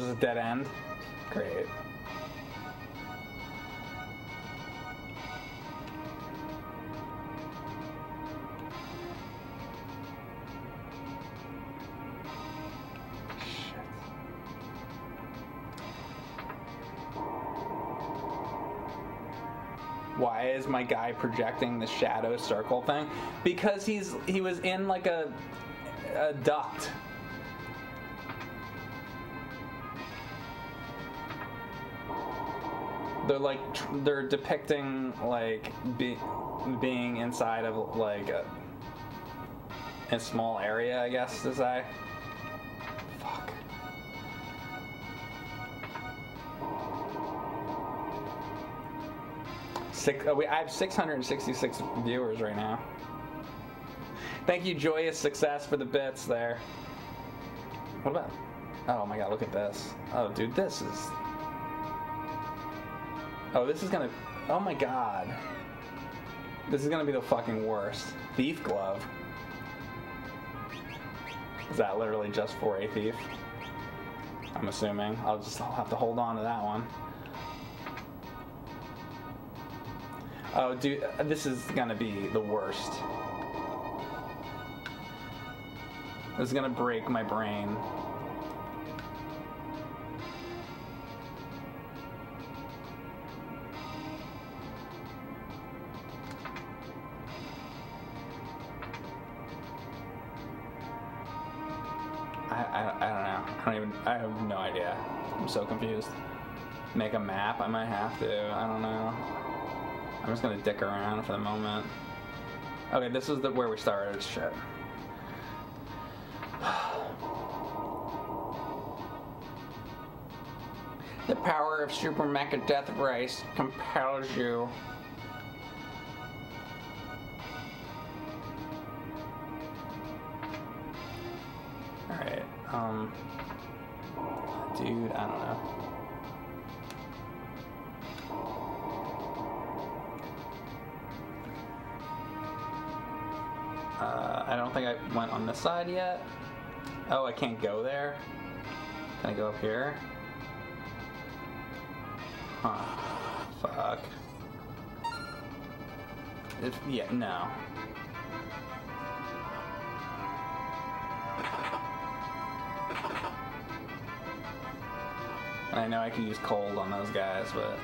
Oh, is a dead end? Great. Why is my guy projecting the shadow circle thing? Because he's he was in like a a duct. They're like they're depicting like be, being inside of like a, a small area i guess to say fuck Six, uh, we, I have 666 viewers right now. Thank you, Joyous Success, for the bits there. What about? Oh my god, look at this. Oh, dude, this is Oh, this is gonna. Oh my god. This is gonna be the fucking worst. Thief glove. Is that literally just for a thief? I'm assuming. I'll just I'll have to hold on to that one. Oh, dude, this is gonna be the worst. This is gonna break my brain. Make a map? I might have to. I don't know. I'm just gonna dick around for the moment. Okay, this is the where we started. Shit. The power of Super Mecha Death Race compels you. Alright, um. Dude, I don't know. went on this side yet. Oh, I can't go there. Can I go up here? Huh. Fuck. If, yeah, no. I know I can use cold on those guys, but.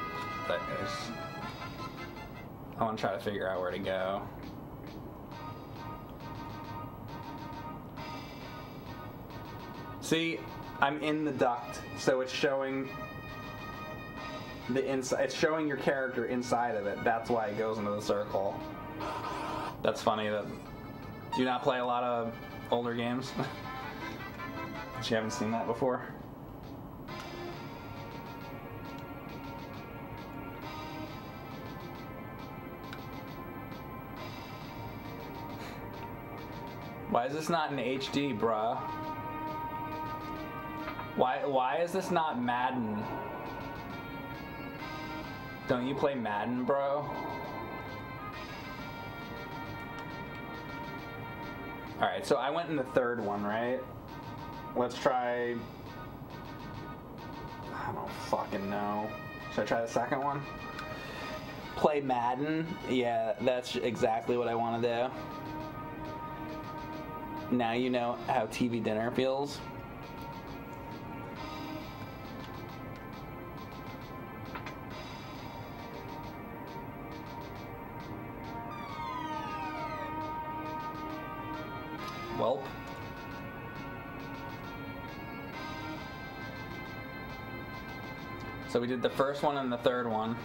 I want to try to figure out where to go. See, I'm in the duct, so it's showing the inside. It's showing your character inside of it. That's why it goes into the circle. That's funny. That do you not play a lot of older games? you haven't seen that before. Why is this not in HD, bruh? Why why is this not Madden? Don't you play Madden, bro? Alright, so I went in the third one, right? Let's try... I don't fucking know. Should I try the second one? Play Madden? Yeah, that's exactly what I want to do. Now you know how TV dinner feels. Welp. So we did the first one and the third one.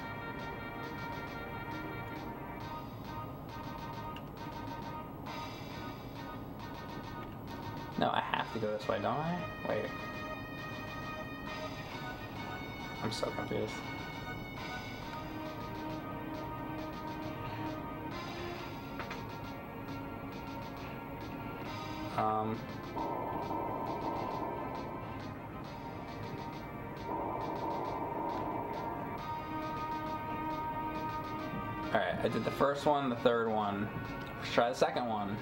No, I have to go this way, don't I? Wait. I'm so confused. Um, Alright, I did the first one, the third one. Let's try the second one.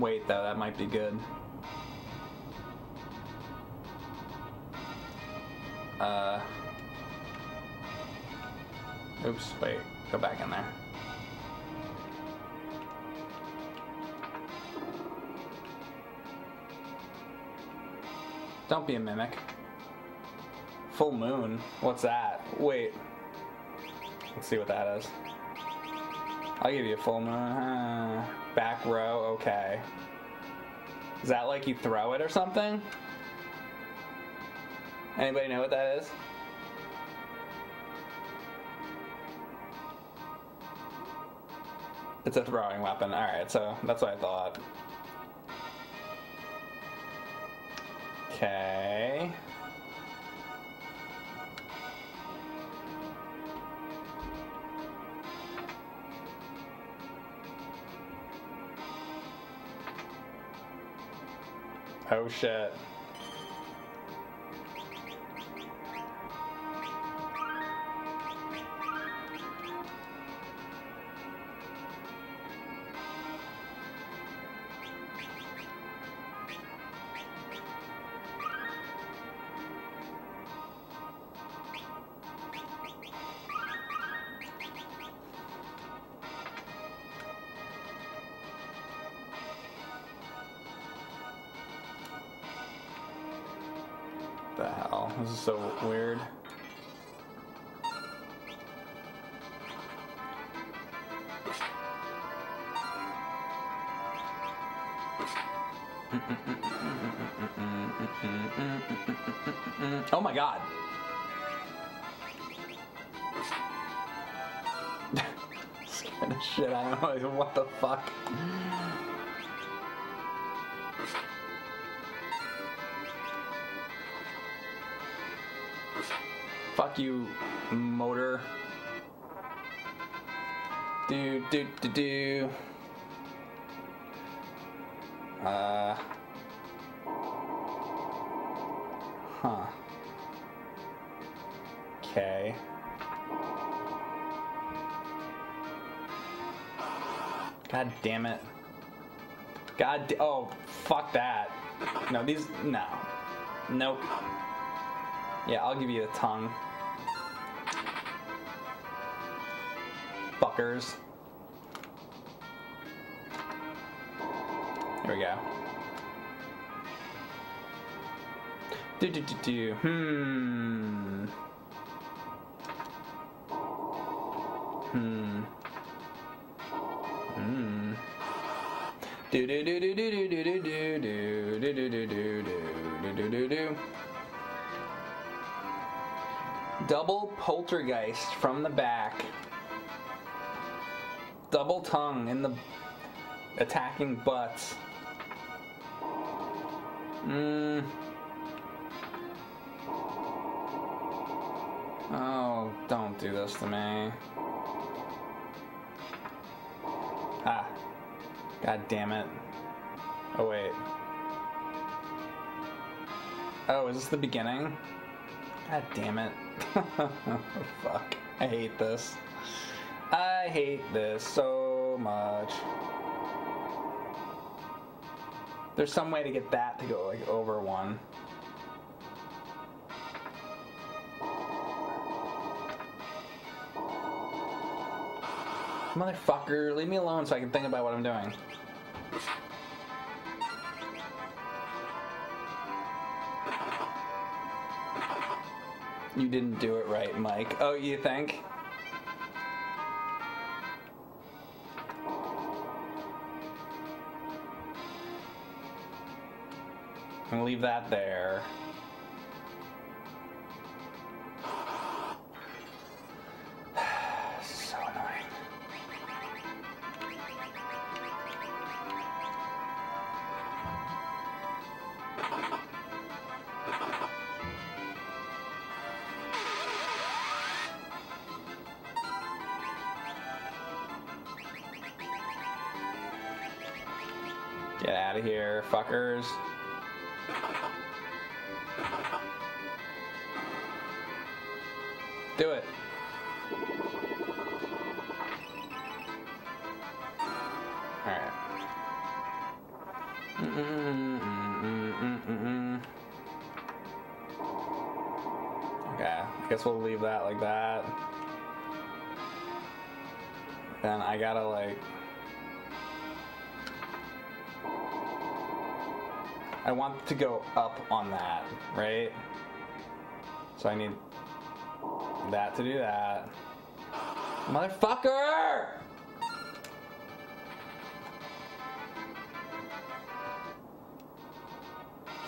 Wait though, that might be good. Uh... Oops, wait, go back in there. Don't be a mimic. Full moon? What's that? Wait. Let's see what that is. I'll give you a full moon. Uh, back row, okay. Is that like you throw it or something? Anybody know what that is? It's a throwing weapon. Alright, so that's what I thought. Okay. Oh shit. What the fuck? Fuck you, motor. Do do do do. Damn it. God oh, fuck that. No, these no. Nope. Yeah, I'll give you a tongue. Fuckers. Here we go. Do do do do. Hmm. Do do do do do do do do do do do do do do do do do do. Double poltergeist from the back. Double tongue in the attacking butts. Mmm. Oh, don't do this to me. God damn it. Oh, wait. Oh, is this the beginning? God damn it. Fuck. I hate this. I hate this so much. There's some way to get that to go like over one. Motherfucker, leave me alone so I can think about what I'm doing. You didn't do it right, Mike. Oh, you think? I'm gonna leave that there. Get out of here, fuckers. Do it. Alright. Okay, I guess we'll leave that like that. Then I gotta like... I want to go up on that, right? So I need that to do that. Motherfucker!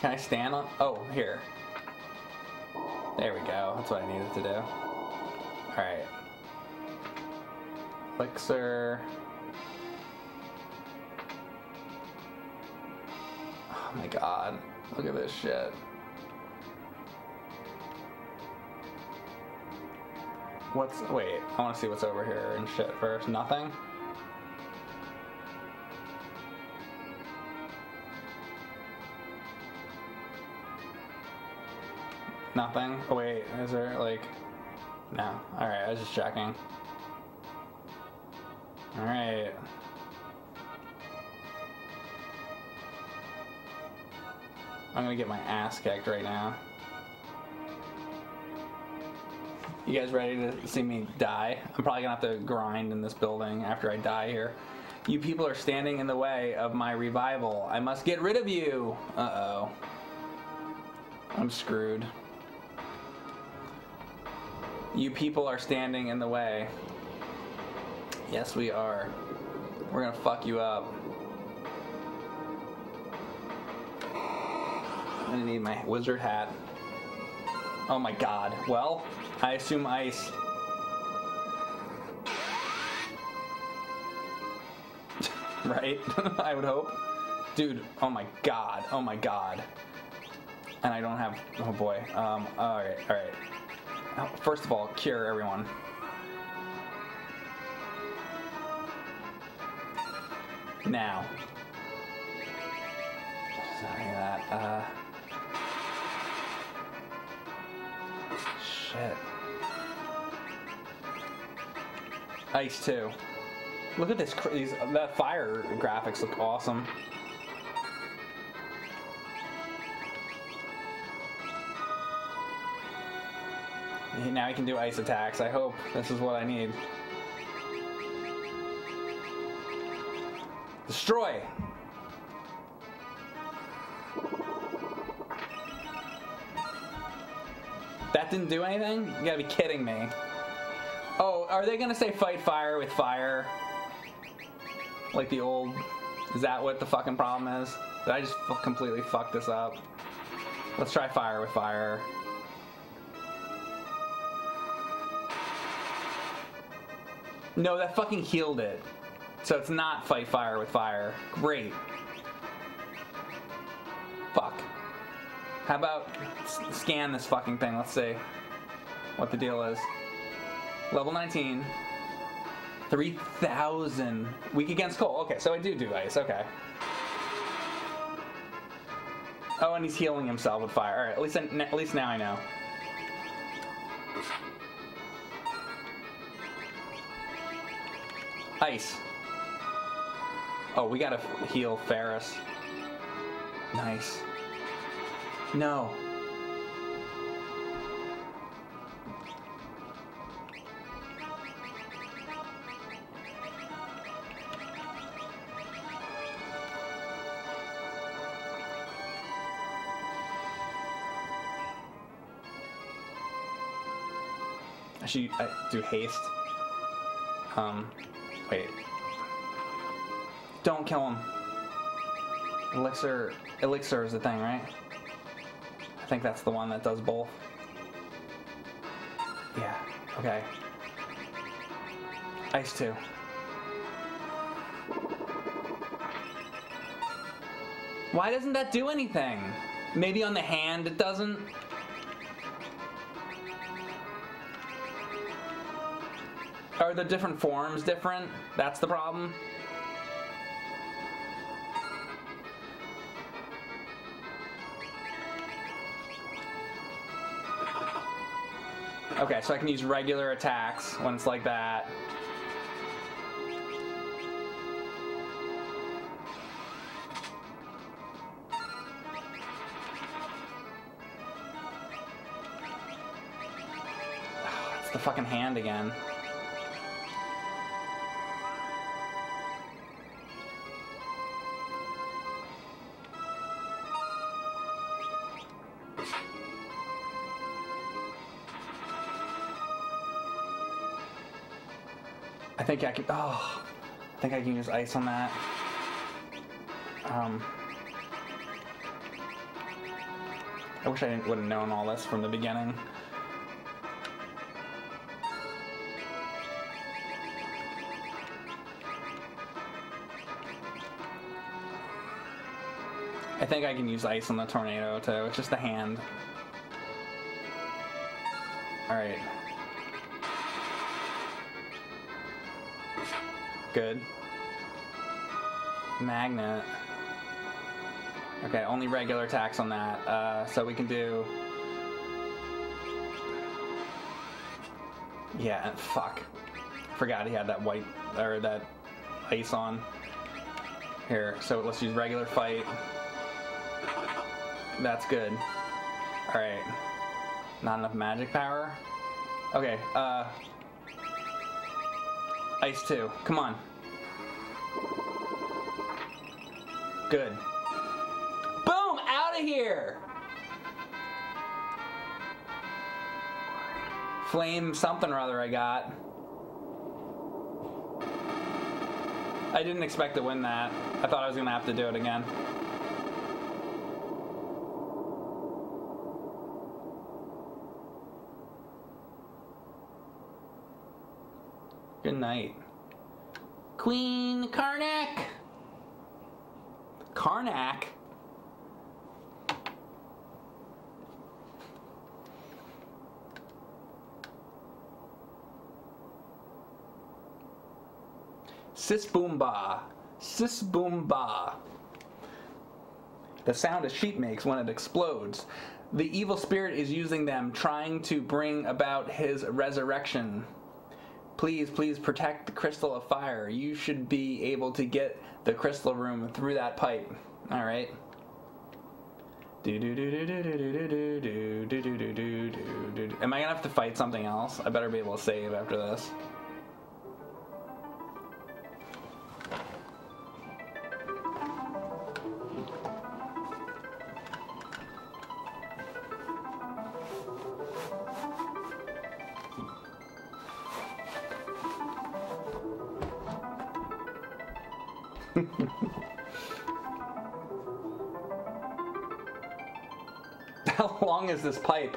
Can I stand on? Oh, here. There we go. That's what I needed to do. Alright. Elixir. My god. Look at this shit. What's wait? I want to see what's over here and shit first. Nothing. Nothing. Oh wait, is there like? No. All right, I was just checking. All I'm gonna get my ass kicked right now. You guys ready to see me die? I'm probably gonna have to grind in this building after I die here. You people are standing in the way of my revival. I must get rid of you. Uh-oh. I'm screwed. You people are standing in the way. Yes, we are. We're gonna fuck you up. Gonna need my wizard hat. Oh my god. Well, I assume ice. right? I would hope. Dude, oh my god. Oh my god. And I don't have. Oh boy. Um, alright, alright. First of all, cure everyone. Now. Sorry that. Uh. Shit. Ice too. Look at this. These that fire graphics look awesome. Now he can do ice attacks. I hope this is what I need. Destroy. That didn't do anything? You gotta be kidding me. Oh, are they gonna say fight fire with fire? Like the old. Is that what the fucking problem is? Did I just completely fuck this up? Let's try fire with fire. No, that fucking healed it. So it's not fight fire with fire. Great. How about scan this fucking thing? Let's see what the deal is. Level 19. 3,000. Weak against cold. Okay, so I do do ice. Okay. Oh, and he's healing himself with fire. All right, at least at least now I know. Ice. Oh, we gotta heal Faris. Nice. No. I should I do haste. Um, wait. Don't kill him. Elixir, elixir is the thing, right? I think that's the one that does both. Yeah. Okay. Ice two. Why doesn't that do anything? Maybe on the hand it doesn't. Are the different forms different? That's the problem. Okay, so I can use regular attacks when it's like that. Oh, it's the fucking hand again. I think I can. Oh, I think I can use ice on that. Um, I wish I would have known all this from the beginning. I think I can use ice on the tornado too. It's just the hand. All Good. Magnet. Okay, only regular attacks on that. Uh, so we can do. Yeah, fuck. Forgot he had that white or that ice on. Here, so let's use regular fight. That's good. Alright. Not enough magic power? Okay, uh. Ice 2. Come on. Good. Boom! Out of here! Flame something or other I got. I didn't expect to win that. I thought I was gonna have to do it again. Good night. Queen Karnak! Karnak? Sisboomba. Sisboomba. The sound a sheep makes when it explodes. The evil spirit is using them, trying to bring about his resurrection please, please protect the crystal of fire. You should be able to get the crystal room through that pipe. All right. Am I gonna have to fight something else? I better be able to save after this. Pipe?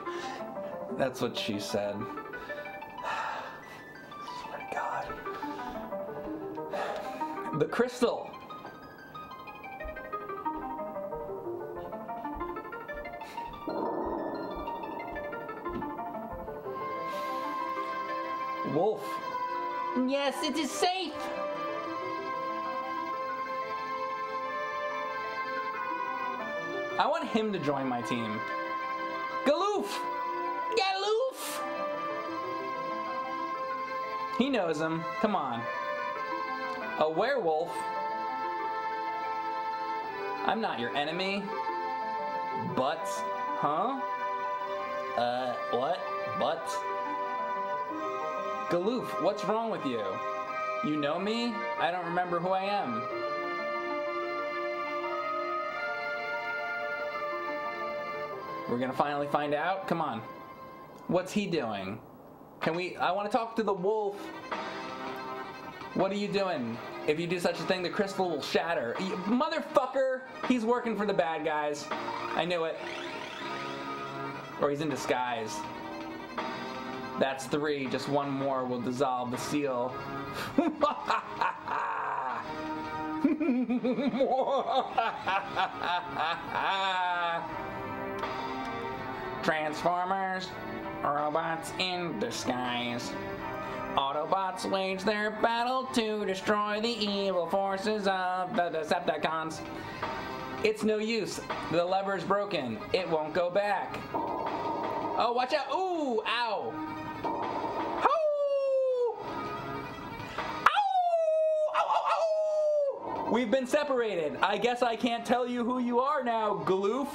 That's what she said. Swear God. The crystal. Wolf. Yes, it is safe. I want him to join my team. He knows him. Come on. A werewolf? I'm not your enemy. But, huh? Uh, what? But? Galuf, what's wrong with you? You know me? I don't remember who I am. We're gonna finally find out? Come on. What's he doing? Can we? I want to talk to the wolf. What are you doing? If you do such a thing, the crystal will shatter. You- motherfucker! He's working for the bad guys. I knew it. Or he's in disguise. That's three. Just one more will dissolve the seal. Transformers, robots in disguise. Autobots wage their battle to destroy the evil forces of the Decepticons. It's no use. The lever's broken. It won't go back. Oh, watch out. Ooh, ow. Ow! Ow! We've been separated. I guess I can't tell you who you are now, Galuf.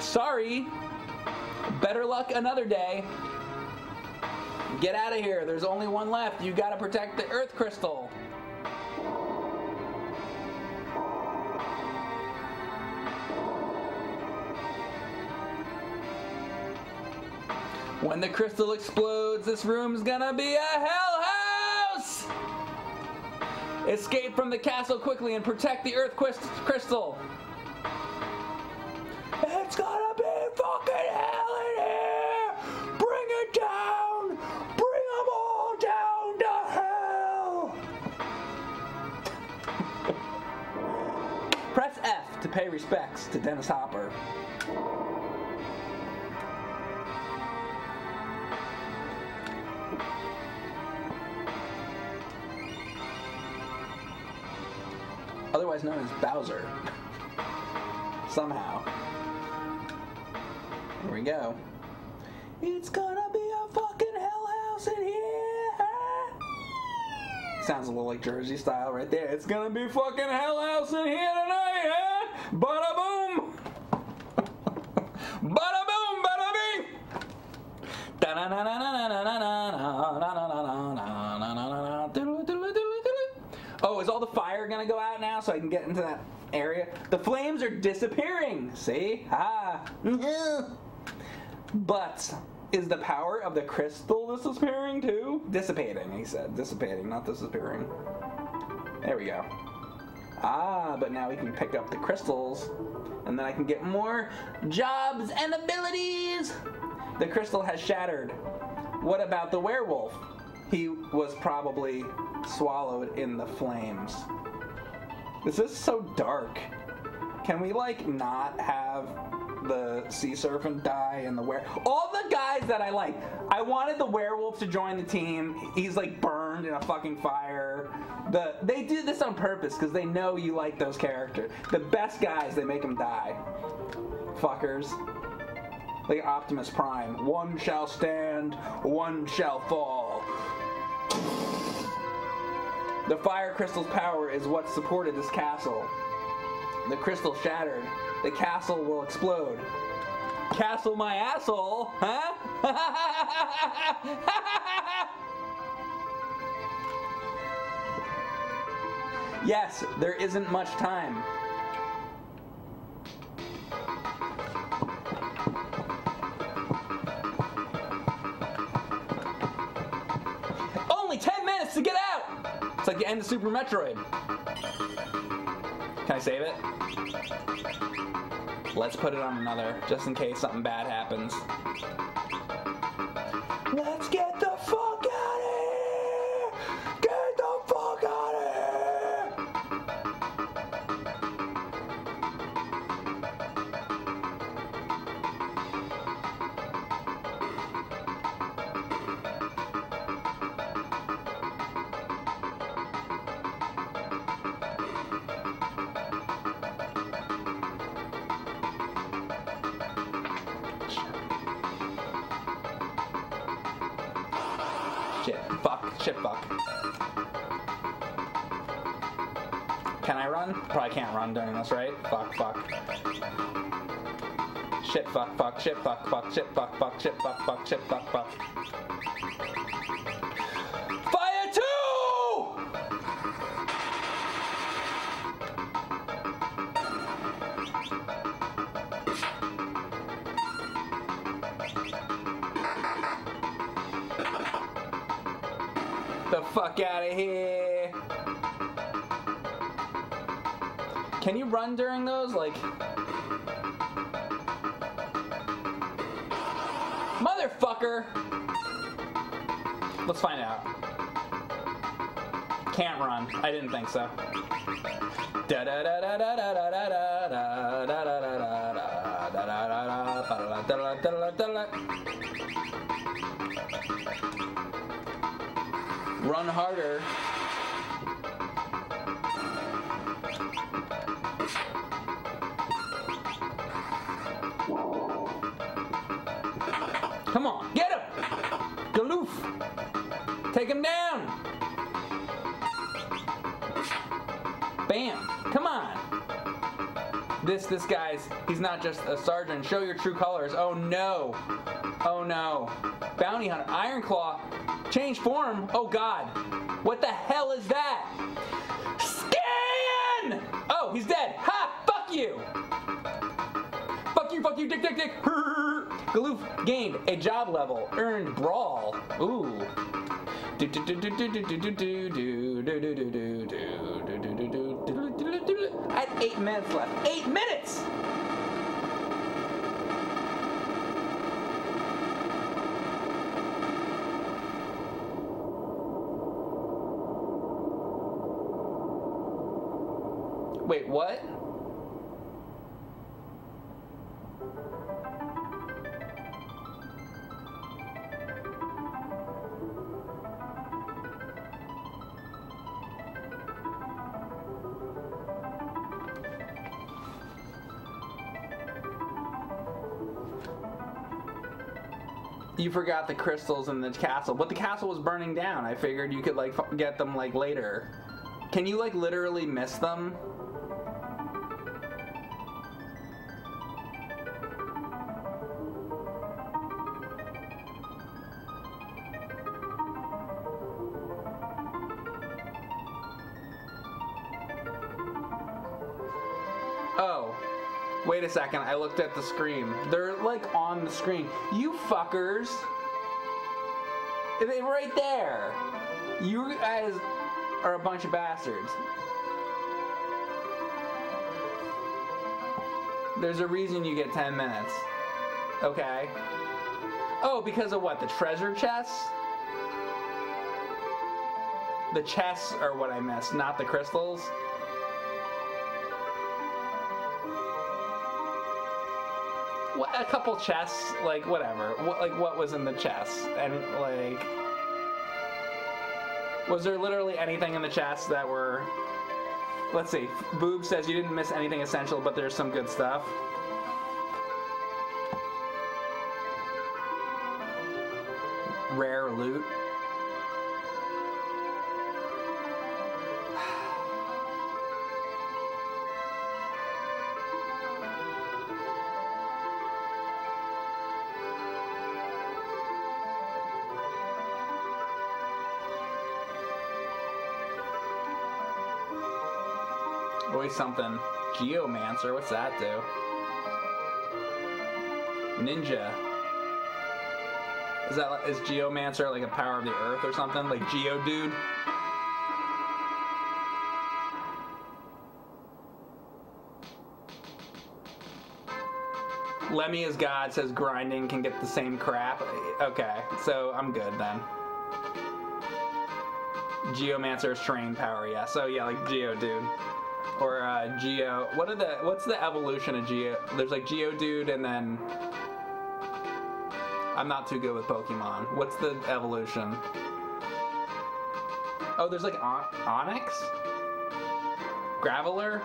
Sorry. Better luck another day. Get out of here. There's only one left. You gotta protect the Earth Crystal. When the crystal explodes, this room's gonna be a hell house! Escape from the castle quickly and protect the Earth Crystal. Pay respects to Dennis Hopper. Otherwise known as Bowser. Somehow. Here we go. It's gonna be a fucking hell house in here. Sounds a little like Jersey style right there. It's gonna be fucking hell house in here tonight? Bada boom. bada boom, bada bing. Oh, is all the fire gonna go out now so I can get into that area? The flames are disappearing. See? Ah. But is the power of the crystal disappearing too? Dissipating, he said. Dissipating, not disappearing. There we go. Ah, but now we can pick up the crystals, and then I can get more jobs and abilities. The crystal has shattered. What about the werewolf? He was probably swallowed in the flames. This is so dark. Can we like not have the sea serpent die and the were all the guys that I like. I wanted the werewolf to join the team. He's like burned in a fucking fire. The they do this on purpose because they know you like those characters. The best guys they make them die. Fuckers. Like Optimus Prime. One shall stand, one shall fall. The fire crystal's power is what supported this castle. The crystal shattered. The castle will explode. Castle my asshole, huh? yes, there isn't much time. Only 10 minutes to get out! It's like the end of Super Metroid. Can I save it? Let's put it on another, just in case something bad happens. Let's get the fuck run? Probably can't run during this, right? Fuck, fuck. Shit, fuck, fuck, shit, fuck, fuck, shit, fuck, fuck, shit, fuck, fuck, shit, fuck, fuck. Motherfucker! Let's find out. Can't run. I didn't think so. Da da Come on, get him! Galuf! Take him down! Bam! Come on! This this guy's he's not just a sergeant. Show your true colors. Oh no! Oh no! Bounty hunter, Iron Claw, change form. Oh god! What the hell is that? Scan! Oh, he's dead. Ha! Fuck you! Fuck you! Fuck you! Dick! Dick! Dick! Galuf gained a job level. Earned brawl. Ooh. Had eight minutes left. Eight minutes! Wait, what? You forgot the crystals in the castle, but the castle was burning down. I figured you could like get them like later. Can you like literally miss them? A second. I looked at the screen. They're like on the screen. You fuckers. They're right there. You guys are a bunch of bastards. There's a reason you get 10 minutes. Okay. Oh, because of what? The treasure chests? The chests are what I missed, not the crystals. A couple chests, like whatever. What, like what was in the chests? And like, was there literally anything in the chests that were? Let's see. Boob says you didn't miss anything essential, but there's some good stuff. Rare loot. something. Geomancer, what's that do? Ninja. Is that is Geomancer like a power of the earth or something? Like Geodude? Lemmy is God says grinding can get the same crap. Okay, so I'm good then. Geomancer's train power, yeah. So yeah, like Geodude. Or uh, Geo. What are the? What's the evolution of Geo? There's like Geodude, and then I'm not too good with Pokemon. What's the evolution? Oh, there's like on- Onix, Graveler.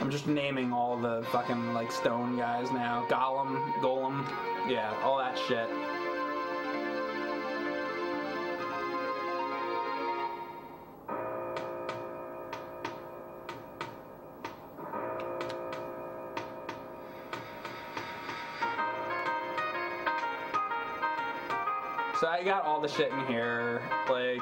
I'm just naming all the fucking like stone guys now. Golem, Golem, yeah, all that shit. All the shit in here, like.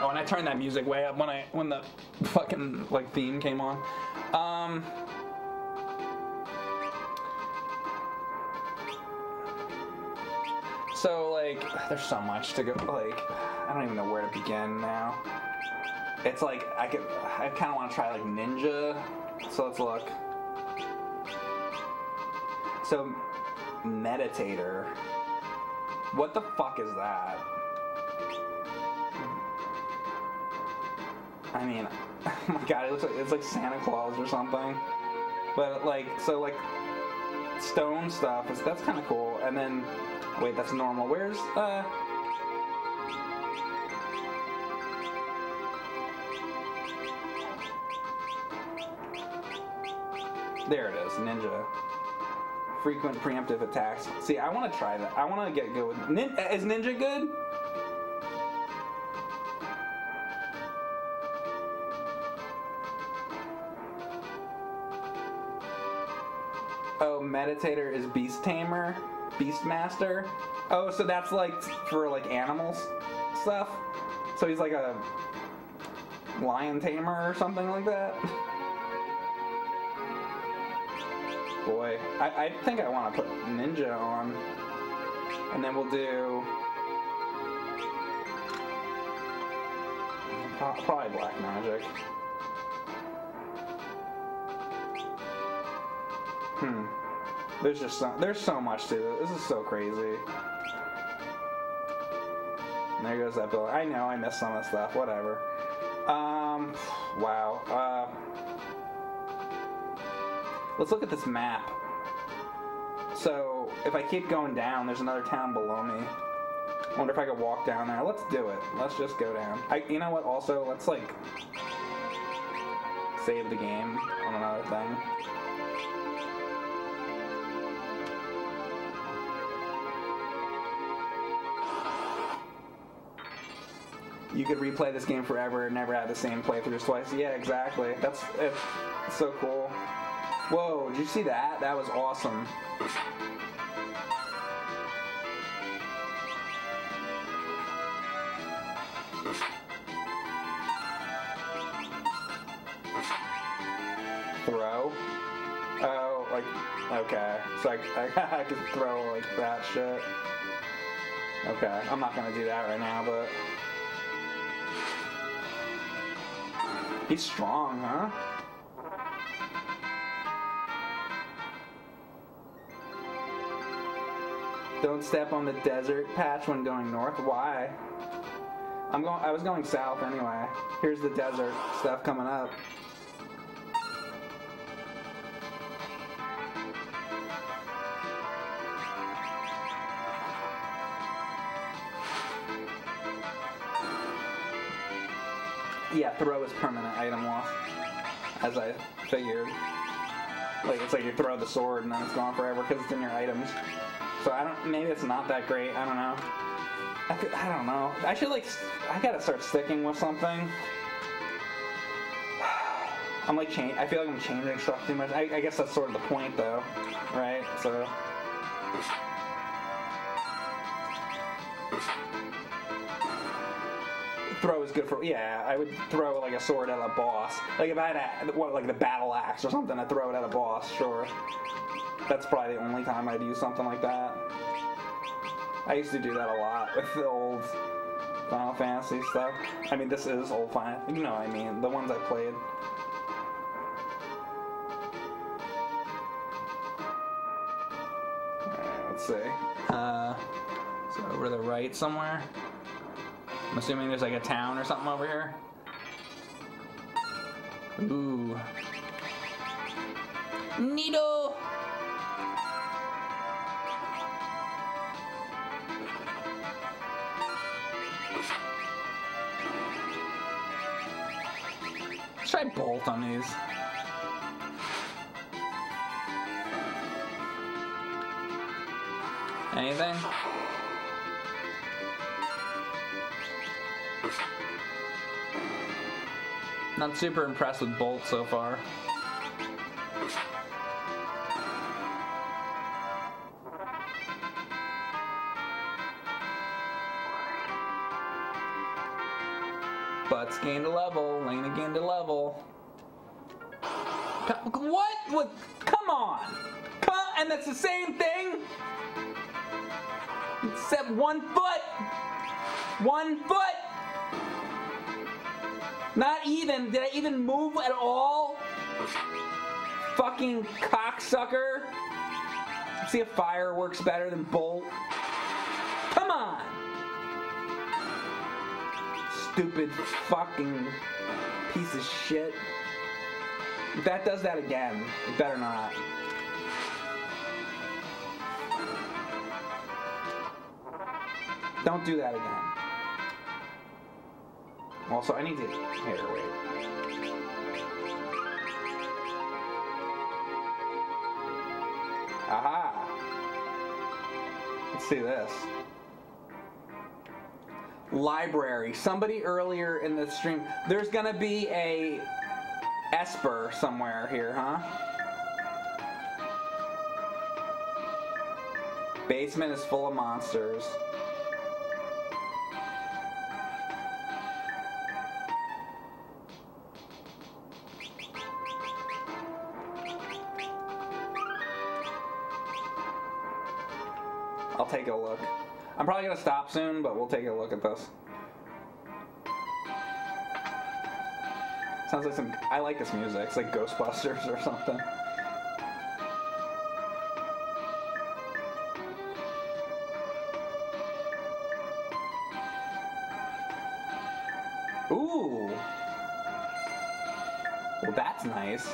Oh, and I turned that music way up when I when the fucking like theme came on. Um. So like, there's so much to go. Like, I don't even know where to begin now. It's like I could, I kind of want to try like ninja. So let's look. So, Mediator. What the fuck is that? I mean, oh my god, it looks like it's like Santa Claus or something. But like, so like, stone stuff is that's kind of cool. And then, wait, that's normal. Where's uh? There it is, ninja. Frequent preemptive attacks. See, I want to try that. I want to get good with. Nin- is ninja good? Oh, Mediator is beast tamer, beast master. Oh, so that's like for like animals stuff. So he's like a lion tamer or something like that. Boy, I, I think I want to put ninja on, and then we'll do pro- probably black magic. Hmm. There's just so, there's so much to it. This is so crazy. And there goes that bill. I know I missed some of the stuff. Whatever. Um. Wow. Uh. Let's look at this map. So if I keep going down, there's another town below me. I wonder if I could walk down there. Let's do it. Let's just go down. I, you know what? Also, let's like save the game on another thing. You could replay this game forever and never have the same playthroughs twice. Yeah, exactly. That's it's so cool. Whoa, did you see that? That was awesome. Throw? Oh, like, okay. So I, I, I could throw like that shit. Okay, I'm not gonna do that right now, but. He's strong, huh? Don't step on the desert patch when going north. Why? I'm going. I was going south anyway. Here's the desert stuff coming up. Yeah, throw is permanent item loss, as I figured. Like it's like you throw the sword and then it's gone forever because it's in your items. So I don't. Maybe it's not that great. I don't know. I, could, I don't know. I should like. I gotta start sticking with something. I'm like change. I feel like I'm changing stuff too much. I, I guess that's sort of the point, though, right? So. Throw is good for yeah. I would throw like a sword at a boss. Like if I had a, what like the battle axe or something, I'd throw it at a boss. Sure. That's probably the only time I'd use something like that. I used to do that a lot with the old Final Fantasy stuff. I mean, this is old Final. You know, what I mean, the ones I played. Let's see. Uh, so over to the right somewhere. I'm assuming there's like a town or something over here. Ooh. Needle. Let's try bolt on these. Anything? Not super impressed with Bolt so far. Butz gained a level, Lenna gained a level. Come on! Come and that's the same thing? Except one foot! One foot! Not even. Did I even move at all? Fucking cocksucker. See if fire works better than bolt. Come on! Stupid fucking piece of shit. If that does that again, it better not. Don't do that again. Also, I need to. Here, wait. Aha! Let's see this. Library. Somebody earlier in the stream. There's gonna be a Esper somewhere here, huh? Basement is full of monsters. I'll take a look. I'm probably gonna stop soon, but we'll take a look at this. Sounds like some. I like this music. It's like Ghostbusters or something. Ooh. Well, that's nice.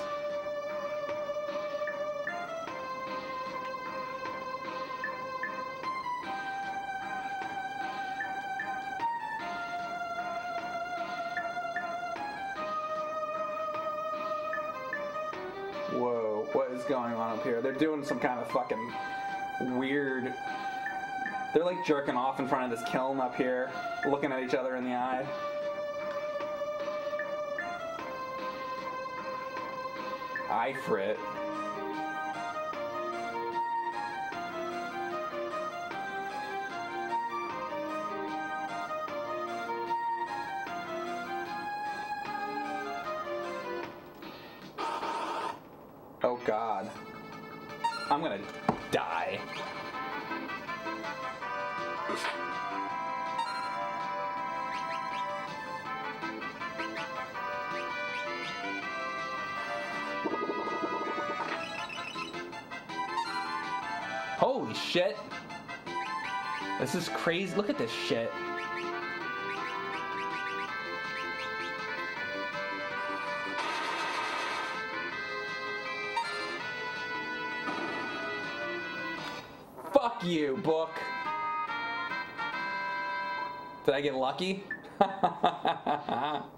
Fucking weird. They're like jerking off in front of this kiln up here, looking at each other in the eye. Ifrit. Oh Look at this shit. Fuck you, book. Did I get lucky?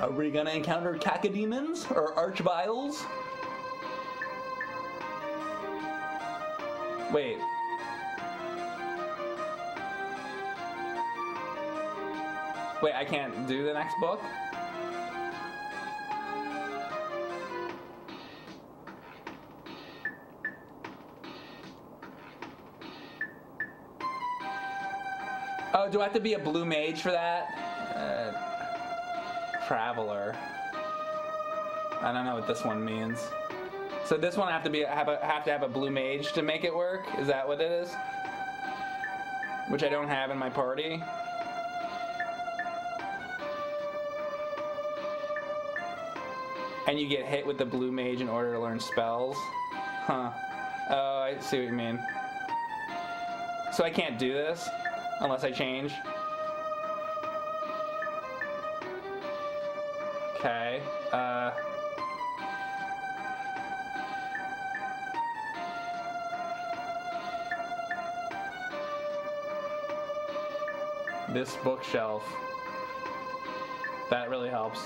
Are we gonna encounter cacodemons or archviles? Wait. Wait, I can't do the next book? Oh, do I have to be a blue mage for that? Traveler. I don't know what this one means. So this one I have to be have a have to have a blue mage to make it work. Is that what it is? Which I don't have in my party. And you get hit with the blue mage in order to learn spells. Huh. Oh, I see what you mean. So I can't do this unless I change. Uh. This bookshelf. That really helps.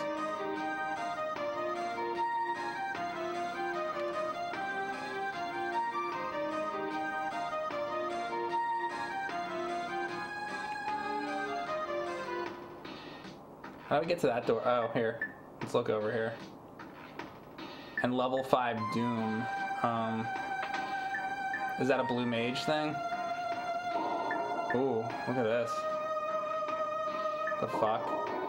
How do we get to that door? Oh, here. Look over here. And level 5 Doom. Um, is that a blue mage thing? Ooh, look at this. The fuck?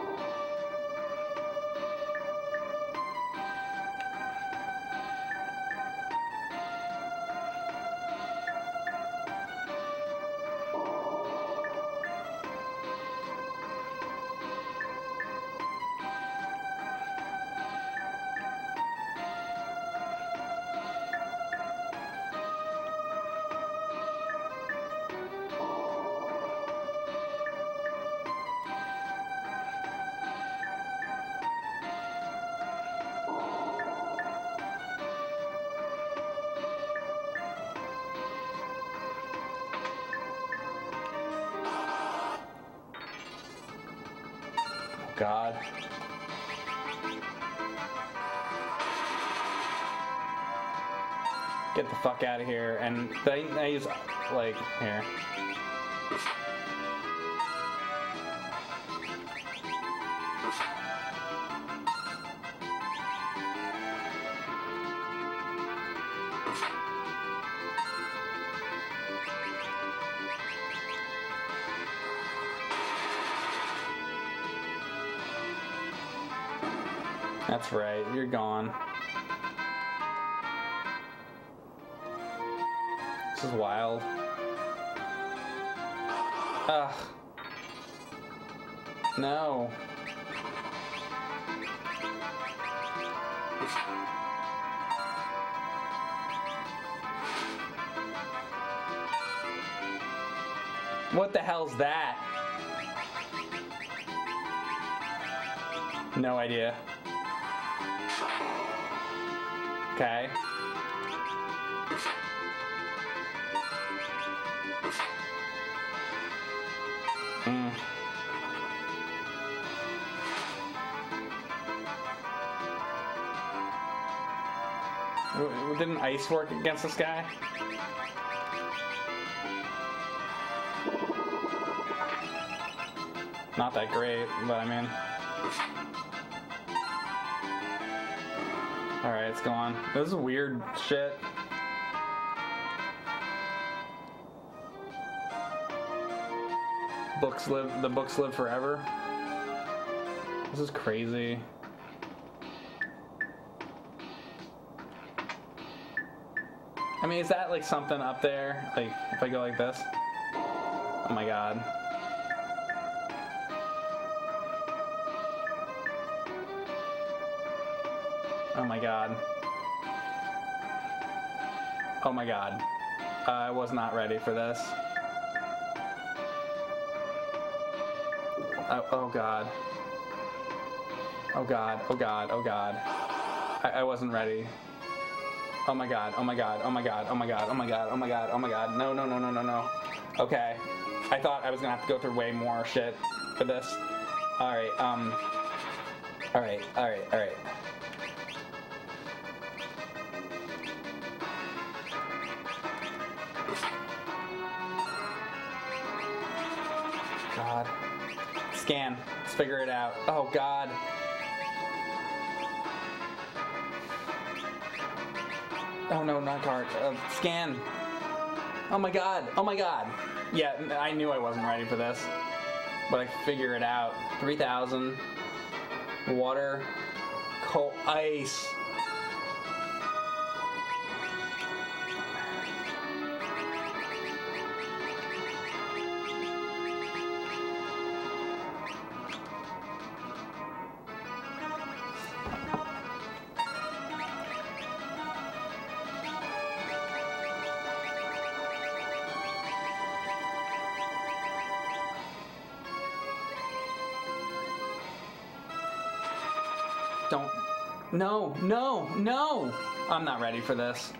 Fuck out of here. And I use, like, here. No. What the hell's that? No idea. Okay. Didn't ice work against this guy? Not that great, but I mean. Alright, it's gone. This is weird shit. Books live the books live forever. This is crazy. I mean, is that like something up there? Like, if I go like this? Oh my god. Oh my god. Oh my god. I was not ready for this. Oh, oh god. Oh god, oh god, oh god. I, I wasn't ready. Oh my god, oh my god, oh my god, oh my god, oh my god, oh my god, oh my god. No, no, no, no, no, no. Okay. I thought I was gonna have to go through way more shit for this. Alright, um. Alright, alright, alright. God. Scan. Let's figure it out. Oh god. Oh no, not card. Uh, scan. Oh my god. Oh my god. Yeah, I knew I wasn't ready for this. But I figure it out. 3,000. Water. Coal. Ice. No, no! I'm not ready for this.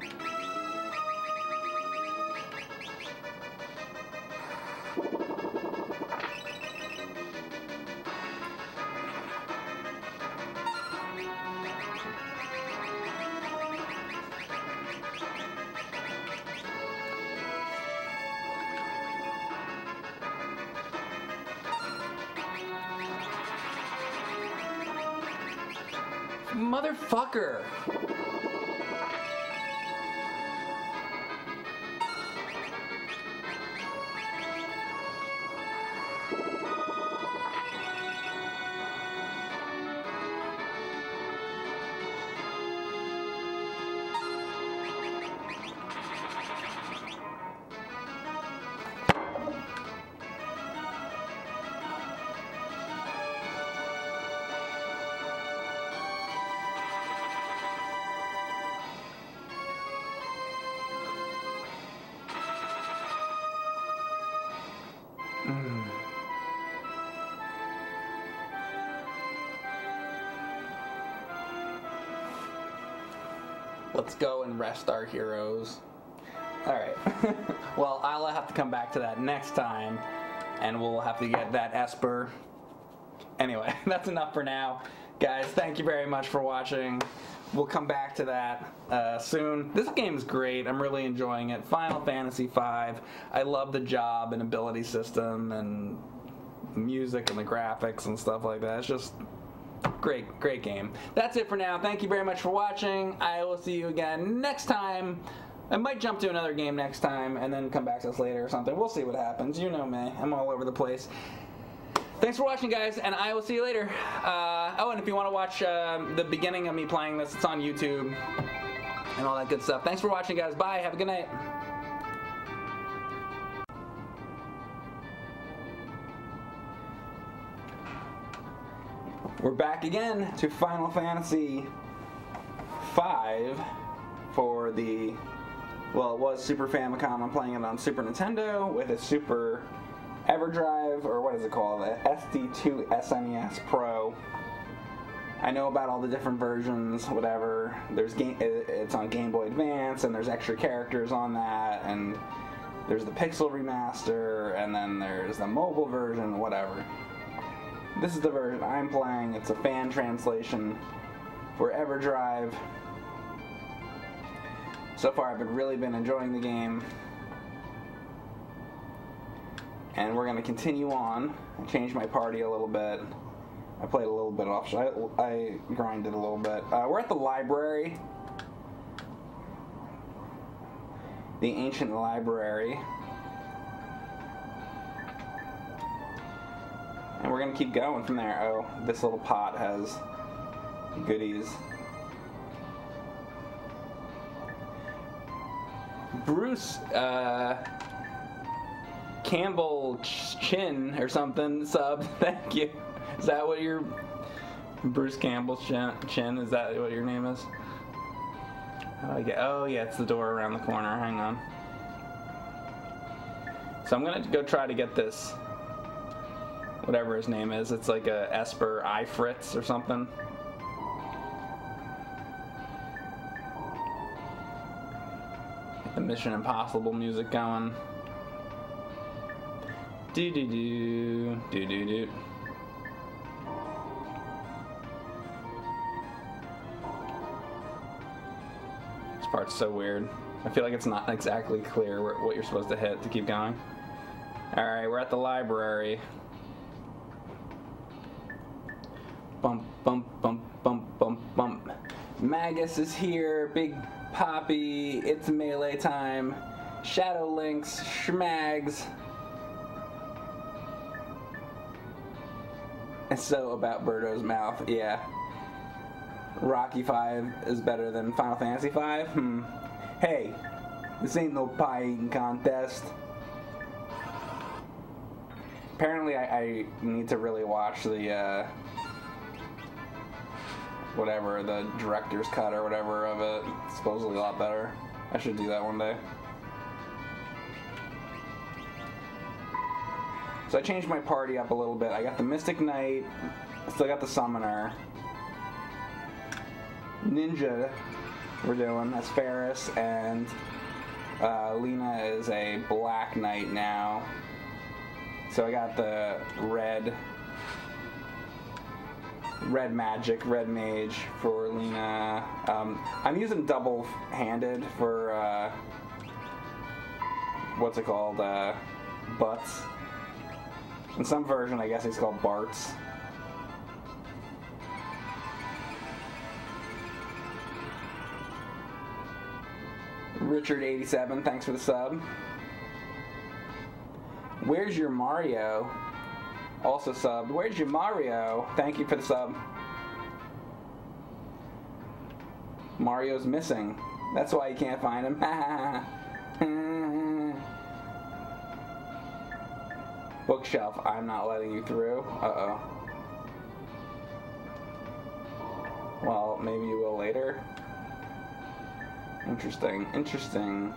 Let's go and rest our heroes. Alright. well, I'll have to come back to that next time, and we'll have to get that Esper. Anyway, that's enough for now. Guys, thank you very much for watching. We'll come back to that uh, soon. This game's great. I'm really enjoying it. Final Fantasy V. I love the job and ability system and music and the graphics and stuff like that. It's just great, great game. That's it for now. Thank you very much for watching. I will see you again next time. I might jump to another game next time and then come back to this later or something. We'll see what happens. You know me. I'm all over the place. Thanks for watching, guys, and I will see you later. Uh, oh, and if you want to watch uh, the beginning of me playing this, it's on YouTube and all that good stuff. Thanks for watching, guys. Bye. Have a good night. We're back again to Final Fantasy V for the well, it was Super Famicom. I'm playing it on Super Nintendo with a Super EverDrive, or what is it called? The SD2 SNES Pro. I know about all the different versions, whatever. There's game, it's on Game Boy Advance, and there's extra characters on that, and there's the Pixel remaster, and then there's the mobile version, whatever. This is the version I'm playing. It's a fan translation for EverDrive. So far, I've really been enjoying the game. And we're going to continue on. I changed my party a little bit. I played a little bit off. I, I grinded a little bit. Uh, we're at the library. The ancient library. And we're to keep going from there. Oh, this little pot has goodies. Bruce uh, Campbell Chin or something sub. Thank you. Is that what your Bruce Campbell Chin? Chin? Is that what your name is? How do I get? Oh yeah, it's the door around the corner. Hang on. So I'm gonna go try to get this. Whatever his name is. It's like a Esper Ifritz or something. Get the Mission Impossible music going. Do do do do do do. This part's so weird. I feel like it's not exactly clear what you're supposed to hit to keep going. All right, we're at the library. Bump, bump, bump, bump, bump, bump. Magus is here. Big Poppy. It's melee time. Shadow Links. Schmags. And so about Birdo's mouth, yeah. Rocky 5 is better than Final Fantasy 5? Hmm. Hey, this ain't no pie eating contest. Apparently, I, I need to really watch the, uh, whatever, the director's cut or whatever of it. It's supposedly a lot better. I should do that one day. So I changed my party up a little bit. I got the Mystic Knight, still got the Summoner. Ninja we're doing. That's Faris, and uh, Lenna is a Black Knight now. So I got the red, red magic, red mage for Lenna. Um, I'm using double-handed for uh, what's it called? Uh, Butz. In some version, I guess he's called Bartz. Richard87, thanks for the sub. Where's your Mario? Also subbed. Where's your Mario? Thank you for the sub. Mario's missing. That's why you can't find him. Bookshelf, I'm not letting you through. Uh oh. Well, maybe you will later. Interesting, interesting.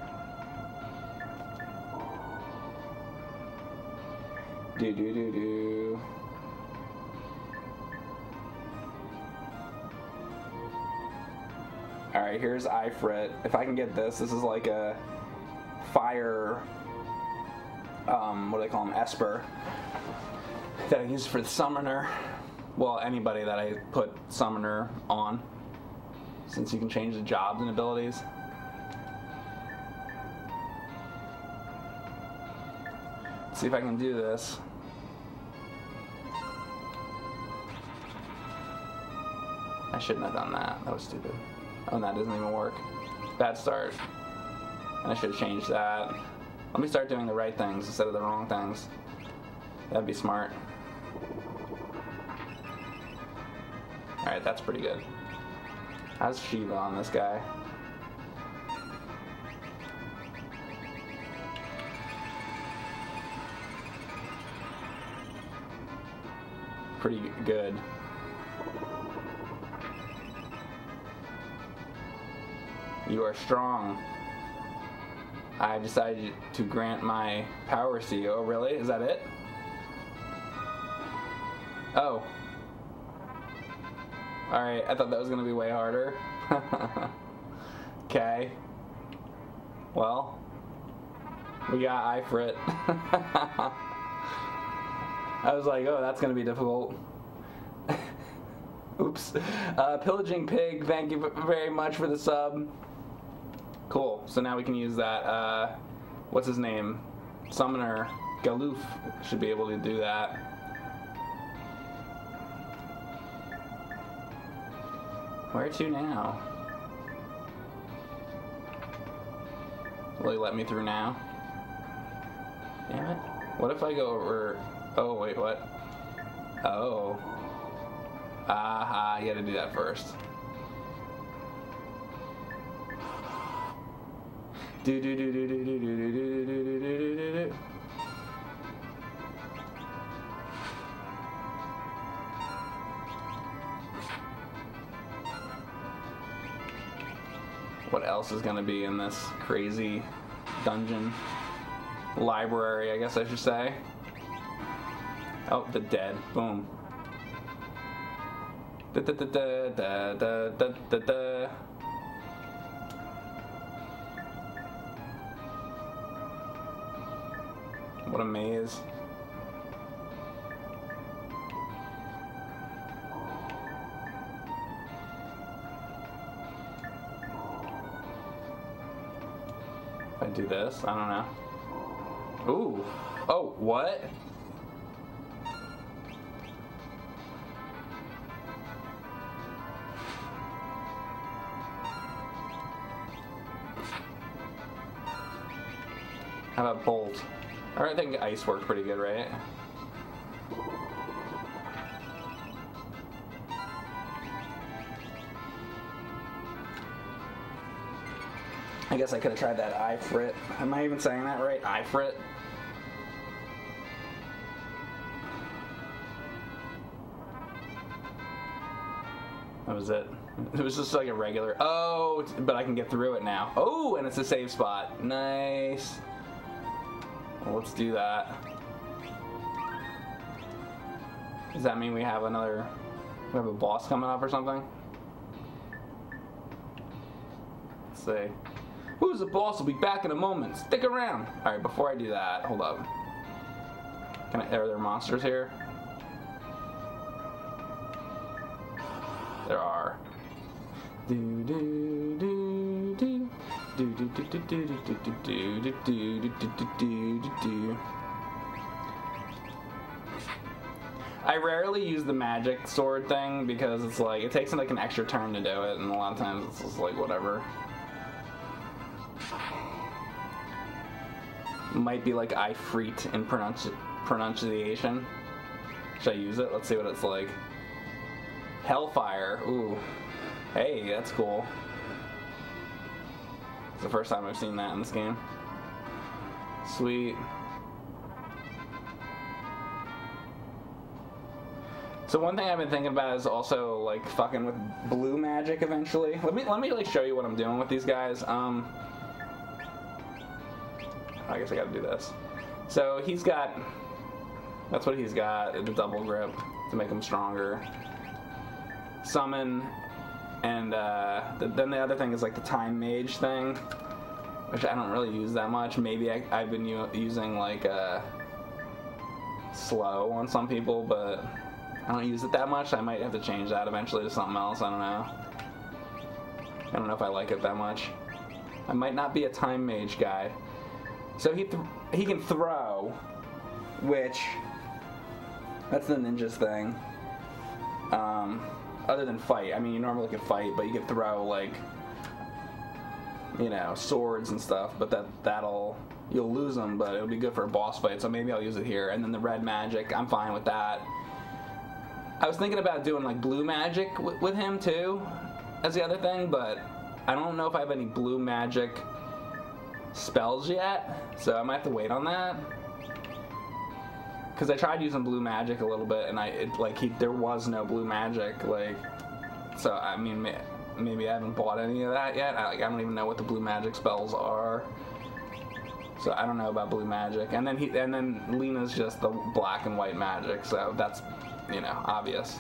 Do do do do. Alright, here's Ifrit. If I can get this, this is like a fire um, what do they call them? Esper that I use for the summoner. Well, anybody that I put summoner on, since you can change the jobs and abilities. see if I can do this. I shouldn't have done that. That was stupid. Oh, that doesn't even work. Bad start. And I should have changed that. Let me start doing the right things instead of the wrong things. That'd be smart. Alright, that's pretty good. How's Shiva on this guy? Pretty good. You are strong. I've decided to grant my power CEO. Oh, really? Is that it? Oh. Alright, I thought that was going to be way harder. Okay. well, we got Ifrit. I was like, oh, that's going to be difficult. Oops. Uh, Pillaging Pig, thank you very much for the sub. Cool. So now we can use that. Uh, what's his name? Summoner Galuf should be able to do that. Where to now? Will he let me through now? Damn it. What if I go over... Oh, wait, what? Oh. Aha, you gotta do that first. Do do do do do do do do do do do do do do. What else is gonna be in this crazy dungeon? Library, I guess I should say. Oh, the dead. Boom. Da da da da da da da da. What a maze. If I do this, I don't know. Ooh. Oh, what? I think ice worked pretty good, right? I guess I could have tried that Ifrit. Am I even saying that right? Ifrit? That was it. It was just like a regular. Oh, but I can get through it now. Oh, and it's a save spot. Nice. Well, let's do that. Does that mean we have another? We have a boss coming up or something? Let's see. Who's the boss? will be back in a moment. Stick around. All right. Before I do that, hold up. Can I? Are there monsters here? There are. Do do do I rarely use the magic sword thing because it's like it takes like an extra turn to do it, and a lot of times it's just like whatever. Might be like I freet in pronunci- pronunciation. Should I use it? Let's see what it's like. Hellfire. Ooh. Hey, that's cool. It's the first time I've seen that in this game. Sweet. So one thing I've been thinking about is also like fucking with blue magic eventually. Let me let me like show you what I'm doing with these guys. Um I guess I gotta do this. So he's got that's what he's got, the double grip to make him stronger. Summon and uh, th- then the other thing is like the time mage thing, which I don't really use that much. Maybe I, I've been using like uh, slow on some people, but I don't use it that much. I might have to change that eventually to something else. I don't know. I don't know if I like it that much. I might not be a time mage guy. So he he can throw, which that's the ninja's thing. Um, other than fight, I mean, you normally can fight, but you can throw like, you know, swords and stuff. But that that'll you'll lose them, but it'll be good for a boss fight. So maybe I'll use it here. And then the red magic, I'm fine with that. I was thinking about doing like blue magic with him too, as the other thing, but I don't know if I have any blue magic spells yet, so I might have to wait on that. Because I tried using blue magic a little bit, and I it, like he, there was no blue magic. Like, so I mean, may, maybe I haven't bought any of that yet. I, like, I don't even know what the blue magic spells are. So I don't know about blue magic. And then he, and then Lenna's just the black and white magic. So that's, you know, obvious.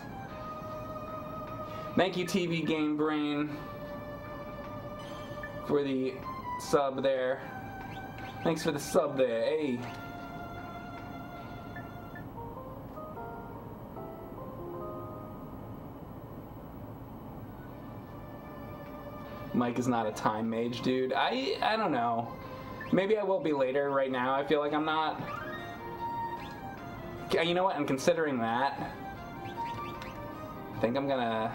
Thank you, TV Game Brain, for the sub there. Thanks for the sub there. Hey. Mike is not a time mage, dude. I I don't know. Maybe I will be later. Right now, I feel like I'm not. You know what? I'm considering that. I think I'm gonna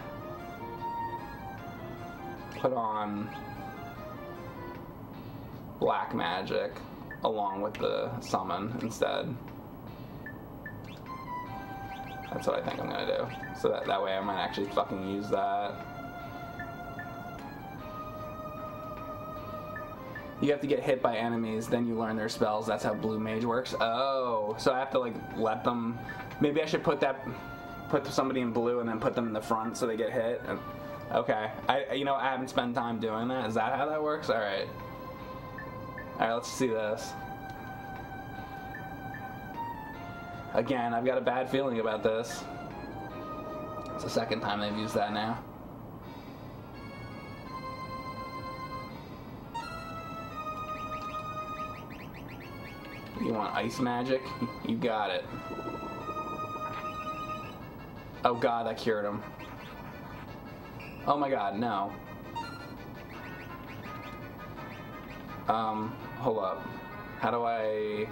put on black magic along with the summon instead. That's what I think I'm gonna do. So that, that way I might actually fucking use that. You have to get hit by enemies, then you learn their spells. That's how Blue Mage works. Oh, so I have to like let them. Maybe I should put that, put somebody in blue and then put them in the front so they get hit. Okay, I you know I haven't spent time doing that. Is that how that works? All right. All right, let's see this. Again, I've got a bad feeling about this. It's the second time they've used that now. You want ice magic? You got it. Oh god, I cured him. Oh my god, no. Um, hold up. How do I...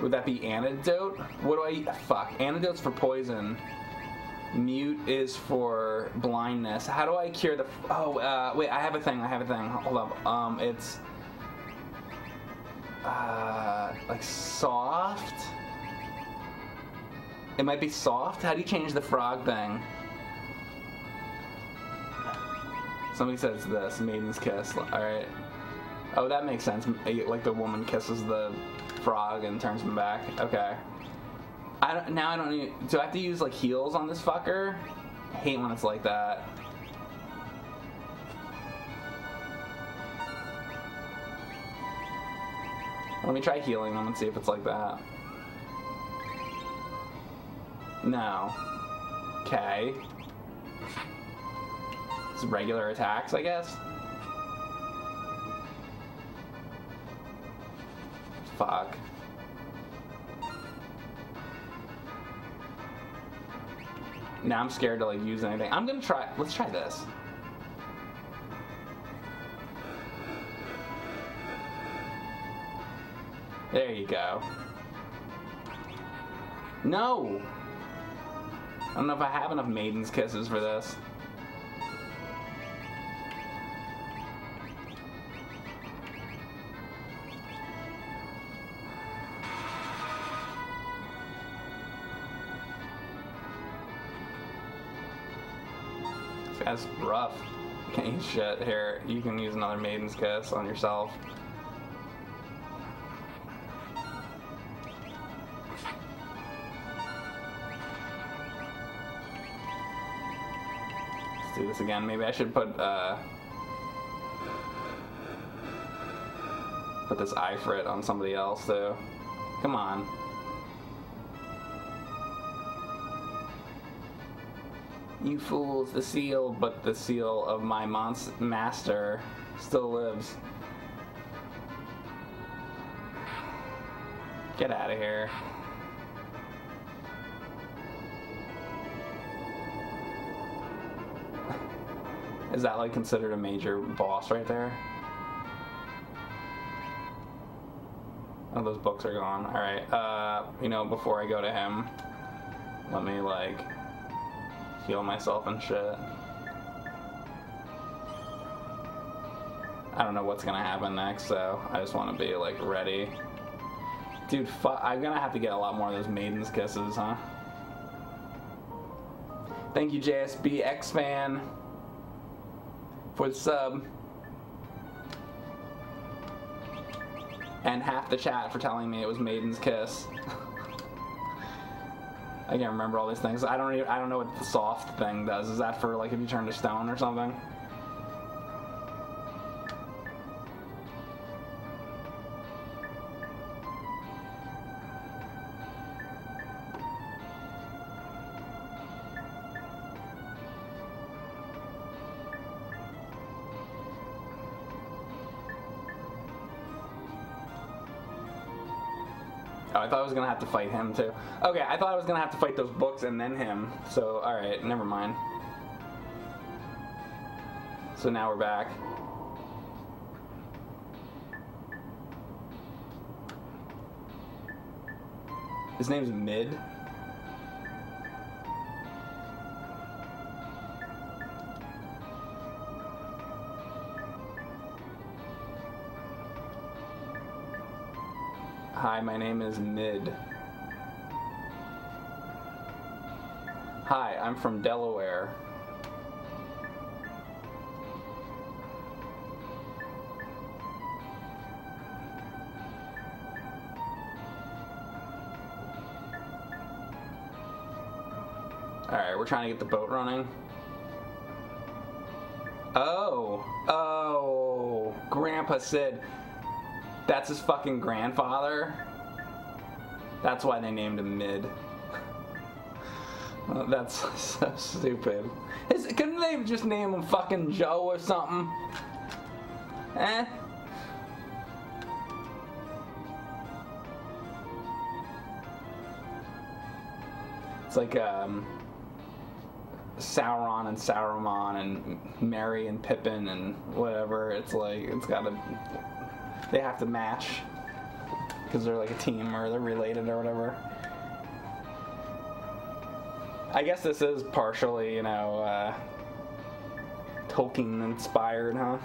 Would that be antidote? What do I... Fuck. Antidote's for poison. Mute is for blindness. How do I cure the... Oh, uh, wait, I have a thing. I have a thing. Hold up. Um, it's... Uh, like soft? It might be soft? How do you change the frog thing? Somebody says this, Maiden's Kiss. Alright. Oh, that makes sense. Like the woman kisses the frog and turns him back. Okay. I don't, now I don't need, do I have to use like heels on this fucker? I hate when it's like that. Let me try healing them and see if it's like that. No. Okay. It's regular attacks, I guess. Fuck. Now I'm scared to like use anything. I'm gonna try. Let's try this. There you go. No! I don't know if I have enough Maiden's Kisses for this. That's rough. Can't use shit. Here, you can use another Maiden's Kiss on yourself. This again. Maybe I should put, uh... Put this Ifrit on somebody else, though. Come on. You fools, the seal, but the seal of my master still lives. Get out of here. Is that like considered a major boss right there? Oh, those books are gone. Alright, uh, you know, before I go to him, let me like heal myself and shit. I don't know what's gonna happen next, so I just want to be like ready. Dude, I'm gonna have to get a lot more of those Maiden's Kisses, huh? Thank you, JSB X fan, for the sub. And half the chat for telling me it was Maiden's Kiss. I can't remember all these things. I don't even, I don't know what the soft thing does. Is that for like if you turn to stone or something? Thought I was gonna have to fight him too. Okay, I thought I was gonna have to fight those books and then him. So, alright, never mind. So now we're back. His name's Mid. My name is Mid. Hi, I'm from Delaware. Alright, we're trying to get the boat running. Oh, oh, Grandpa said That's his fucking grandfather. That's why they named him Mid. well, that's so stupid. Is, couldn't they just name him fucking Joe or something? Eh? It's like um, Sauron and Saruman and Merry and Pippin and whatever. It's like it's got to. They have to match because they're like a team or they're related or whatever. I guess this is partially, you know, uh, Tolkien inspired, huh?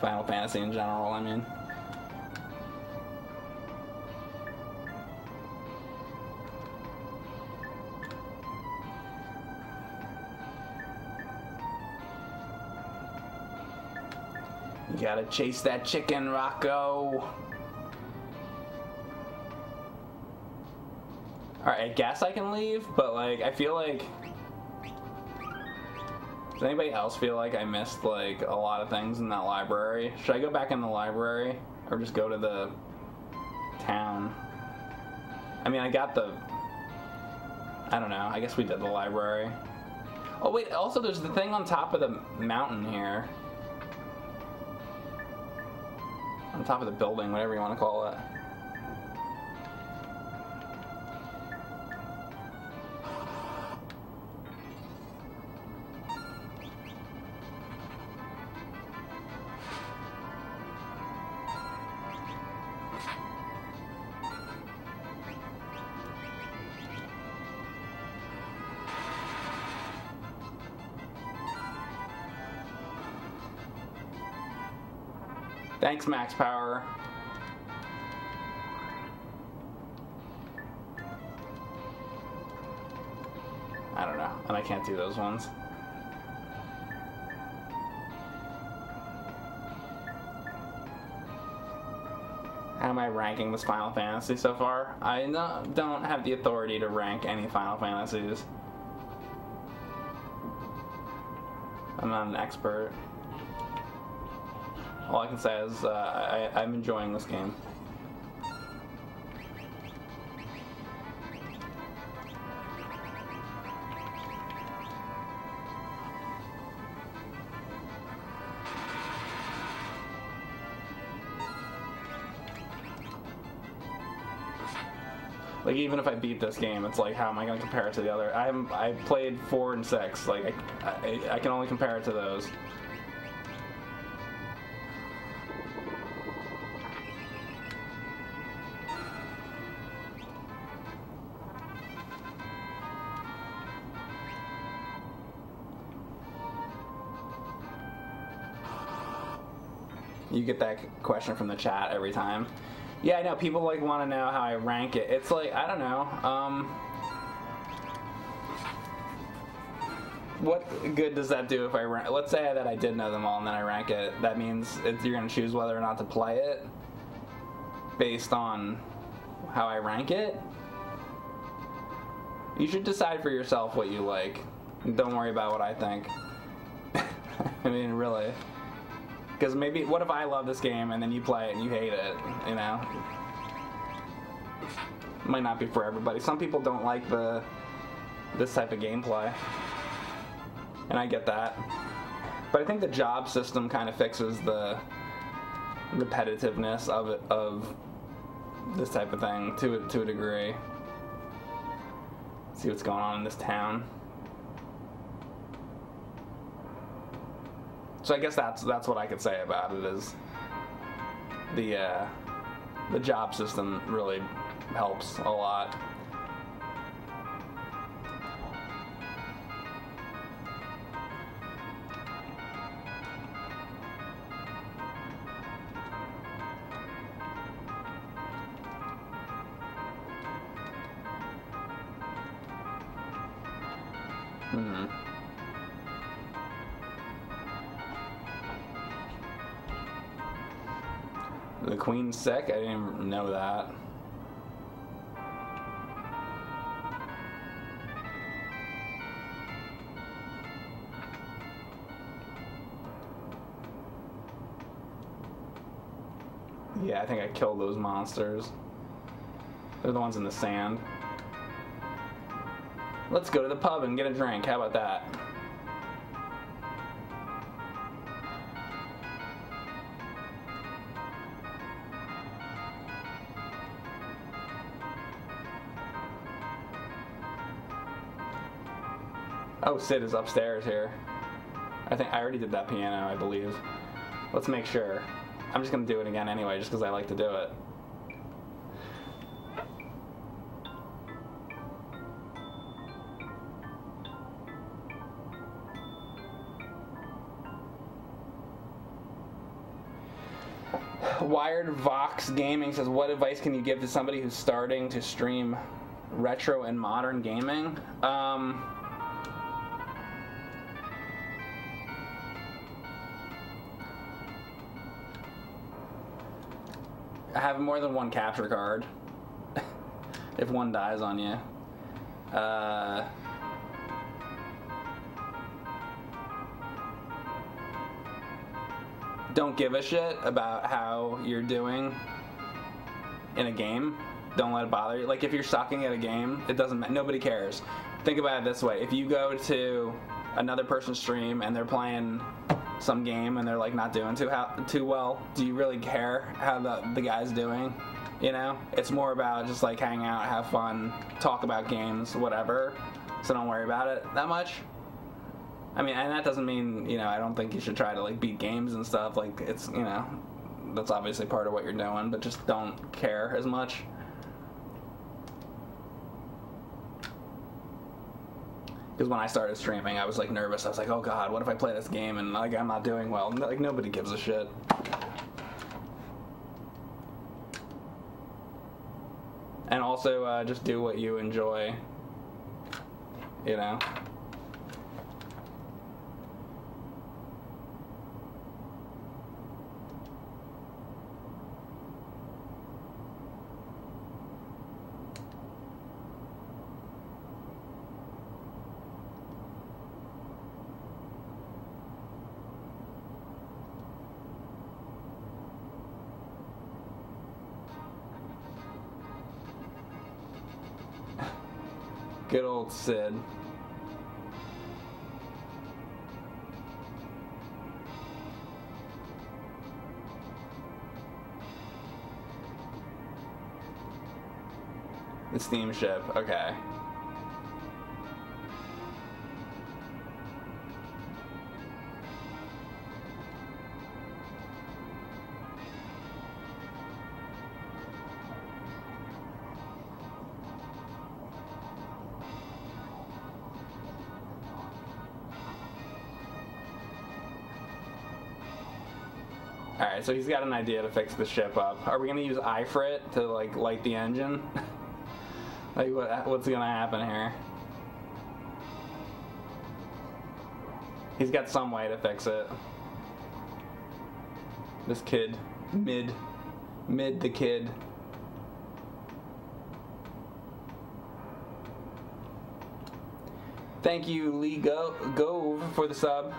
Final Fantasy in general, I mean. Gotta chase that chicken, Rocco. Alright, I guess I can leave, but like, I feel like. Does anybody else feel like I missed like a lot of things in that library? Should I go back in the library or just go to the town? I mean, I got the. I don't know. I guess we did the library. Oh wait, also there's the thing on top of the mountain here. On top of the building, whatever you want to call it. Thanks, Max Power. I don't know, and I can't do those ones. How am I ranking this Final Fantasy so far? I don't have the authority to rank any Final Fantasies. I'm not an expert. All I can say is uh, I, I'm enjoying this game. Like even if I beat this game, it's like how am I going to compare it to the other? I'm I played four and six. Like I, I, I can only compare it to those. You get that question from the chat every time. Yeah, I know. People like want to know how I rank it. It's like I don't know. Um, what good does that do if I rank? Let's say that I did know them all and then I rank it. That means you're gonna choose whether or not to play it based on how I rank it. You should decide for yourself what you like. Don't worry about what I think. I mean, really. Because maybe, what if I love this game and then you play it and you hate it, you know? Might not be for everybody. Some people don't like the this type of gameplay. And I get that. But I think the job system kind of fixes the repetitiveness of it, of this type of thing to, to a degree. See what's going on in this town. So I guess that's that's what I could say about it is the uh, the job system really helps a lot. The queen's sick? I didn't even know that. Yeah, I think I killed those monsters. They're the ones in the sand. Let's go to the pub and get a drink. How about that? Oh, Sid is upstairs here. I think I already did that piano, I believe. Let's make sure. I'm just gonna do it again anyway, just because I like to do it. Wired Vox Gaming says, "What advice can you give to somebody who's starting to stream retro and modern gaming?" Um, have more than one capture card. if one dies on you. Uh, don't give a shit about how you're doing in a game. Don't let it bother you. Like if you're sucking at a game, it doesn't. ma- Nobody cares. Think about it this way: if you go to another person's stream and they're playing some game and they're like not doing too how, too well, do you really care how the the guy's doing? You know, it's more about just like hang out, have fun, talk about games, whatever. So don't worry about it that much. I mean, and that doesn't mean you know I don't think you should try to like beat games and stuff. Like it's you know that's obviously part of what you're doing, but just don't care as much. Because when I started streaming, I was like nervous. I was like, oh god, what if I play this game and like I'm not doing well? Like nobody gives a shit. And also, uh, just do what you enjoy. You know. Good old Sid. The steamship, okay. So he's got an idea to fix the ship up. Are we gonna use Ifrit to like light the engine? like what what's gonna happen here? He's got some way to fix it. This kid. Mid. Mid the kid. Thank you, Lee Go- Gove, for the sub.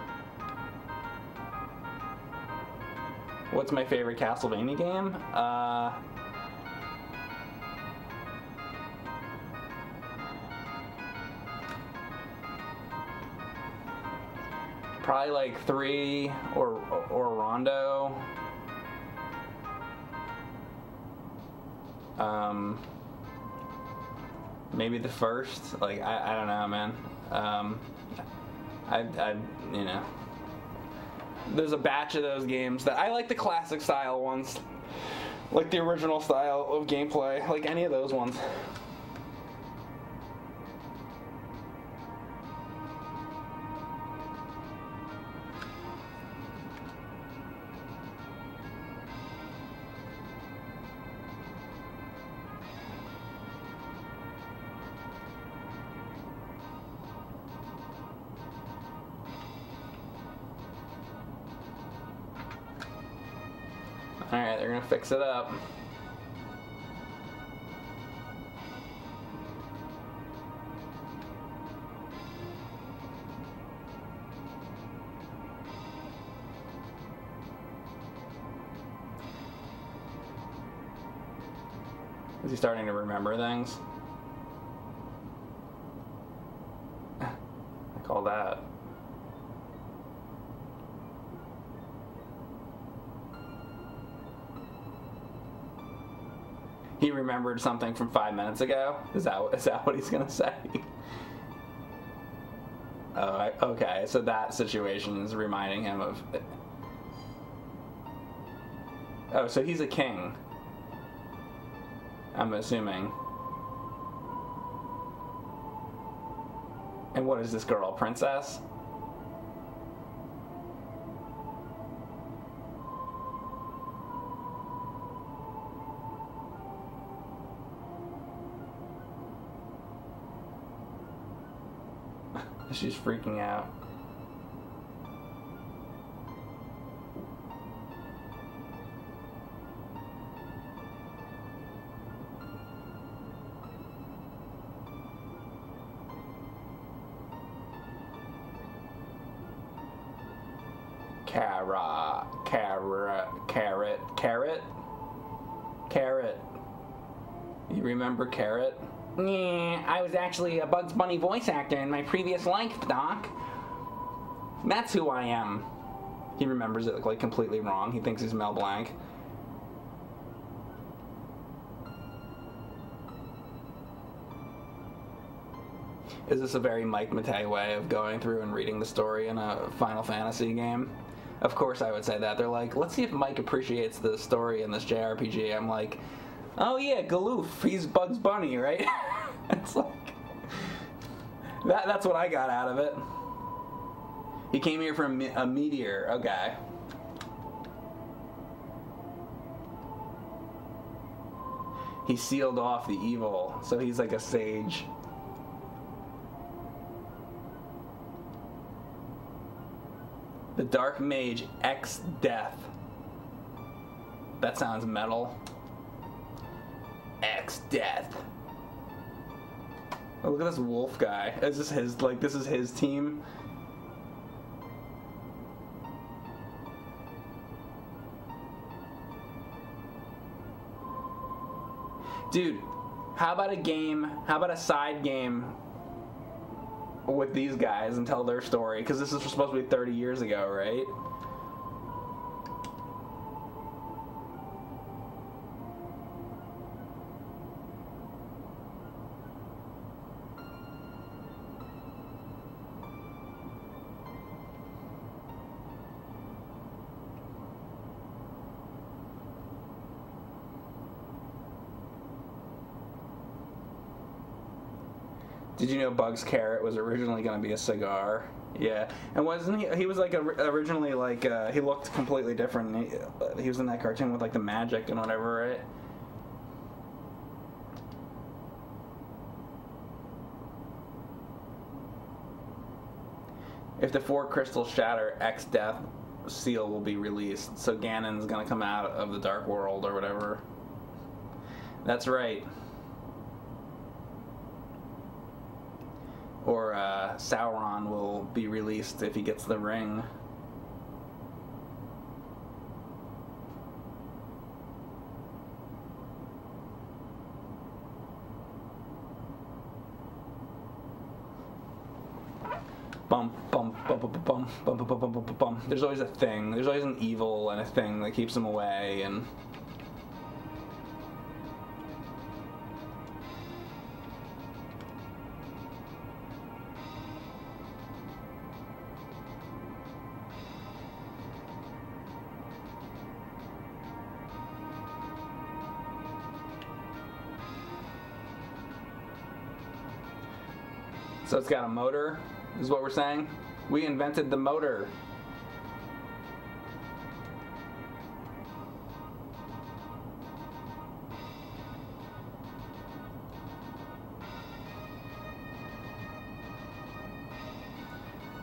What's my favorite Castlevania game? Uh, probably like three or or Rondo. Um, maybe the first. Like I, I don't know, man. Um, I, I you know there's a batch of those games that I like the classic style ones, like the original style of gameplay, like any of those ones. Fix it up. Is he starting to remember things? Remembered something from five minutes ago. Is that is that what he's gonna say? Oh, okay. So that situation is reminding him of. Oh, so he's a king. I'm assuming. And what is this girl, princess? She's freaking out. Cara, carrot, carrot, carrot, carrot. You remember carrot? Yeah, I was actually a Bugs Bunny voice actor in my previous life, Doc. That's who I am. He remembers it like completely wrong. He thinks he's Mel Blanc. Is this a very Mike Matei way of going through and reading the story in a Final Fantasy game? Of course, I would say that. They're like, let's see if Mike appreciates the story in this JRPG. I'm like, oh yeah, Galuf, he's Bugs Bunny, right? it's like that. That's what I got out of it. He came here from a, me- a meteor. Okay. He sealed off the evil, so he's like a sage. The Dark Mage X Death. That sounds metal. X Death. Oh, look at this wolf guy. Is this his like this is his team? Dude, how about a game? How about a side game with these guys and tell their story? Because this is supposed to be 30 years ago, right? Did you know Bugs Carrot was originally going to be a cigar? Yeah, and wasn't he? He was like a, originally like uh, he looked completely different. He, uh, he was in that cartoon with like the magic and whatever, right? If the four crystals shatter, X Death seal will be released. So Ganon's gonna come out of the Dark World or whatever. That's right. Or uh, Sauron will be released if he gets the ring. Bum bum bum bum bum bum bum bum bum bum. There's always a thing. There's always an evil and a thing that keeps him away and. So it's got a motor, is what we're saying. We invented the motor.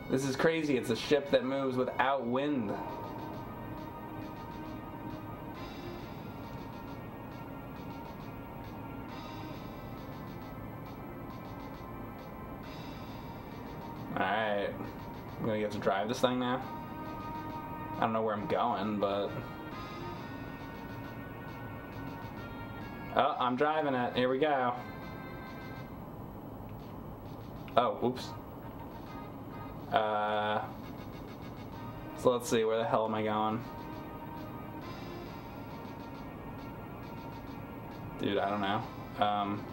This is crazy. It's a ship that moves without wind. Drive this thing now. I don't know where I'm going, but. Oh, I'm driving it. Here we go. Oh, oops. Uh. So let's see, where the hell am I going? Dude, I don't know. Um.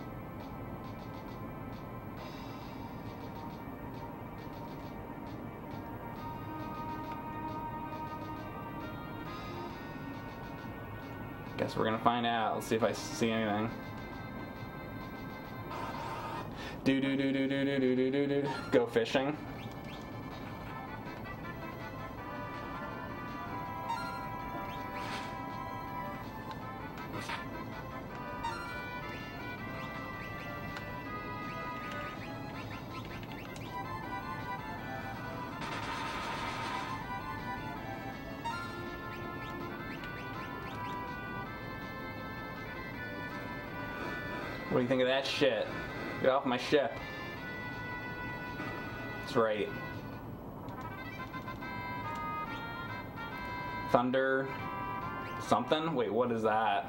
Guess we're gonna find out. Let's see if I see anything. Do do do do do do do do do do. Go fishing. Think of that shit? Get off my ship. That's right. Thunder something? Wait, what is that?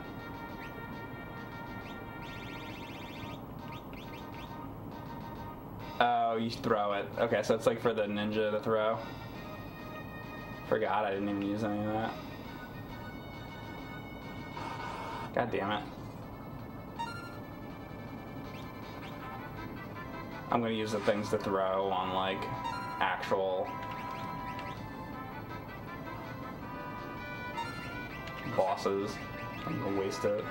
Oh, you throw it. Okay, so it's like for the ninja to throw. Forgot I didn't even use any of that. God damn it. I'm gonna use the things to throw on like actual bosses. I'm gonna waste it.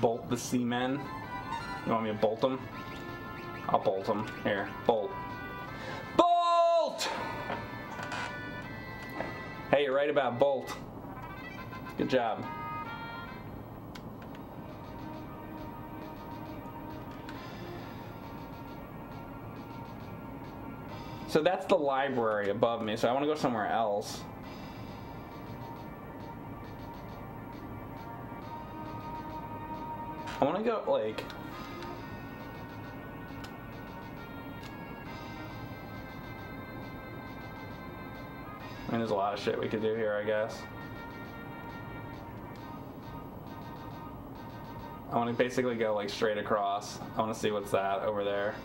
Bolt the seamen. You want me to bolt them? I'll bolt them. Here, bolt. Bolt! Hey, you're right about bolt. Good job. So that's the library above me, so I want to go somewhere else. I want to go, like... I mean, there's a lot of shit we could do here, I guess. I want to basically go, like, straight across. I want to see what's that over there.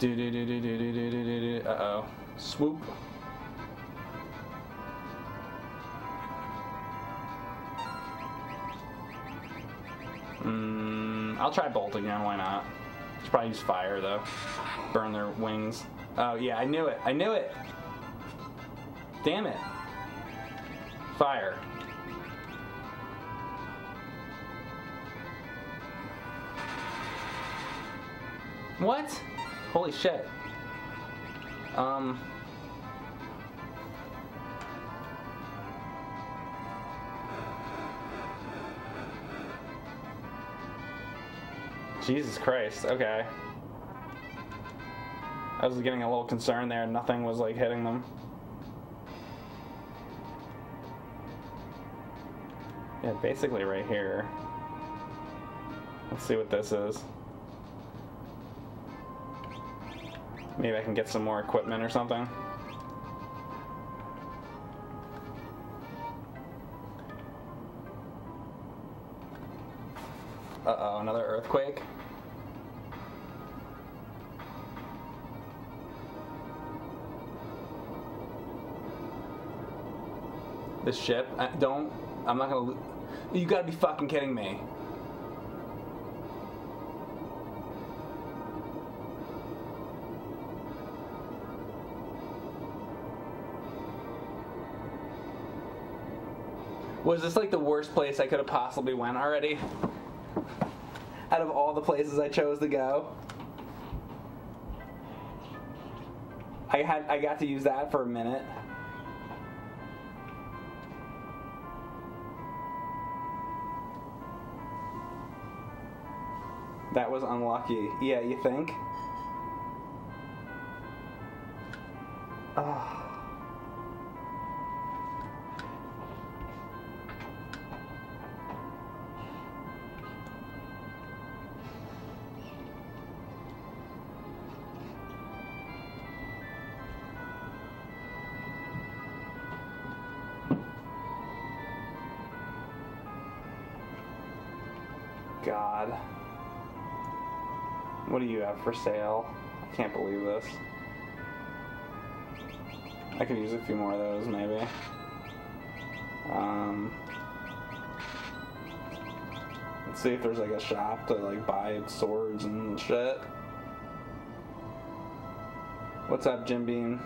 Uh oh. Swoop. Mm, I'll try bolt again. Why not? Should probably use fire though. Burn their wings. Oh yeah, I knew it. I knew it. Damn it. Fire. What? Holy shit. Um. Jesus Christ. Okay. I was getting a little concerned there. Nothing was like hitting them. Yeah, basically right here. Let's see what this is. Maybe I can get some more equipment or something. Uh-oh, another earthquake? This ship? I, don't. I'm not gonna. You gotta be fucking kidding me. Was this like the worst place I could have possibly went already? Out of all the places I chose to go? I had I got to use that for a minute. That was unlucky. Yeah, you think? Ah. Have for sale? I can't believe this. I could use a few more of those, maybe. Um, let's see if there's like a shop to like buy swords and shit. What's up, Jim Beam?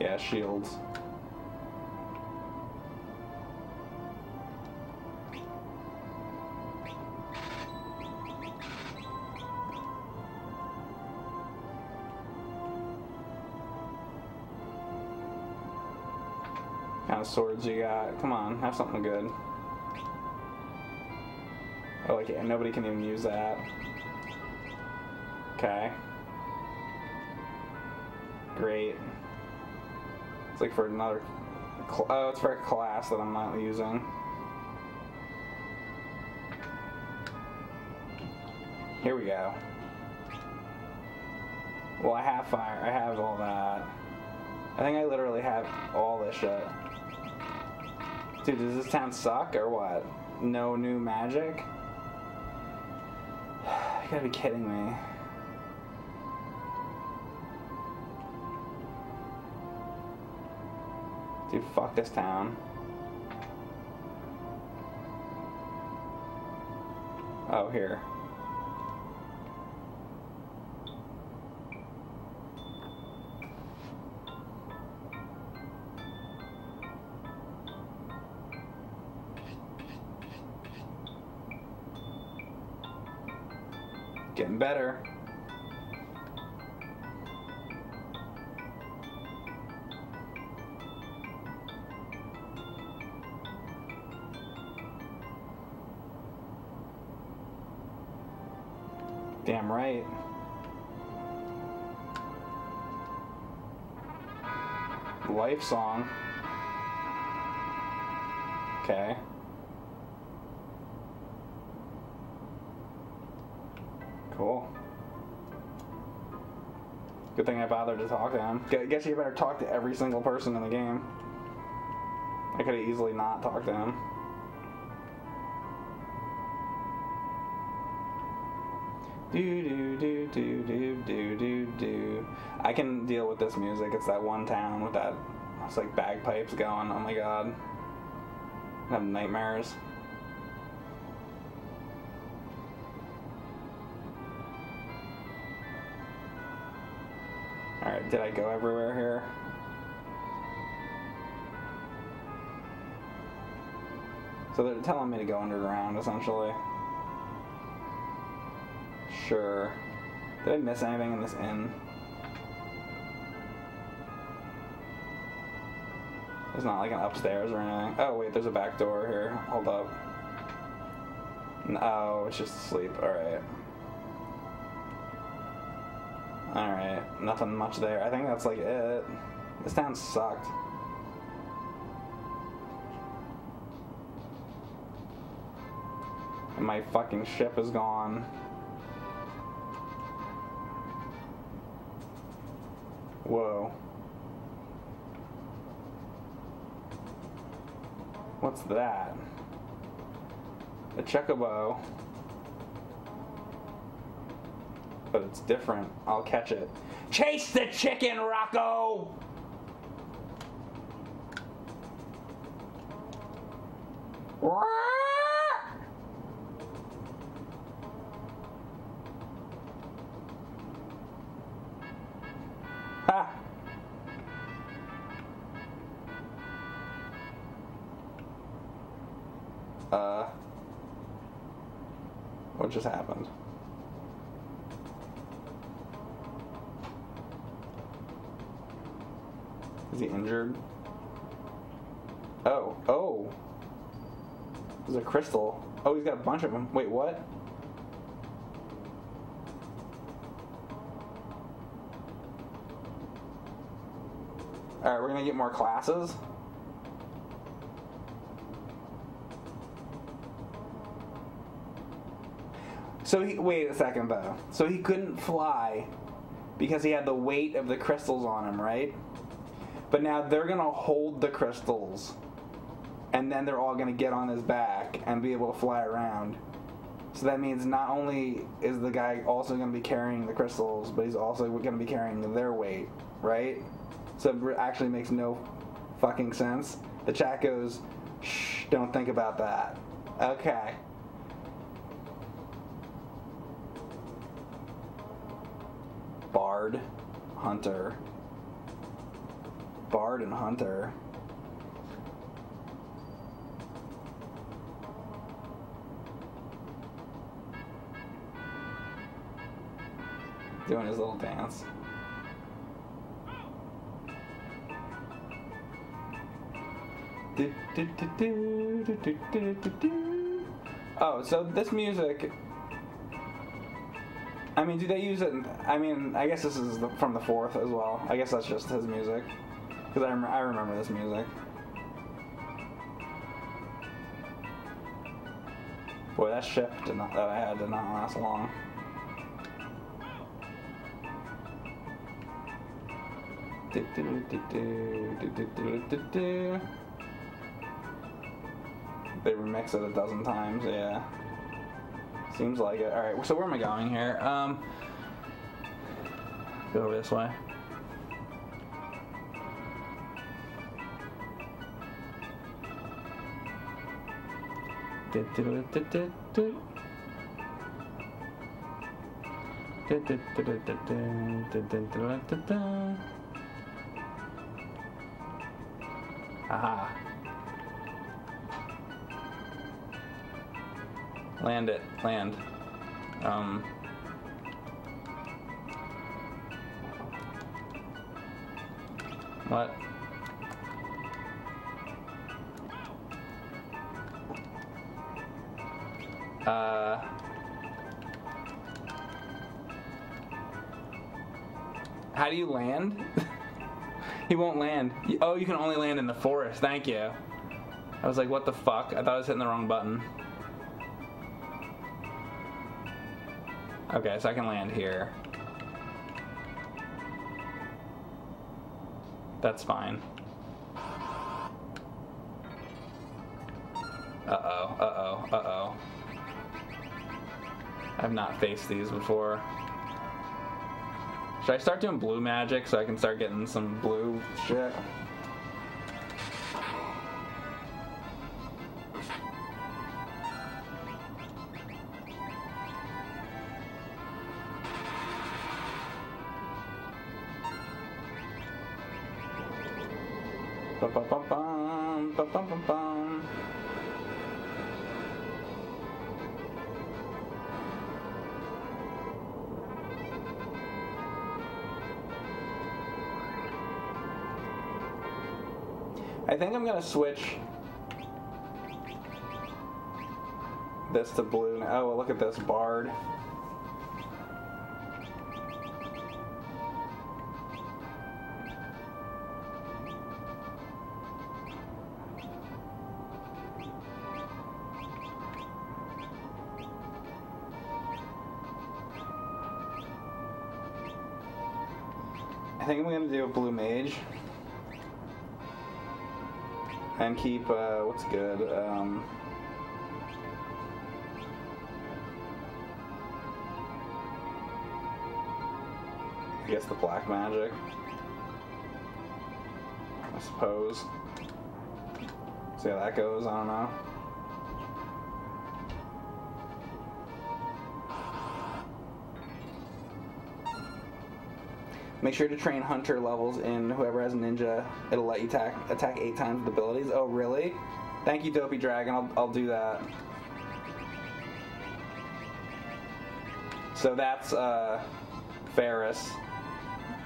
Yeah, shields. Have something good. Oh, okay, nobody can even use that. Okay. Great. It's like for another. Oh, it's for a class that I'm not using. Here we go. Well, I have fire. I have all that. I think I literally have all this shit. Dude, does this town suck or what? No new magic? You gotta be kidding me. Dude, fuck this town. Oh, here. Life song. Okay. Cool. Good thing I bothered to talk to him. Gu- Guess you better talk to every single person in the game. I could have easily not talked to him. Do do do do do do do. I can deal with this music. It's that one town with that. It's like bagpipes going. Oh my god. I have nightmares. Alright, did I go everywhere here? So they're telling me to go underground, essentially. Sure. Did I miss anything in this inn? There's not like an upstairs or anything. Oh wait, there's a back door here. Hold up. No, oh, it's just sleep. Alright. Alright, nothing much there. I think that's like it. This town sucked. And my fucking ship is gone. Whoa. What's that? A chocobo. But it's different. I'll catch it. Chase the chicken, Rocco! Ha! Oh, he's got a bunch of them. Wait, what? Alright, we're gonna get more classes. So he wait a second though. So he couldn't fly because he had the weight of the crystals on him, right? But now they're gonna hold the crystals, and then they're all gonna get on his back and be able to fly around. So that means not only is the guy also going to be carrying the crystals, but he's also going to be carrying their weight, right? So it actually makes no fucking sense. The chat goes, shh, don't think about that. Okay. Bard, Hunter. Bard and Hunter. doing his little dance. Oh, so this music. I mean, do they use it? I mean, I guess this is from the fourth as well. I guess that's just his music. Because I, rem I remember this music. Boy, that ship did not, that I had did not last long. They remix it a dozen times, yeah. Seems like it. Alright, so where am I going here? Um, go over this way. Aha. Land it. Land. Um. What? Uh. How do you land? he won't land. Oh, you can only land in the forest. Thank you. I was like, what the fuck? I thought I was hitting the wrong button. Okay, so I can land here. That's fine. Uh-oh, uh-oh, uh-oh. I've not faced these before. Should I start doing blue magic so I can start getting some blue shit? Switch this to blue. Oh, well, look at this bard. And keep, uh, what's good? Um, I guess the black magic. I suppose. See how that goes, I don't know. Make sure to train hunter levels in whoever has ninja. It'll let you attack attack eight times with abilities. Oh, really? Thank you, Dopey Dragon. I'll, I'll do that. So that's uh, Faris.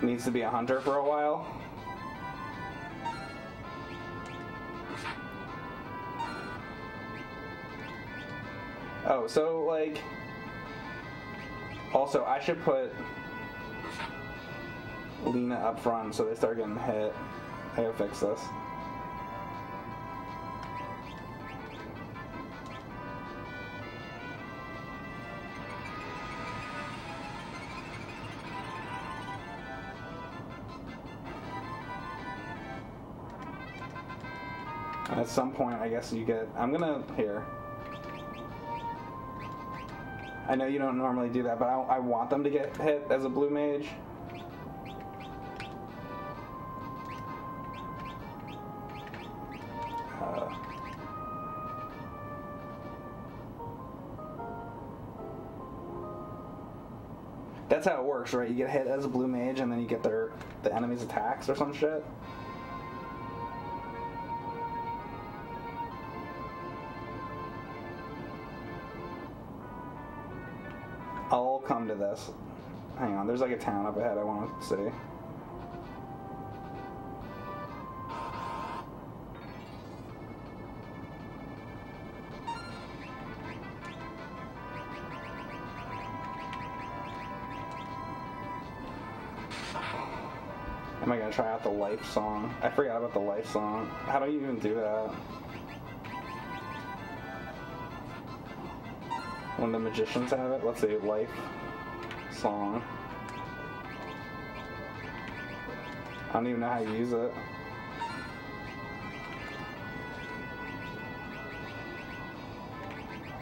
Needs to be a hunter for a while. Oh, so like. Also, I should put Lenna up front so they start getting hit. I gotta fix this. At some point, I guess you get. I'm gonna here. I know you don't normally do that, but I, I want them to get hit as a blue mage. Works, right? You get hit as a blue mage, and then you get their the enemy's attacks or some shit. I'll come to this. Hang on, there's like a town up ahead I want to see. Gonna try out the life song? I forgot about the life song. How do you even do that? When the magicians have it? Let's say life song. I don't even know how to use it.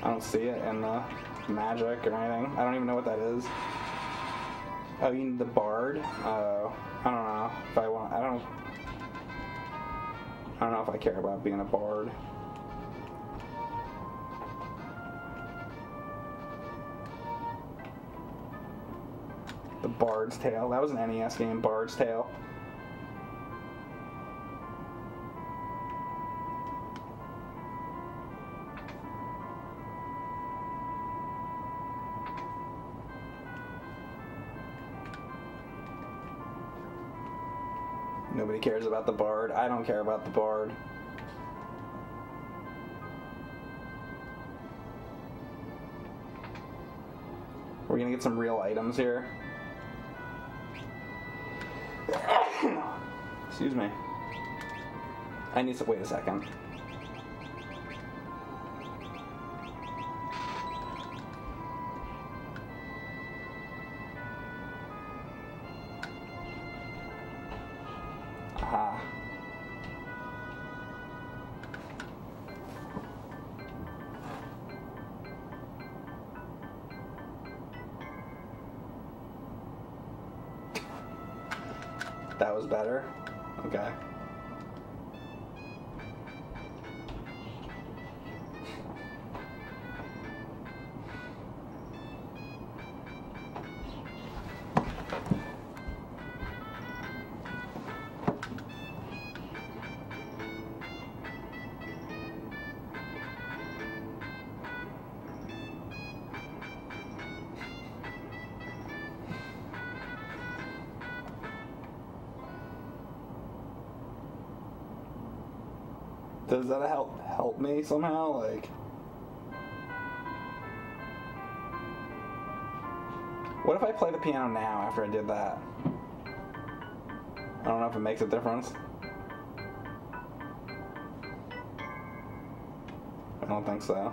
I don't see it in the magic or anything. I don't even know what that is. Oh, you need the bard? Oh, I don't know if I want. I don't. I don't know if I care about being a bard. The Bard's Tale. That was an NES game, Bard's Tale. About the Bard. I don't care about the Bard. We're gonna get some real items here. Excuse me. I need to wait a second. Help me somehow? Like What if I play the piano now after I did that? I don't know if it makes a difference. I don't think so.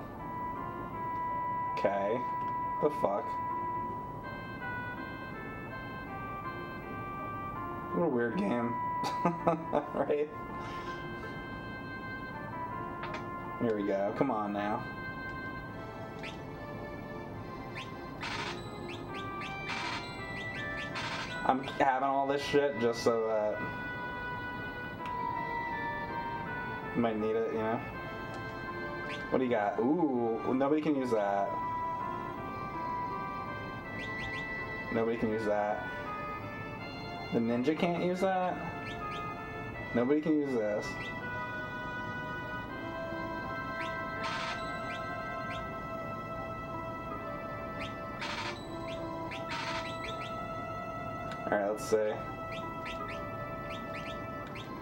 Okay. The fuck? What a weird game. right? Here we go. Come on now. I'm having all this shit just so that I might need it, you know. What do you got? Ooh, nobody can use that. Nobody can use that. The ninja can't use that. Nobody can use this.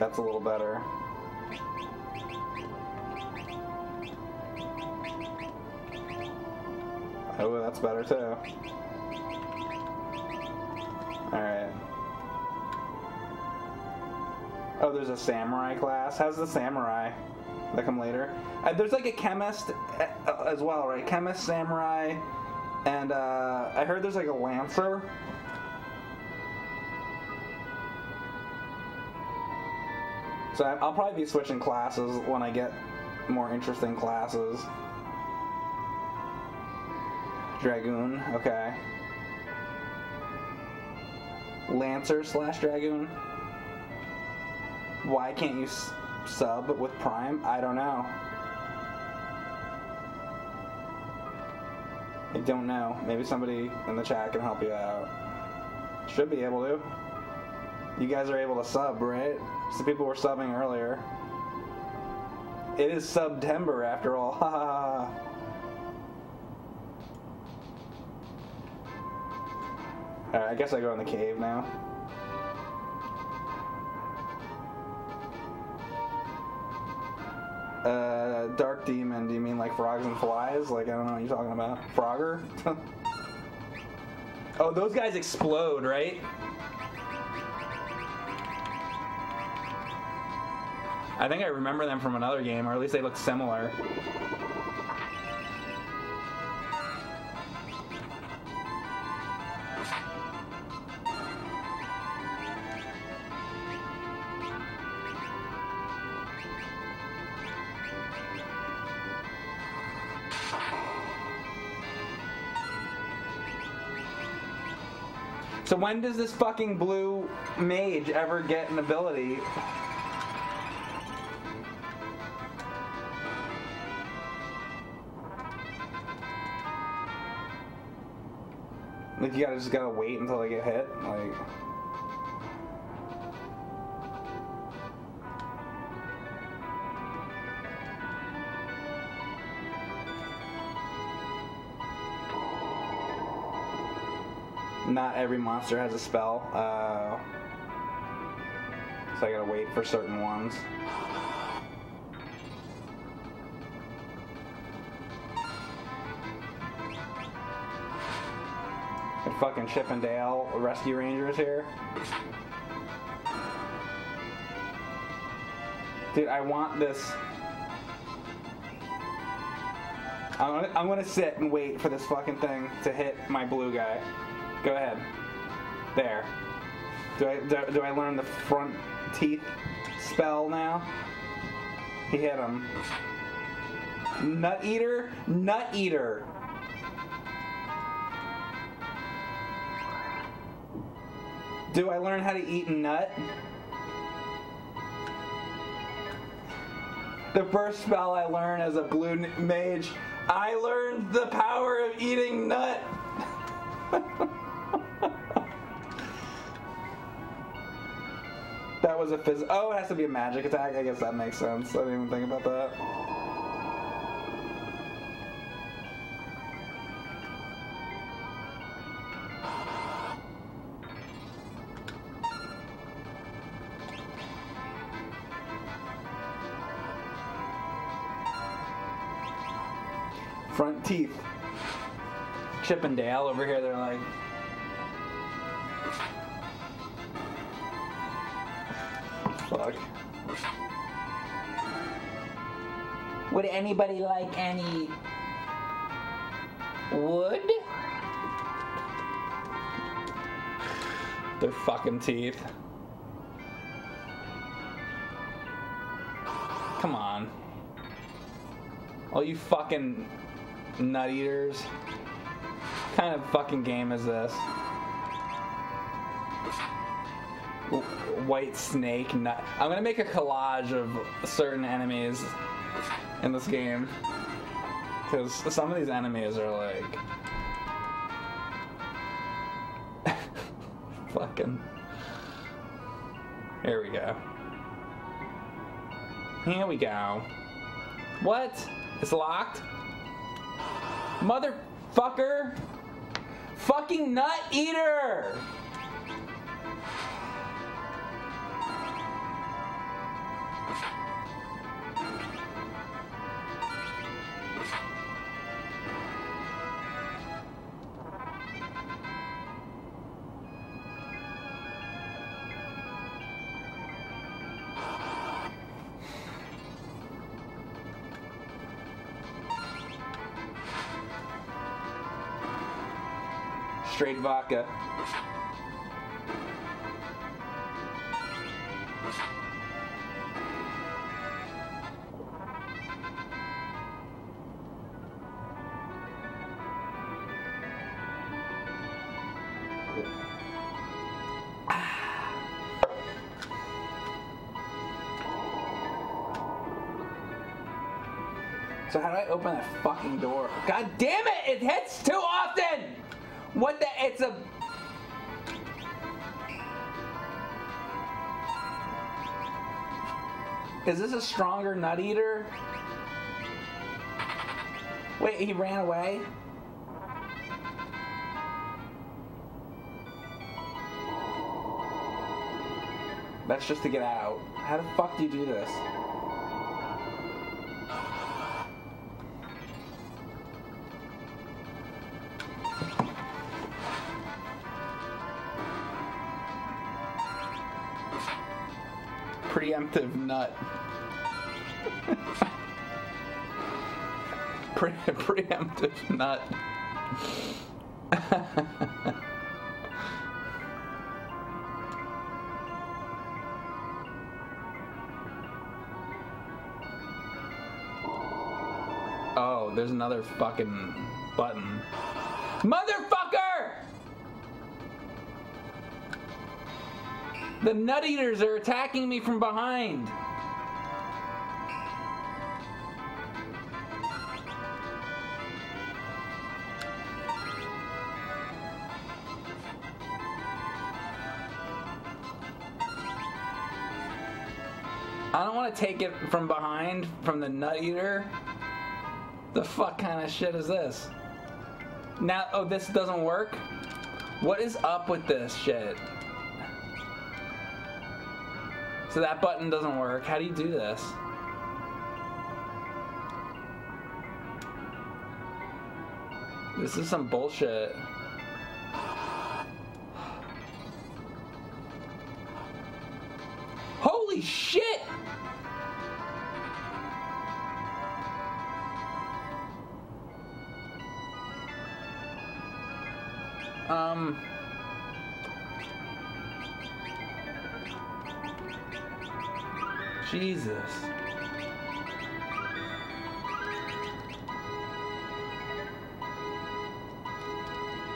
That's a little better. Oh, that's better too. Alright. Oh, there's a samurai class. How's the samurai? That come later. Uh, there's like a chemist uh, as well, right? Chemist, samurai, and uh, I heard there's like a lancer. So I'll probably be switching classes when I get more interesting classes. Dragoon, okay. Lancer slash Dragoon. Why can't you sub with Prime? I don't know. I don't know. Maybe somebody in the chat can help you out. Should be able to. You guys are able to sub, right? Some people were subbing earlier. It is September after all. Ha ha. ha. Alright, I guess I go in the cave now. Uh, Dark Demon, do you mean like frogs and flies? Like, I don't know what you're talking about. Frogger? oh, those guys explode, right? I think I remember them from another game, or at least they look similar. So when does this fucking blue mage ever get an ability? Like you gotta just gotta wait until they get hit. Like not every monster has a spell. Uh, so I gotta wait for certain ones. Fucking Chip 'n Dale Rescue Rangers here. Dude, I want this. I'm gonna, I'm gonna sit and wait for this fucking thing to hit my blue guy. Go ahead. There. Do I do, do I learn the front teeth spell now? He hit him. Nut eater, nut eater. Do I learn how to eat a nut? The first spell I learned as a blue mage, I learned the power of eating nut. that was a phys. Oh, it has to be a magic attack. I guess that makes sense. I didn't even think about that. Chippendale over here, they're like. Fuck. Would anybody like any wood? Their fucking teeth. Come on. All you fucking nut eaters. What kind of fucking game is this? White snake. I'm gonna make a collage of certain enemies in this game. Because some of these enemies are like. fucking. Here we go. Here we go. What? It's locked? Motherfucker! Fucking nut eater! vodka. So how do I open that fucking door? God damn it! It hits too what the? It's a. Is this a stronger nut eater? Wait, he ran away? That's just to get out. How the fuck do you do this? Nut. Pre- preemptive nut. Oh, there's another fucking button. Motherfucker! The nut eaters are attacking me from behind. Take it from behind from the nut eater. The fuck kind of shit is this? Now, oh, this doesn't work? What is up with this shit? So that button doesn't work. How do you do this? This is some bullshit. Holy shit! Jesus.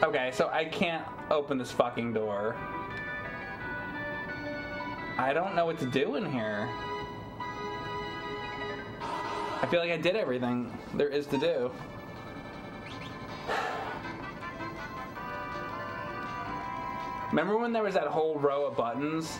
Okay, so I can't open this fucking door. I don't know what to do in here. I feel like I did everything there is to do. Remember when there was that whole row of buttons?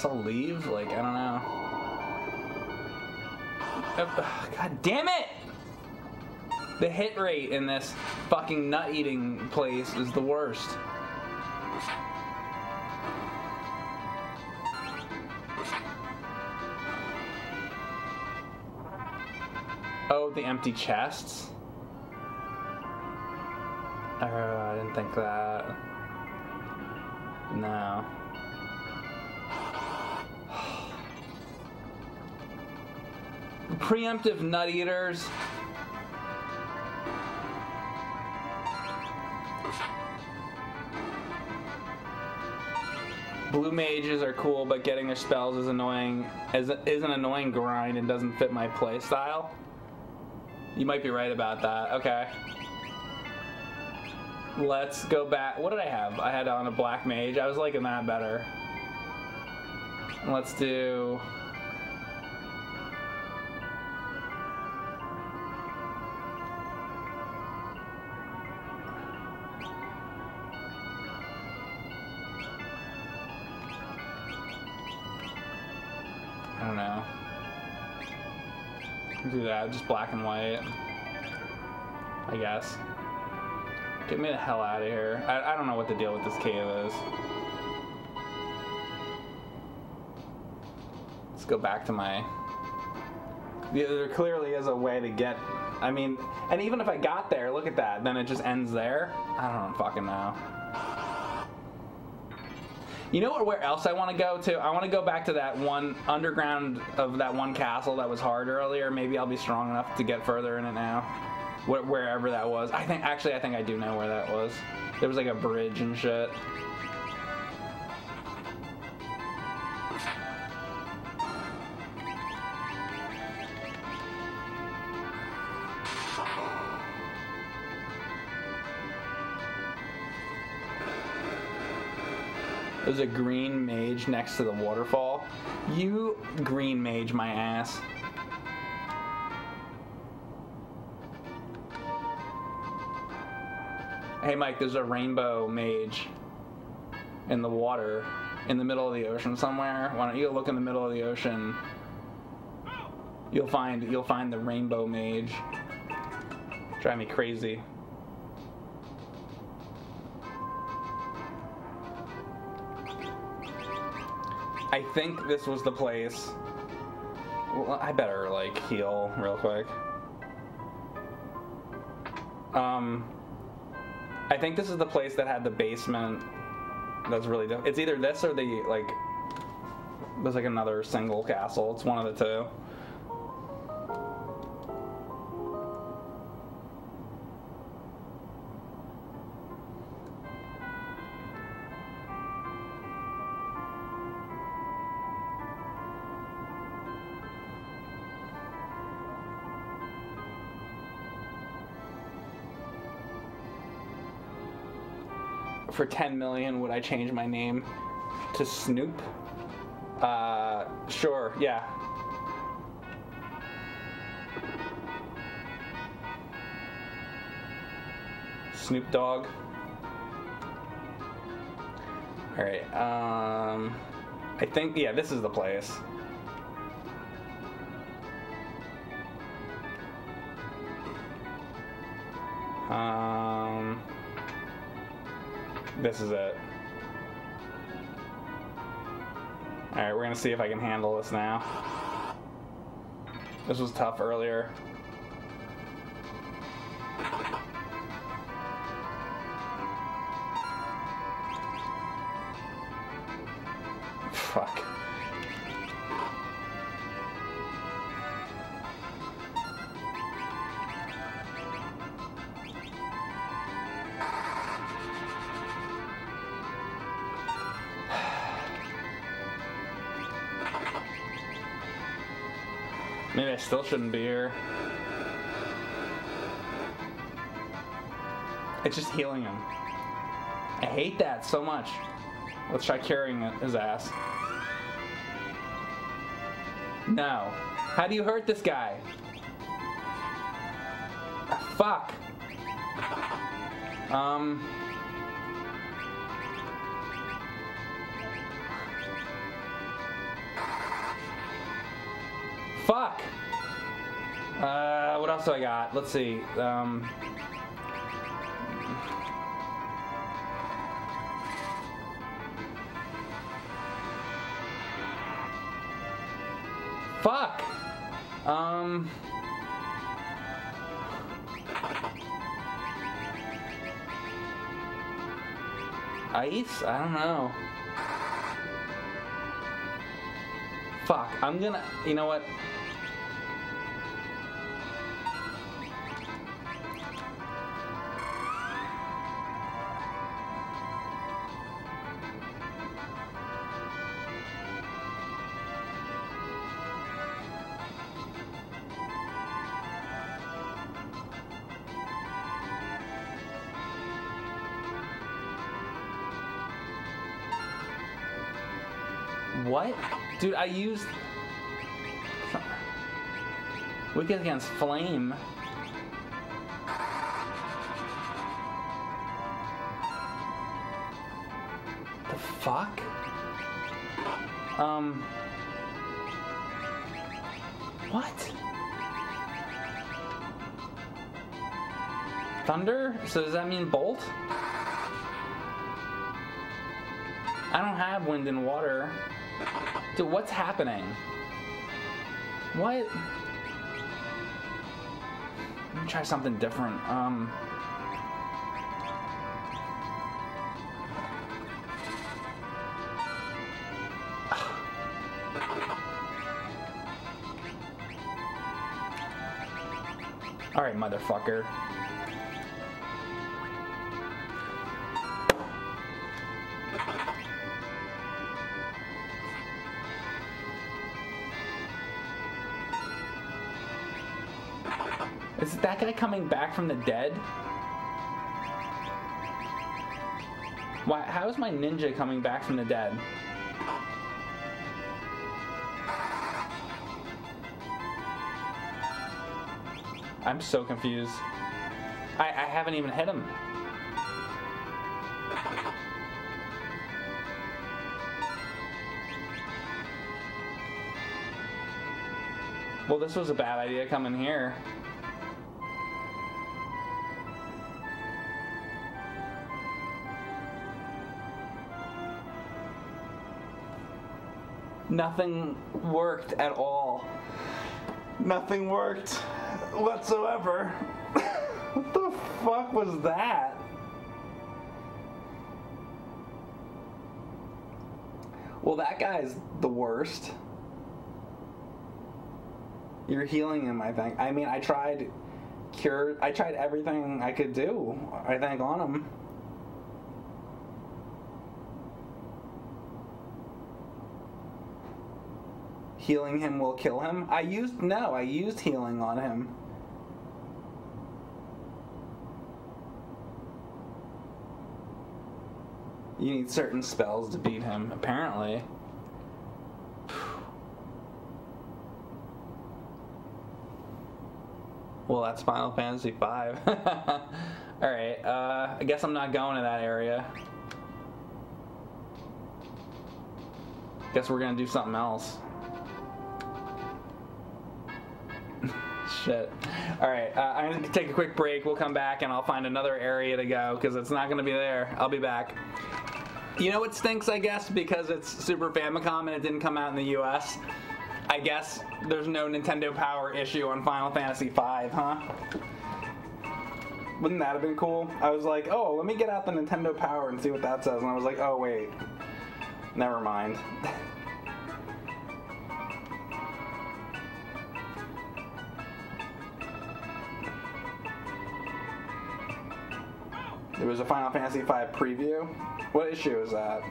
Guess I'll leave? Like, I don't know. God damn it! The hit rate in this fucking nut eating place is the worst. Oh, the empty chests? Oh, I didn't think that. No. Preemptive nut eaters. Blue mages are cool, but getting their spells is annoying. Is, is an annoying grind and doesn't fit my play style. You might be right about that. Okay. Let's go back. What did I have? I had on a black mage. I was liking that better. Let's do. Do that, just black and white. I guess. Get me the hell out of here. I, I don't know what the deal with this cave is. Let's go back to my. Yeah, there clearly is a way to get. I mean, and even if I got there, look at that, then it just ends there. I don't fucking know. You know where else I want to go to? I want to go back to that one underground of that one castle that was hard earlier. Maybe I'll be strong enough to get further in it now. Wh- wherever that was. I think actually I think I do know where that was. There was like a bridge and shit. There's a green mage next to the waterfall. You green mage my ass. Hey Mike, there's a rainbow mage in the water in the middle of the ocean somewhere. Why don't you look in the middle of the ocean? You'll find you'll find the rainbow mage. Drive me crazy. I think this was the place. Well, I better like heal real quick. Um, I think this is the place that had the basement. That's really. It's either this or the like. There's like another single castle. It's one of the two. For 10 million would I change my name to Snoop? Uh, sure, yeah. Snoop Dogg. All right. Um, I think yeah, this is the place. Um. This is it. Alright, we're gonna see if I can handle this now. This was tough earlier. Still shouldn't be here. It's just healing him. I hate that so much. Let's try carrying his ass. No. How do you hurt this guy? Fuck. Um. Else I got? Let's see. Um. Fuck. Um. Ice? I don't know. Fuck. I'm gonna. You know what? Dude, I used. Weakness against flame. The fuck? Um. What? Thunder? So does that mean bolt? I don't have wind and water. What's happening? What? Let me try something different. Um. All right, motherfucker. That guy coming back from the dead? Why? How is my ninja coming back from the dead? I'm so confused. I, I haven't even hit him. Well, this was a bad idea coming here. Nothing worked at all. Nothing worked whatsoever. what the fuck was that? Well, that guy's the worst. You're healing him, I think. I mean, I tried cure. I tried everything I could do. I think on him. Healing him will kill him. I used no. I used healing on him. You need certain spells to beat him, apparently. Well, that's Final Fantasy V. Alright, uh, I guess I'm not going to that area. Guess we're gonna do something else. Shit. Alright, uh, I'm gonna take a quick break. We'll come back and I'll find another area to go because it's not gonna be there. I'll be back. You know what stinks, I guess, because it's Super Famicom and it didn't come out in the US? I guess there's no Nintendo Power issue on Final Fantasy V, huh? Wouldn't that have been cool? I was like, oh, let me get out the Nintendo Power and see what that says. And I was like, oh, wait. Never mind. There was a Final Fantasy V preview. What issue is that?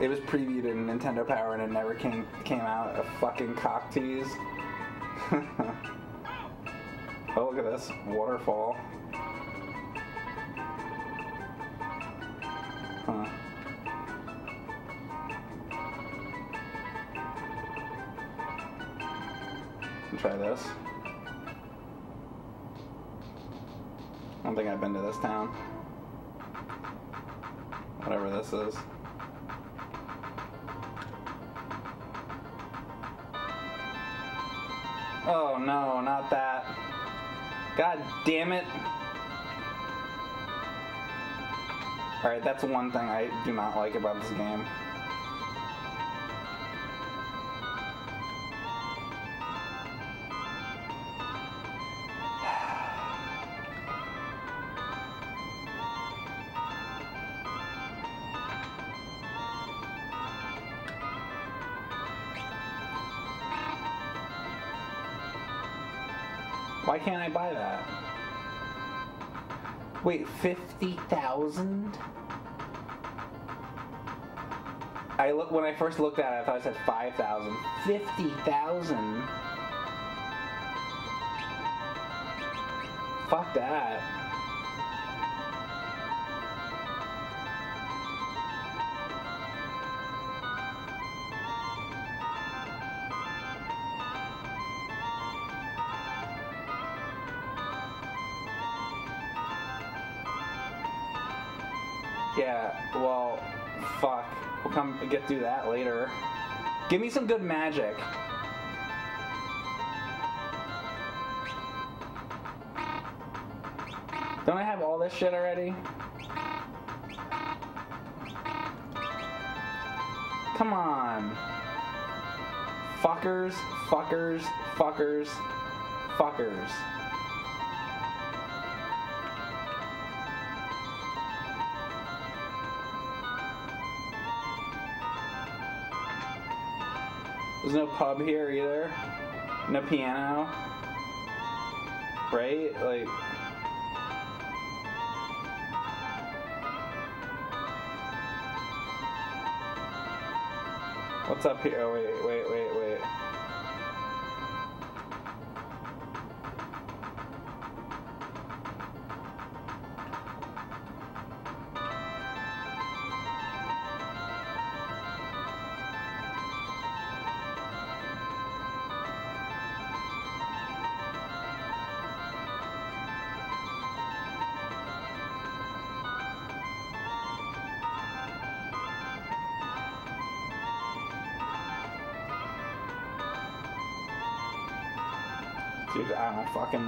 It was previewed in Nintendo Power and it never came came out. A fucking cock tease. oh, look at this waterfall. Town. Whatever this is. Oh no, not that. God damn it. Alright, that's one thing I do not like about this game. Why can't I buy that? Wait, 50,000? I look when I first looked at it, I thought it said 5,000. 50,000? Fuck that. Through that later. Give me some good magic. Don't I have all this shit already? Come on. Fuckers, fuckers, fuckers, fuckers. There's no pub here either. No piano. Right? Like. What's up here? Oh, wait, wait, wait, wait. Fucking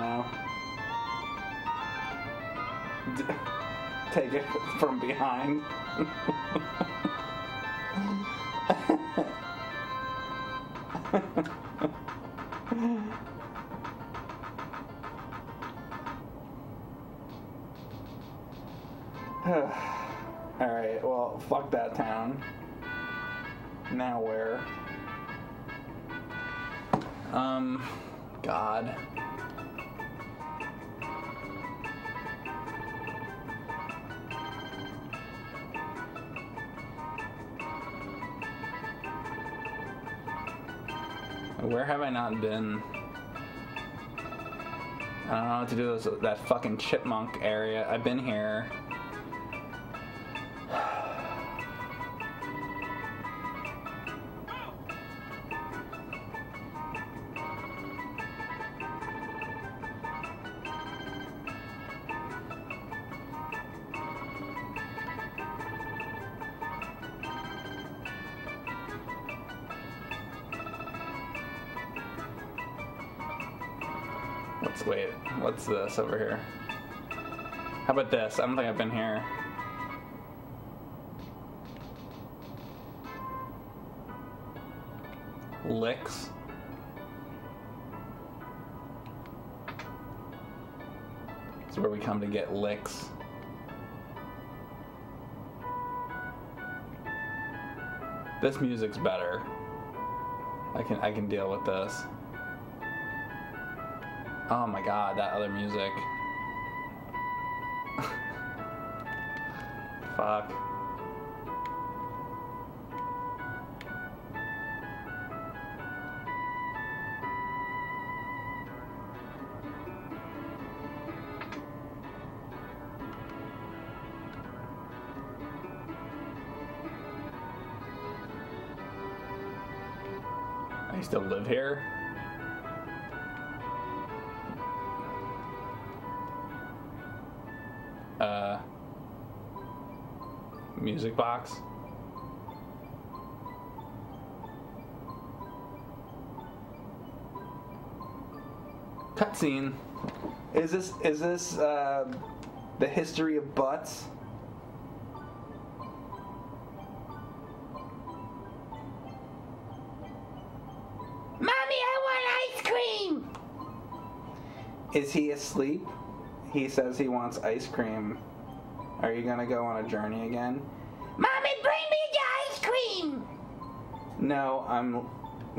this, that fucking chipmunk area. I've been here. This over here? How about this? I don't think I've been here. Licks. It's where we come to get licks. This music's better. I can I can deal with this. Oh my god, that other music. Music box. Cutscene. Is this is this uh, the history of butts? Mommy, I want ice cream! Is he asleep? He says he wants ice cream. Are you gonna go on a journey again? No, I'm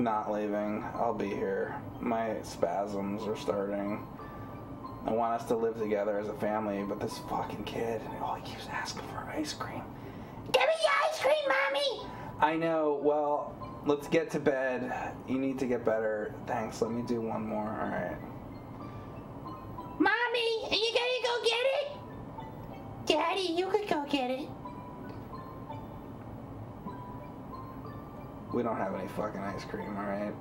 not leaving. I'll be here. My spasms are starting. I want us to live together as a family, but this fucking kid, all he keeps asking for ice cream. Give me the ice cream, Mommy! I know. Well, let's get to bed. You need to get better. Thanks. Let me do one more. All right. Mommy, are you gonna go get it? Daddy, you could go get it. We don't have any fucking ice cream. All right.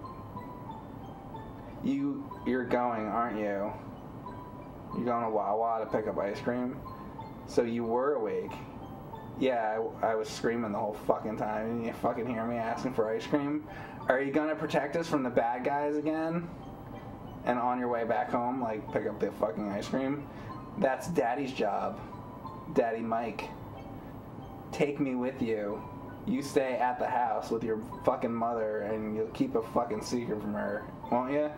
You, you're going, aren't you? You're going to Wawa to pick up ice cream. So you were awake. Yeah, I, I was screaming the whole fucking time. You fucking hear me asking for ice cream? Are you gonna protect us from the bad guys again? And on your way back home, like pick up the fucking ice cream? That's Daddy's job. Daddy Mike. Take me with you. You stay at the house with your fucking mother and you'll keep a fucking secret from her, won't you?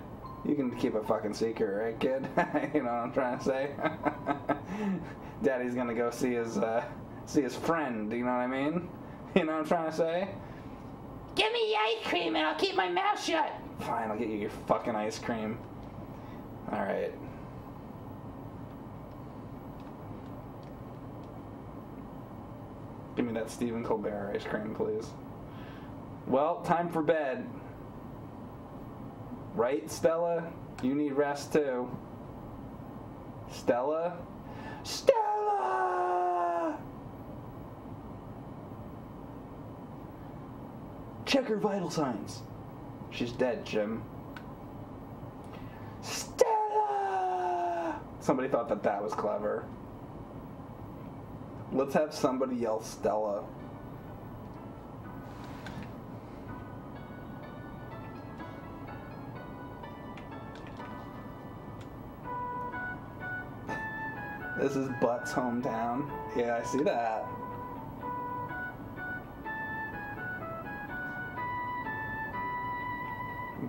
You can keep a fucking secret, right, kid? you know what I'm trying to say? Daddy's gonna go see his uh, see his friend. You know what I mean? You know what I'm trying to say? Give me ice cream and I'll keep my mouth shut. Fine, I'll get you your fucking ice cream. All right. Give me that Stephen Colbert ice cream, please. Well, time for bed. Right, Stella? You need rest too. Stella? Stella! Check her vital signs. She's dead, Jim. Stella! Somebody thought that that was clever. Let's have somebody yell Stella. This is Butt's hometown. Yeah, I see that.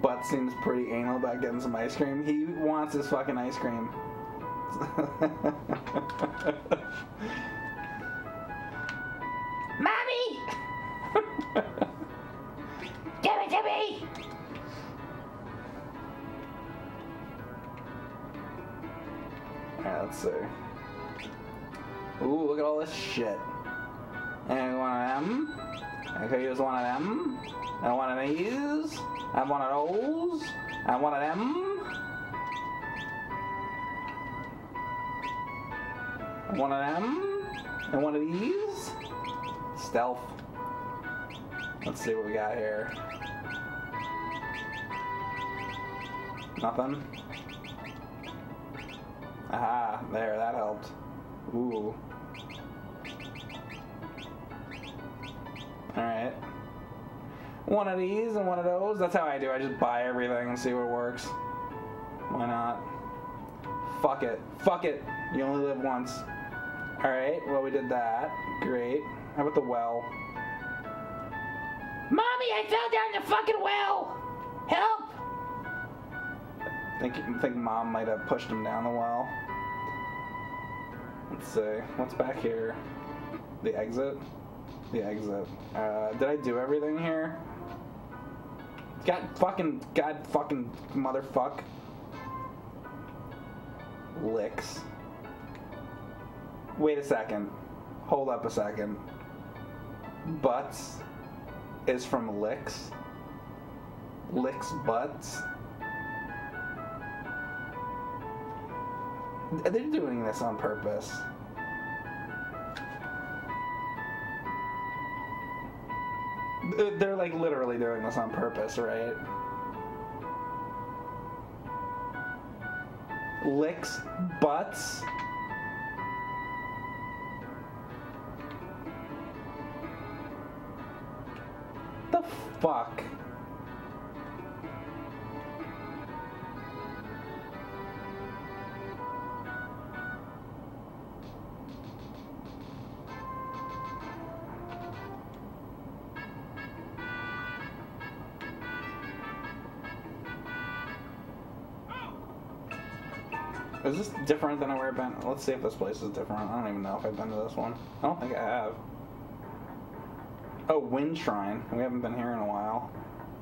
Butt seems pretty anal about getting some ice cream. He wants his fucking ice cream. Mommy! Give it to me! Alright, let's see. Ooh, look at all this shit. And one of them. I could use one of them. And one of these. And one of those. And one of them. One of them. And one of these. Stealth. Let's see what we got here. Nothing. Aha, there, that helped. Ooh. Alright. One of these and one of those. That's how I do. I just buy everything and see what works. Why not? Fuck it. Fuck it. You only live once. Alright, well, we did that. Great. How about the well? Mommy, I fell down the fucking well! Help! think think mom might have pushed him down the well. Let's see. What's back here? The exit? The exit. Uh, did I do everything here? God fucking God fucking motherfuck. Licks. Wait a second. Hold up a second. Butts is from licks. Licks butts. They're doing this on purpose. They're- like literally doing this on purpose, right? Licks butts. Fuck? Is this different than where I've been? Let's see if this place is different. I don't even know if I've been to this one. I don't think I have. Oh, Wind Shrine. We haven't been here in a while.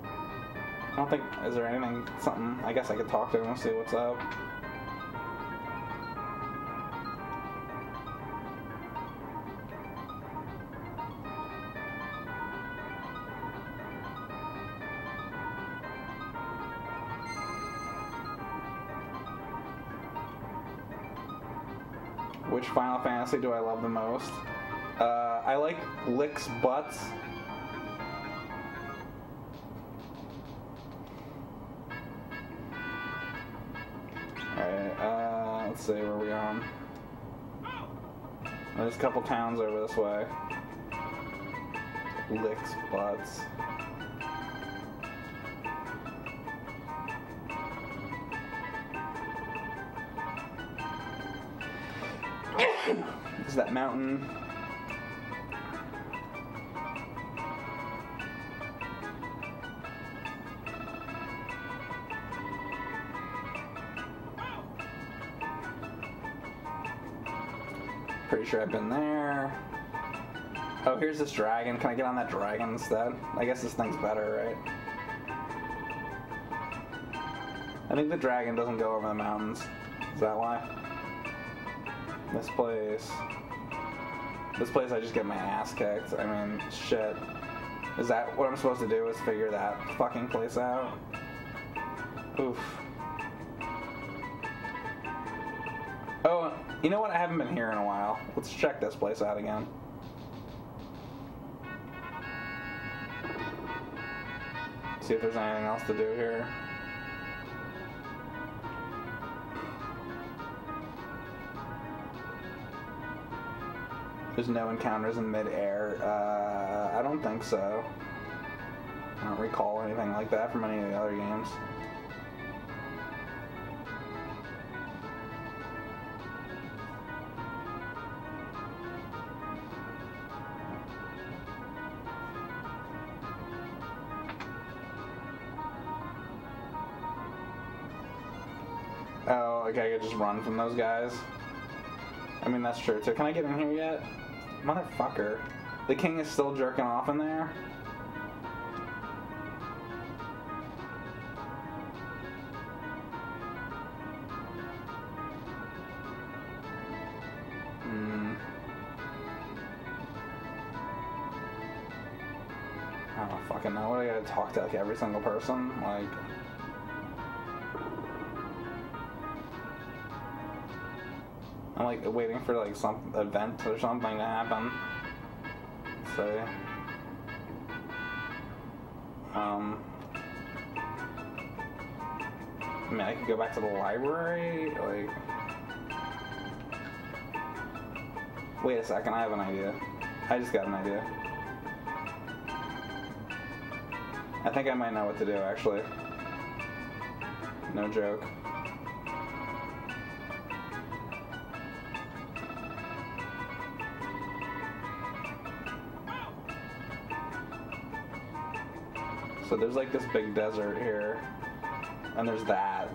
I don't think. Is there anything, something? I guess I could talk to him and see what's up. Which Final Fantasy do I love the most? Uh, I like Lick's Butts. Alright, uh, let's see, where we on? There's a couple towns over this way. Lick's Butts. Is that mountain? Pretty sure I've been there. Oh, here's this dragon. Can I get on that dragon instead? I guess this thing's better, right? I think the dragon doesn't go over the mountains. Is that why? This place. This place I just get my ass kicked. I mean, shit. Is that what I'm supposed to do? Is figure that fucking place out? Oof. You know what? I haven't been here in a while. Let's check this place out again. See if there's anything else to do here. There's no encounters in midair. Uh, I don't think so. I don't recall anything like that from any of the other games. Just run from those guys. I mean, that's true too. Can I get in here yet? Motherfucker. The king is still jerking off in there? Hmm. I don't fucking know. What do I gotta talk to like every single person? Like. Like waiting for like some event or something to happen. So, um, I mean, I could go back to the library. Like, wait a second, I have an idea. I just got an idea. I think I might know what to do actually. No joke. So there's like this big desert here, and there's that.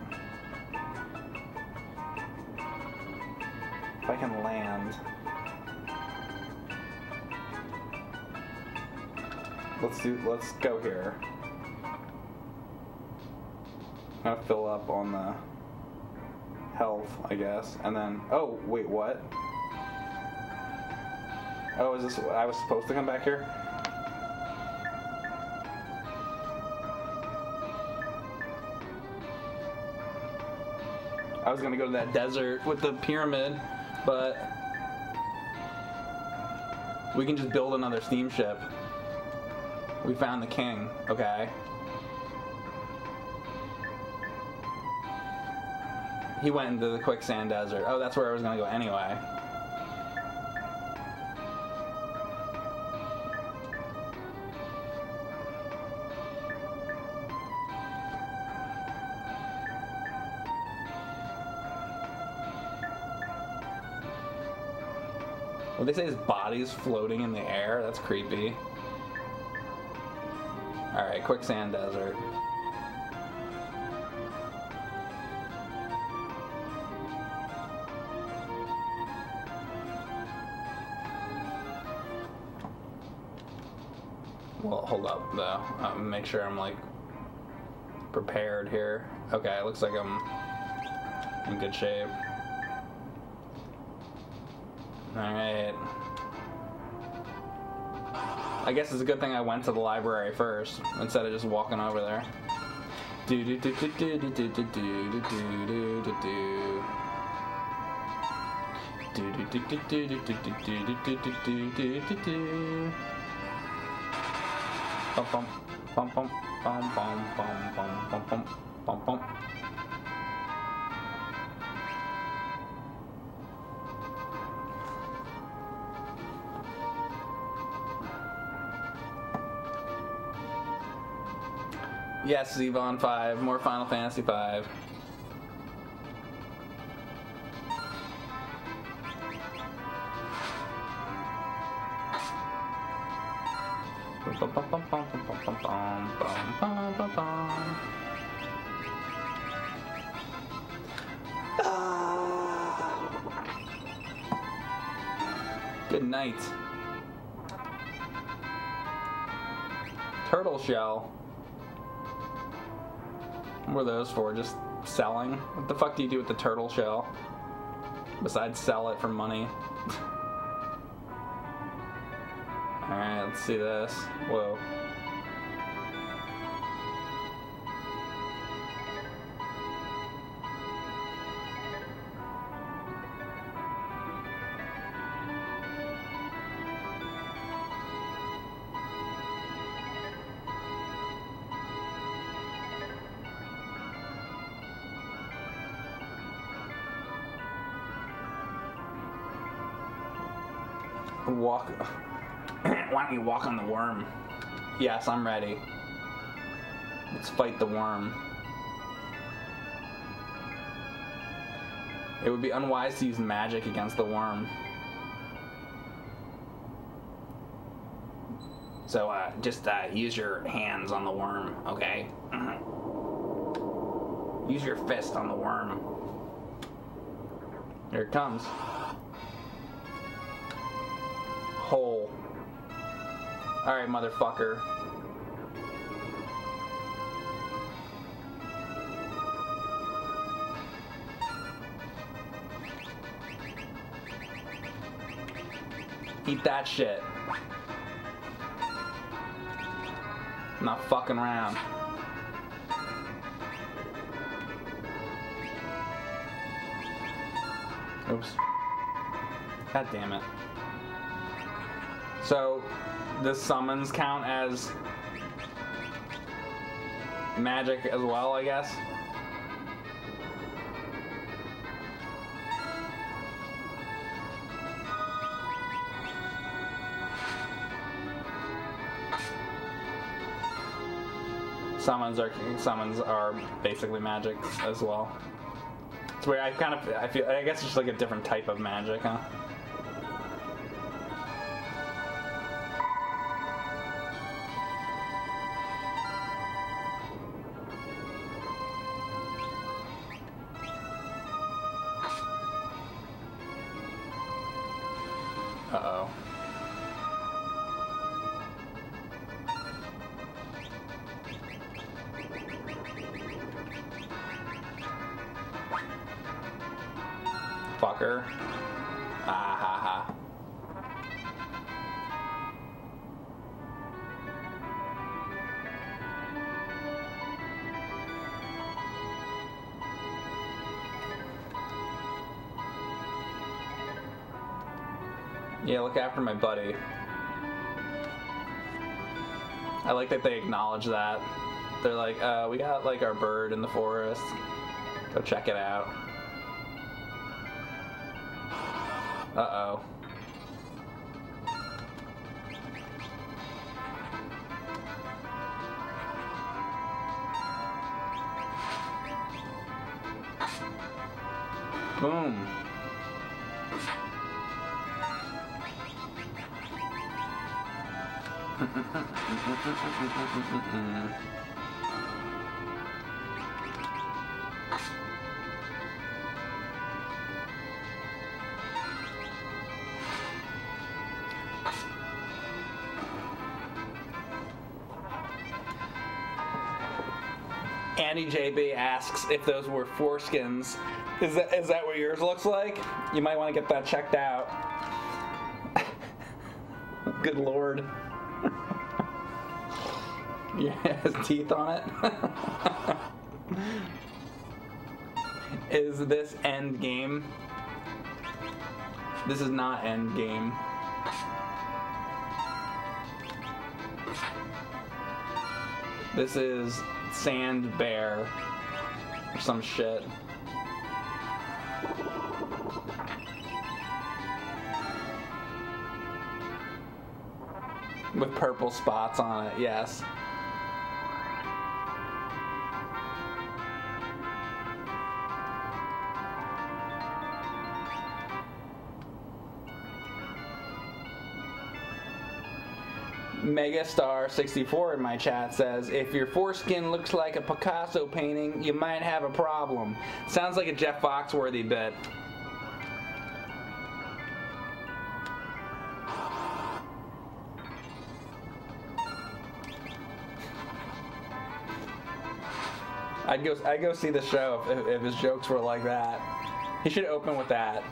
If I can land. Let's do, let's go here. I'm gonna fill up on the health, I guess, and then, oh, wait, what? Oh, is this, I was supposed to come back here? I was gonna go to that desert with the pyramid, but we can just build another steamship. We found the king, okay? He went into the quicksand desert. Oh, that's where I was gonna go anyway. When they say his body's floating in the air, that's creepy. Alright, quicksand desert. Well, hold up though. Um, make sure I'm like prepared here. Okay, it looks like I'm in good shape. Alright. I guess it's a good thing I went to the library first instead of just walking over there. Do do do do do do do do do do do do do. Yes, Zevon 5, more Final Fantasy 5. Are those for? Just selling? What the fuck do you do with the turtle shell? Besides sell it for money. Alright, let's see this. Whoa. Walk. Why don't you walk on the worm? Yes, I'm ready. Let's fight the worm. It would be unwise to use magic against the worm. So, uh, just uh, use your hands on the worm, okay? Use your fist on the worm. Here it comes. Hole. Alright, motherfucker. Eat that shit. I'm not fucking around. Oops. God damn it. So, does summons count as magic as well, I guess? Summons are summons are basically magic as well. It's weird. I kind of I feel I guess it's just like a different type of magic, huh? Look after my buddy. I like that they acknowledge that. They're like, uh, we got like our bird in the forest. Go check it out. JB asks if those were foreskins. Is that is that what yours looks like? You might want to get that checked out. Good lord. yeah, teeth on it. is this end game? This is not end game. This is Sand Bear or some shit. With purple spots on it, yes. Megastar64 in my chat says, if your foreskin looks like a Picasso painting, you might have a problem. Sounds like a Jeff Foxworthy bit. I'd go. I'd go see the show if, if his jokes were like that. He should open with that.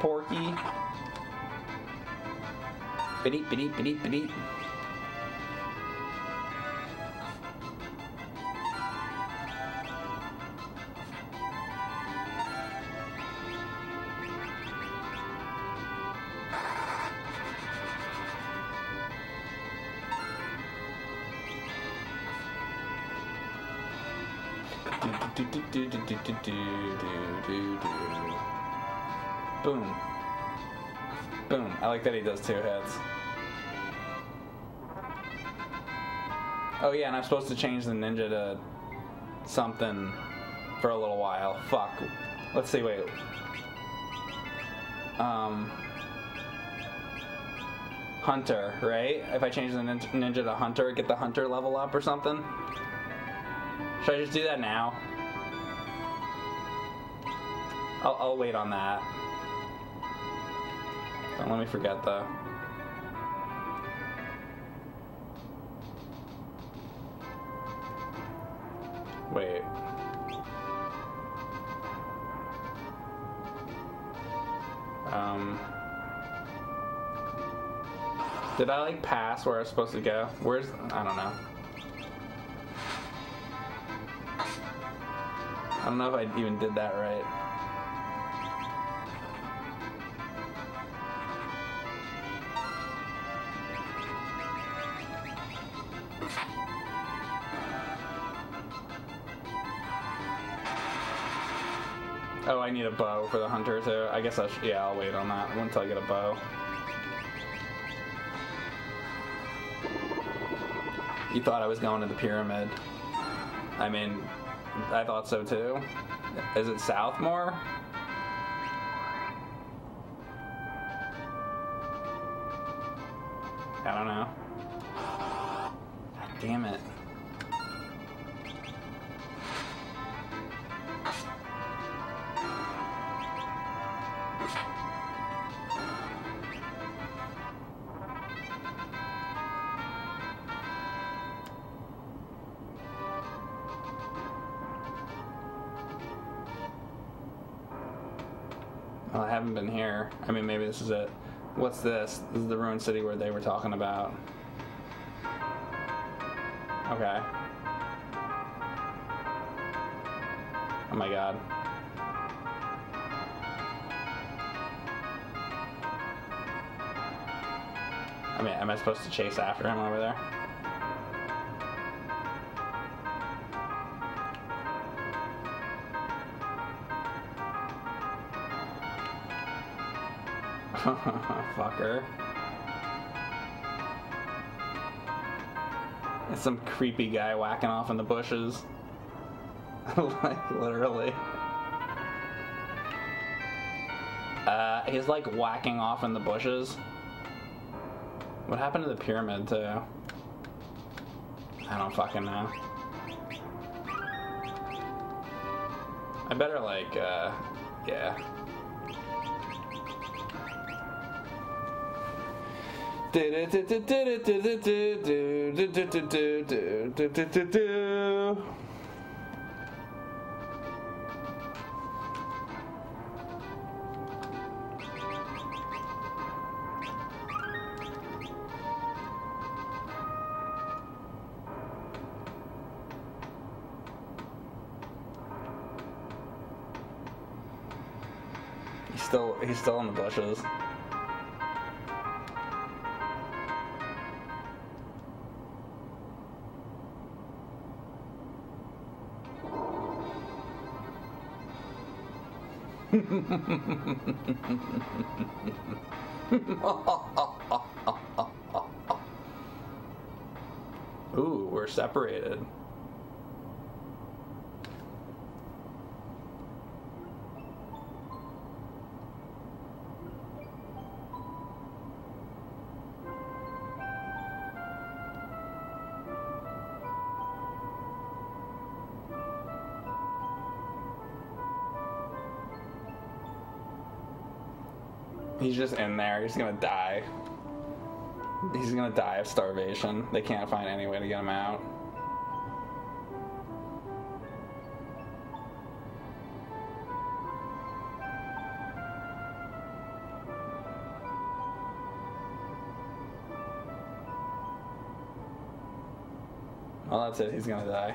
Porky. Biddy, biddy, biddy, biddy. Like that he does two hits. Oh yeah, and I'm supposed to change the ninja to something for a little while. Fuck. Let's see, wait. Um Hunter, right? If I change the ninja to Hunter, get the Hunter level up or something? Should I just do that now? I'll, I'll wait on that. Let me forget though. Wait. Um. Did I like pass where I was supposed to go? Where's I don't know. I don't know if I even did that right. For the hunter too. I guess I should, yeah, I'll wait on that until I get a bow. You thought I was going to the pyramid. I mean, I thought so too. Is it south more? I don't know. What's this? This is the ruined city where they were talking about. Okay. Oh my god. I mean, am I supposed to chase after him over there? Fucker. It's some creepy guy whacking off in the bushes. like, literally. Uh, he's like whacking off in the bushes. What happened to the pyramid, too? I don't fucking know. I better, like, uh, yeah. He's still he's still in the bushes. Ooh, we're separated. He's just in there. He's gonna die. He's gonna die of starvation. They can't find any way to get him out. Well, that's it. He's gonna die.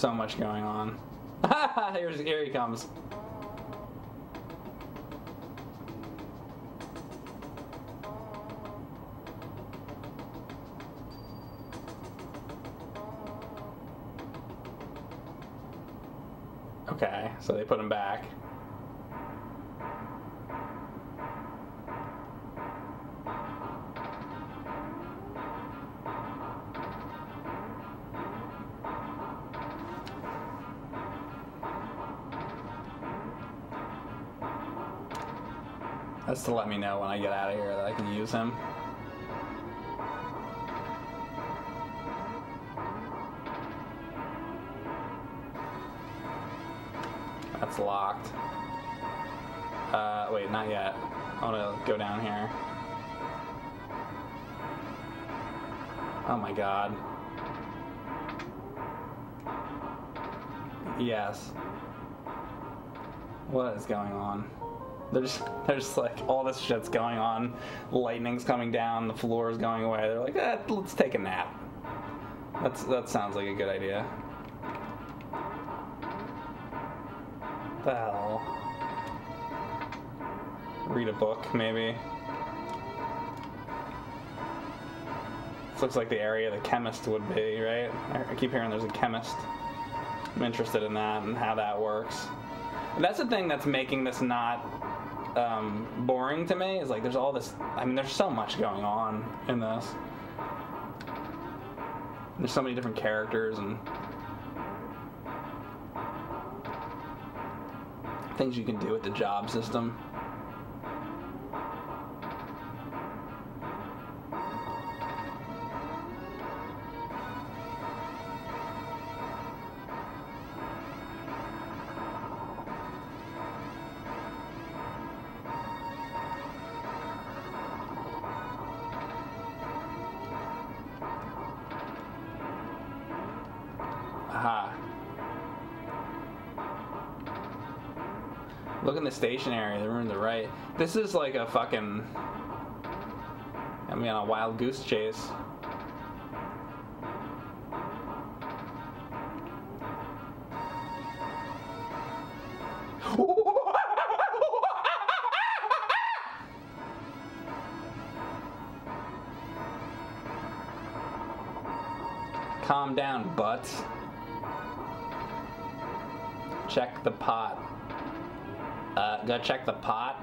so much going on. Here's, here he comes. Okay, so they put him back. To let me know when I get out of here that I can use him. That's locked. Uh, wait, not yet. I want to go down here. Oh my god. Yes. What is going on? There's, there's like all this shit's going on. Lightning's coming down. The floor is going away. They're like, eh, let's take a nap. That's that sounds like a good idea. The hell? Read a book, maybe. This looks like the area the chemist would be, right? I keep hearing there's a chemist. I'm interested in that and how that works. And that's the thing that's making this not um, boring to me. Is like there's all this. I mean, there's so much going on in this. There's so many different characters and things you can do with the job system. Look in the station area, the room to the right. This is like a fucking. I mean, a wild goose chase. Uh, go check the pot.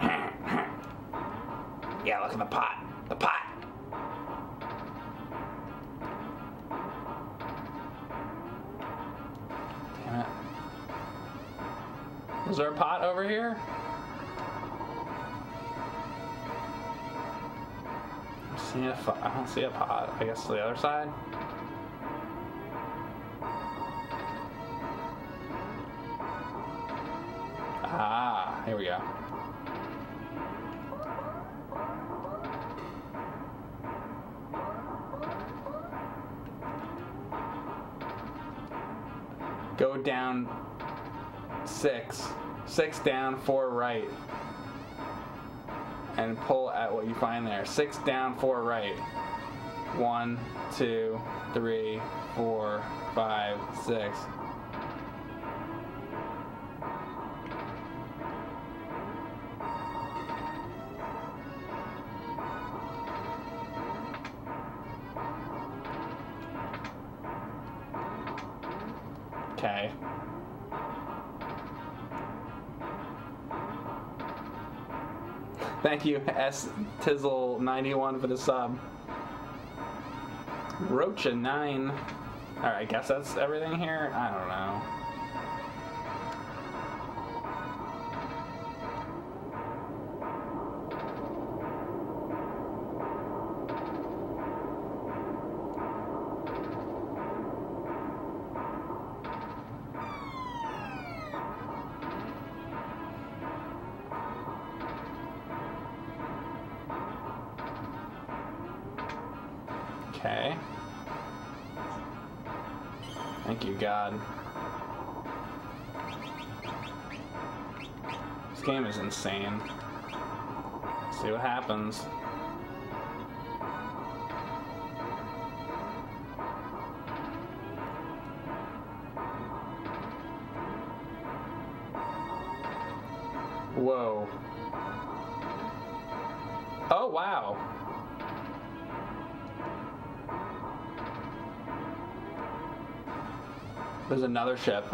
yeah, look in the pot. The pot. Damn it. Is there a pot over here? I don't see a pot. I guess to the other side. Six down, four right. And pull at what you find there. Six down, four right. One, two, three, four, five, six. Thank you, S Tizzle91 for the sub. Rocha 9. Alright, I guess that's everything here? I don't know. Insane. see what happens. Whoa. Oh, wow. There's another ship.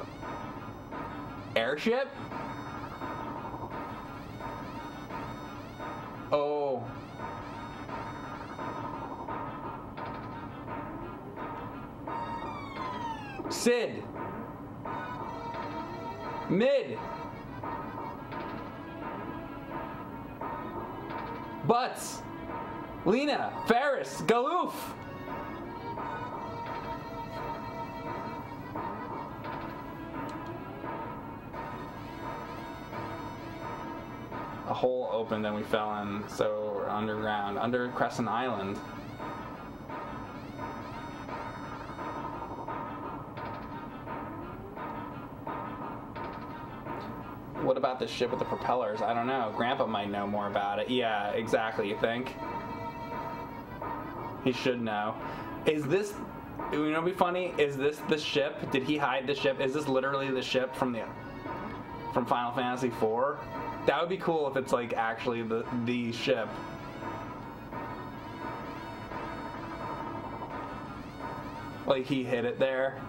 Airship? Under Crescent Island. What about this ship with the propellers? I don't know. Grandpa might know more about it. Yeah, exactly. You think? He should know. Is this? You know, be funny. Is this the ship? Did he hide the ship? Is this literally the ship from the from Final Fantasy IV? That would be cool if it's like actually the the ship. Like he hit it there.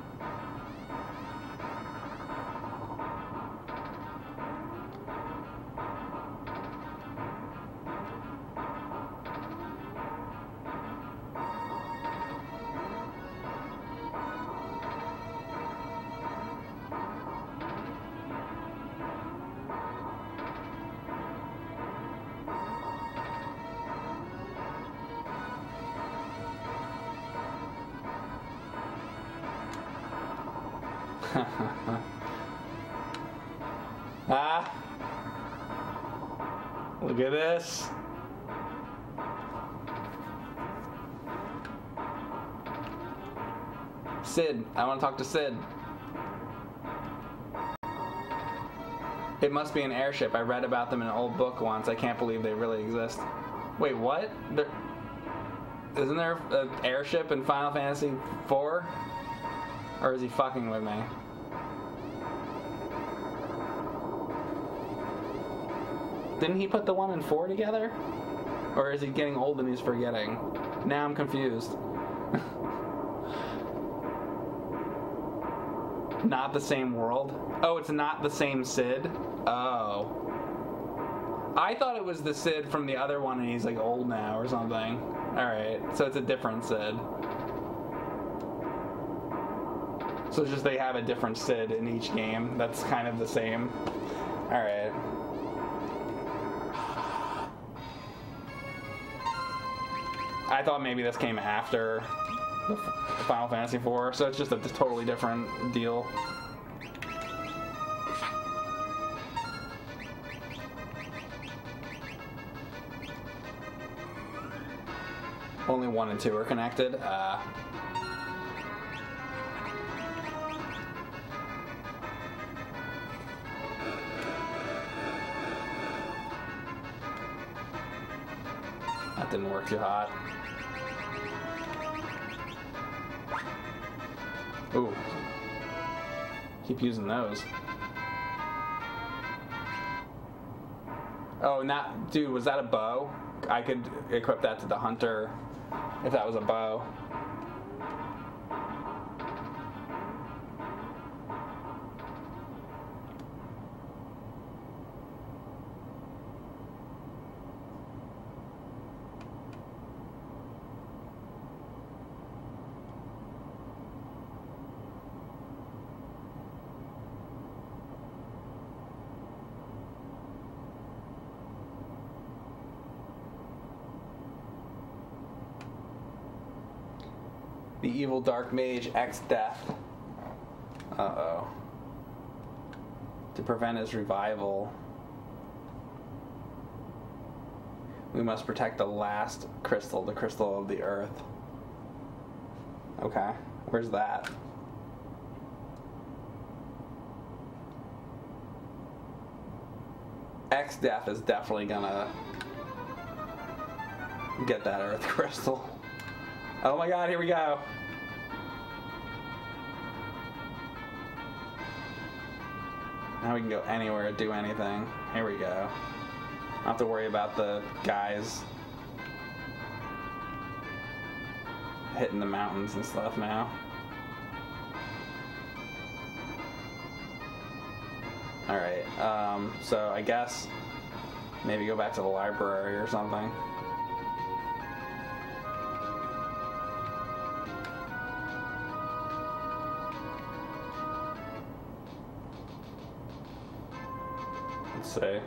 Want to talk to Cid. It must be an airship. I read about them in an old book once. I can't believe they really exist. Wait, what? There, isn't there an airship in Final Fantasy IV? Or is he fucking with me? Didn't he put the one and four together? Or is he getting old and he's forgetting? Now I'm confused. not the same world? Oh, it's not the same Cid? Oh. I thought it was the Cid from the other one and he's like old now or something. Alright, so it's a different Cid. So it's just they have a different Cid in each game. That's kind of the same. Alright. I thought maybe this came after Final Fantasy IV, so it's just a totally different deal. Only one and two are connected. Uh, that didn't work too hot. Keep using those. Oh, not, dude, was that a bow? I could equip that to the hunter if that was a bow. Evil dark mage Exdeath. Uh oh. To prevent his revival, we must protect the last crystal, the crystal of the earth. Okay, where's that? Exdeath is definitely gonna get that earth crystal. Oh my god, here we go. Now we can go anywhere, do anything. Here we go. Don't have to worry about the guys hitting the mountains and stuff now. Alright, um, so I guess maybe go back to the library or something. Let's.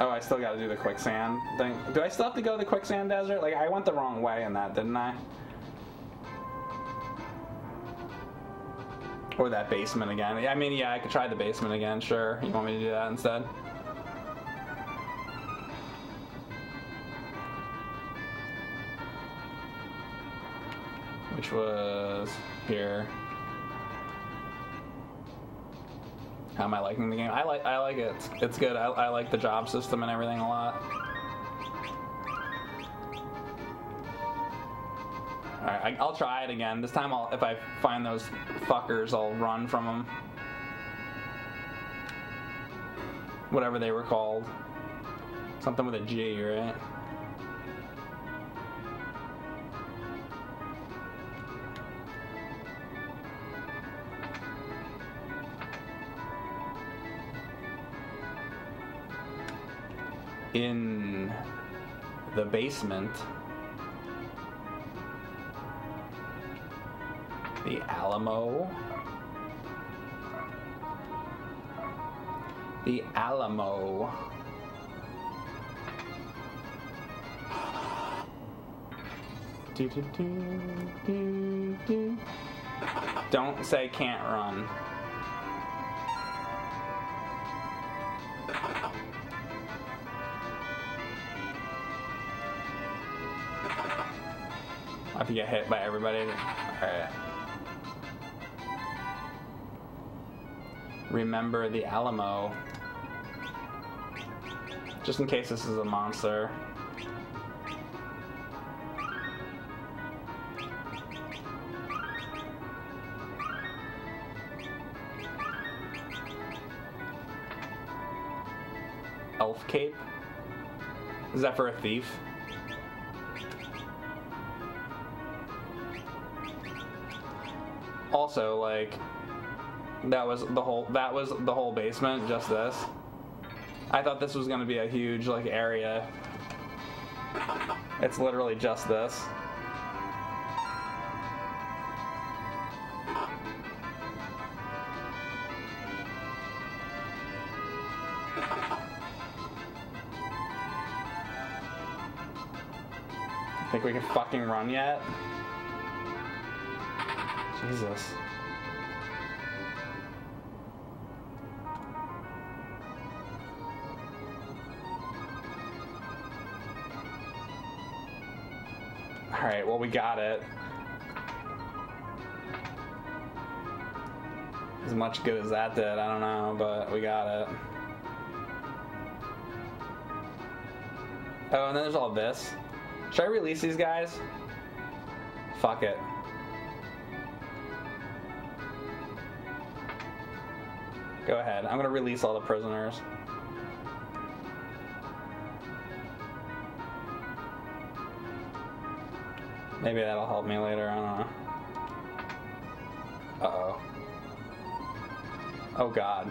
Oh, I still gotta do the quicksand thing. Do I still have to go to the quicksand desert? Like, I went the wrong way in that, didn't I? Or that basement again. I mean, yeah, I could try the basement again, sure. You want me to do that instead? Which was here. How am I liking the game? I like I like it. It's, good. I, I like the job system and everything a lot. Alright, I'll try it again. This time, I'll if I find those fuckers, I'll run from them. Whatever they were called. Something with a G, right? In the basement. The Alamo. The Alamo. Do, do, do, do, do. Don't say can't run. To get hit by everybody. Alright. Remember the Alamo. Just in case this is a monster. Elf cape? Is that for a thief? Also, like, that was the whole that was the whole basement, just this. I thought this was gonna be a huge like area. It's literally just this. Think we can fucking run yet? Jesus. Alright, well we got it. As much good as that did, I don't know, but we got it. Oh, and then there's all this. Should I release these guys? Fuck it. Go ahead. I'm gonna release all the prisoners. Maybe that'll help me later. I don't know. Uh oh. Oh god.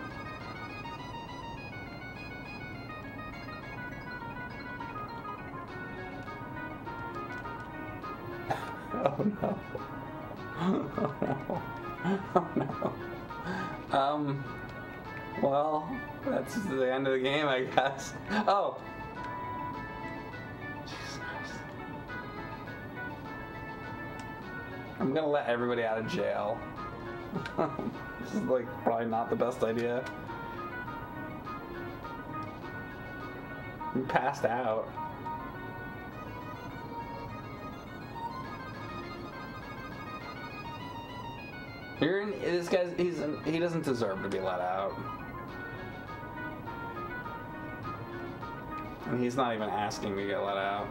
oh no. Oh no. Oh no. that's the end of the game, I guess. Oh. I'm gonna let everybody out of jail. this is like probably not the best idea. You passed out. You're in, this guy's he's he doesn't deserve to be let out. And he's not even asking to get let out.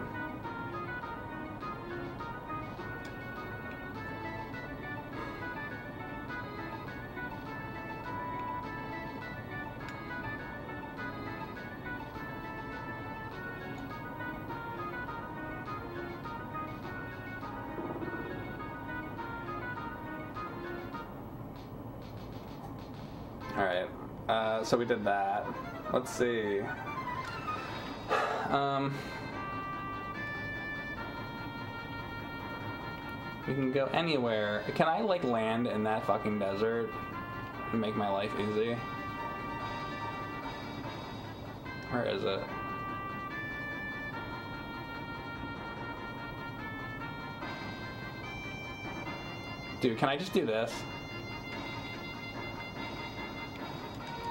All right. Uh, so we did that. Let's see. Um, we can go anywhere. Can I like land in that fucking desert and make my life easy? Where is it? Dude, can I just do this?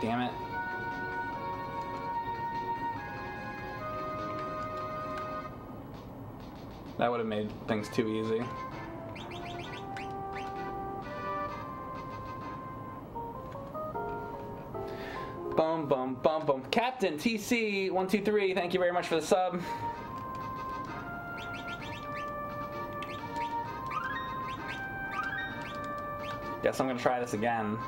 Damn it. That would have made things too easy. Bum bum bum bum. Captain TC123, thank you very much for the sub. Guess I'm gonna try this again.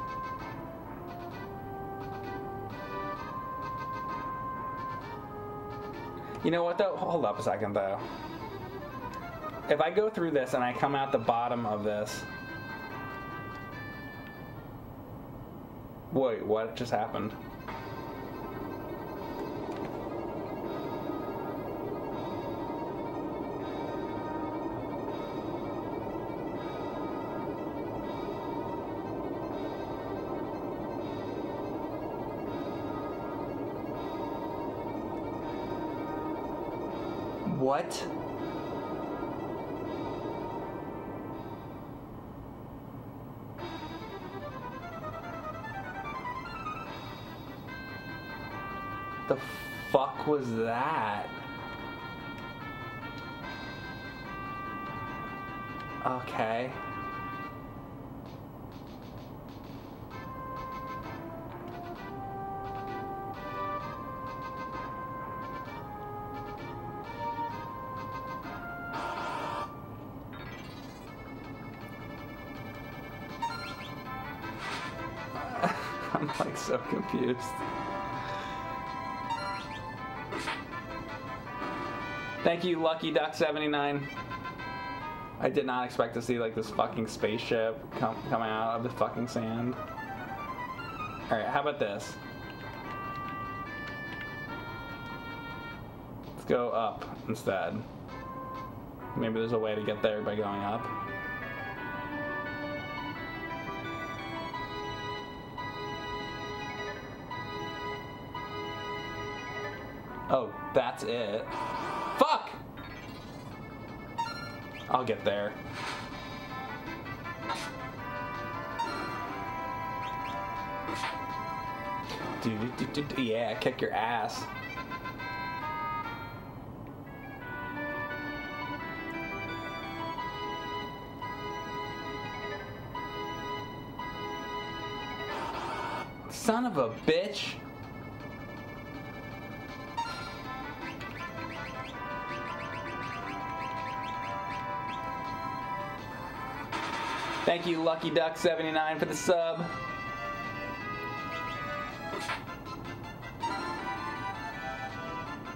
You know what though? Hold up a second though. If I go through this and I come out the bottom of this. Wait, what just happened? Was that? Okay. I'm like so confused. Thank you, Lucky Duck 79. I did not expect to see like this fucking spaceship come coming out of the fucking sand. Alright, how about this? Let's go up instead. Maybe there's a way to get there by going up. Oh, that's it. I'll get there. Yeah, kick your ass. Son of a bitch. Thank you, Lucky Duck 79 for the sub.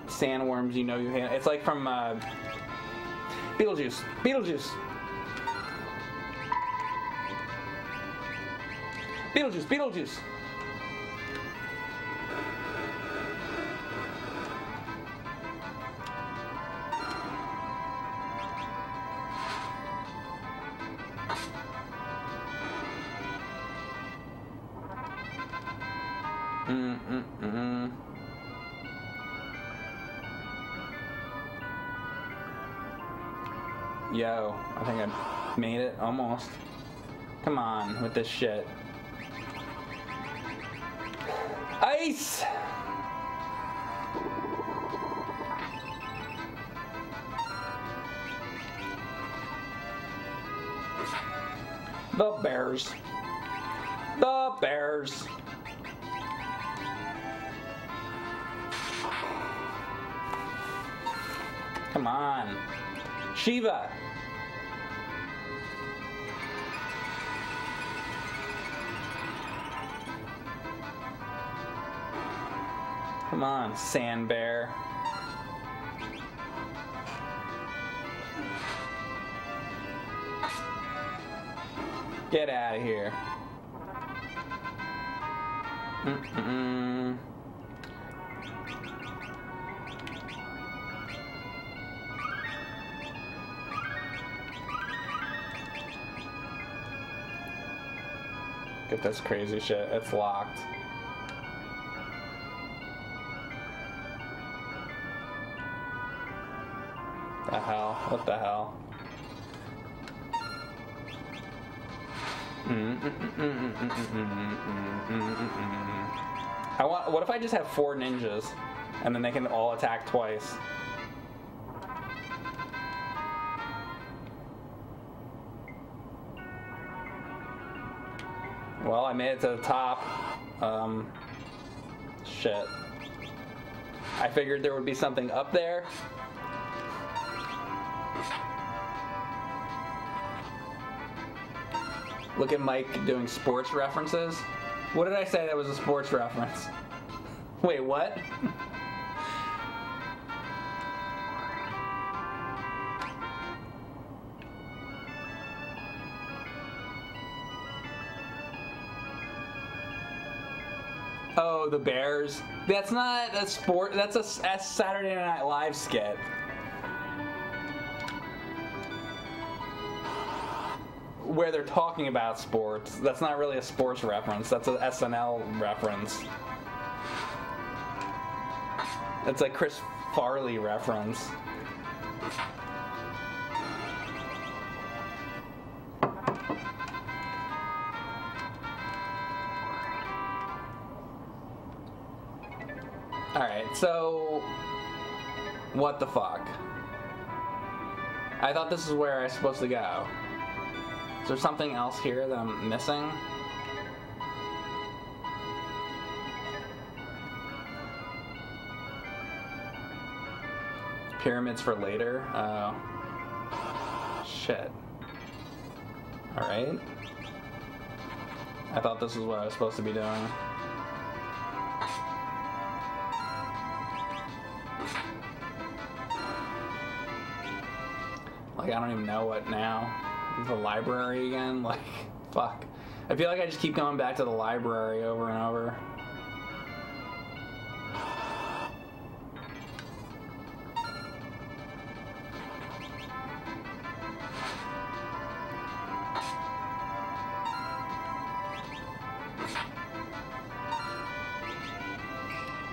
Sandworms, you know you hate. It's like from uh, Beetlejuice. Beetlejuice. Beetlejuice. Beetlejuice. Almost. Come on with this shit. Ice! The Bears. The Bears. Come on. Shiva. Come on, Sand Bear. Get out of here. Mm-mm. Get this crazy shit. It's locked. I want. What if I just have four ninjas, and then they can all attack twice? Well, I made it to the top. Um, shit. I figured there would be something up there. Look at Mike doing sports references. What did I say that was a sports reference? Wait, what? Oh, the Bears. That's not a sport. That's a, Saturday Night Live skit. Where they're talking about sports. That's not really a sports reference. That's a SNL reference. It's a Chris Farley reference. Alright, so. What the fuck? I thought this is where I was supposed to go. Is there something else here that I'm missing? Pyramids for later? Oh. Shit. Alright. I thought this was what I was supposed to be doing. Like, I don't even know what now. The library again? Like, fuck. I feel like I just keep going back to the library over and over.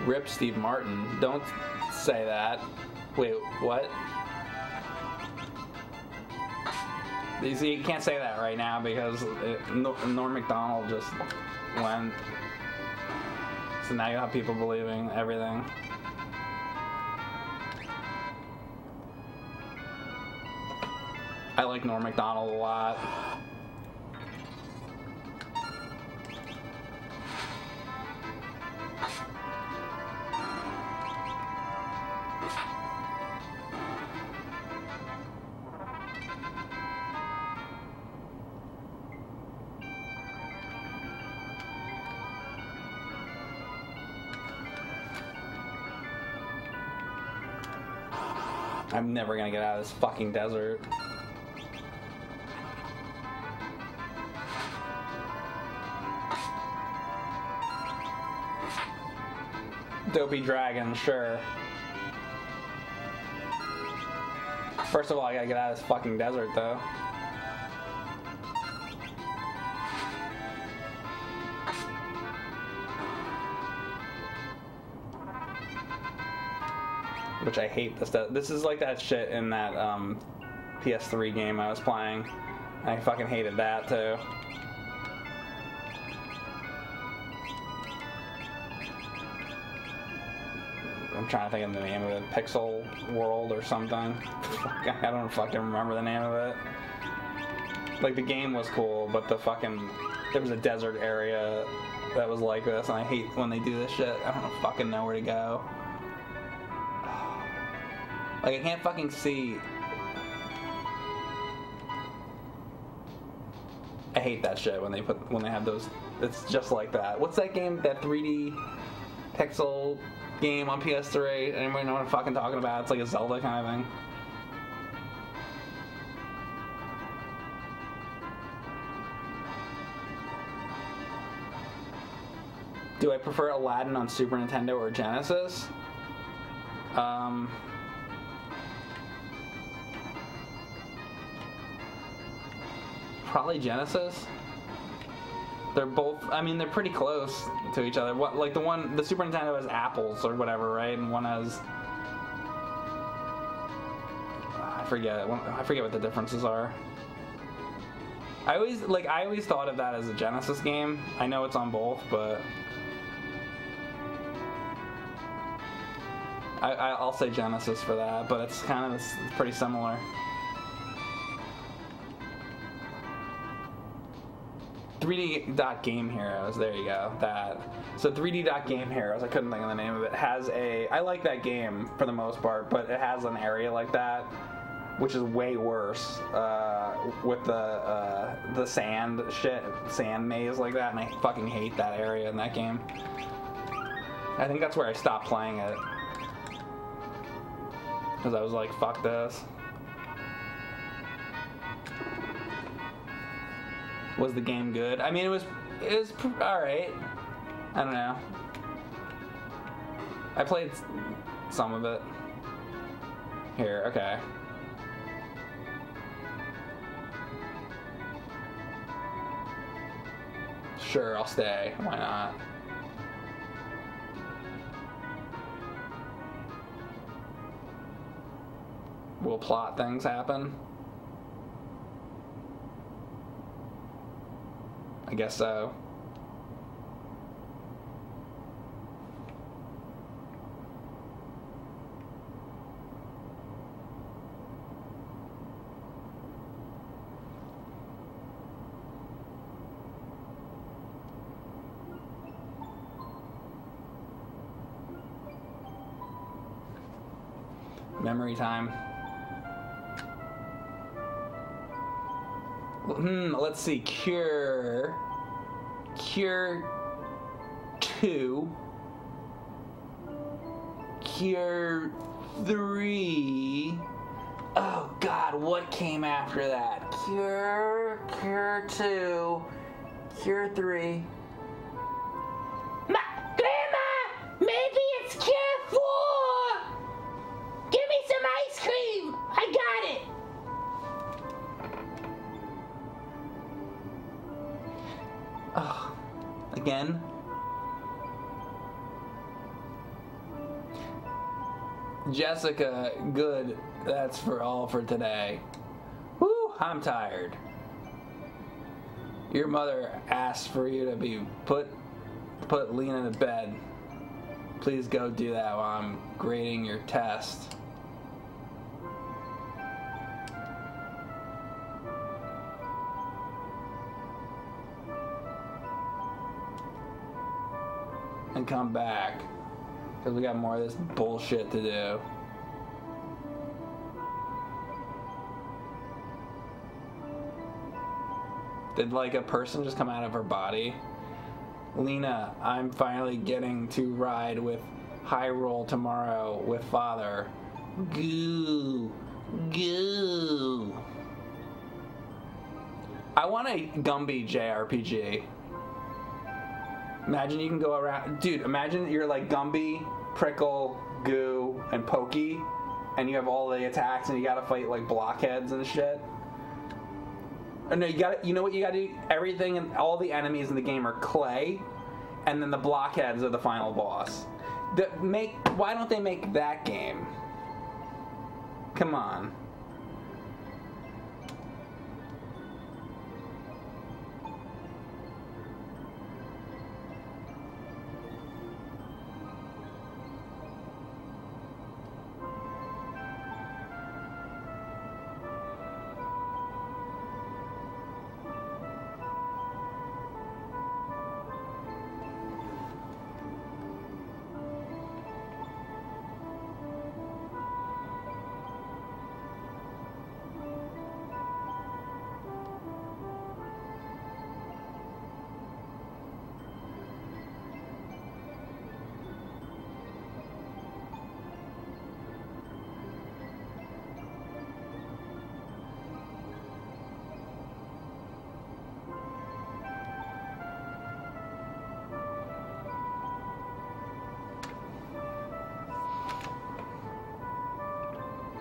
Rip Steve Martin. Don't say that. Wait, what? You see, you can't say that right now because it, Norm Macdonald just went. So now you have people believing everything. I like Norm Macdonald a lot. I'm never gonna get out of this fucking desert. Dopey dragon, sure. First of all, I gotta get out of this fucking desert, though. Which I hate this. This is like that shit in that um, PS3 game I was playing, I fucking hated that too. I'm trying to think of the name of it. Pixel World or something. I don't fucking remember the name of it. Like the game was cool, but the fucking there was a desert area that was like this, and I hate when they do this shit. I don't fucking know where to go. Like I can't fucking see. I hate that shit when they put when they have those. It's just like that. What's that game? That 3D pixel game on PS3. Anybody know what I'm fucking talking about? It's like a Zelda kind of thing. Do I prefer Aladdin on Super Nintendo or Genesis? Um, probably Genesis. They're both. I mean, they're pretty close to each other. What, like the one, the Super Nintendo has apples or whatever, right? And one has. I forget. I forget what the differences are. I always like. I always thought of that as a Genesis game. I know it's on both, but. I, I, I'll say Genesis for that, but it's kind of it's pretty similar. 3D dot Game Heroes. There you go. That. So 3D dot Game Heroes. I couldn't think of the name of it. Has a. I like that game for the most part, but it has an area like that, which is way worse. Uh, with the uh, the sand shit, sand maze like that, and I fucking hate that area in that game. I think that's where I stopped playing it. Because I was like, fuck this. Was the game good? I mean, it was it was pr- all right. I don't know. I played some of it. Here, okay. Sure, I'll stay. Why not? Will plot things happen? I guess so. Memory time. Hmm, let's see. Cure. Cure 2. Cure 3. Oh god, what came after that? Cure, Cure 2, Cure 3. Again? Jessica, good. That's for all for today. Woo, I'm tired. Your mother asked for you to be put put Lenna to bed. Please go do that while I'm grading your test. Come back. Because we got more of this bullshit to do. Did like a person just come out of her body? Lenna, I'm finally getting to ride with Hiryu tomorrow with father. Goo. Goo. I want a Gumby JRPG. Imagine you can go around, dude. Imagine you're like Gumby, Prickle, Goo, and Pokey, and you have all the attacks, and you gotta fight like blockheads and shit. Or no, you got. You know what you gotta do? Everything and all the enemies in the game are clay, and then the blockheads are the final boss. The, make. Why don't they make that game? Come on.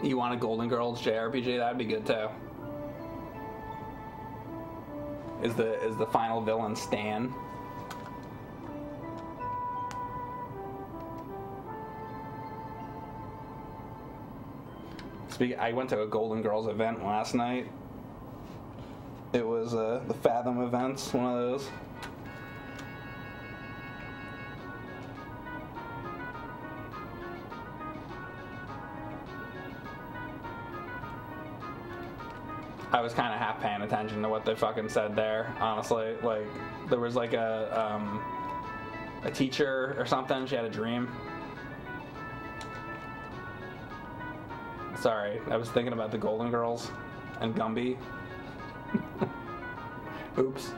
You want a Golden Girls JRPG? That'd be good too. Is the is the final villain Stan? I went to a Golden Girls event last night. It was uh, the Fathom events, one of those. I was kind of half paying attention to what they fucking said there. Honestly, like there was like a um, a teacher or something. She had a dream. Sorry, I was thinking about the Golden Girls and Gumby. Oops.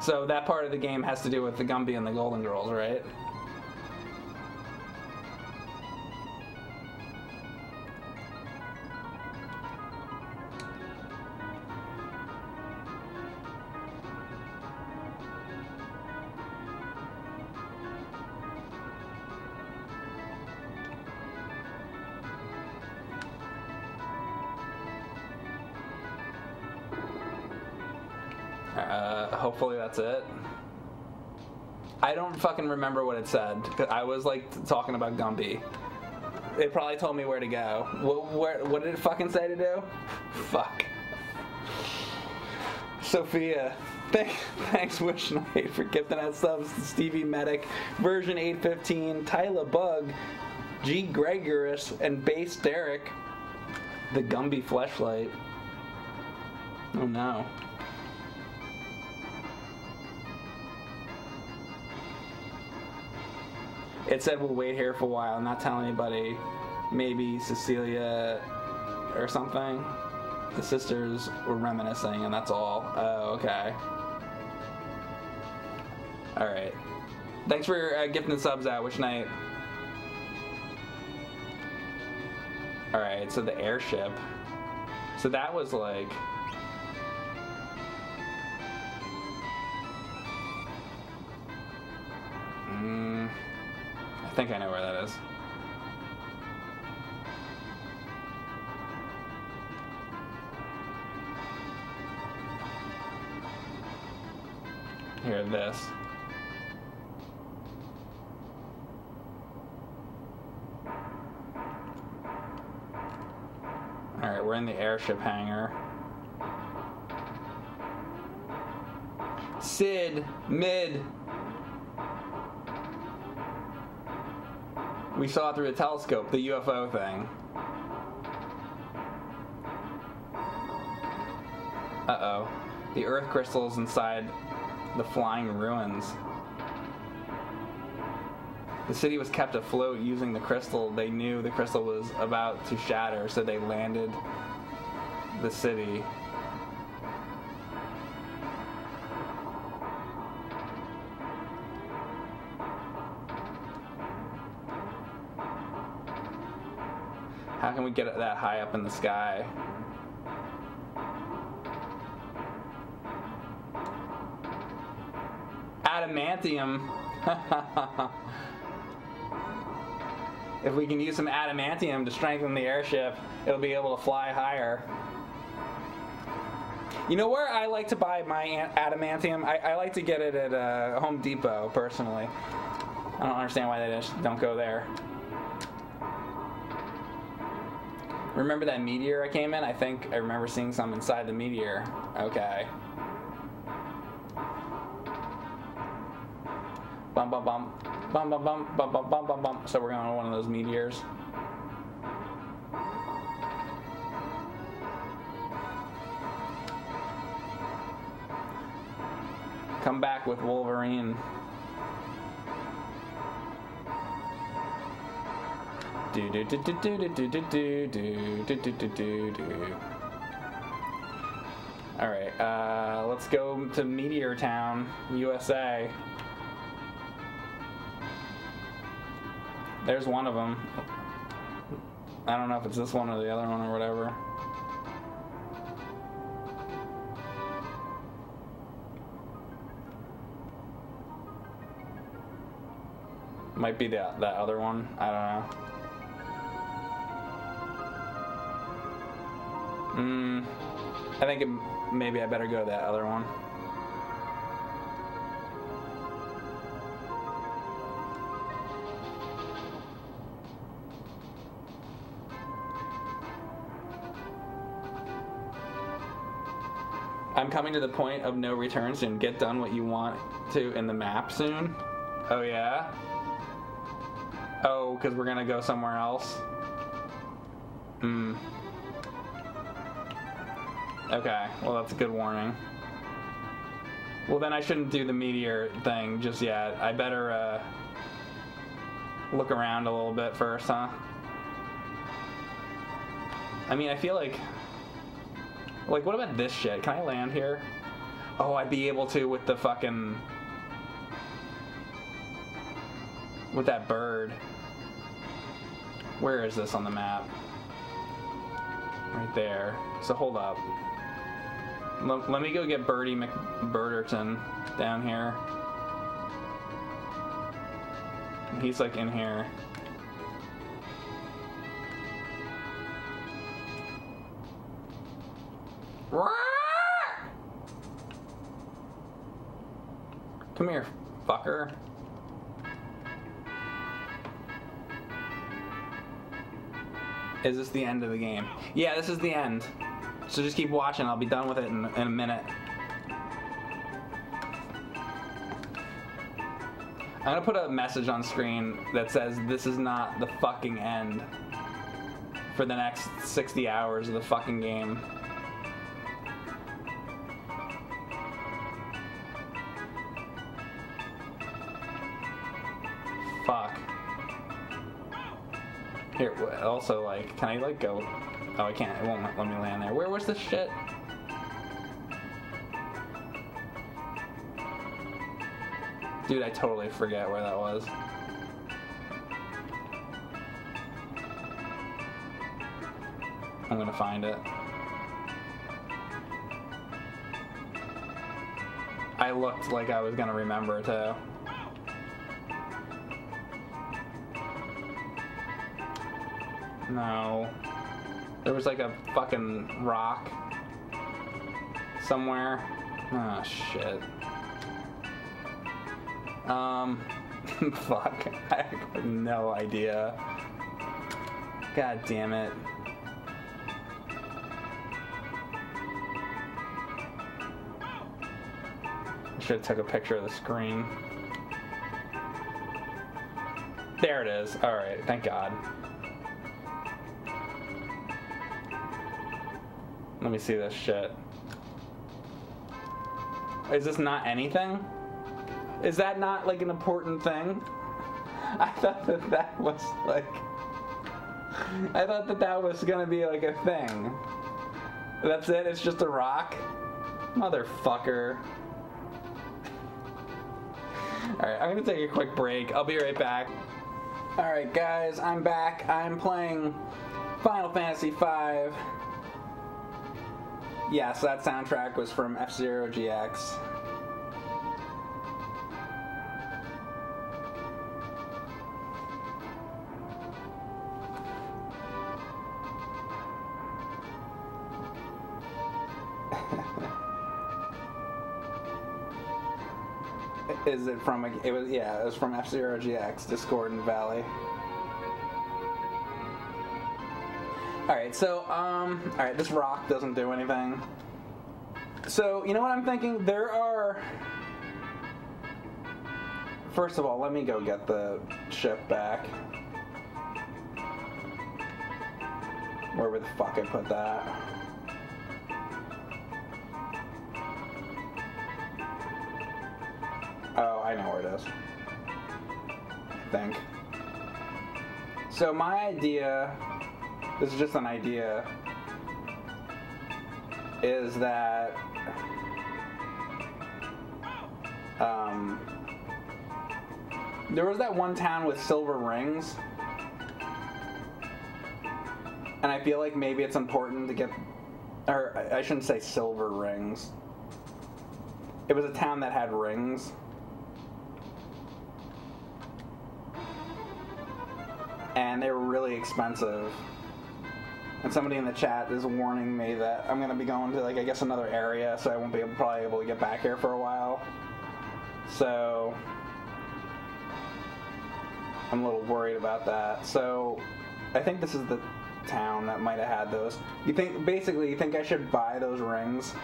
So that part of the game has to do with the Gumby and the Golden Girls, right? That's it. I don't fucking remember what it said. I was like talking about Gumby. It probably told me where to go. What, where, what did it fucking say to do? Fuck. Sophia, thank, thanks Wish Knight for gifting us subs to Stevie Medic, version 815, Tyler Bug, G. Gregorus, and Bass Derek. The Gumby fleshlight. Oh no. It said we'll wait here for a while, not tell anybody. Maybe Cecilia or something. The sisters were reminiscing, and that's all. Oh, okay. All right. Thanks for uh, gifting subs out. Which night? All right. So the airship. So that was like. Mm, think I know where that is. Here, this. Alright, we're in the airship hangar. Cid, mid. We saw through a telescope, the UFO thing. Uh oh. The earth crystals inside the flying ruins. The city was kept afloat using the crystal. They knew the crystal was about to shatter, so they landed the city. Get it that high up in the sky? Adamantium. if we can use some adamantium to strengthen the airship, it'll be able to fly higher. You know where I like to buy my adamantium? I, I like to get it at uh, Home Depot, personally. I don't understand why they just don't go there. Remember that meteor I came in? I think I remember seeing some inside the meteor. Okay. Bum bum bum. Bum bum bum bum bum bum bum bum. So we're going on one of those meteors. Come back with Wolverine. Do do do do do do do do do do do do do do. All right, uh, let's go to Meteor Town, USA. There's one of them. I don't know if it's this one or the other one or whatever. Might be that that other one. I don't know. Mm, I think it, maybe I better go to that other one. I'm coming to the point of no returns and Get done what you want to in the map soon. Oh yeah? Oh, because we're gonna go somewhere else? Hmm. Okay, well that's a good warning. Well then I shouldn't do the meteor thing just yet. I better uh, look around a little bit first, huh? I mean, I feel like... Like, what about this shit? Can I land here? Oh, I'd be able to with the fucking... With that bird. Where is this on the map? Right there. So hold up. Let, let me go get Birdie McBirderton down here. He's like in here. Come here, fucker. Is this the end of the game? Yeah, this is the end. So just keep watching. I'll be done with it in, in a minute. I'm gonna put a message on screen that says this is not the fucking end for the next 60 hours of the fucking game. Fuck. Here, also, like, can I, like, go? Oh, I can't. It won't let me land there. Where was this shit? Dude, I totally forget where that was. I'm gonna find it. I looked like I was gonna remember too. No. There was like a fucking rock somewhere. Oh shit. Um, fuck. I have no idea. God damn it. I should have took a picture of the screen. There it is. Alright, thank God. Let me see this shit. Is this not anything? Is that not like an important thing? I thought that that was like. I thought that that was gonna be like a thing. That's it? It's just a rock? Motherfucker. Alright, I'm gonna take a quick break. I'll be right back. Alright, guys, I'm back. I'm playing Final Fantasy V. Yes, that soundtrack was from F Zero GX. Is it from a, it was yeah, it was from F Zero GX, Discordant Valley. Alright, so um alright, this rock doesn't do anything. So, you know what I'm thinking? There are First of all, let me go get the ship back. Wherever the fuck I put that. Oh, I know where it is. I think. So my idea, this is just an idea, is that um, there was that one town with silver rings, and I feel like maybe it's important to get, or I shouldn't say silver rings. It was a town that had rings. and they were really expensive. And somebody in the chat is warning me that I'm gonna be going to like I guess another area, so I won't be able, probably able to get back here for a while. So I'm a little worried about that. So I think this is the town that might have had those. You think basically you think I should buy those rings?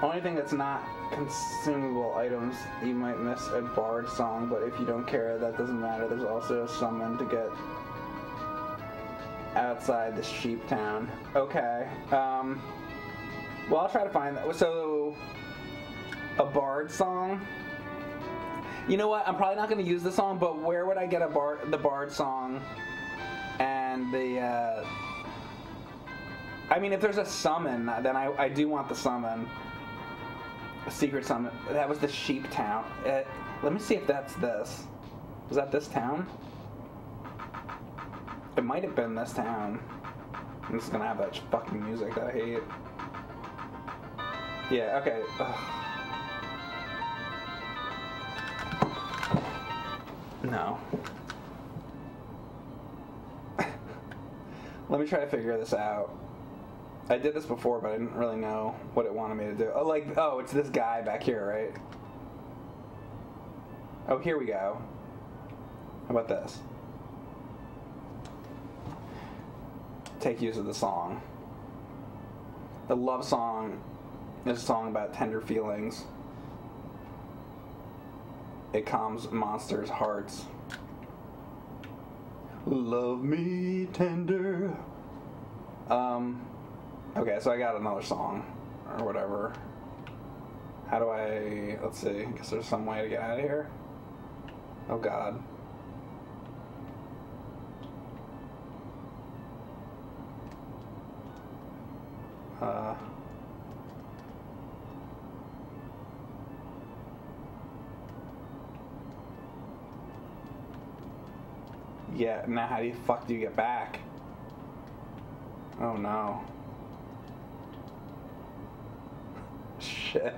Only thing that's not consumable items, you might miss a bard song, but if you don't care, that doesn't matter. There's also a summon to get outside the sheep town. Okay. Um, well, I'll try to find that. So, a bard song. You know what? I'm probably not going to use the song, but where would I get a bard, the bard song, and the? Uh, I mean, if there's a summon, then I, I do want the summon. Secret summit. That was the sheep town. Uh, let me see if that's this. Was that this town? It might have been this town. I'm just gonna have that fucking music that I hate. Yeah, okay. Ugh. No. Let me try to figure this out. I did this before, but I didn't really know what it wanted me to do. Oh, like, oh, it's this guy back here, right? Oh, here we go. How about this? Take use of the song. The love song is a song about tender feelings. It calms monsters' hearts. Love me tender. Um, okay, so I got another song or whatever. How do I? Let's see. I guess there's some way to get out of here. Oh God. Uh. Yeah, now how do you fuck do you get back? Oh no. Shit.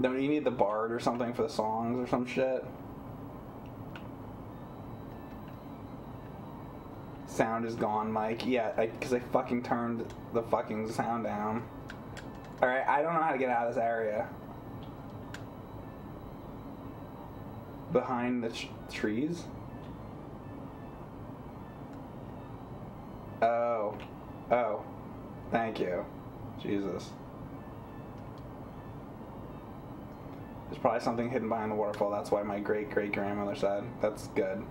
Don't you need the bard or something for the songs or some shit? Sound is gone, Mike. Yeah, because I, I fucking turned the fucking sound down. Alright, I don't know how to get out of this area. Behind the tr- trees? Oh. Oh. Thank you. Jesus. There's probably something hidden behind the waterfall. That's why my great great grandmother said. That's good.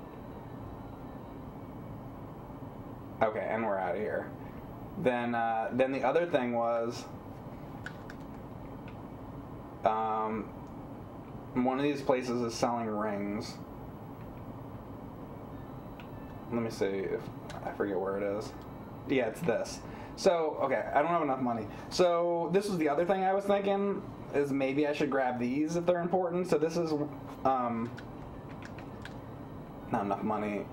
Okay, and we're out of here. Then, uh, then the other thing was, um, one of these places is selling rings. Let me see if I forget where it is. Yeah, it's this. So, okay, I don't have enough money. So, this was the other thing I was thinking is maybe I should grab these if they're important. So, this is um not enough money.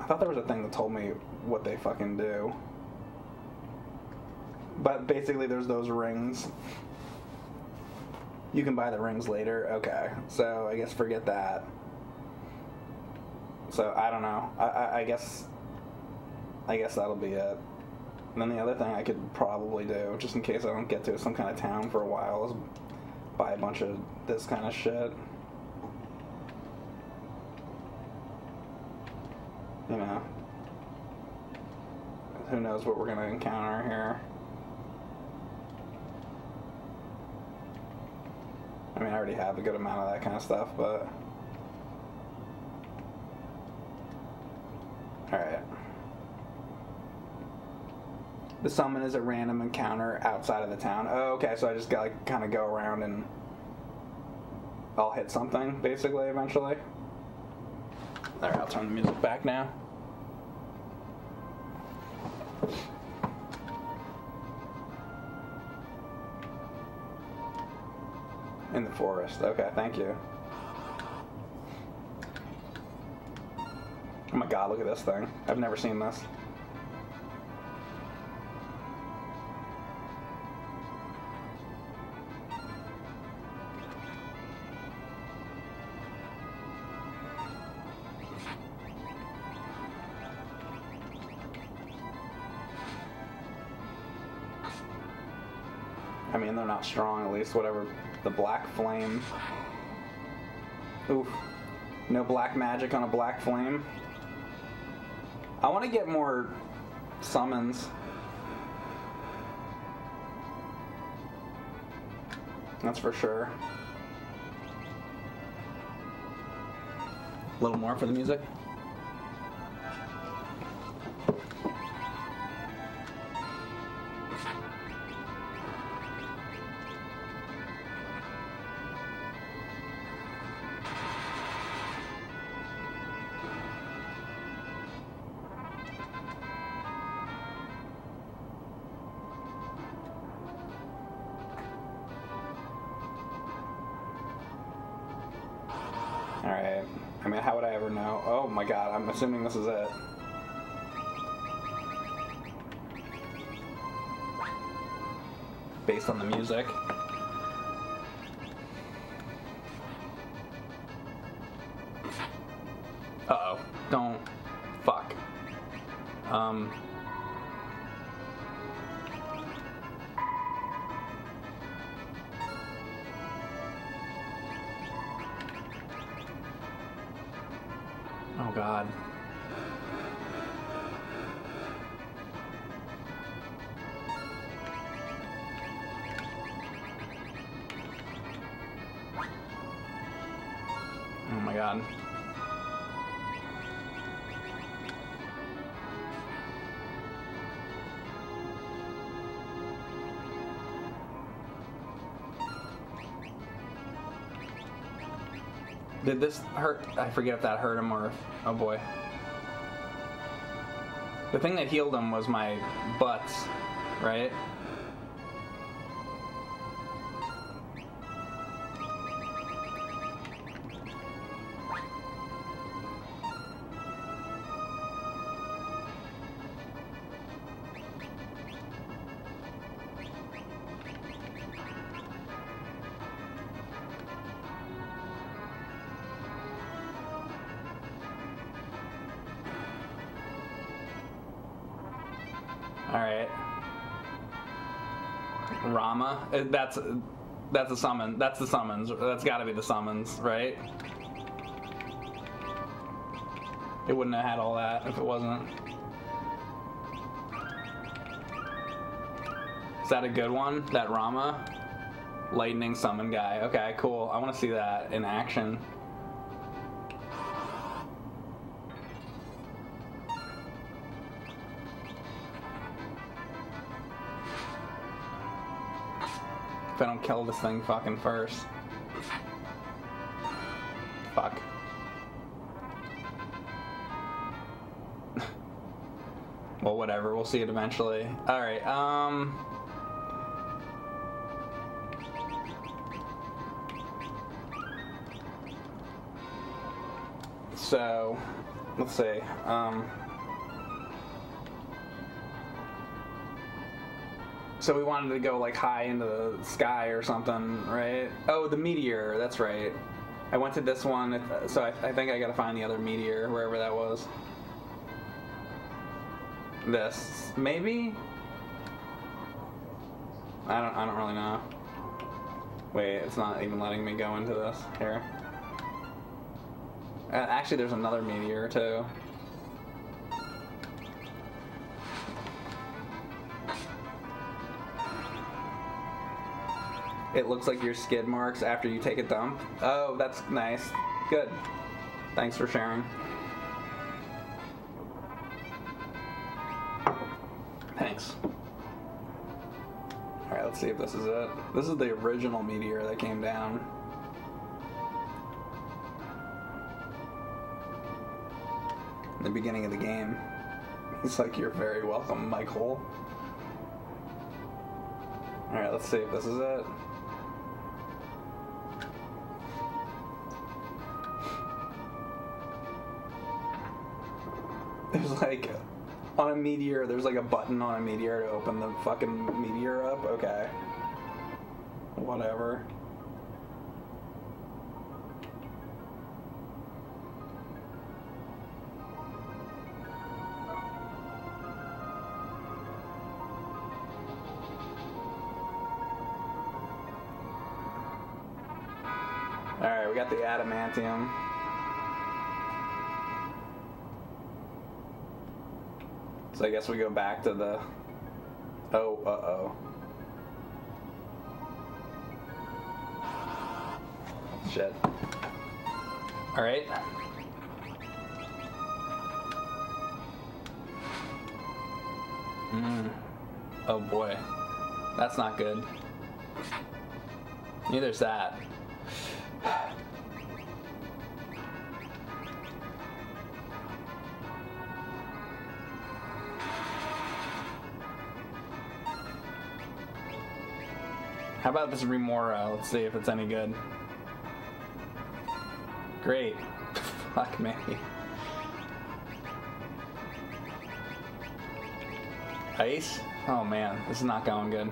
I thought there was a thing that told me what they fucking do. But basically there's those rings. You can buy the rings later. Okay. So, I guess forget that. So I don't know. I, I, I guess I guess that'll be it. And then the other thing I could probably do, just in case I don't get to some kind of town for a while, is buy a bunch of this kind of shit. You know. Who knows what we're gonna encounter here. I mean, I already have a good amount of that kind of stuff, but. Alright. The summon is a random encounter outside of the town. Oh, okay, so I just gotta kind of go around and I'll hit something, basically, eventually. Alright, I'll turn the music back now. In the forest. Okay, thank you. Oh my god, look at this thing. I've never seen this. Not strong, at least. Whatever. The black flame. Oof. No black magic on a black flame. I want to get more summons. That's for sure. A little more for the music. I'm assuming this is it. Based on the music. Did this hurt? I forget if that hurt him or. Oh boy. The thing that healed him was my Butz, right? Uh, that's uh, that's a summon. That's the summons. That's got to be the summons, right? It wouldn't have had all that if it wasn't. Is that a good one? That Ramuh? Lightning summon guy. Okay, cool. I want to see that in action. If I don't kill this thing fucking first. Fuck. well, whatever. We'll see it eventually. Alright, um... So, let's see. Um... So we wanted to go like high into the sky or something, right? Oh, the meteor. That's right. I went to this one, so I, I think I gotta find the other meteor wherever that was. This maybe. I don't. I don't really know. Wait, it's not even letting me go into this here. Uh, actually, there's another meteor too. It looks like your skid marks after you take a dump. Oh, that's nice. Good. Thanks for sharing. Thanks. Alright, let's see if this is it. This is the original meteor that came down. In the beginning of the game. He's like, You're very welcome, Michael. Alright, let's see if this is it. like on a meteor, there's like a button on a meteor to open the fucking meteor up. Okay. Whatever. Alright, we got the adamantium. So I guess we go back to the. Oh, uh oh. Shit. Alright. Mm. Oh boy. That's not good. Neither's that. How about this Remora? Let's see if it's any good. Great. Fuck me. Ice? Oh man, this is not going good.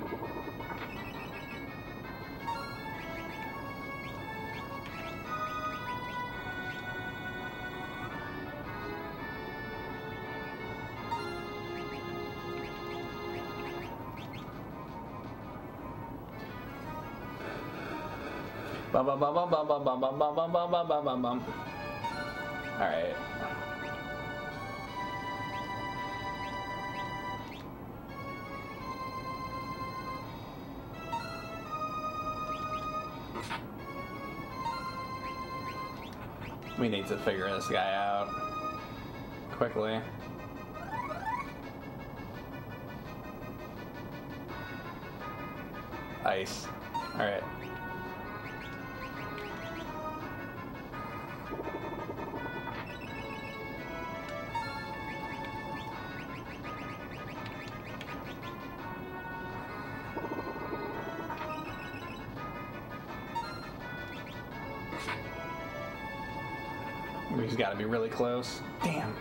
Bum bum bum bum bum bum bum bum bum bum bum bum bum bum bum. All right. We need to figure this guy out quickly. Ice. All right. He's got to be really close. Damn.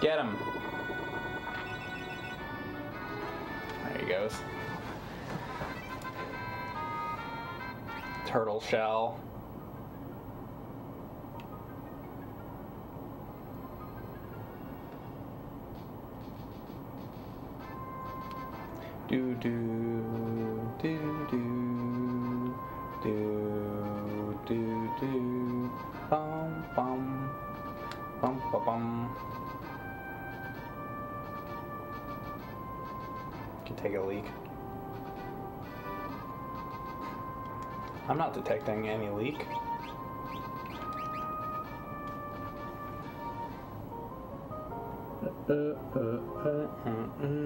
Get him. There he goes. Turtle shell. Do do Ba-bum. Can take a leak. I'm not detecting any leak. Uh, uh, uh, uh.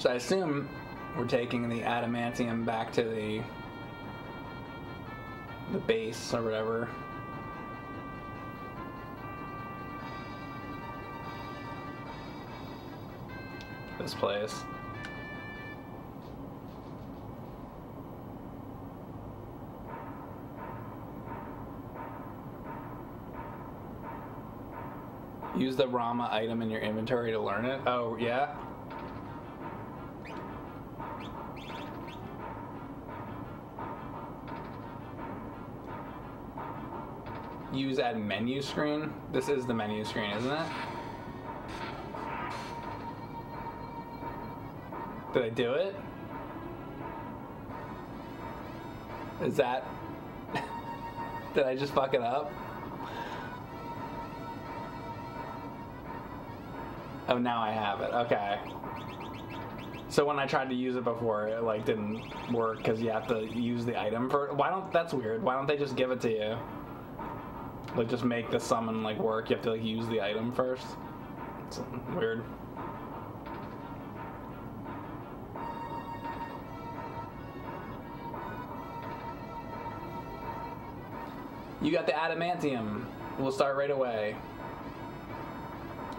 So I assume we're taking the adamantium back to the the base or whatever. This place. Use the Ramuh item in your inventory to learn it. Oh, yeah? Use add menu screen. This is the menu screen, isn't it? Did I do it? Is that... Did I just fuck it up? Oh, now I have it. Okay. So when I tried to use it before, it like didn't work because you have to use the item for. Why don't? That's weird. Why don't they just give it to you? Like just make the summon like work. You have to like use the item first. It's weird. You got the adamantium. We'll start right away.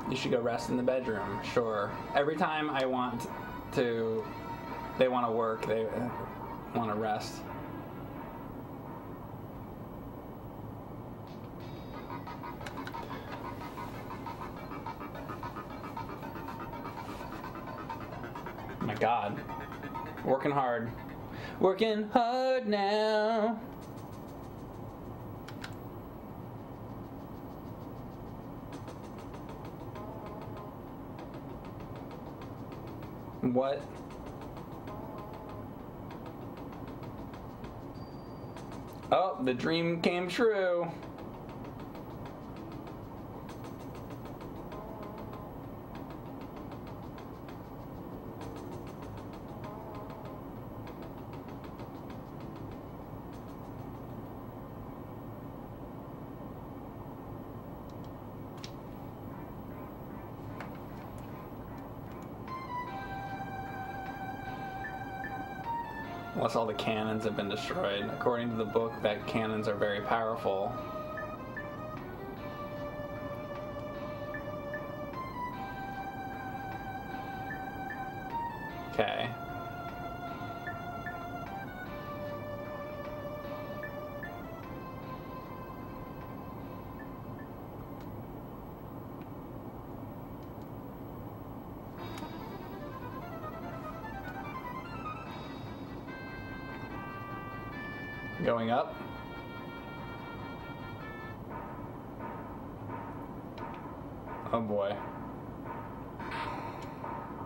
You should go rest in the bedroom. Sure. Every time I want to, they want to work. They uh, want to rest. Working hard. Working hard now. What? Oh, the dream came true. All the cannons have been destroyed. According to the book, that cannons are very powerful.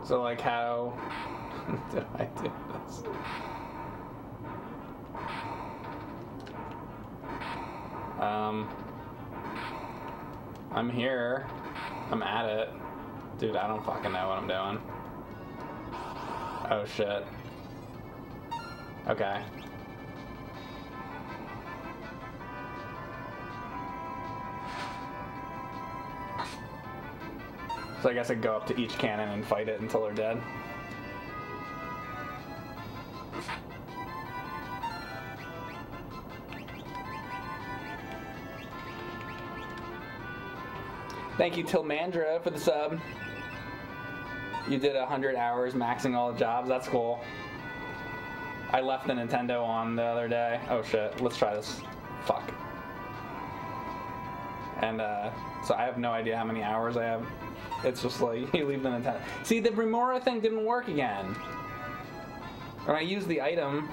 So like how do I do this? Um I'm here. I'm at it. Dude, I don't fucking know what I'm doing. Oh shit. Okay. So I guess I go up to each cannon and fight it until they're dead. Thank you, Tilmandra, for the sub. You did 100 hours maxing all the jobs. That's cool. I left the Nintendo on the other day. Oh shit, let's try this. Fuck. And uh, so I have no idea how many hours I have. It's just like you leave the Nintendo. See, the Remora thing didn't work again. When I use the item,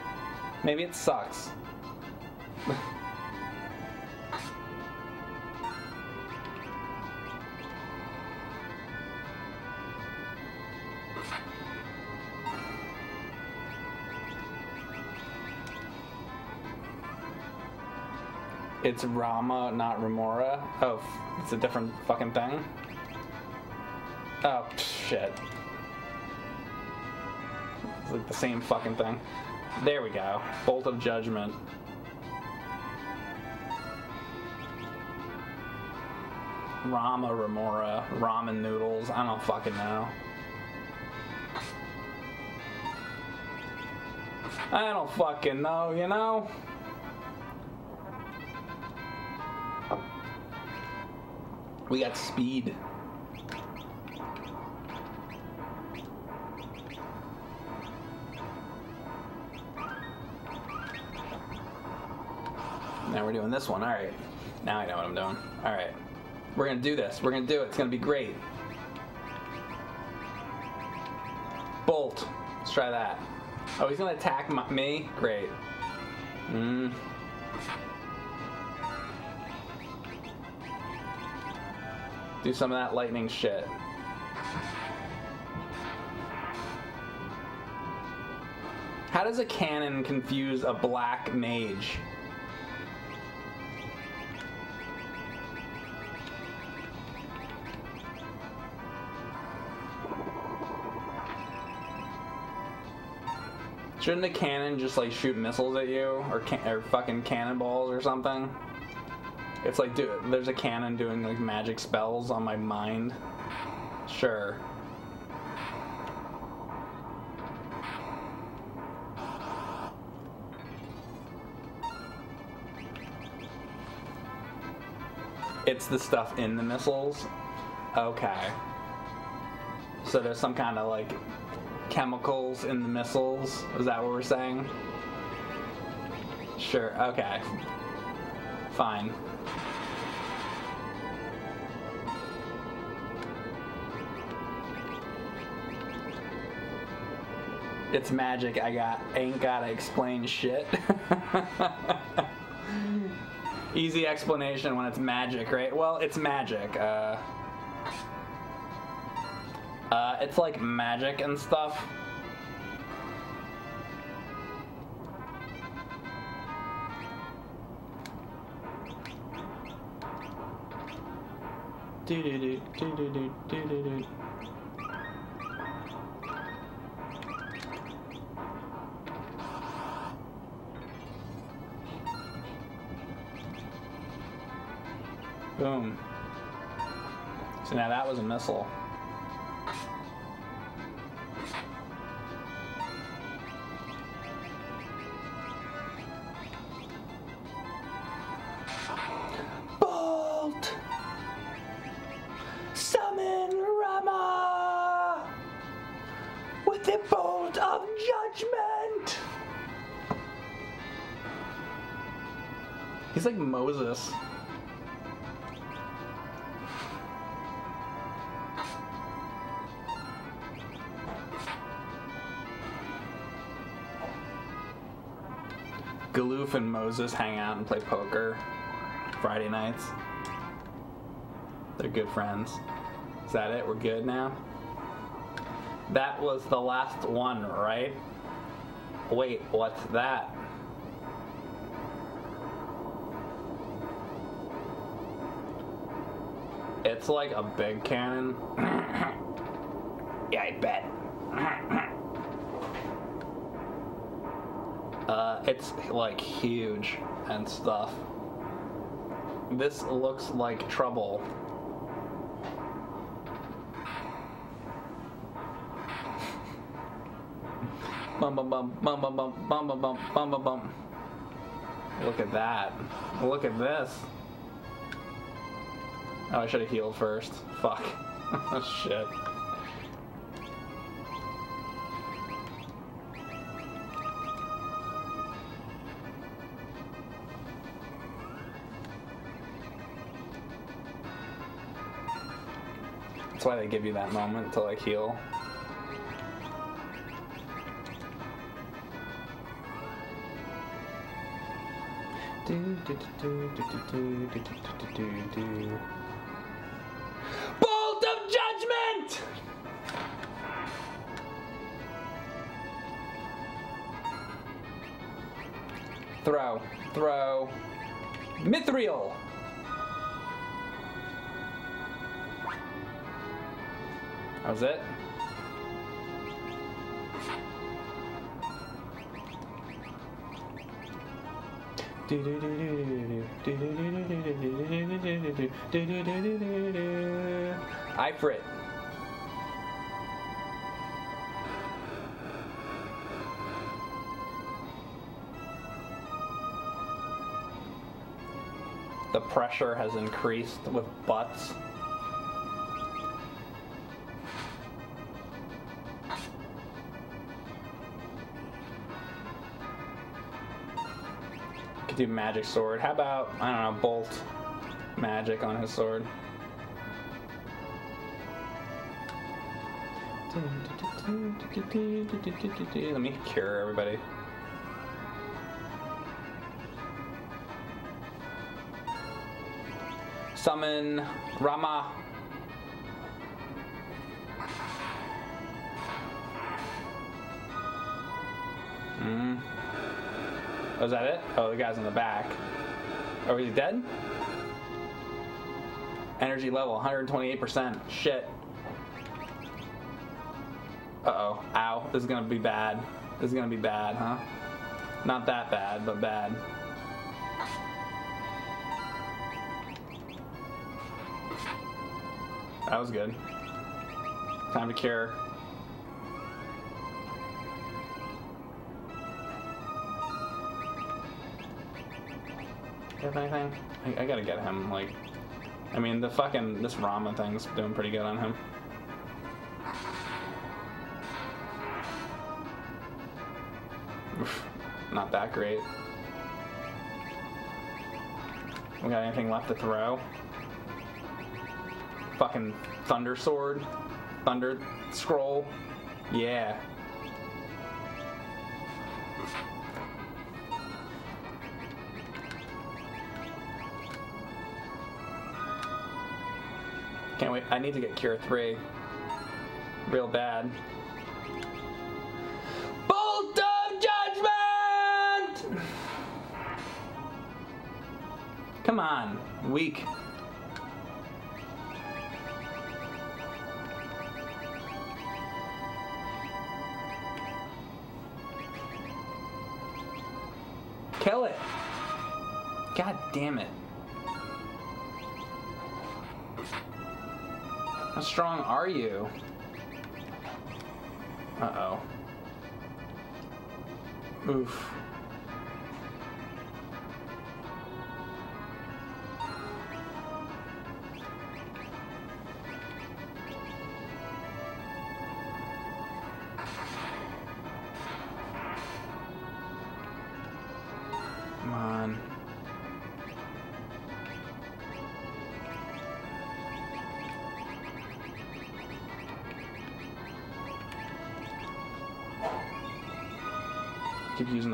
maybe it sucks. It's Ramuh, not Remora. Oh, it's a different fucking thing. Oh, shit. It's like the same fucking thing. There we go. Bolt of Judgment. Ramuh, Remora, ramen noodles. I don't fucking know. I don't fucking know, you know? We got speed. Now we're doing this one. All right. Now I know what I'm doing. All right. We're going to do this. We're going to do it. It's going to be great. Bolt. Let's try that. Oh, he's going to attack my, me? Great. Mm. Do some of that lightning shit. How does a cannon confuse a black mage? Shouldn't a cannon just like shoot missiles at you, or or fucking cannonballs or something? It's like, there's a cannon doing like magic spells on my mind. Sure. It's the stuff in the missiles. Okay. So there's some kind of like chemicals in the missiles. Is that what we're saying? Sure. Okay. Fine. It's magic. I got ain't gotta explain shit. Easy explanation when it's magic, right? Well, it's magic. Uh, uh, it's like magic and stuff. Boom. So now that was a missile. And Moses hang out and play poker Friday nights. They're good friends. Is that it? We're good now? That was the last one, right? Wait, what's that? It's like a big cannon. yeah, I bet. Uh, it's like huge and stuff. This looks like trouble. Bum bum bum bum bum bum bum bum bum bum. Look at that. Look at this. Oh, I should have healed first. Fuck. oh, shit. Give you that moment to like heal. Do, do, do, do, do, do, do, do, do, do, do. Ifrit. The pressure has increased with butts. Could do magic sword. How about, I don't know, bolt magic on his sword? Let me cure everybody. Summon Ramuh. Oh, is that it? Oh, the guy's in the back. Oh, he's dead? Energy level 128%. Shit. Uh-oh. Ow. This is gonna be bad. This is gonna be bad, huh? Not that bad, but bad. That was good. Time to cure. Anything? I, I gotta get him, like... I mean, the fucking... This Ramuh thing's doing pretty good on him. Oof, Not that great. We got anything left to throw? Fucking Thunder Sword? Thunder Scroll? Yeah. Can't wait. I need to get Cure 3. Real bad. Bolt of Judgment! Come on. Weak. Kill it. God damn it. Strong are you? Uh oh. Oof.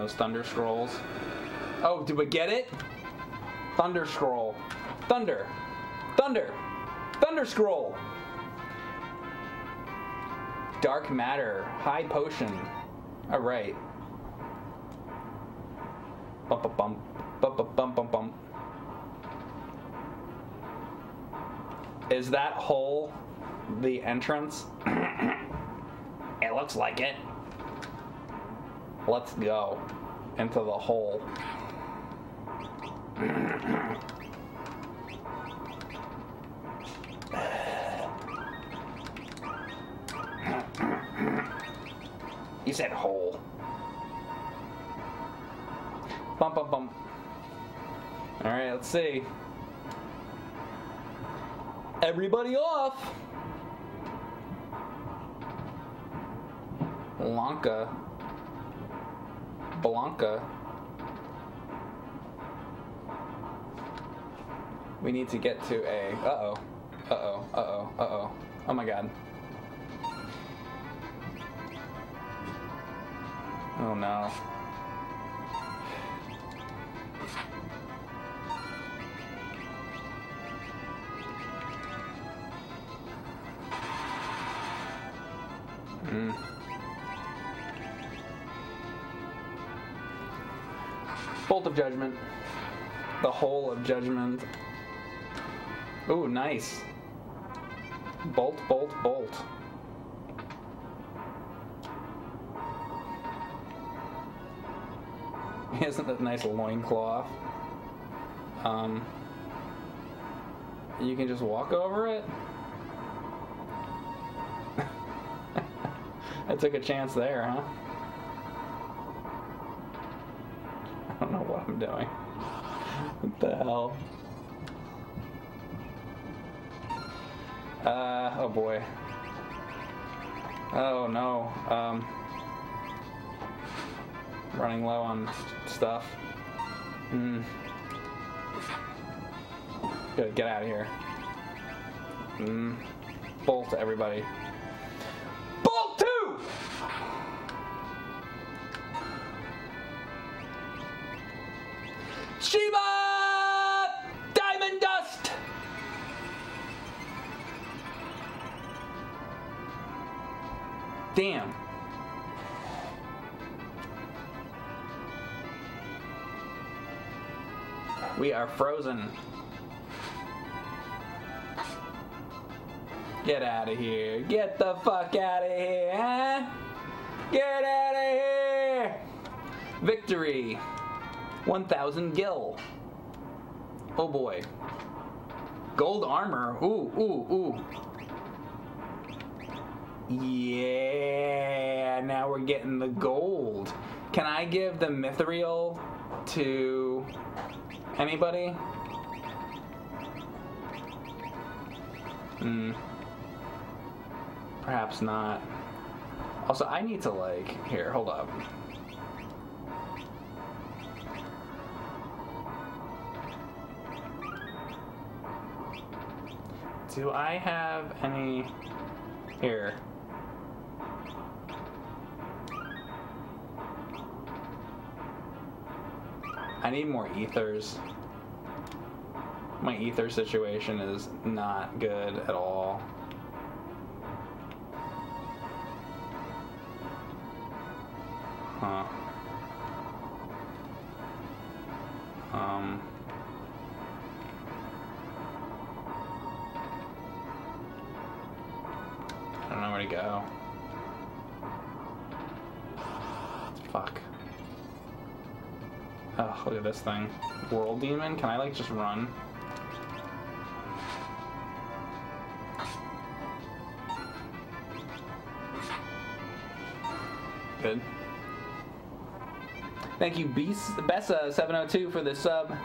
Those thunder scrolls. Oh, did we get it? Thunder scroll. Thunder. Thunder. Thunder scroll. Dark matter. High potion. All right. Bump, bump, bump, bump, bump, bump, bump, bump. Is that hole the entrance? it looks like it. Let's go into the hole. You said hole. Bump, bump, bump. All right, let's see. Everybody off. Blanca. Blanca. We need to get to a. Uh oh. Uh oh. Uh oh. Uh oh. Oh my god. Oh no. Judgment. Ooh, nice. Bolt, bolt, bolt. Isn't that a nice loincloth? Um, you can just walk over it? I took a chance there, huh? I don't know what I'm doing. What the hell? Uh, oh boy. Oh no. Um, running low on stuff. Hmm. Good, get out of here. Hmm. Bolt everybody. Are frozen. Get out of here. Get the fuck out of here, huh? Get out of here! Victory. 1000 gil. Oh boy. Gold armor. Ooh, ooh, ooh. Yeah, now we're getting the gold. Can I give the mithril to anybody? Hmm. Perhaps not. Also, I need to like, here, hold up. Do I have any here? I need more ethers. My ether situation is not good at all. This thing. World Demon? Can I, like, just run? Good. Thank you, Beast Bessa702 for the sub.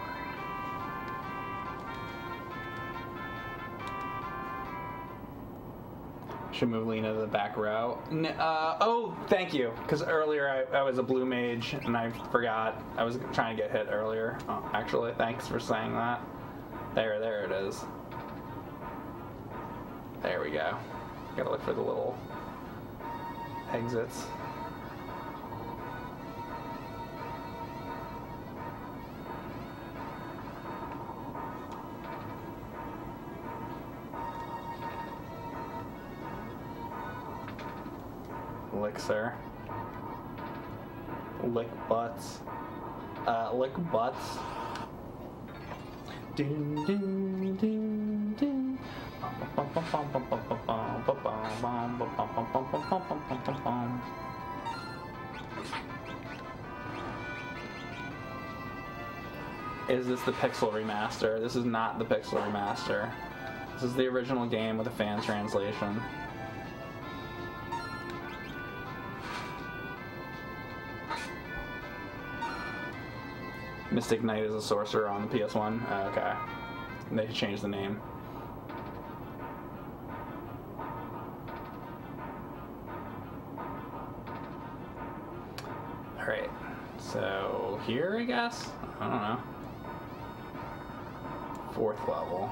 Should move Lenna to the back row. Uh, oh, thank you. Because earlier I, I was a blue mage and I forgot. I was trying to get hit earlier. Oh, actually, thanks for saying that. There, there it is. There we go. Gotta look for the little exits. Elixir. Lick butts. Uh, lick butts. Dun, dun, dun, dun. Is this the Pixel remaster? This is not the Pixel remaster. This is the original game with a fan translation. Mystic Knight is a sorcerer on the PS1. Oh, okay. They changed the name. Alright. So, here, I guess? I don't know. Fourth level.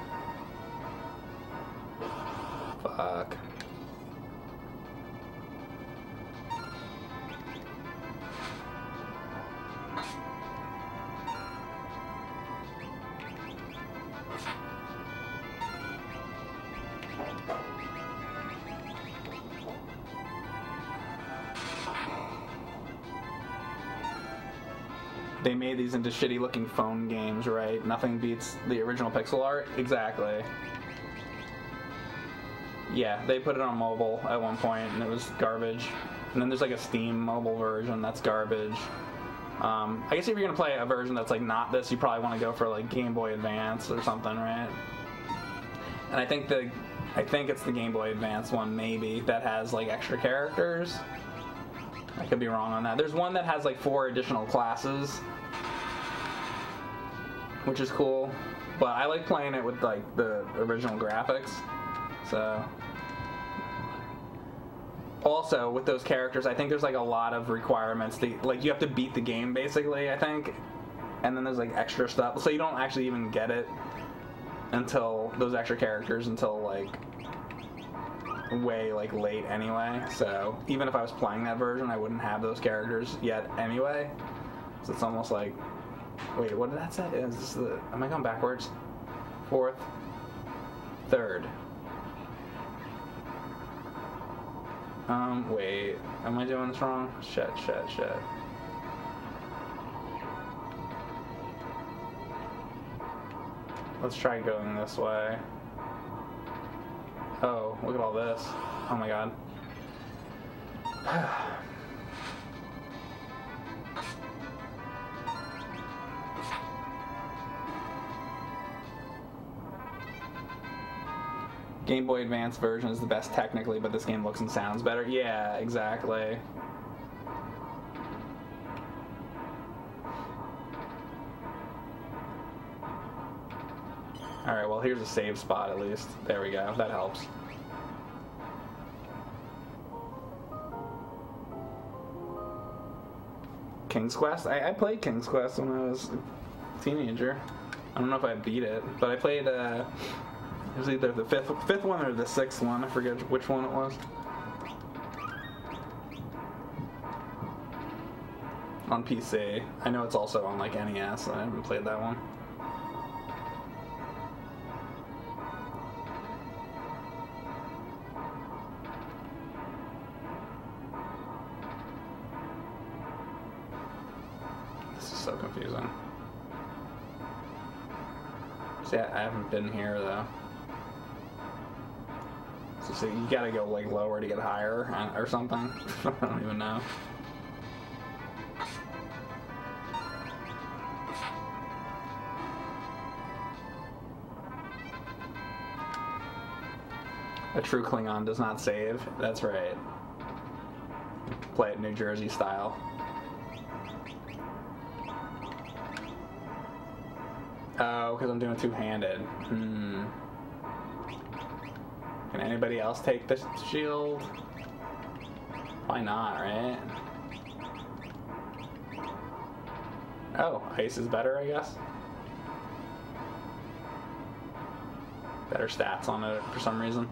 Made these into shitty looking phone games, right? Nothing beats the original pixel art. Exactly. Yeah, they put it on mobile at one point and it was garbage. And then there's like a Steam mobile version that's garbage. Um, I guess if you're gonna play a version that's like not this, you probably want to go for like Game Boy Advance or something, right? And I think the, I think it's the Game Boy Advance one maybe that has like extra characters. I could be wrong on that. There's one that has like four additional classes, which is cool. But I like playing it with like the original graphics. So also with those characters, I think there's like a lot of requirements. To, like you have to beat the game basically. I think, and then there's like extra stuff. So you don't actually even get it until those extra characters until like way like late anyway. So even if I was playing that version, I wouldn't have those characters yet anyway. So it's almost like, wait, what did that say? Is this the? Am I going backwards? Fourth, third. Um, wait, am I doing this wrong? Shit, shit, shit. Let's try going this way. Oh, look at all this. Oh my god. Game Boy Advance version is the best technically, but this game looks and sounds better. Yeah, exactly. Alright, well here's a save spot at least. There we go, that helps. King's Quest? I, I played King's Quest when I was a teenager. I don't know if I beat it, but I played, uh, it was either the fifth, fifth one or the sixth one. I forget which one it was. on PC. I know it's also on like NES. I haven't played that one. I I here though. So, see, you gotta go like lower to get higher uh, or something. I don't even know. A true Klingon does not save. That's right. Play it New Jersey style. Oh, because I'm doing two-handed. Hmm. Can anybody else take this shield? Why not, right? Oh, ice is better, I guess. Better stats on it for some reason.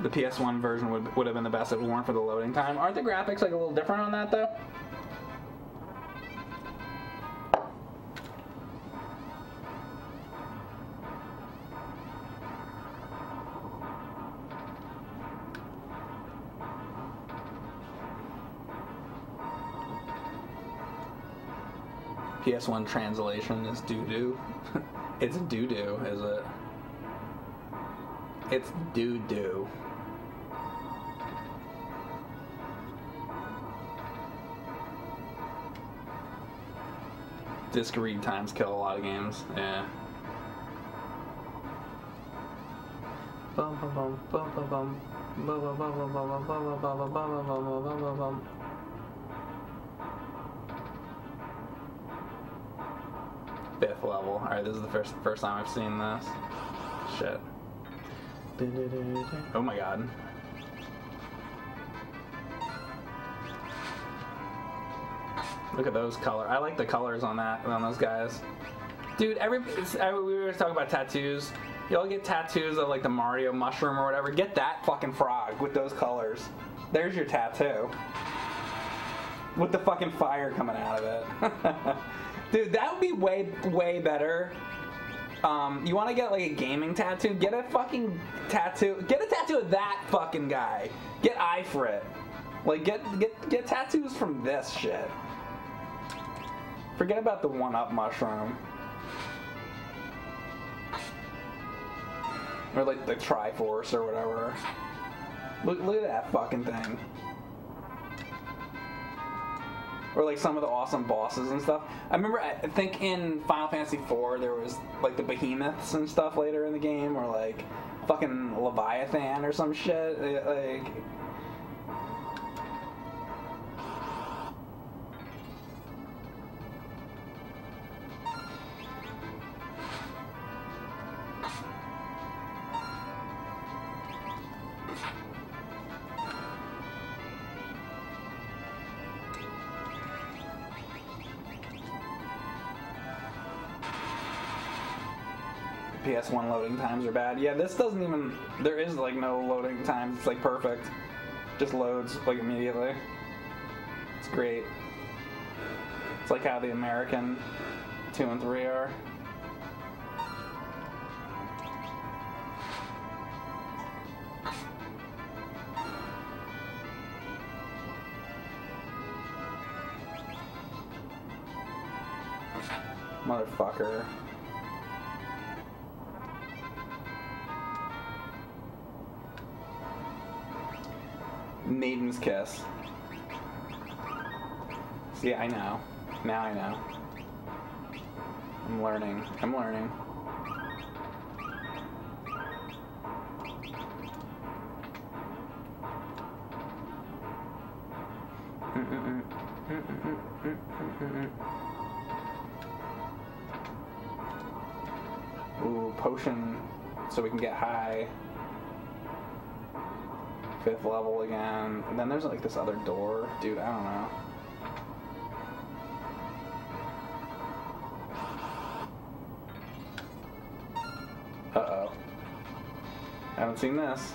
The PS1 version would, would have been the best if it weren't for the loading time. Aren't the graphics like a little different on that though? PS1 translation is doo doo. it's doo doo, is it? It's doo doo. Disc read times kill a lot of games. Yeah. Bum bum bum bum bum bum. Bum bum bum bum bum bum bum bum bum bum bum bum bum bum bum. Fifth level. Alright, this is the first first time I've seen this. Shit. Oh my god. Look at those color. I like the colors on that on those guys. Dude, every we were talking about tattoos. Y'all get tattoos of like the Mario mushroom or whatever. Get that fucking frog with those colors. There's your tattoo. With the fucking fire coming out of it. Dude, that would be way way better. Um, you want to get like a gaming tattoo? Get a fucking tattoo. Get a tattoo of that fucking guy. Get Ifrit. Like get get get tattoos from this shit. Forget about the one up mushroom. Or like the Triforce or whatever. Look, look at that fucking thing. Or like some of the awesome bosses and stuff. I remember, I think in Final Fantasy IV there was like the behemoths and stuff later in the game, or like fucking Leviathan or some shit. Like, PS1 loading times are bad. Yeah, this doesn't even. There is like no loading times. It's like perfect. Just loads like immediately. It's great. It's like how the American two and three are. Motherfucker. Maiden's Kiss. See, I know. Now I know. I'm learning. I'm learning. Ooh, potion so we can get high fifth level again. And then there's like this other door. Dude, I don't know. Uh-oh. I haven't seen this.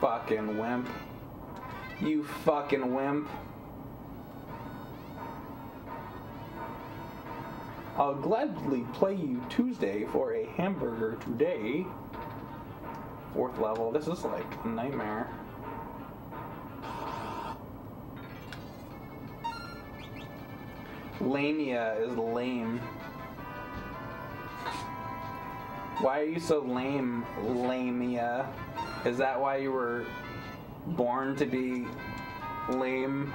Fucking wimp. You fucking wimp. I'll gladly play you Tuesday for a hamburger today. Fourth level. This is like a nightmare. Lamia is lame. Why are you so lame, Lamia? Is that why you were born to be lame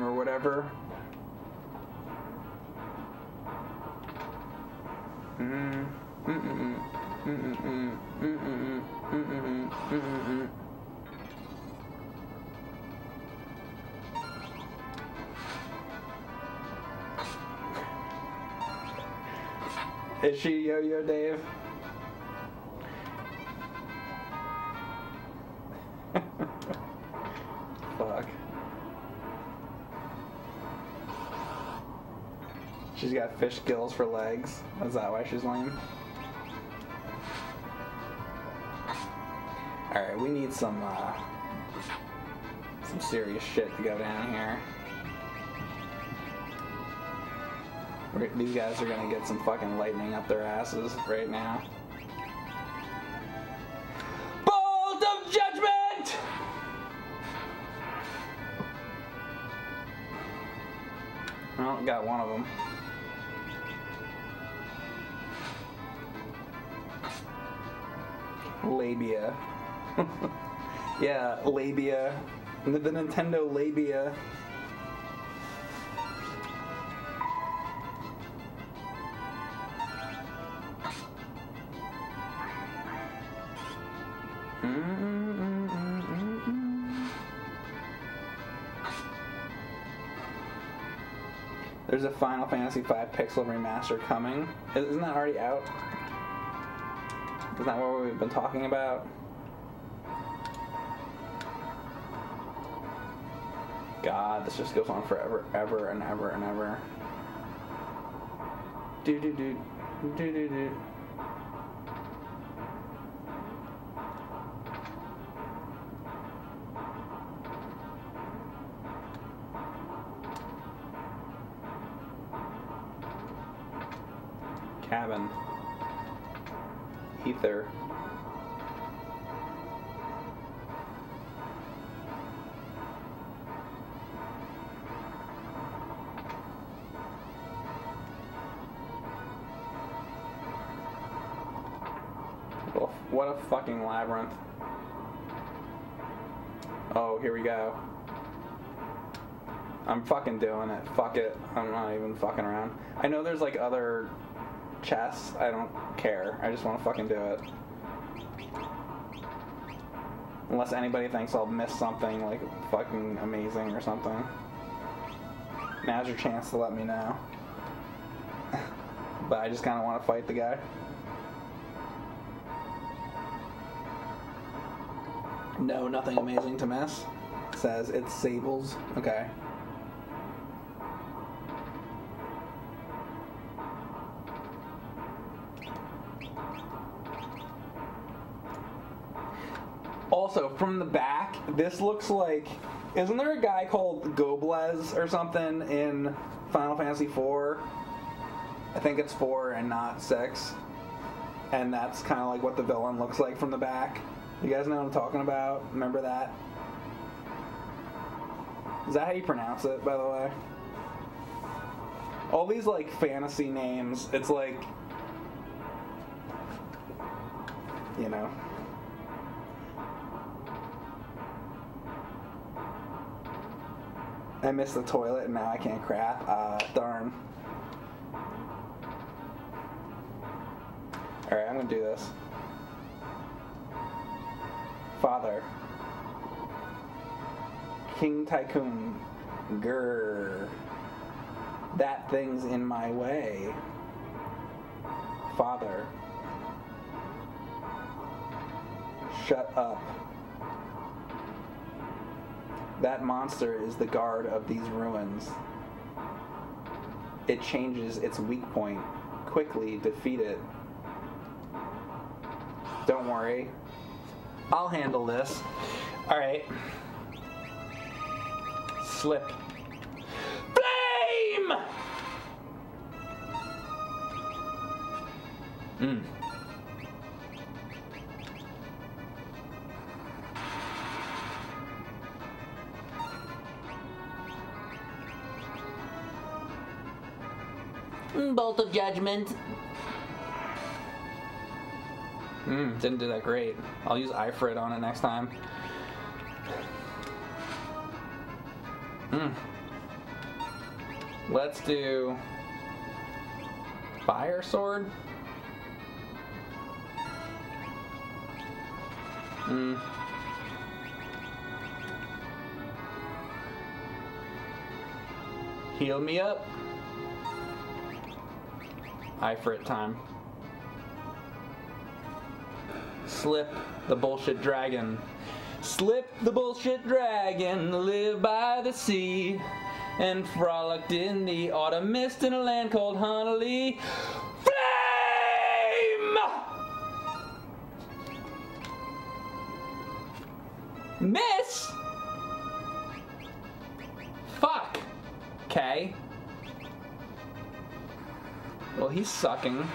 or whatever? Is she Yo-Yo Dave? She's got fish gills for legs. Is that why she's lame? Alright, we need some, uh, some serious shit to go down here. We're- These guys are gonna get some fucking lightning up their asses right now. Bolt of Judgment! Well, got one of them. Labia. yeah, labia. The, the Nintendo labia. There's a Final Fantasy V Pixel remaster coming. Isn't that already out? Isn't that what we've been talking about? God, this just goes on forever, ever and ever and ever. Do do do do do do. A fucking labyrinth. Oh, here we go. I'm fucking doing it. Fuck it. I'm not even fucking around. I know there's like other chests. I don't care. I just want to fucking do it. Unless anybody thinks I'll miss something like fucking amazing or something. Now's your chance to let me know. but I just kind of want to fight the guy. No, nothing amazing to miss. Says it's Sables. Okay. Also, from the back, this looks like. Isn't there a guy called Goblez or something in Final Fantasy IV? I think it's 4 and not 6. And that's kind of like what the villain looks like from the back. You guys know what I'm talking about? Remember that? Is that how you pronounce it, by the way? All these like fantasy names, it's like. You know. I missed the toilet and now I can't crap. Ah, darn. Alright, I'm gonna do this. Father. King Tycoon. Grr. That thing's in my way. Father. Shut up. That monster is the guard of these ruins. It changes its weak point. Quickly defeat it. Don't worry. I'll handle this. All right. Slip. Flame! Mm. Mm, Bolt of Judgment. Mm, didn't do that great. I'll use Ifrit on it next time. Mm. Let's do Fire Sword. Mm. Heal me up. Ifrit time. Slip the bullshit dragon. Slip the bullshit dragon, live by the sea, and frolicked in the autumn mist in a land called Honolulu. Flame! Miss? Fuck. Okay. Well, he's sucking.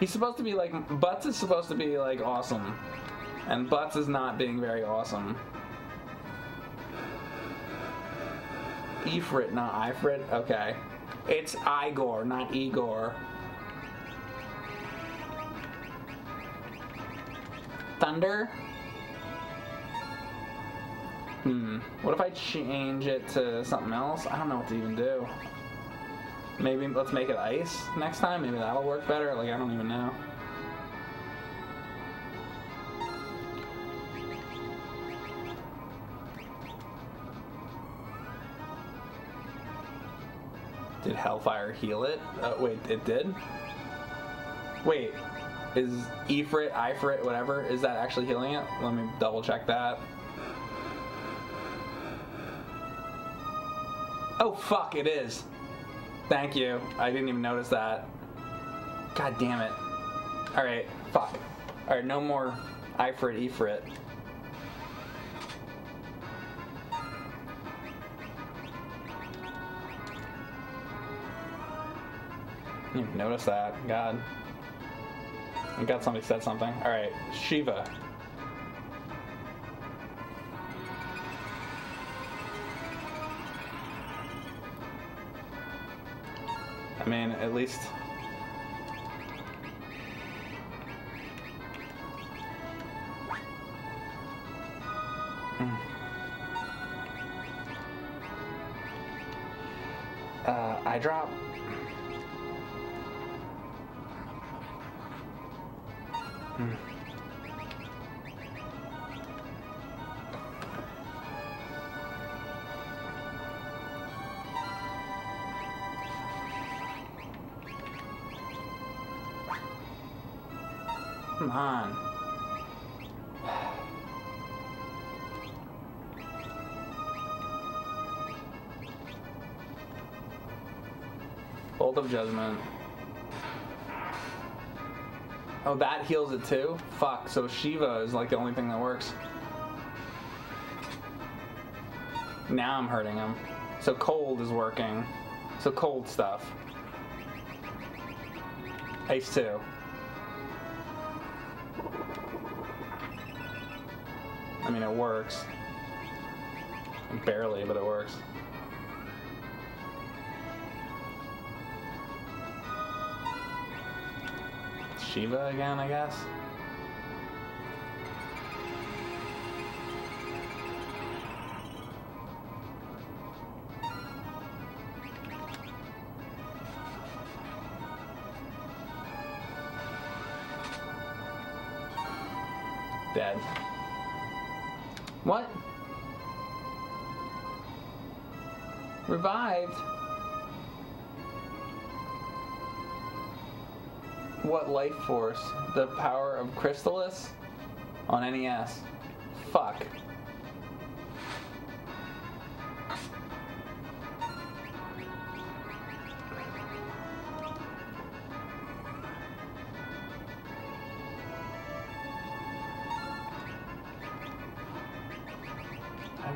He's supposed to be like Butz is supposed to be like awesome, and Butz is not being very awesome. Ifrit, not Ifrit. Okay, it's Igor, not Igor. Thunder. Hmm. What if I change it to something else? I don't know what to even do. Maybe let's make it ice next time. Maybe that'll work better. Like, I don't even know. Did Hellfire heal it? Uh, wait, it did? Wait, is Ifrit, Ifrit, whatever, is that actually healing it? Let me double check that. Oh, fuck, it is. Thank you. I didn't even notice that. God damn it. Alright, fuck. Alright, no more Ifrit, Ifrit. You didn't notice that. God. I got somebody said something. Alright, Shiva. Mean, at least. Hmm. Uh, I drop. Hmm. On. Bolt of Judgment. Oh, that heals it too? Fuck, so Shiva is like the only thing that works. Now I'm hurting him. So cold is working. So cold stuff. Ace 2. I mean, it works. Barely, but it works. Shiva again, I guess. Revived? What life force? The power of Crystalis? On NES. Fuck.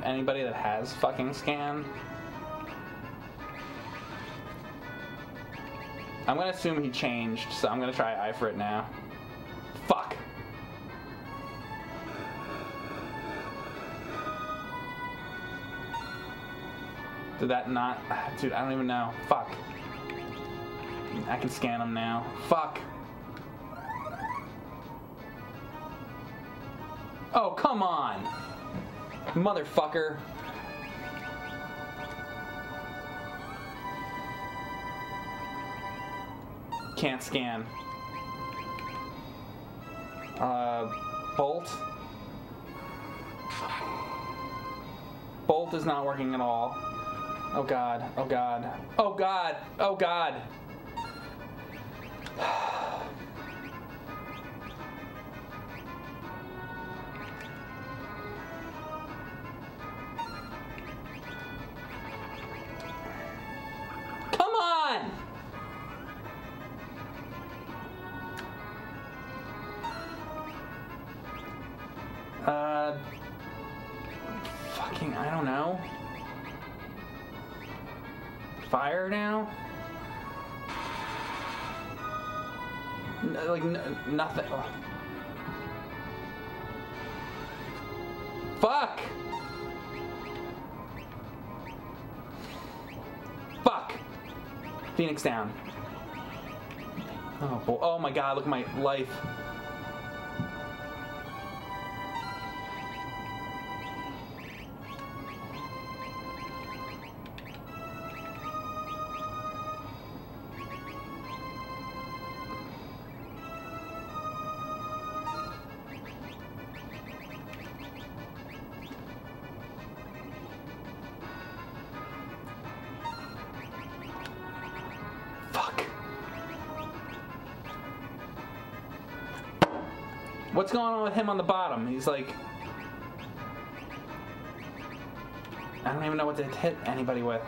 anybody that has fucking scan? I'm gonna assume he changed, so I'm gonna try Ifrit now. Fuck. Did that not? Ah, dude, I don't even know. Fuck. I can scan him now. Fuck. Oh, come on. Motherfucker. Can't scan. Uh, Bolt. Bolt is not working at all. Oh god, oh god, oh god, oh god. Nothing. Fuck! Fuck! Phoenix down. Oh, boy. oh my god, look at my life. What's going on with him on the bottom? He's like. I don't even know what to hit anybody with.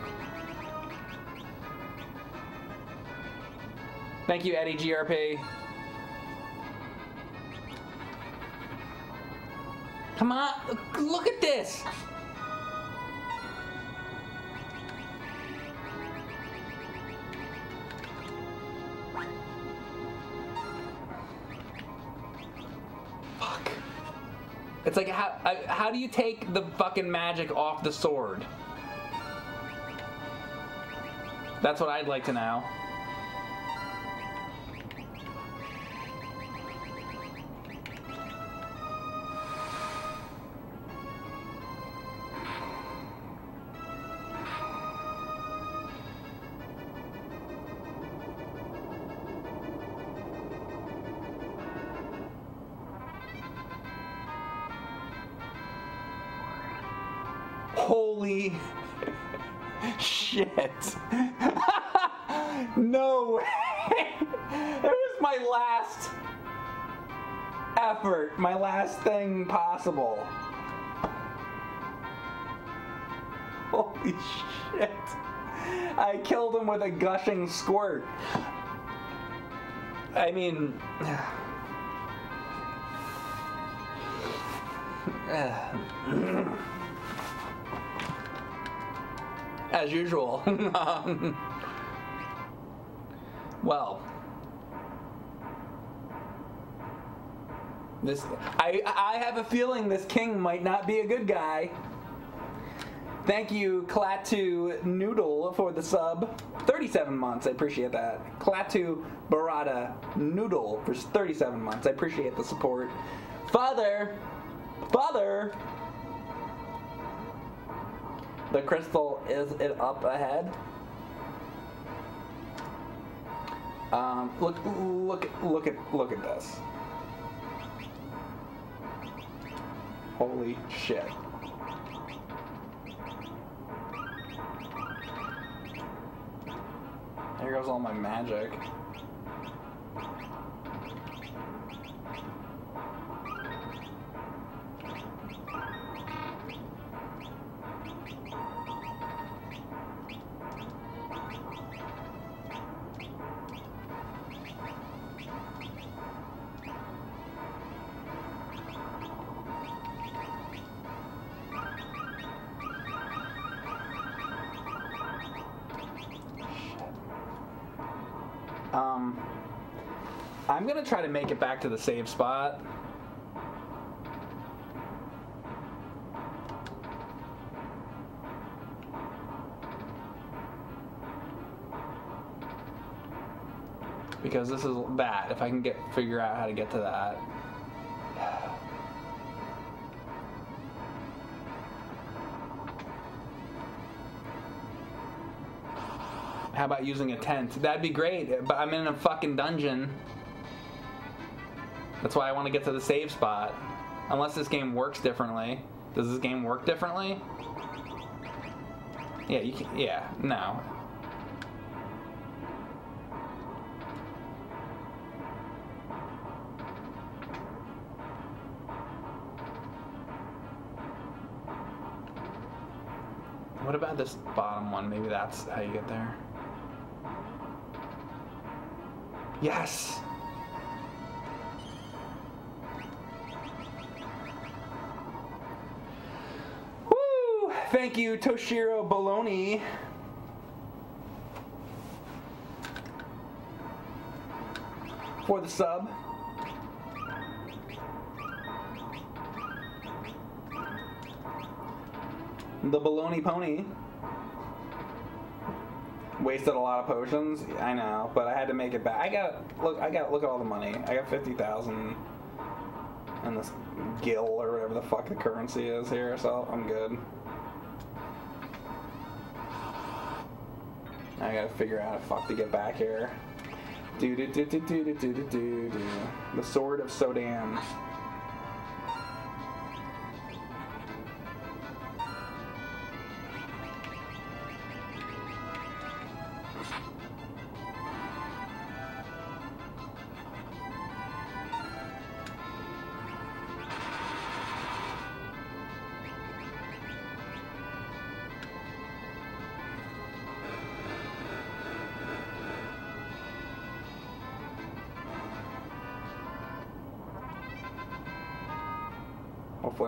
Thank you, Eddie GRP. Come on, look at this. I, how do you take the fucking magic off the sword? That's what I'd like to know. A gushing squirt. I mean. as usual. Well, this I I have a feeling this king might not be a good guy. Thank you, Klaatu Noodle, for the sub. 37 months, I appreciate that. Klaatu Barada Noodle for 37 months, I appreciate the support. Father, Father, the crystal is it up ahead? Um, look, look, look at, look at this. Holy shit! There goes all my magic. It back to the save spot. Because this is bad. If I can get figure out how to get to that. How about using a tent? That'd be great, but I'm in a fucking dungeon. That's why I want to get to the save spot. Unless this game works differently. Does this game work differently? Yeah, you can, yeah, no. What about this bottom one? Maybe that's how you get there. Yes! Thank you, Toshiro Baloney. For the sub. The Baloney Pony. Wasted a lot of potions. I know, but I had to make it back. I got look. I got look at all the money. I got fifty thousand in this gill or whatever the fuck the currency is here, so I'm good. I gotta figure out how the fuck to get back here. Do do do do do do do do do. The sword of Sodan.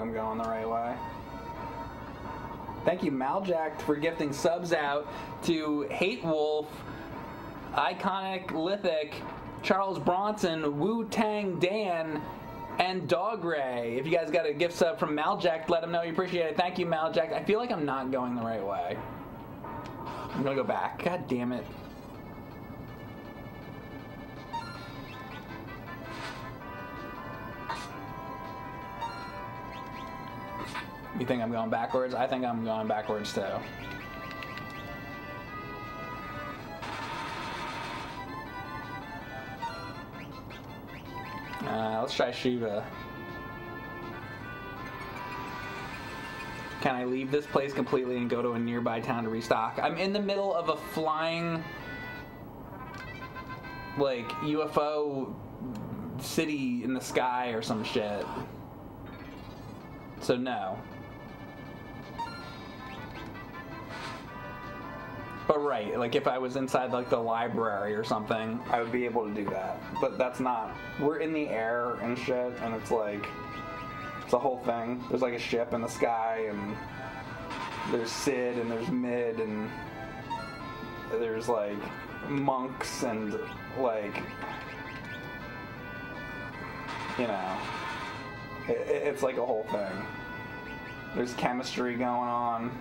I'm going the right way. Thank you, Maljack, for gifting subs out to Hate Wolf, Iconic Lithic, Charles Bronson, Wu Tang Dan, and Dog Ray. If you guys got a gift sub from Maljack, let him know you appreciate it. Thank you, Maljack. I feel like I'm not going the right way. I'm gonna go back. God damn it. You think I'm going backwards? I think I'm going backwards too. Uh, let's try Shiva. Can I leave this place completely and go to a nearby town to restock? I'm in the middle of a flying, like, UFO city in the sky or some shit. So no. But right, like if I was inside like the library or something, I would be able to do that. But that's not. We're in the air and shit, and it's like it's a whole thing. There's like a ship in the sky, and there's Cid, and there's Mid, and there's like monks, and like you know, it, it's like a whole thing. There's chemistry going on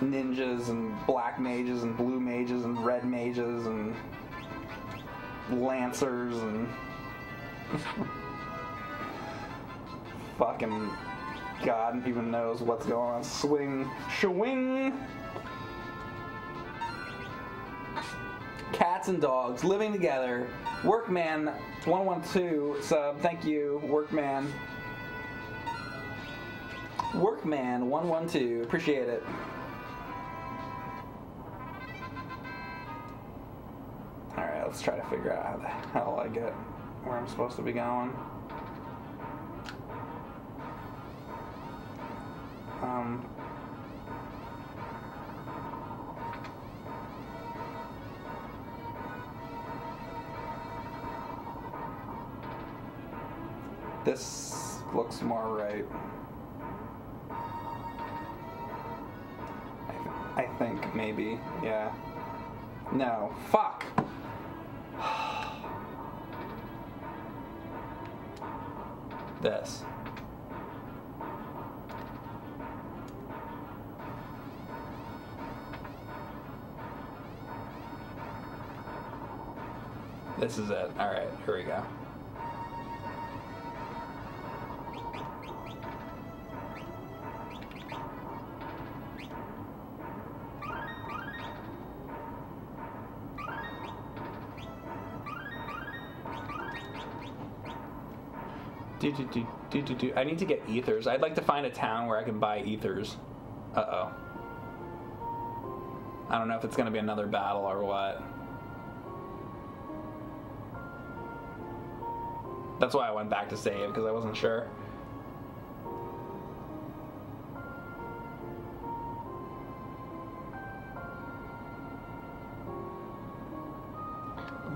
ninjas and black mages and blue mages and red mages and lancers and fucking God even knows what's going on. Swing, swing. Cats and dogs living together. Workman 112 sub. Thank you, Workman. Workman 112. Appreciate it. Alright, let's try to figure out how the hell I get where I'm supposed to be going. Um, this looks more right. I, th- I think maybe, yeah. No. Fuck. this. This is it. All right, here we go. Do, do, do, do. I need to get ethers. I'd like to find a town where I can buy ethers. Uh oh. I don't know if it's going to be another battle or what. That's why I went back to save because I wasn't sure.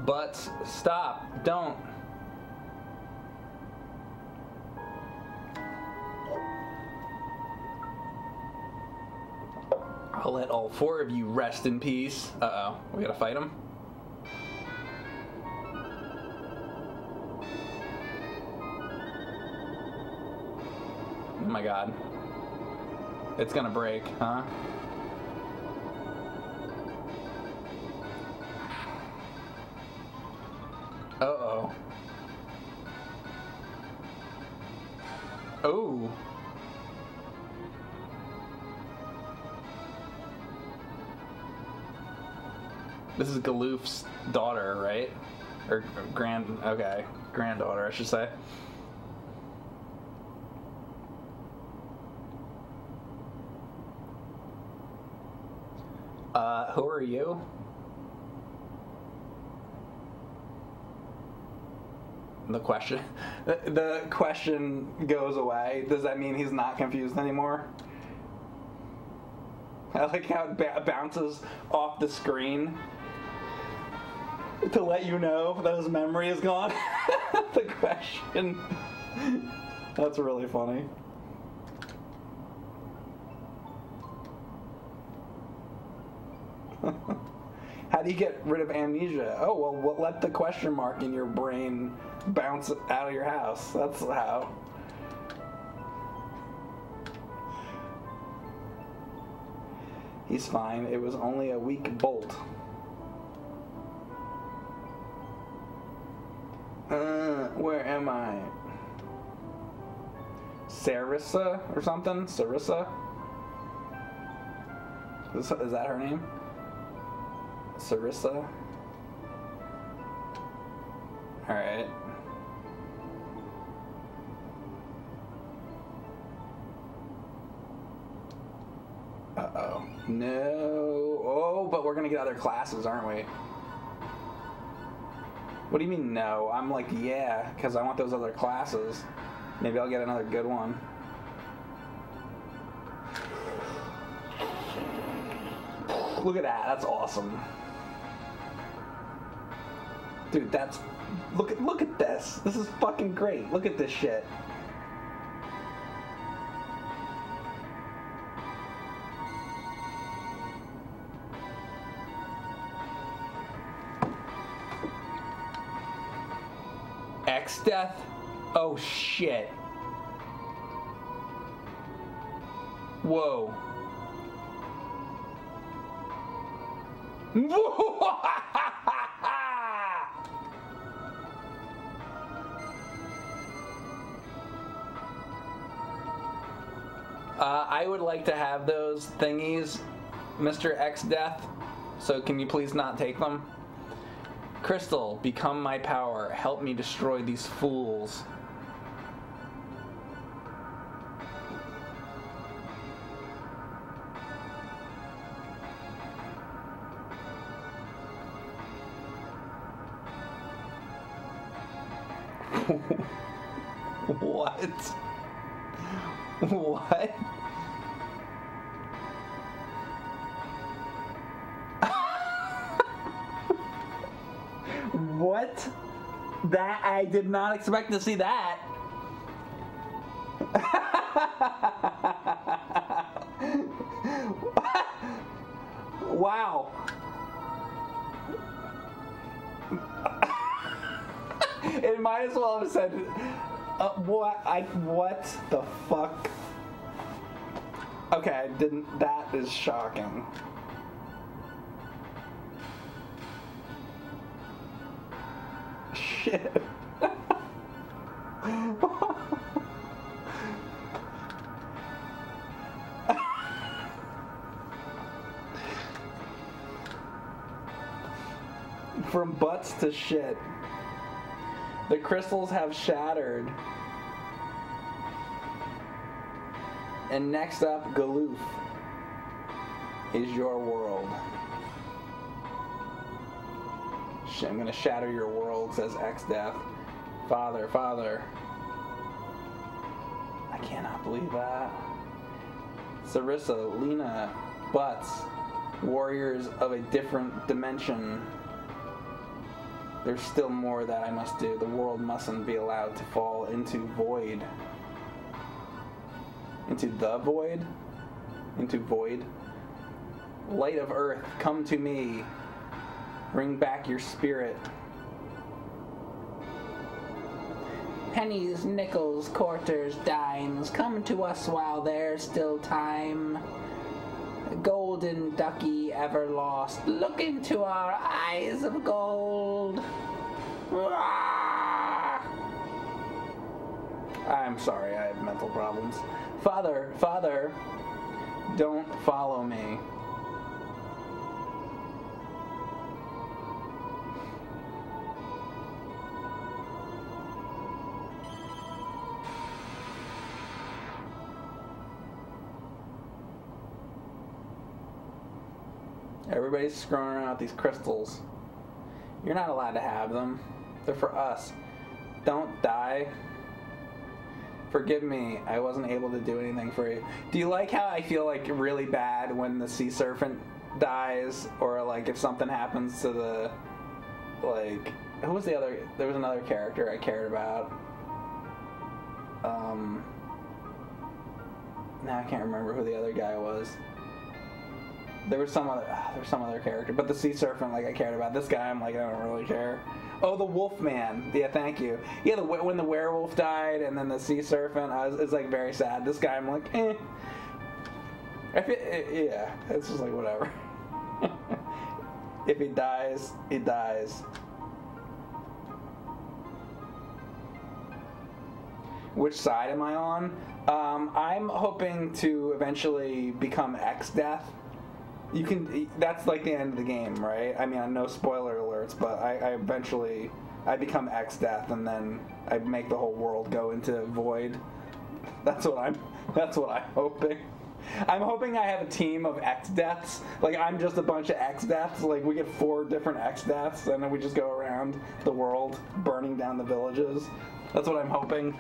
But stop. Don't. I'll let all four of you rest in peace. Uh oh. We gotta fight him? Oh my god. It's gonna break, huh? This is Galuf's daughter, right? Or grand, okay, granddaughter, I should say. Uh, who are you? The question, the, question goes away. Does that mean he's not confused anymore? I like how it bounces off the screen to let you know that his memory is gone. the question. That's really funny. How do you get rid of amnesia? Oh, well, let the question mark in your brain bounce out of your house. That's how. He's fine. It was only a weak bolt. Uh, where am I? Sarisa or something? Sarisa? Is, is that her name? Sarisa? Alright. Uh oh. No. Oh, but we're gonna get other classes, aren't we? What do you mean no? I'm like, yeah, because I want those other classes. Maybe I'll get another good one. Look at that. That's awesome. Dude, that's look at look at this. This is fucking great. Look at this shit. Death? Oh shit. Whoa. Uh, I would like to have those thingies, Mr. Exdeath. So can you please not take them? Crystal, become my power. Help me destroy these fools. Did not expect to see that. wow. it might as well have said, uh, "What? I what the fuck?" Okay, I didn't. That is shocking. Shit. Butts to shit. The crystals have shattered. And next up, Galuf is your world. I'm gonna shatter your world, says Exdeath. Father, father. I cannot believe that. Sarisa, Lenna, Butz, warriors of a different dimension. There's still more that I must do. The world mustn't be allowed to fall into void. Into the void? Into void? Light of earth, come to me. Bring back your spirit. Pennies, nickels, quarters, dimes, come to us while there's still time. Golden ducky ever lost, look into our eyes of gold. I'm sorry, I have mental problems. Father, father, don't follow me. Everybody's screwing around with these crystals. You're not allowed to have them. They're for us. Don't die. Forgive me, I wasn't able to do anything for you. Do you like how I feel like really bad when the sea serpent dies, or like if something happens to the like who was the other? There was another character I cared about. Um, now I can't remember who the other guy was. There was some other, ah, there was some other character, but the sea serpent, like I cared about. This guy, I'm like, I don't really care. Oh, the wolf man. Yeah, thank you. Yeah, the when the werewolf died, and then the sea serpent, I was, it's like very sad. This guy, I'm like, eh. I feel, eh, yeah, it's just like whatever. if he dies, he dies. Which side am I on? Um, I'm hoping to eventually become Exdeath. You can. That's like the end of the game, right? I mean, no spoiler alerts, but I, I eventually I become Exdeath, and then I make the whole world go into void. That's what I'm. That's what I'm hoping. I'm hoping I have a team of Exdeaths. Like I'm just a bunch of Exdeaths. Like we get four different Exdeaths, and then we just go around the world burning down the villages. That's what I'm hoping.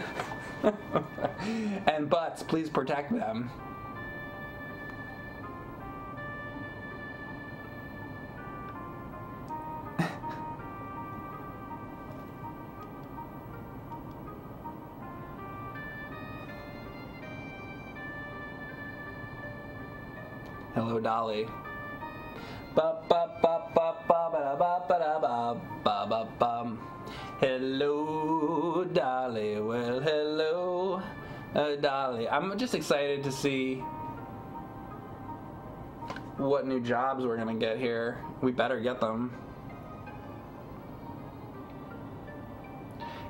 and butts, please protect them. Ba bum. Hello, Dolly. Well, hello, uh, Dolly. I'm just excited to see what new jobs we're gonna get here. We better get them.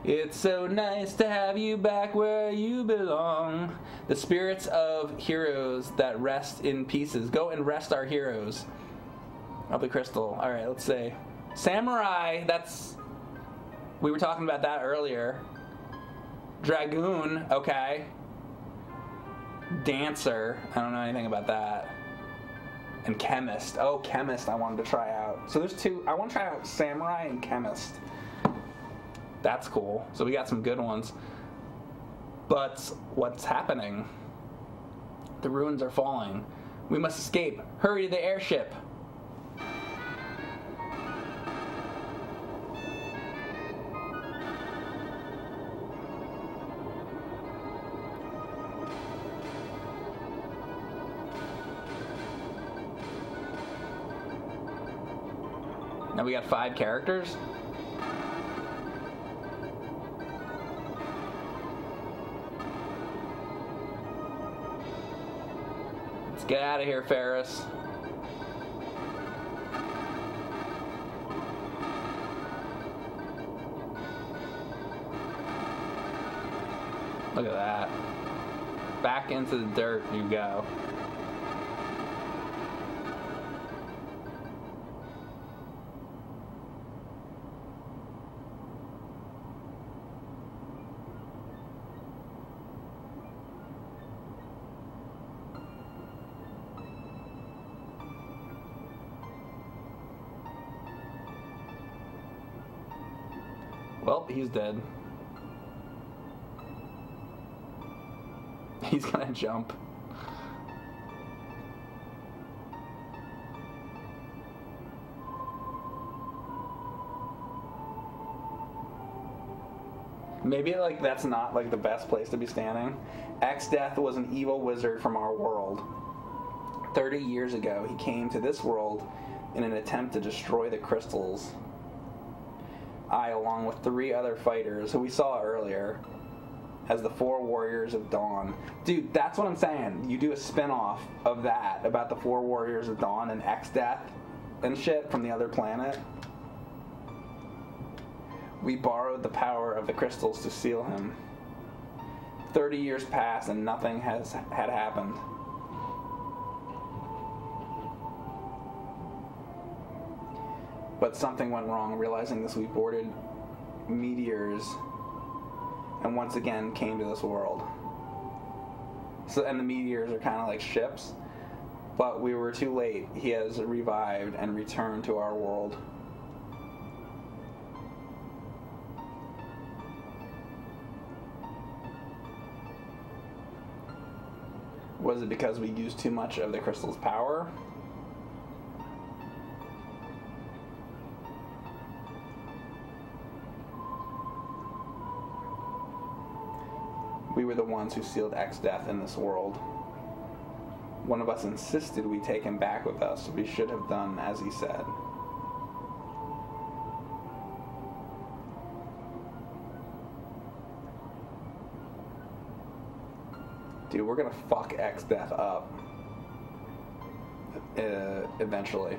It's so nice to have you back where you belong. The spirits of heroes that rest in pieces. Go and rest our heroes of the crystal. All right, let's say samurai. That's we were talking about that earlier. Dragoon. Okay. Dancer. I don't know anything about that. And chemist. Oh, chemist. I wanted to try out. So there's two. I want to try out samurai and chemist. That's cool. So we got some good ones. But what's happening? The ruins are falling. We must escape. Hurry to the airship. Now we got five characters. Get out of here, Faris. Look at that. Back into the dirt you go. Dead. He's gonna jump. Maybe like that's not like the best place to be standing. Exdeath was an evil wizard from our world. 30 years ago, he came to this world in an attempt to destroy the crystals. I, along with three other fighters who we saw earlier, as the four warriors of dawn. Dude, that's what I'm saying. You do a spin-off of that about the four warriors of dawn and Exdeath and shit from the other planet. We borrowed the power of the crystals to seal him. 30 years passed and nothing has had happened. But something went wrong. Realizing this, we boarded meteors and once again came to this world. So, and the meteors are kind of like ships, but we were too late. He has revived and returned to our world. Was it because we used too much of the crystal's power? We were the ones who sealed Exdeath in this world. One of us insisted we take him back with us. We should have done as he said. Dude, we're gonna fuck Exdeath up. Uh, eventually.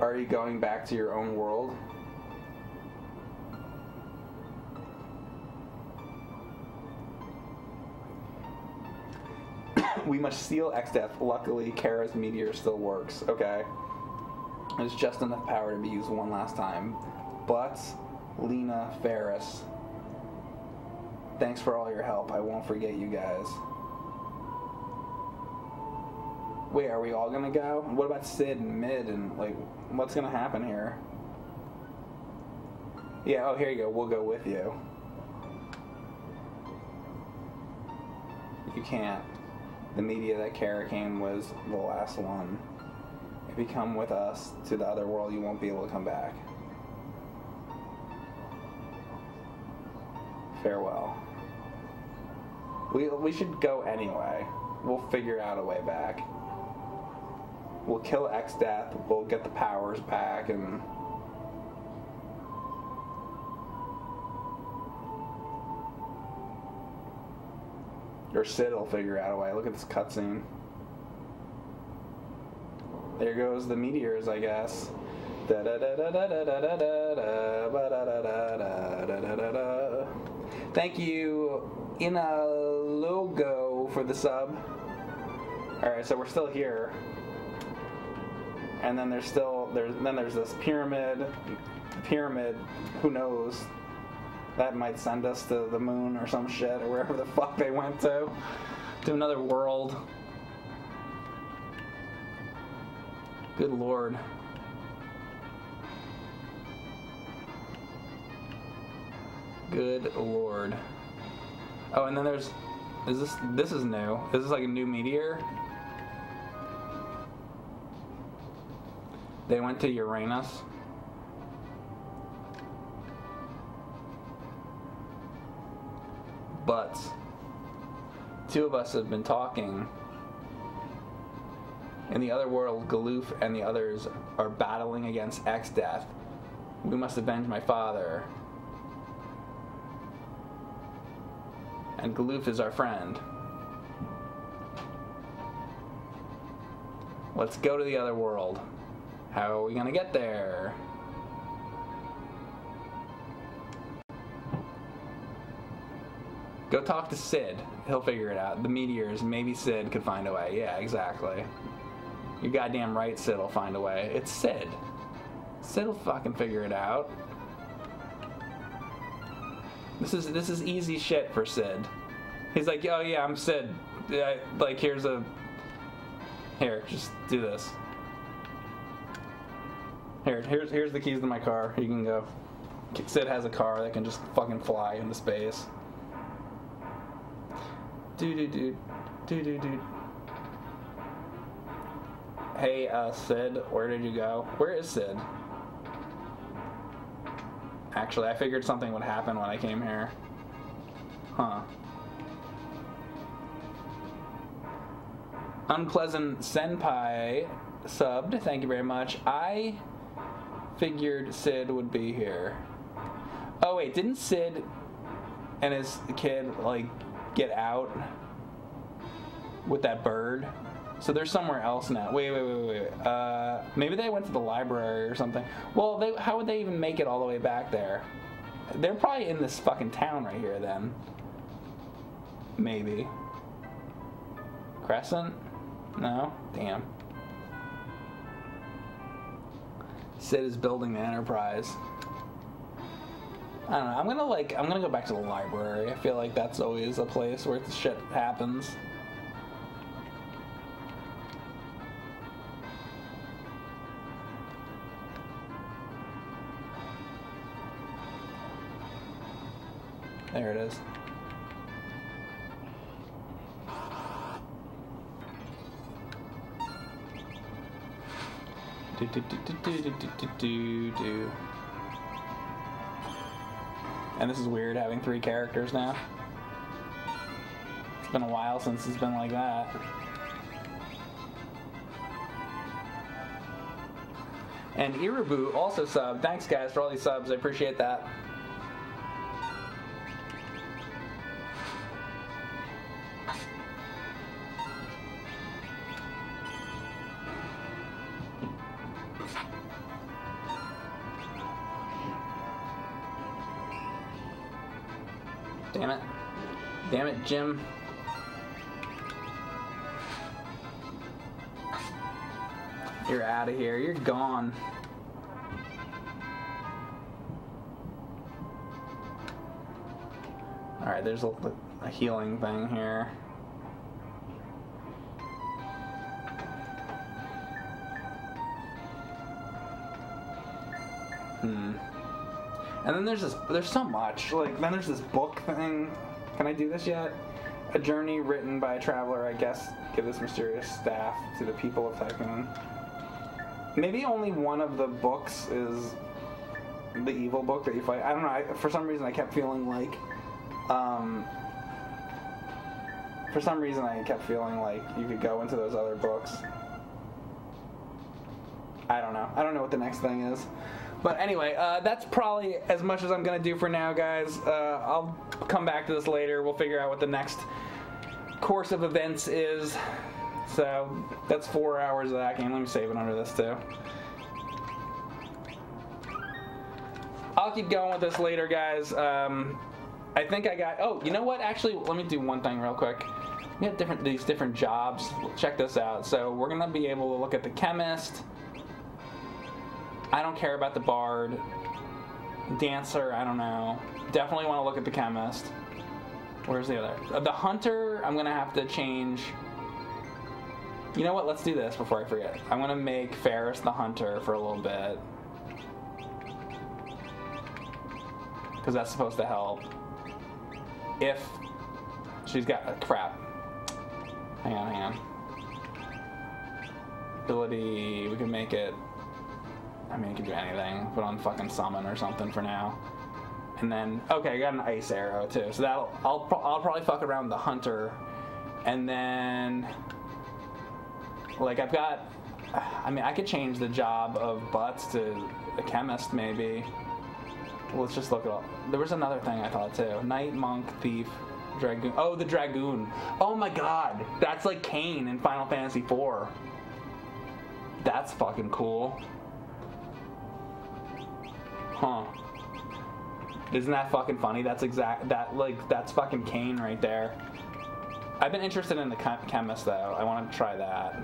Are you going back to your own world? We must steal Exdeath. Luckily, Kara's meteor still works. Okay. There's just enough power to be used one last time. But, Lenna Faris, thanks for all your help. I won't forget you guys. Wait, are we all gonna go? What about Cid and Mid and like, what's gonna happen here? Yeah, oh, here you go. We'll go with you. You can't. The media that Kara came was the last one. If you come with us to the other world, you won't be able to come back. Farewell. We, we should go anyway. We'll figure out a way back. We'll kill Exdeath, we'll get the powers back, and. Or Cid will figure out a way. Look at this cutscene. There goes the meteors, I guess. Thank you, in a logo for the sub. Alright, so we're still here. And then there's still there's then there's this pyramid pyramid, who knows, that might send us to the moon or some shit or wherever the fuck they went to, to another world. Good lord. Good lord. Oh, and then there's is this this is new. This Is this like a new meteor? They went to Uranus. But two of us have been talking. In the other world, Galuf and the others are battling against Exdeath. We must avenge my father. And Galuf is our friend. Let's go to the other world. How are we gonna get there? Go talk to Cid. He'll figure it out. The meteors, maybe Cid could find a way. Yeah, exactly. You're goddamn right, Cid will find a way. It's Cid. Cid will fucking figure it out. This is this is easy shit for Cid. He's like, oh yeah, I'm Cid. Like here's a here, just do this. Here, here's here's the keys to my car. You can go. Cid has a car that can just fucking fly into space. Do do do, do. Hey, uh, Cid, where did you go? Where is Cid? Actually, I figured something would happen when I came here. Huh. Unpleasant Senpai subbed. Thank you very much. I figured Cid would be here. Oh wait, didn't Cid and his kid like get out with that bird? So they're somewhere else now. Wait, wait, wait, wait. Uh, maybe they went to the library or something. Well, they, how would they even make it all the way back there? They're probably in this fucking town right here then. Maybe. Crescent? No? Damn. Cid is building the Enterprise. I don't know. I'm gonna like I'm gonna go back to the library. I feel like that's always a place where shit happens. There it is. Do do do do do do do do. do. And this is weird having three characters now. It's been a while since it's been like that. And Irabu also subbed. Thanks guys for all these subs. I appreciate that. Jim. You're out of here. You're gone. Alright, there's a, a healing thing here. Hmm. And then there's this, there's so much. Like, then there's this book thing. Can I do this yet? A journey written by a traveler, I guess, give this mysterious staff to the people of Tycoon. Maybe only one of the books is the evil book that you fight. I don't know. I, for some reason, I kept feeling like, um, for some reason, I kept feeling like you could go into those other books. I don't know. I don't know what the next thing is. But anyway, uh, that's probably as much as I'm to do for now, guys. Uh, I'll come back to this later. We'll figure out what the next course of events is. So that's four hours of that game. Let me save it under this too. I'll keep going with this later, guys. Um, I think I got. Oh, you know what? Actually, let me do one thing real quick. We have different these different jobs. Check this out. So we're gonna be able to look at the chemist. I don't care about the bard. Dancer, I don't know. Definitely want to look at the chemist. Where's the other? Uh, the hunter, I'm gonna have to change. You know what? Let's do this before I forget. I'm gonna make Faris the hunter for a little bit. Because that's supposed to help. If she's got crap. Hang on, hang on. Ability, we can make it. I mean, you could do anything. Put on fucking summon or something for now. And then, okay, I got an ice arrow too. So that'll, I'll, I'll probably fuck around the hunter. And then, like, I've got, I mean, I could change the job of Butz to a chemist maybe. Let's just look it up. There was another thing I thought too. Knight, monk, thief, dragoon. Oh, the dragoon. Oh my god, that's like Kain in Final Fantasy IV. That's fucking cool. Huh. Isn't that fucking funny? That's exact. That like that's fucking Kain right there. I've been interested in the chem- chemist though. I want to try that,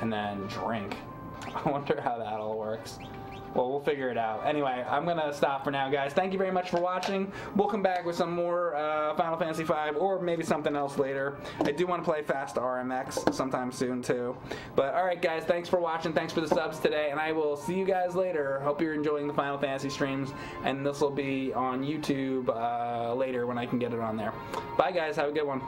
and then drink. I wonder how that all works. Well, we'll figure it out. Anyway, I'm gonna stop for now, guys. Thank you very much for watching. We'll come back with some more uh, Final Fantasy V or maybe something else later. I do want to play Fast RMX sometime soon too. But all right, guys, thanks for watching. Thanks for the subs today, and I will see you guys later. Hope you're enjoying the Final Fantasy streams, and this will be on YouTube uh, later when I can get it on there. Bye, guys. Have a good one.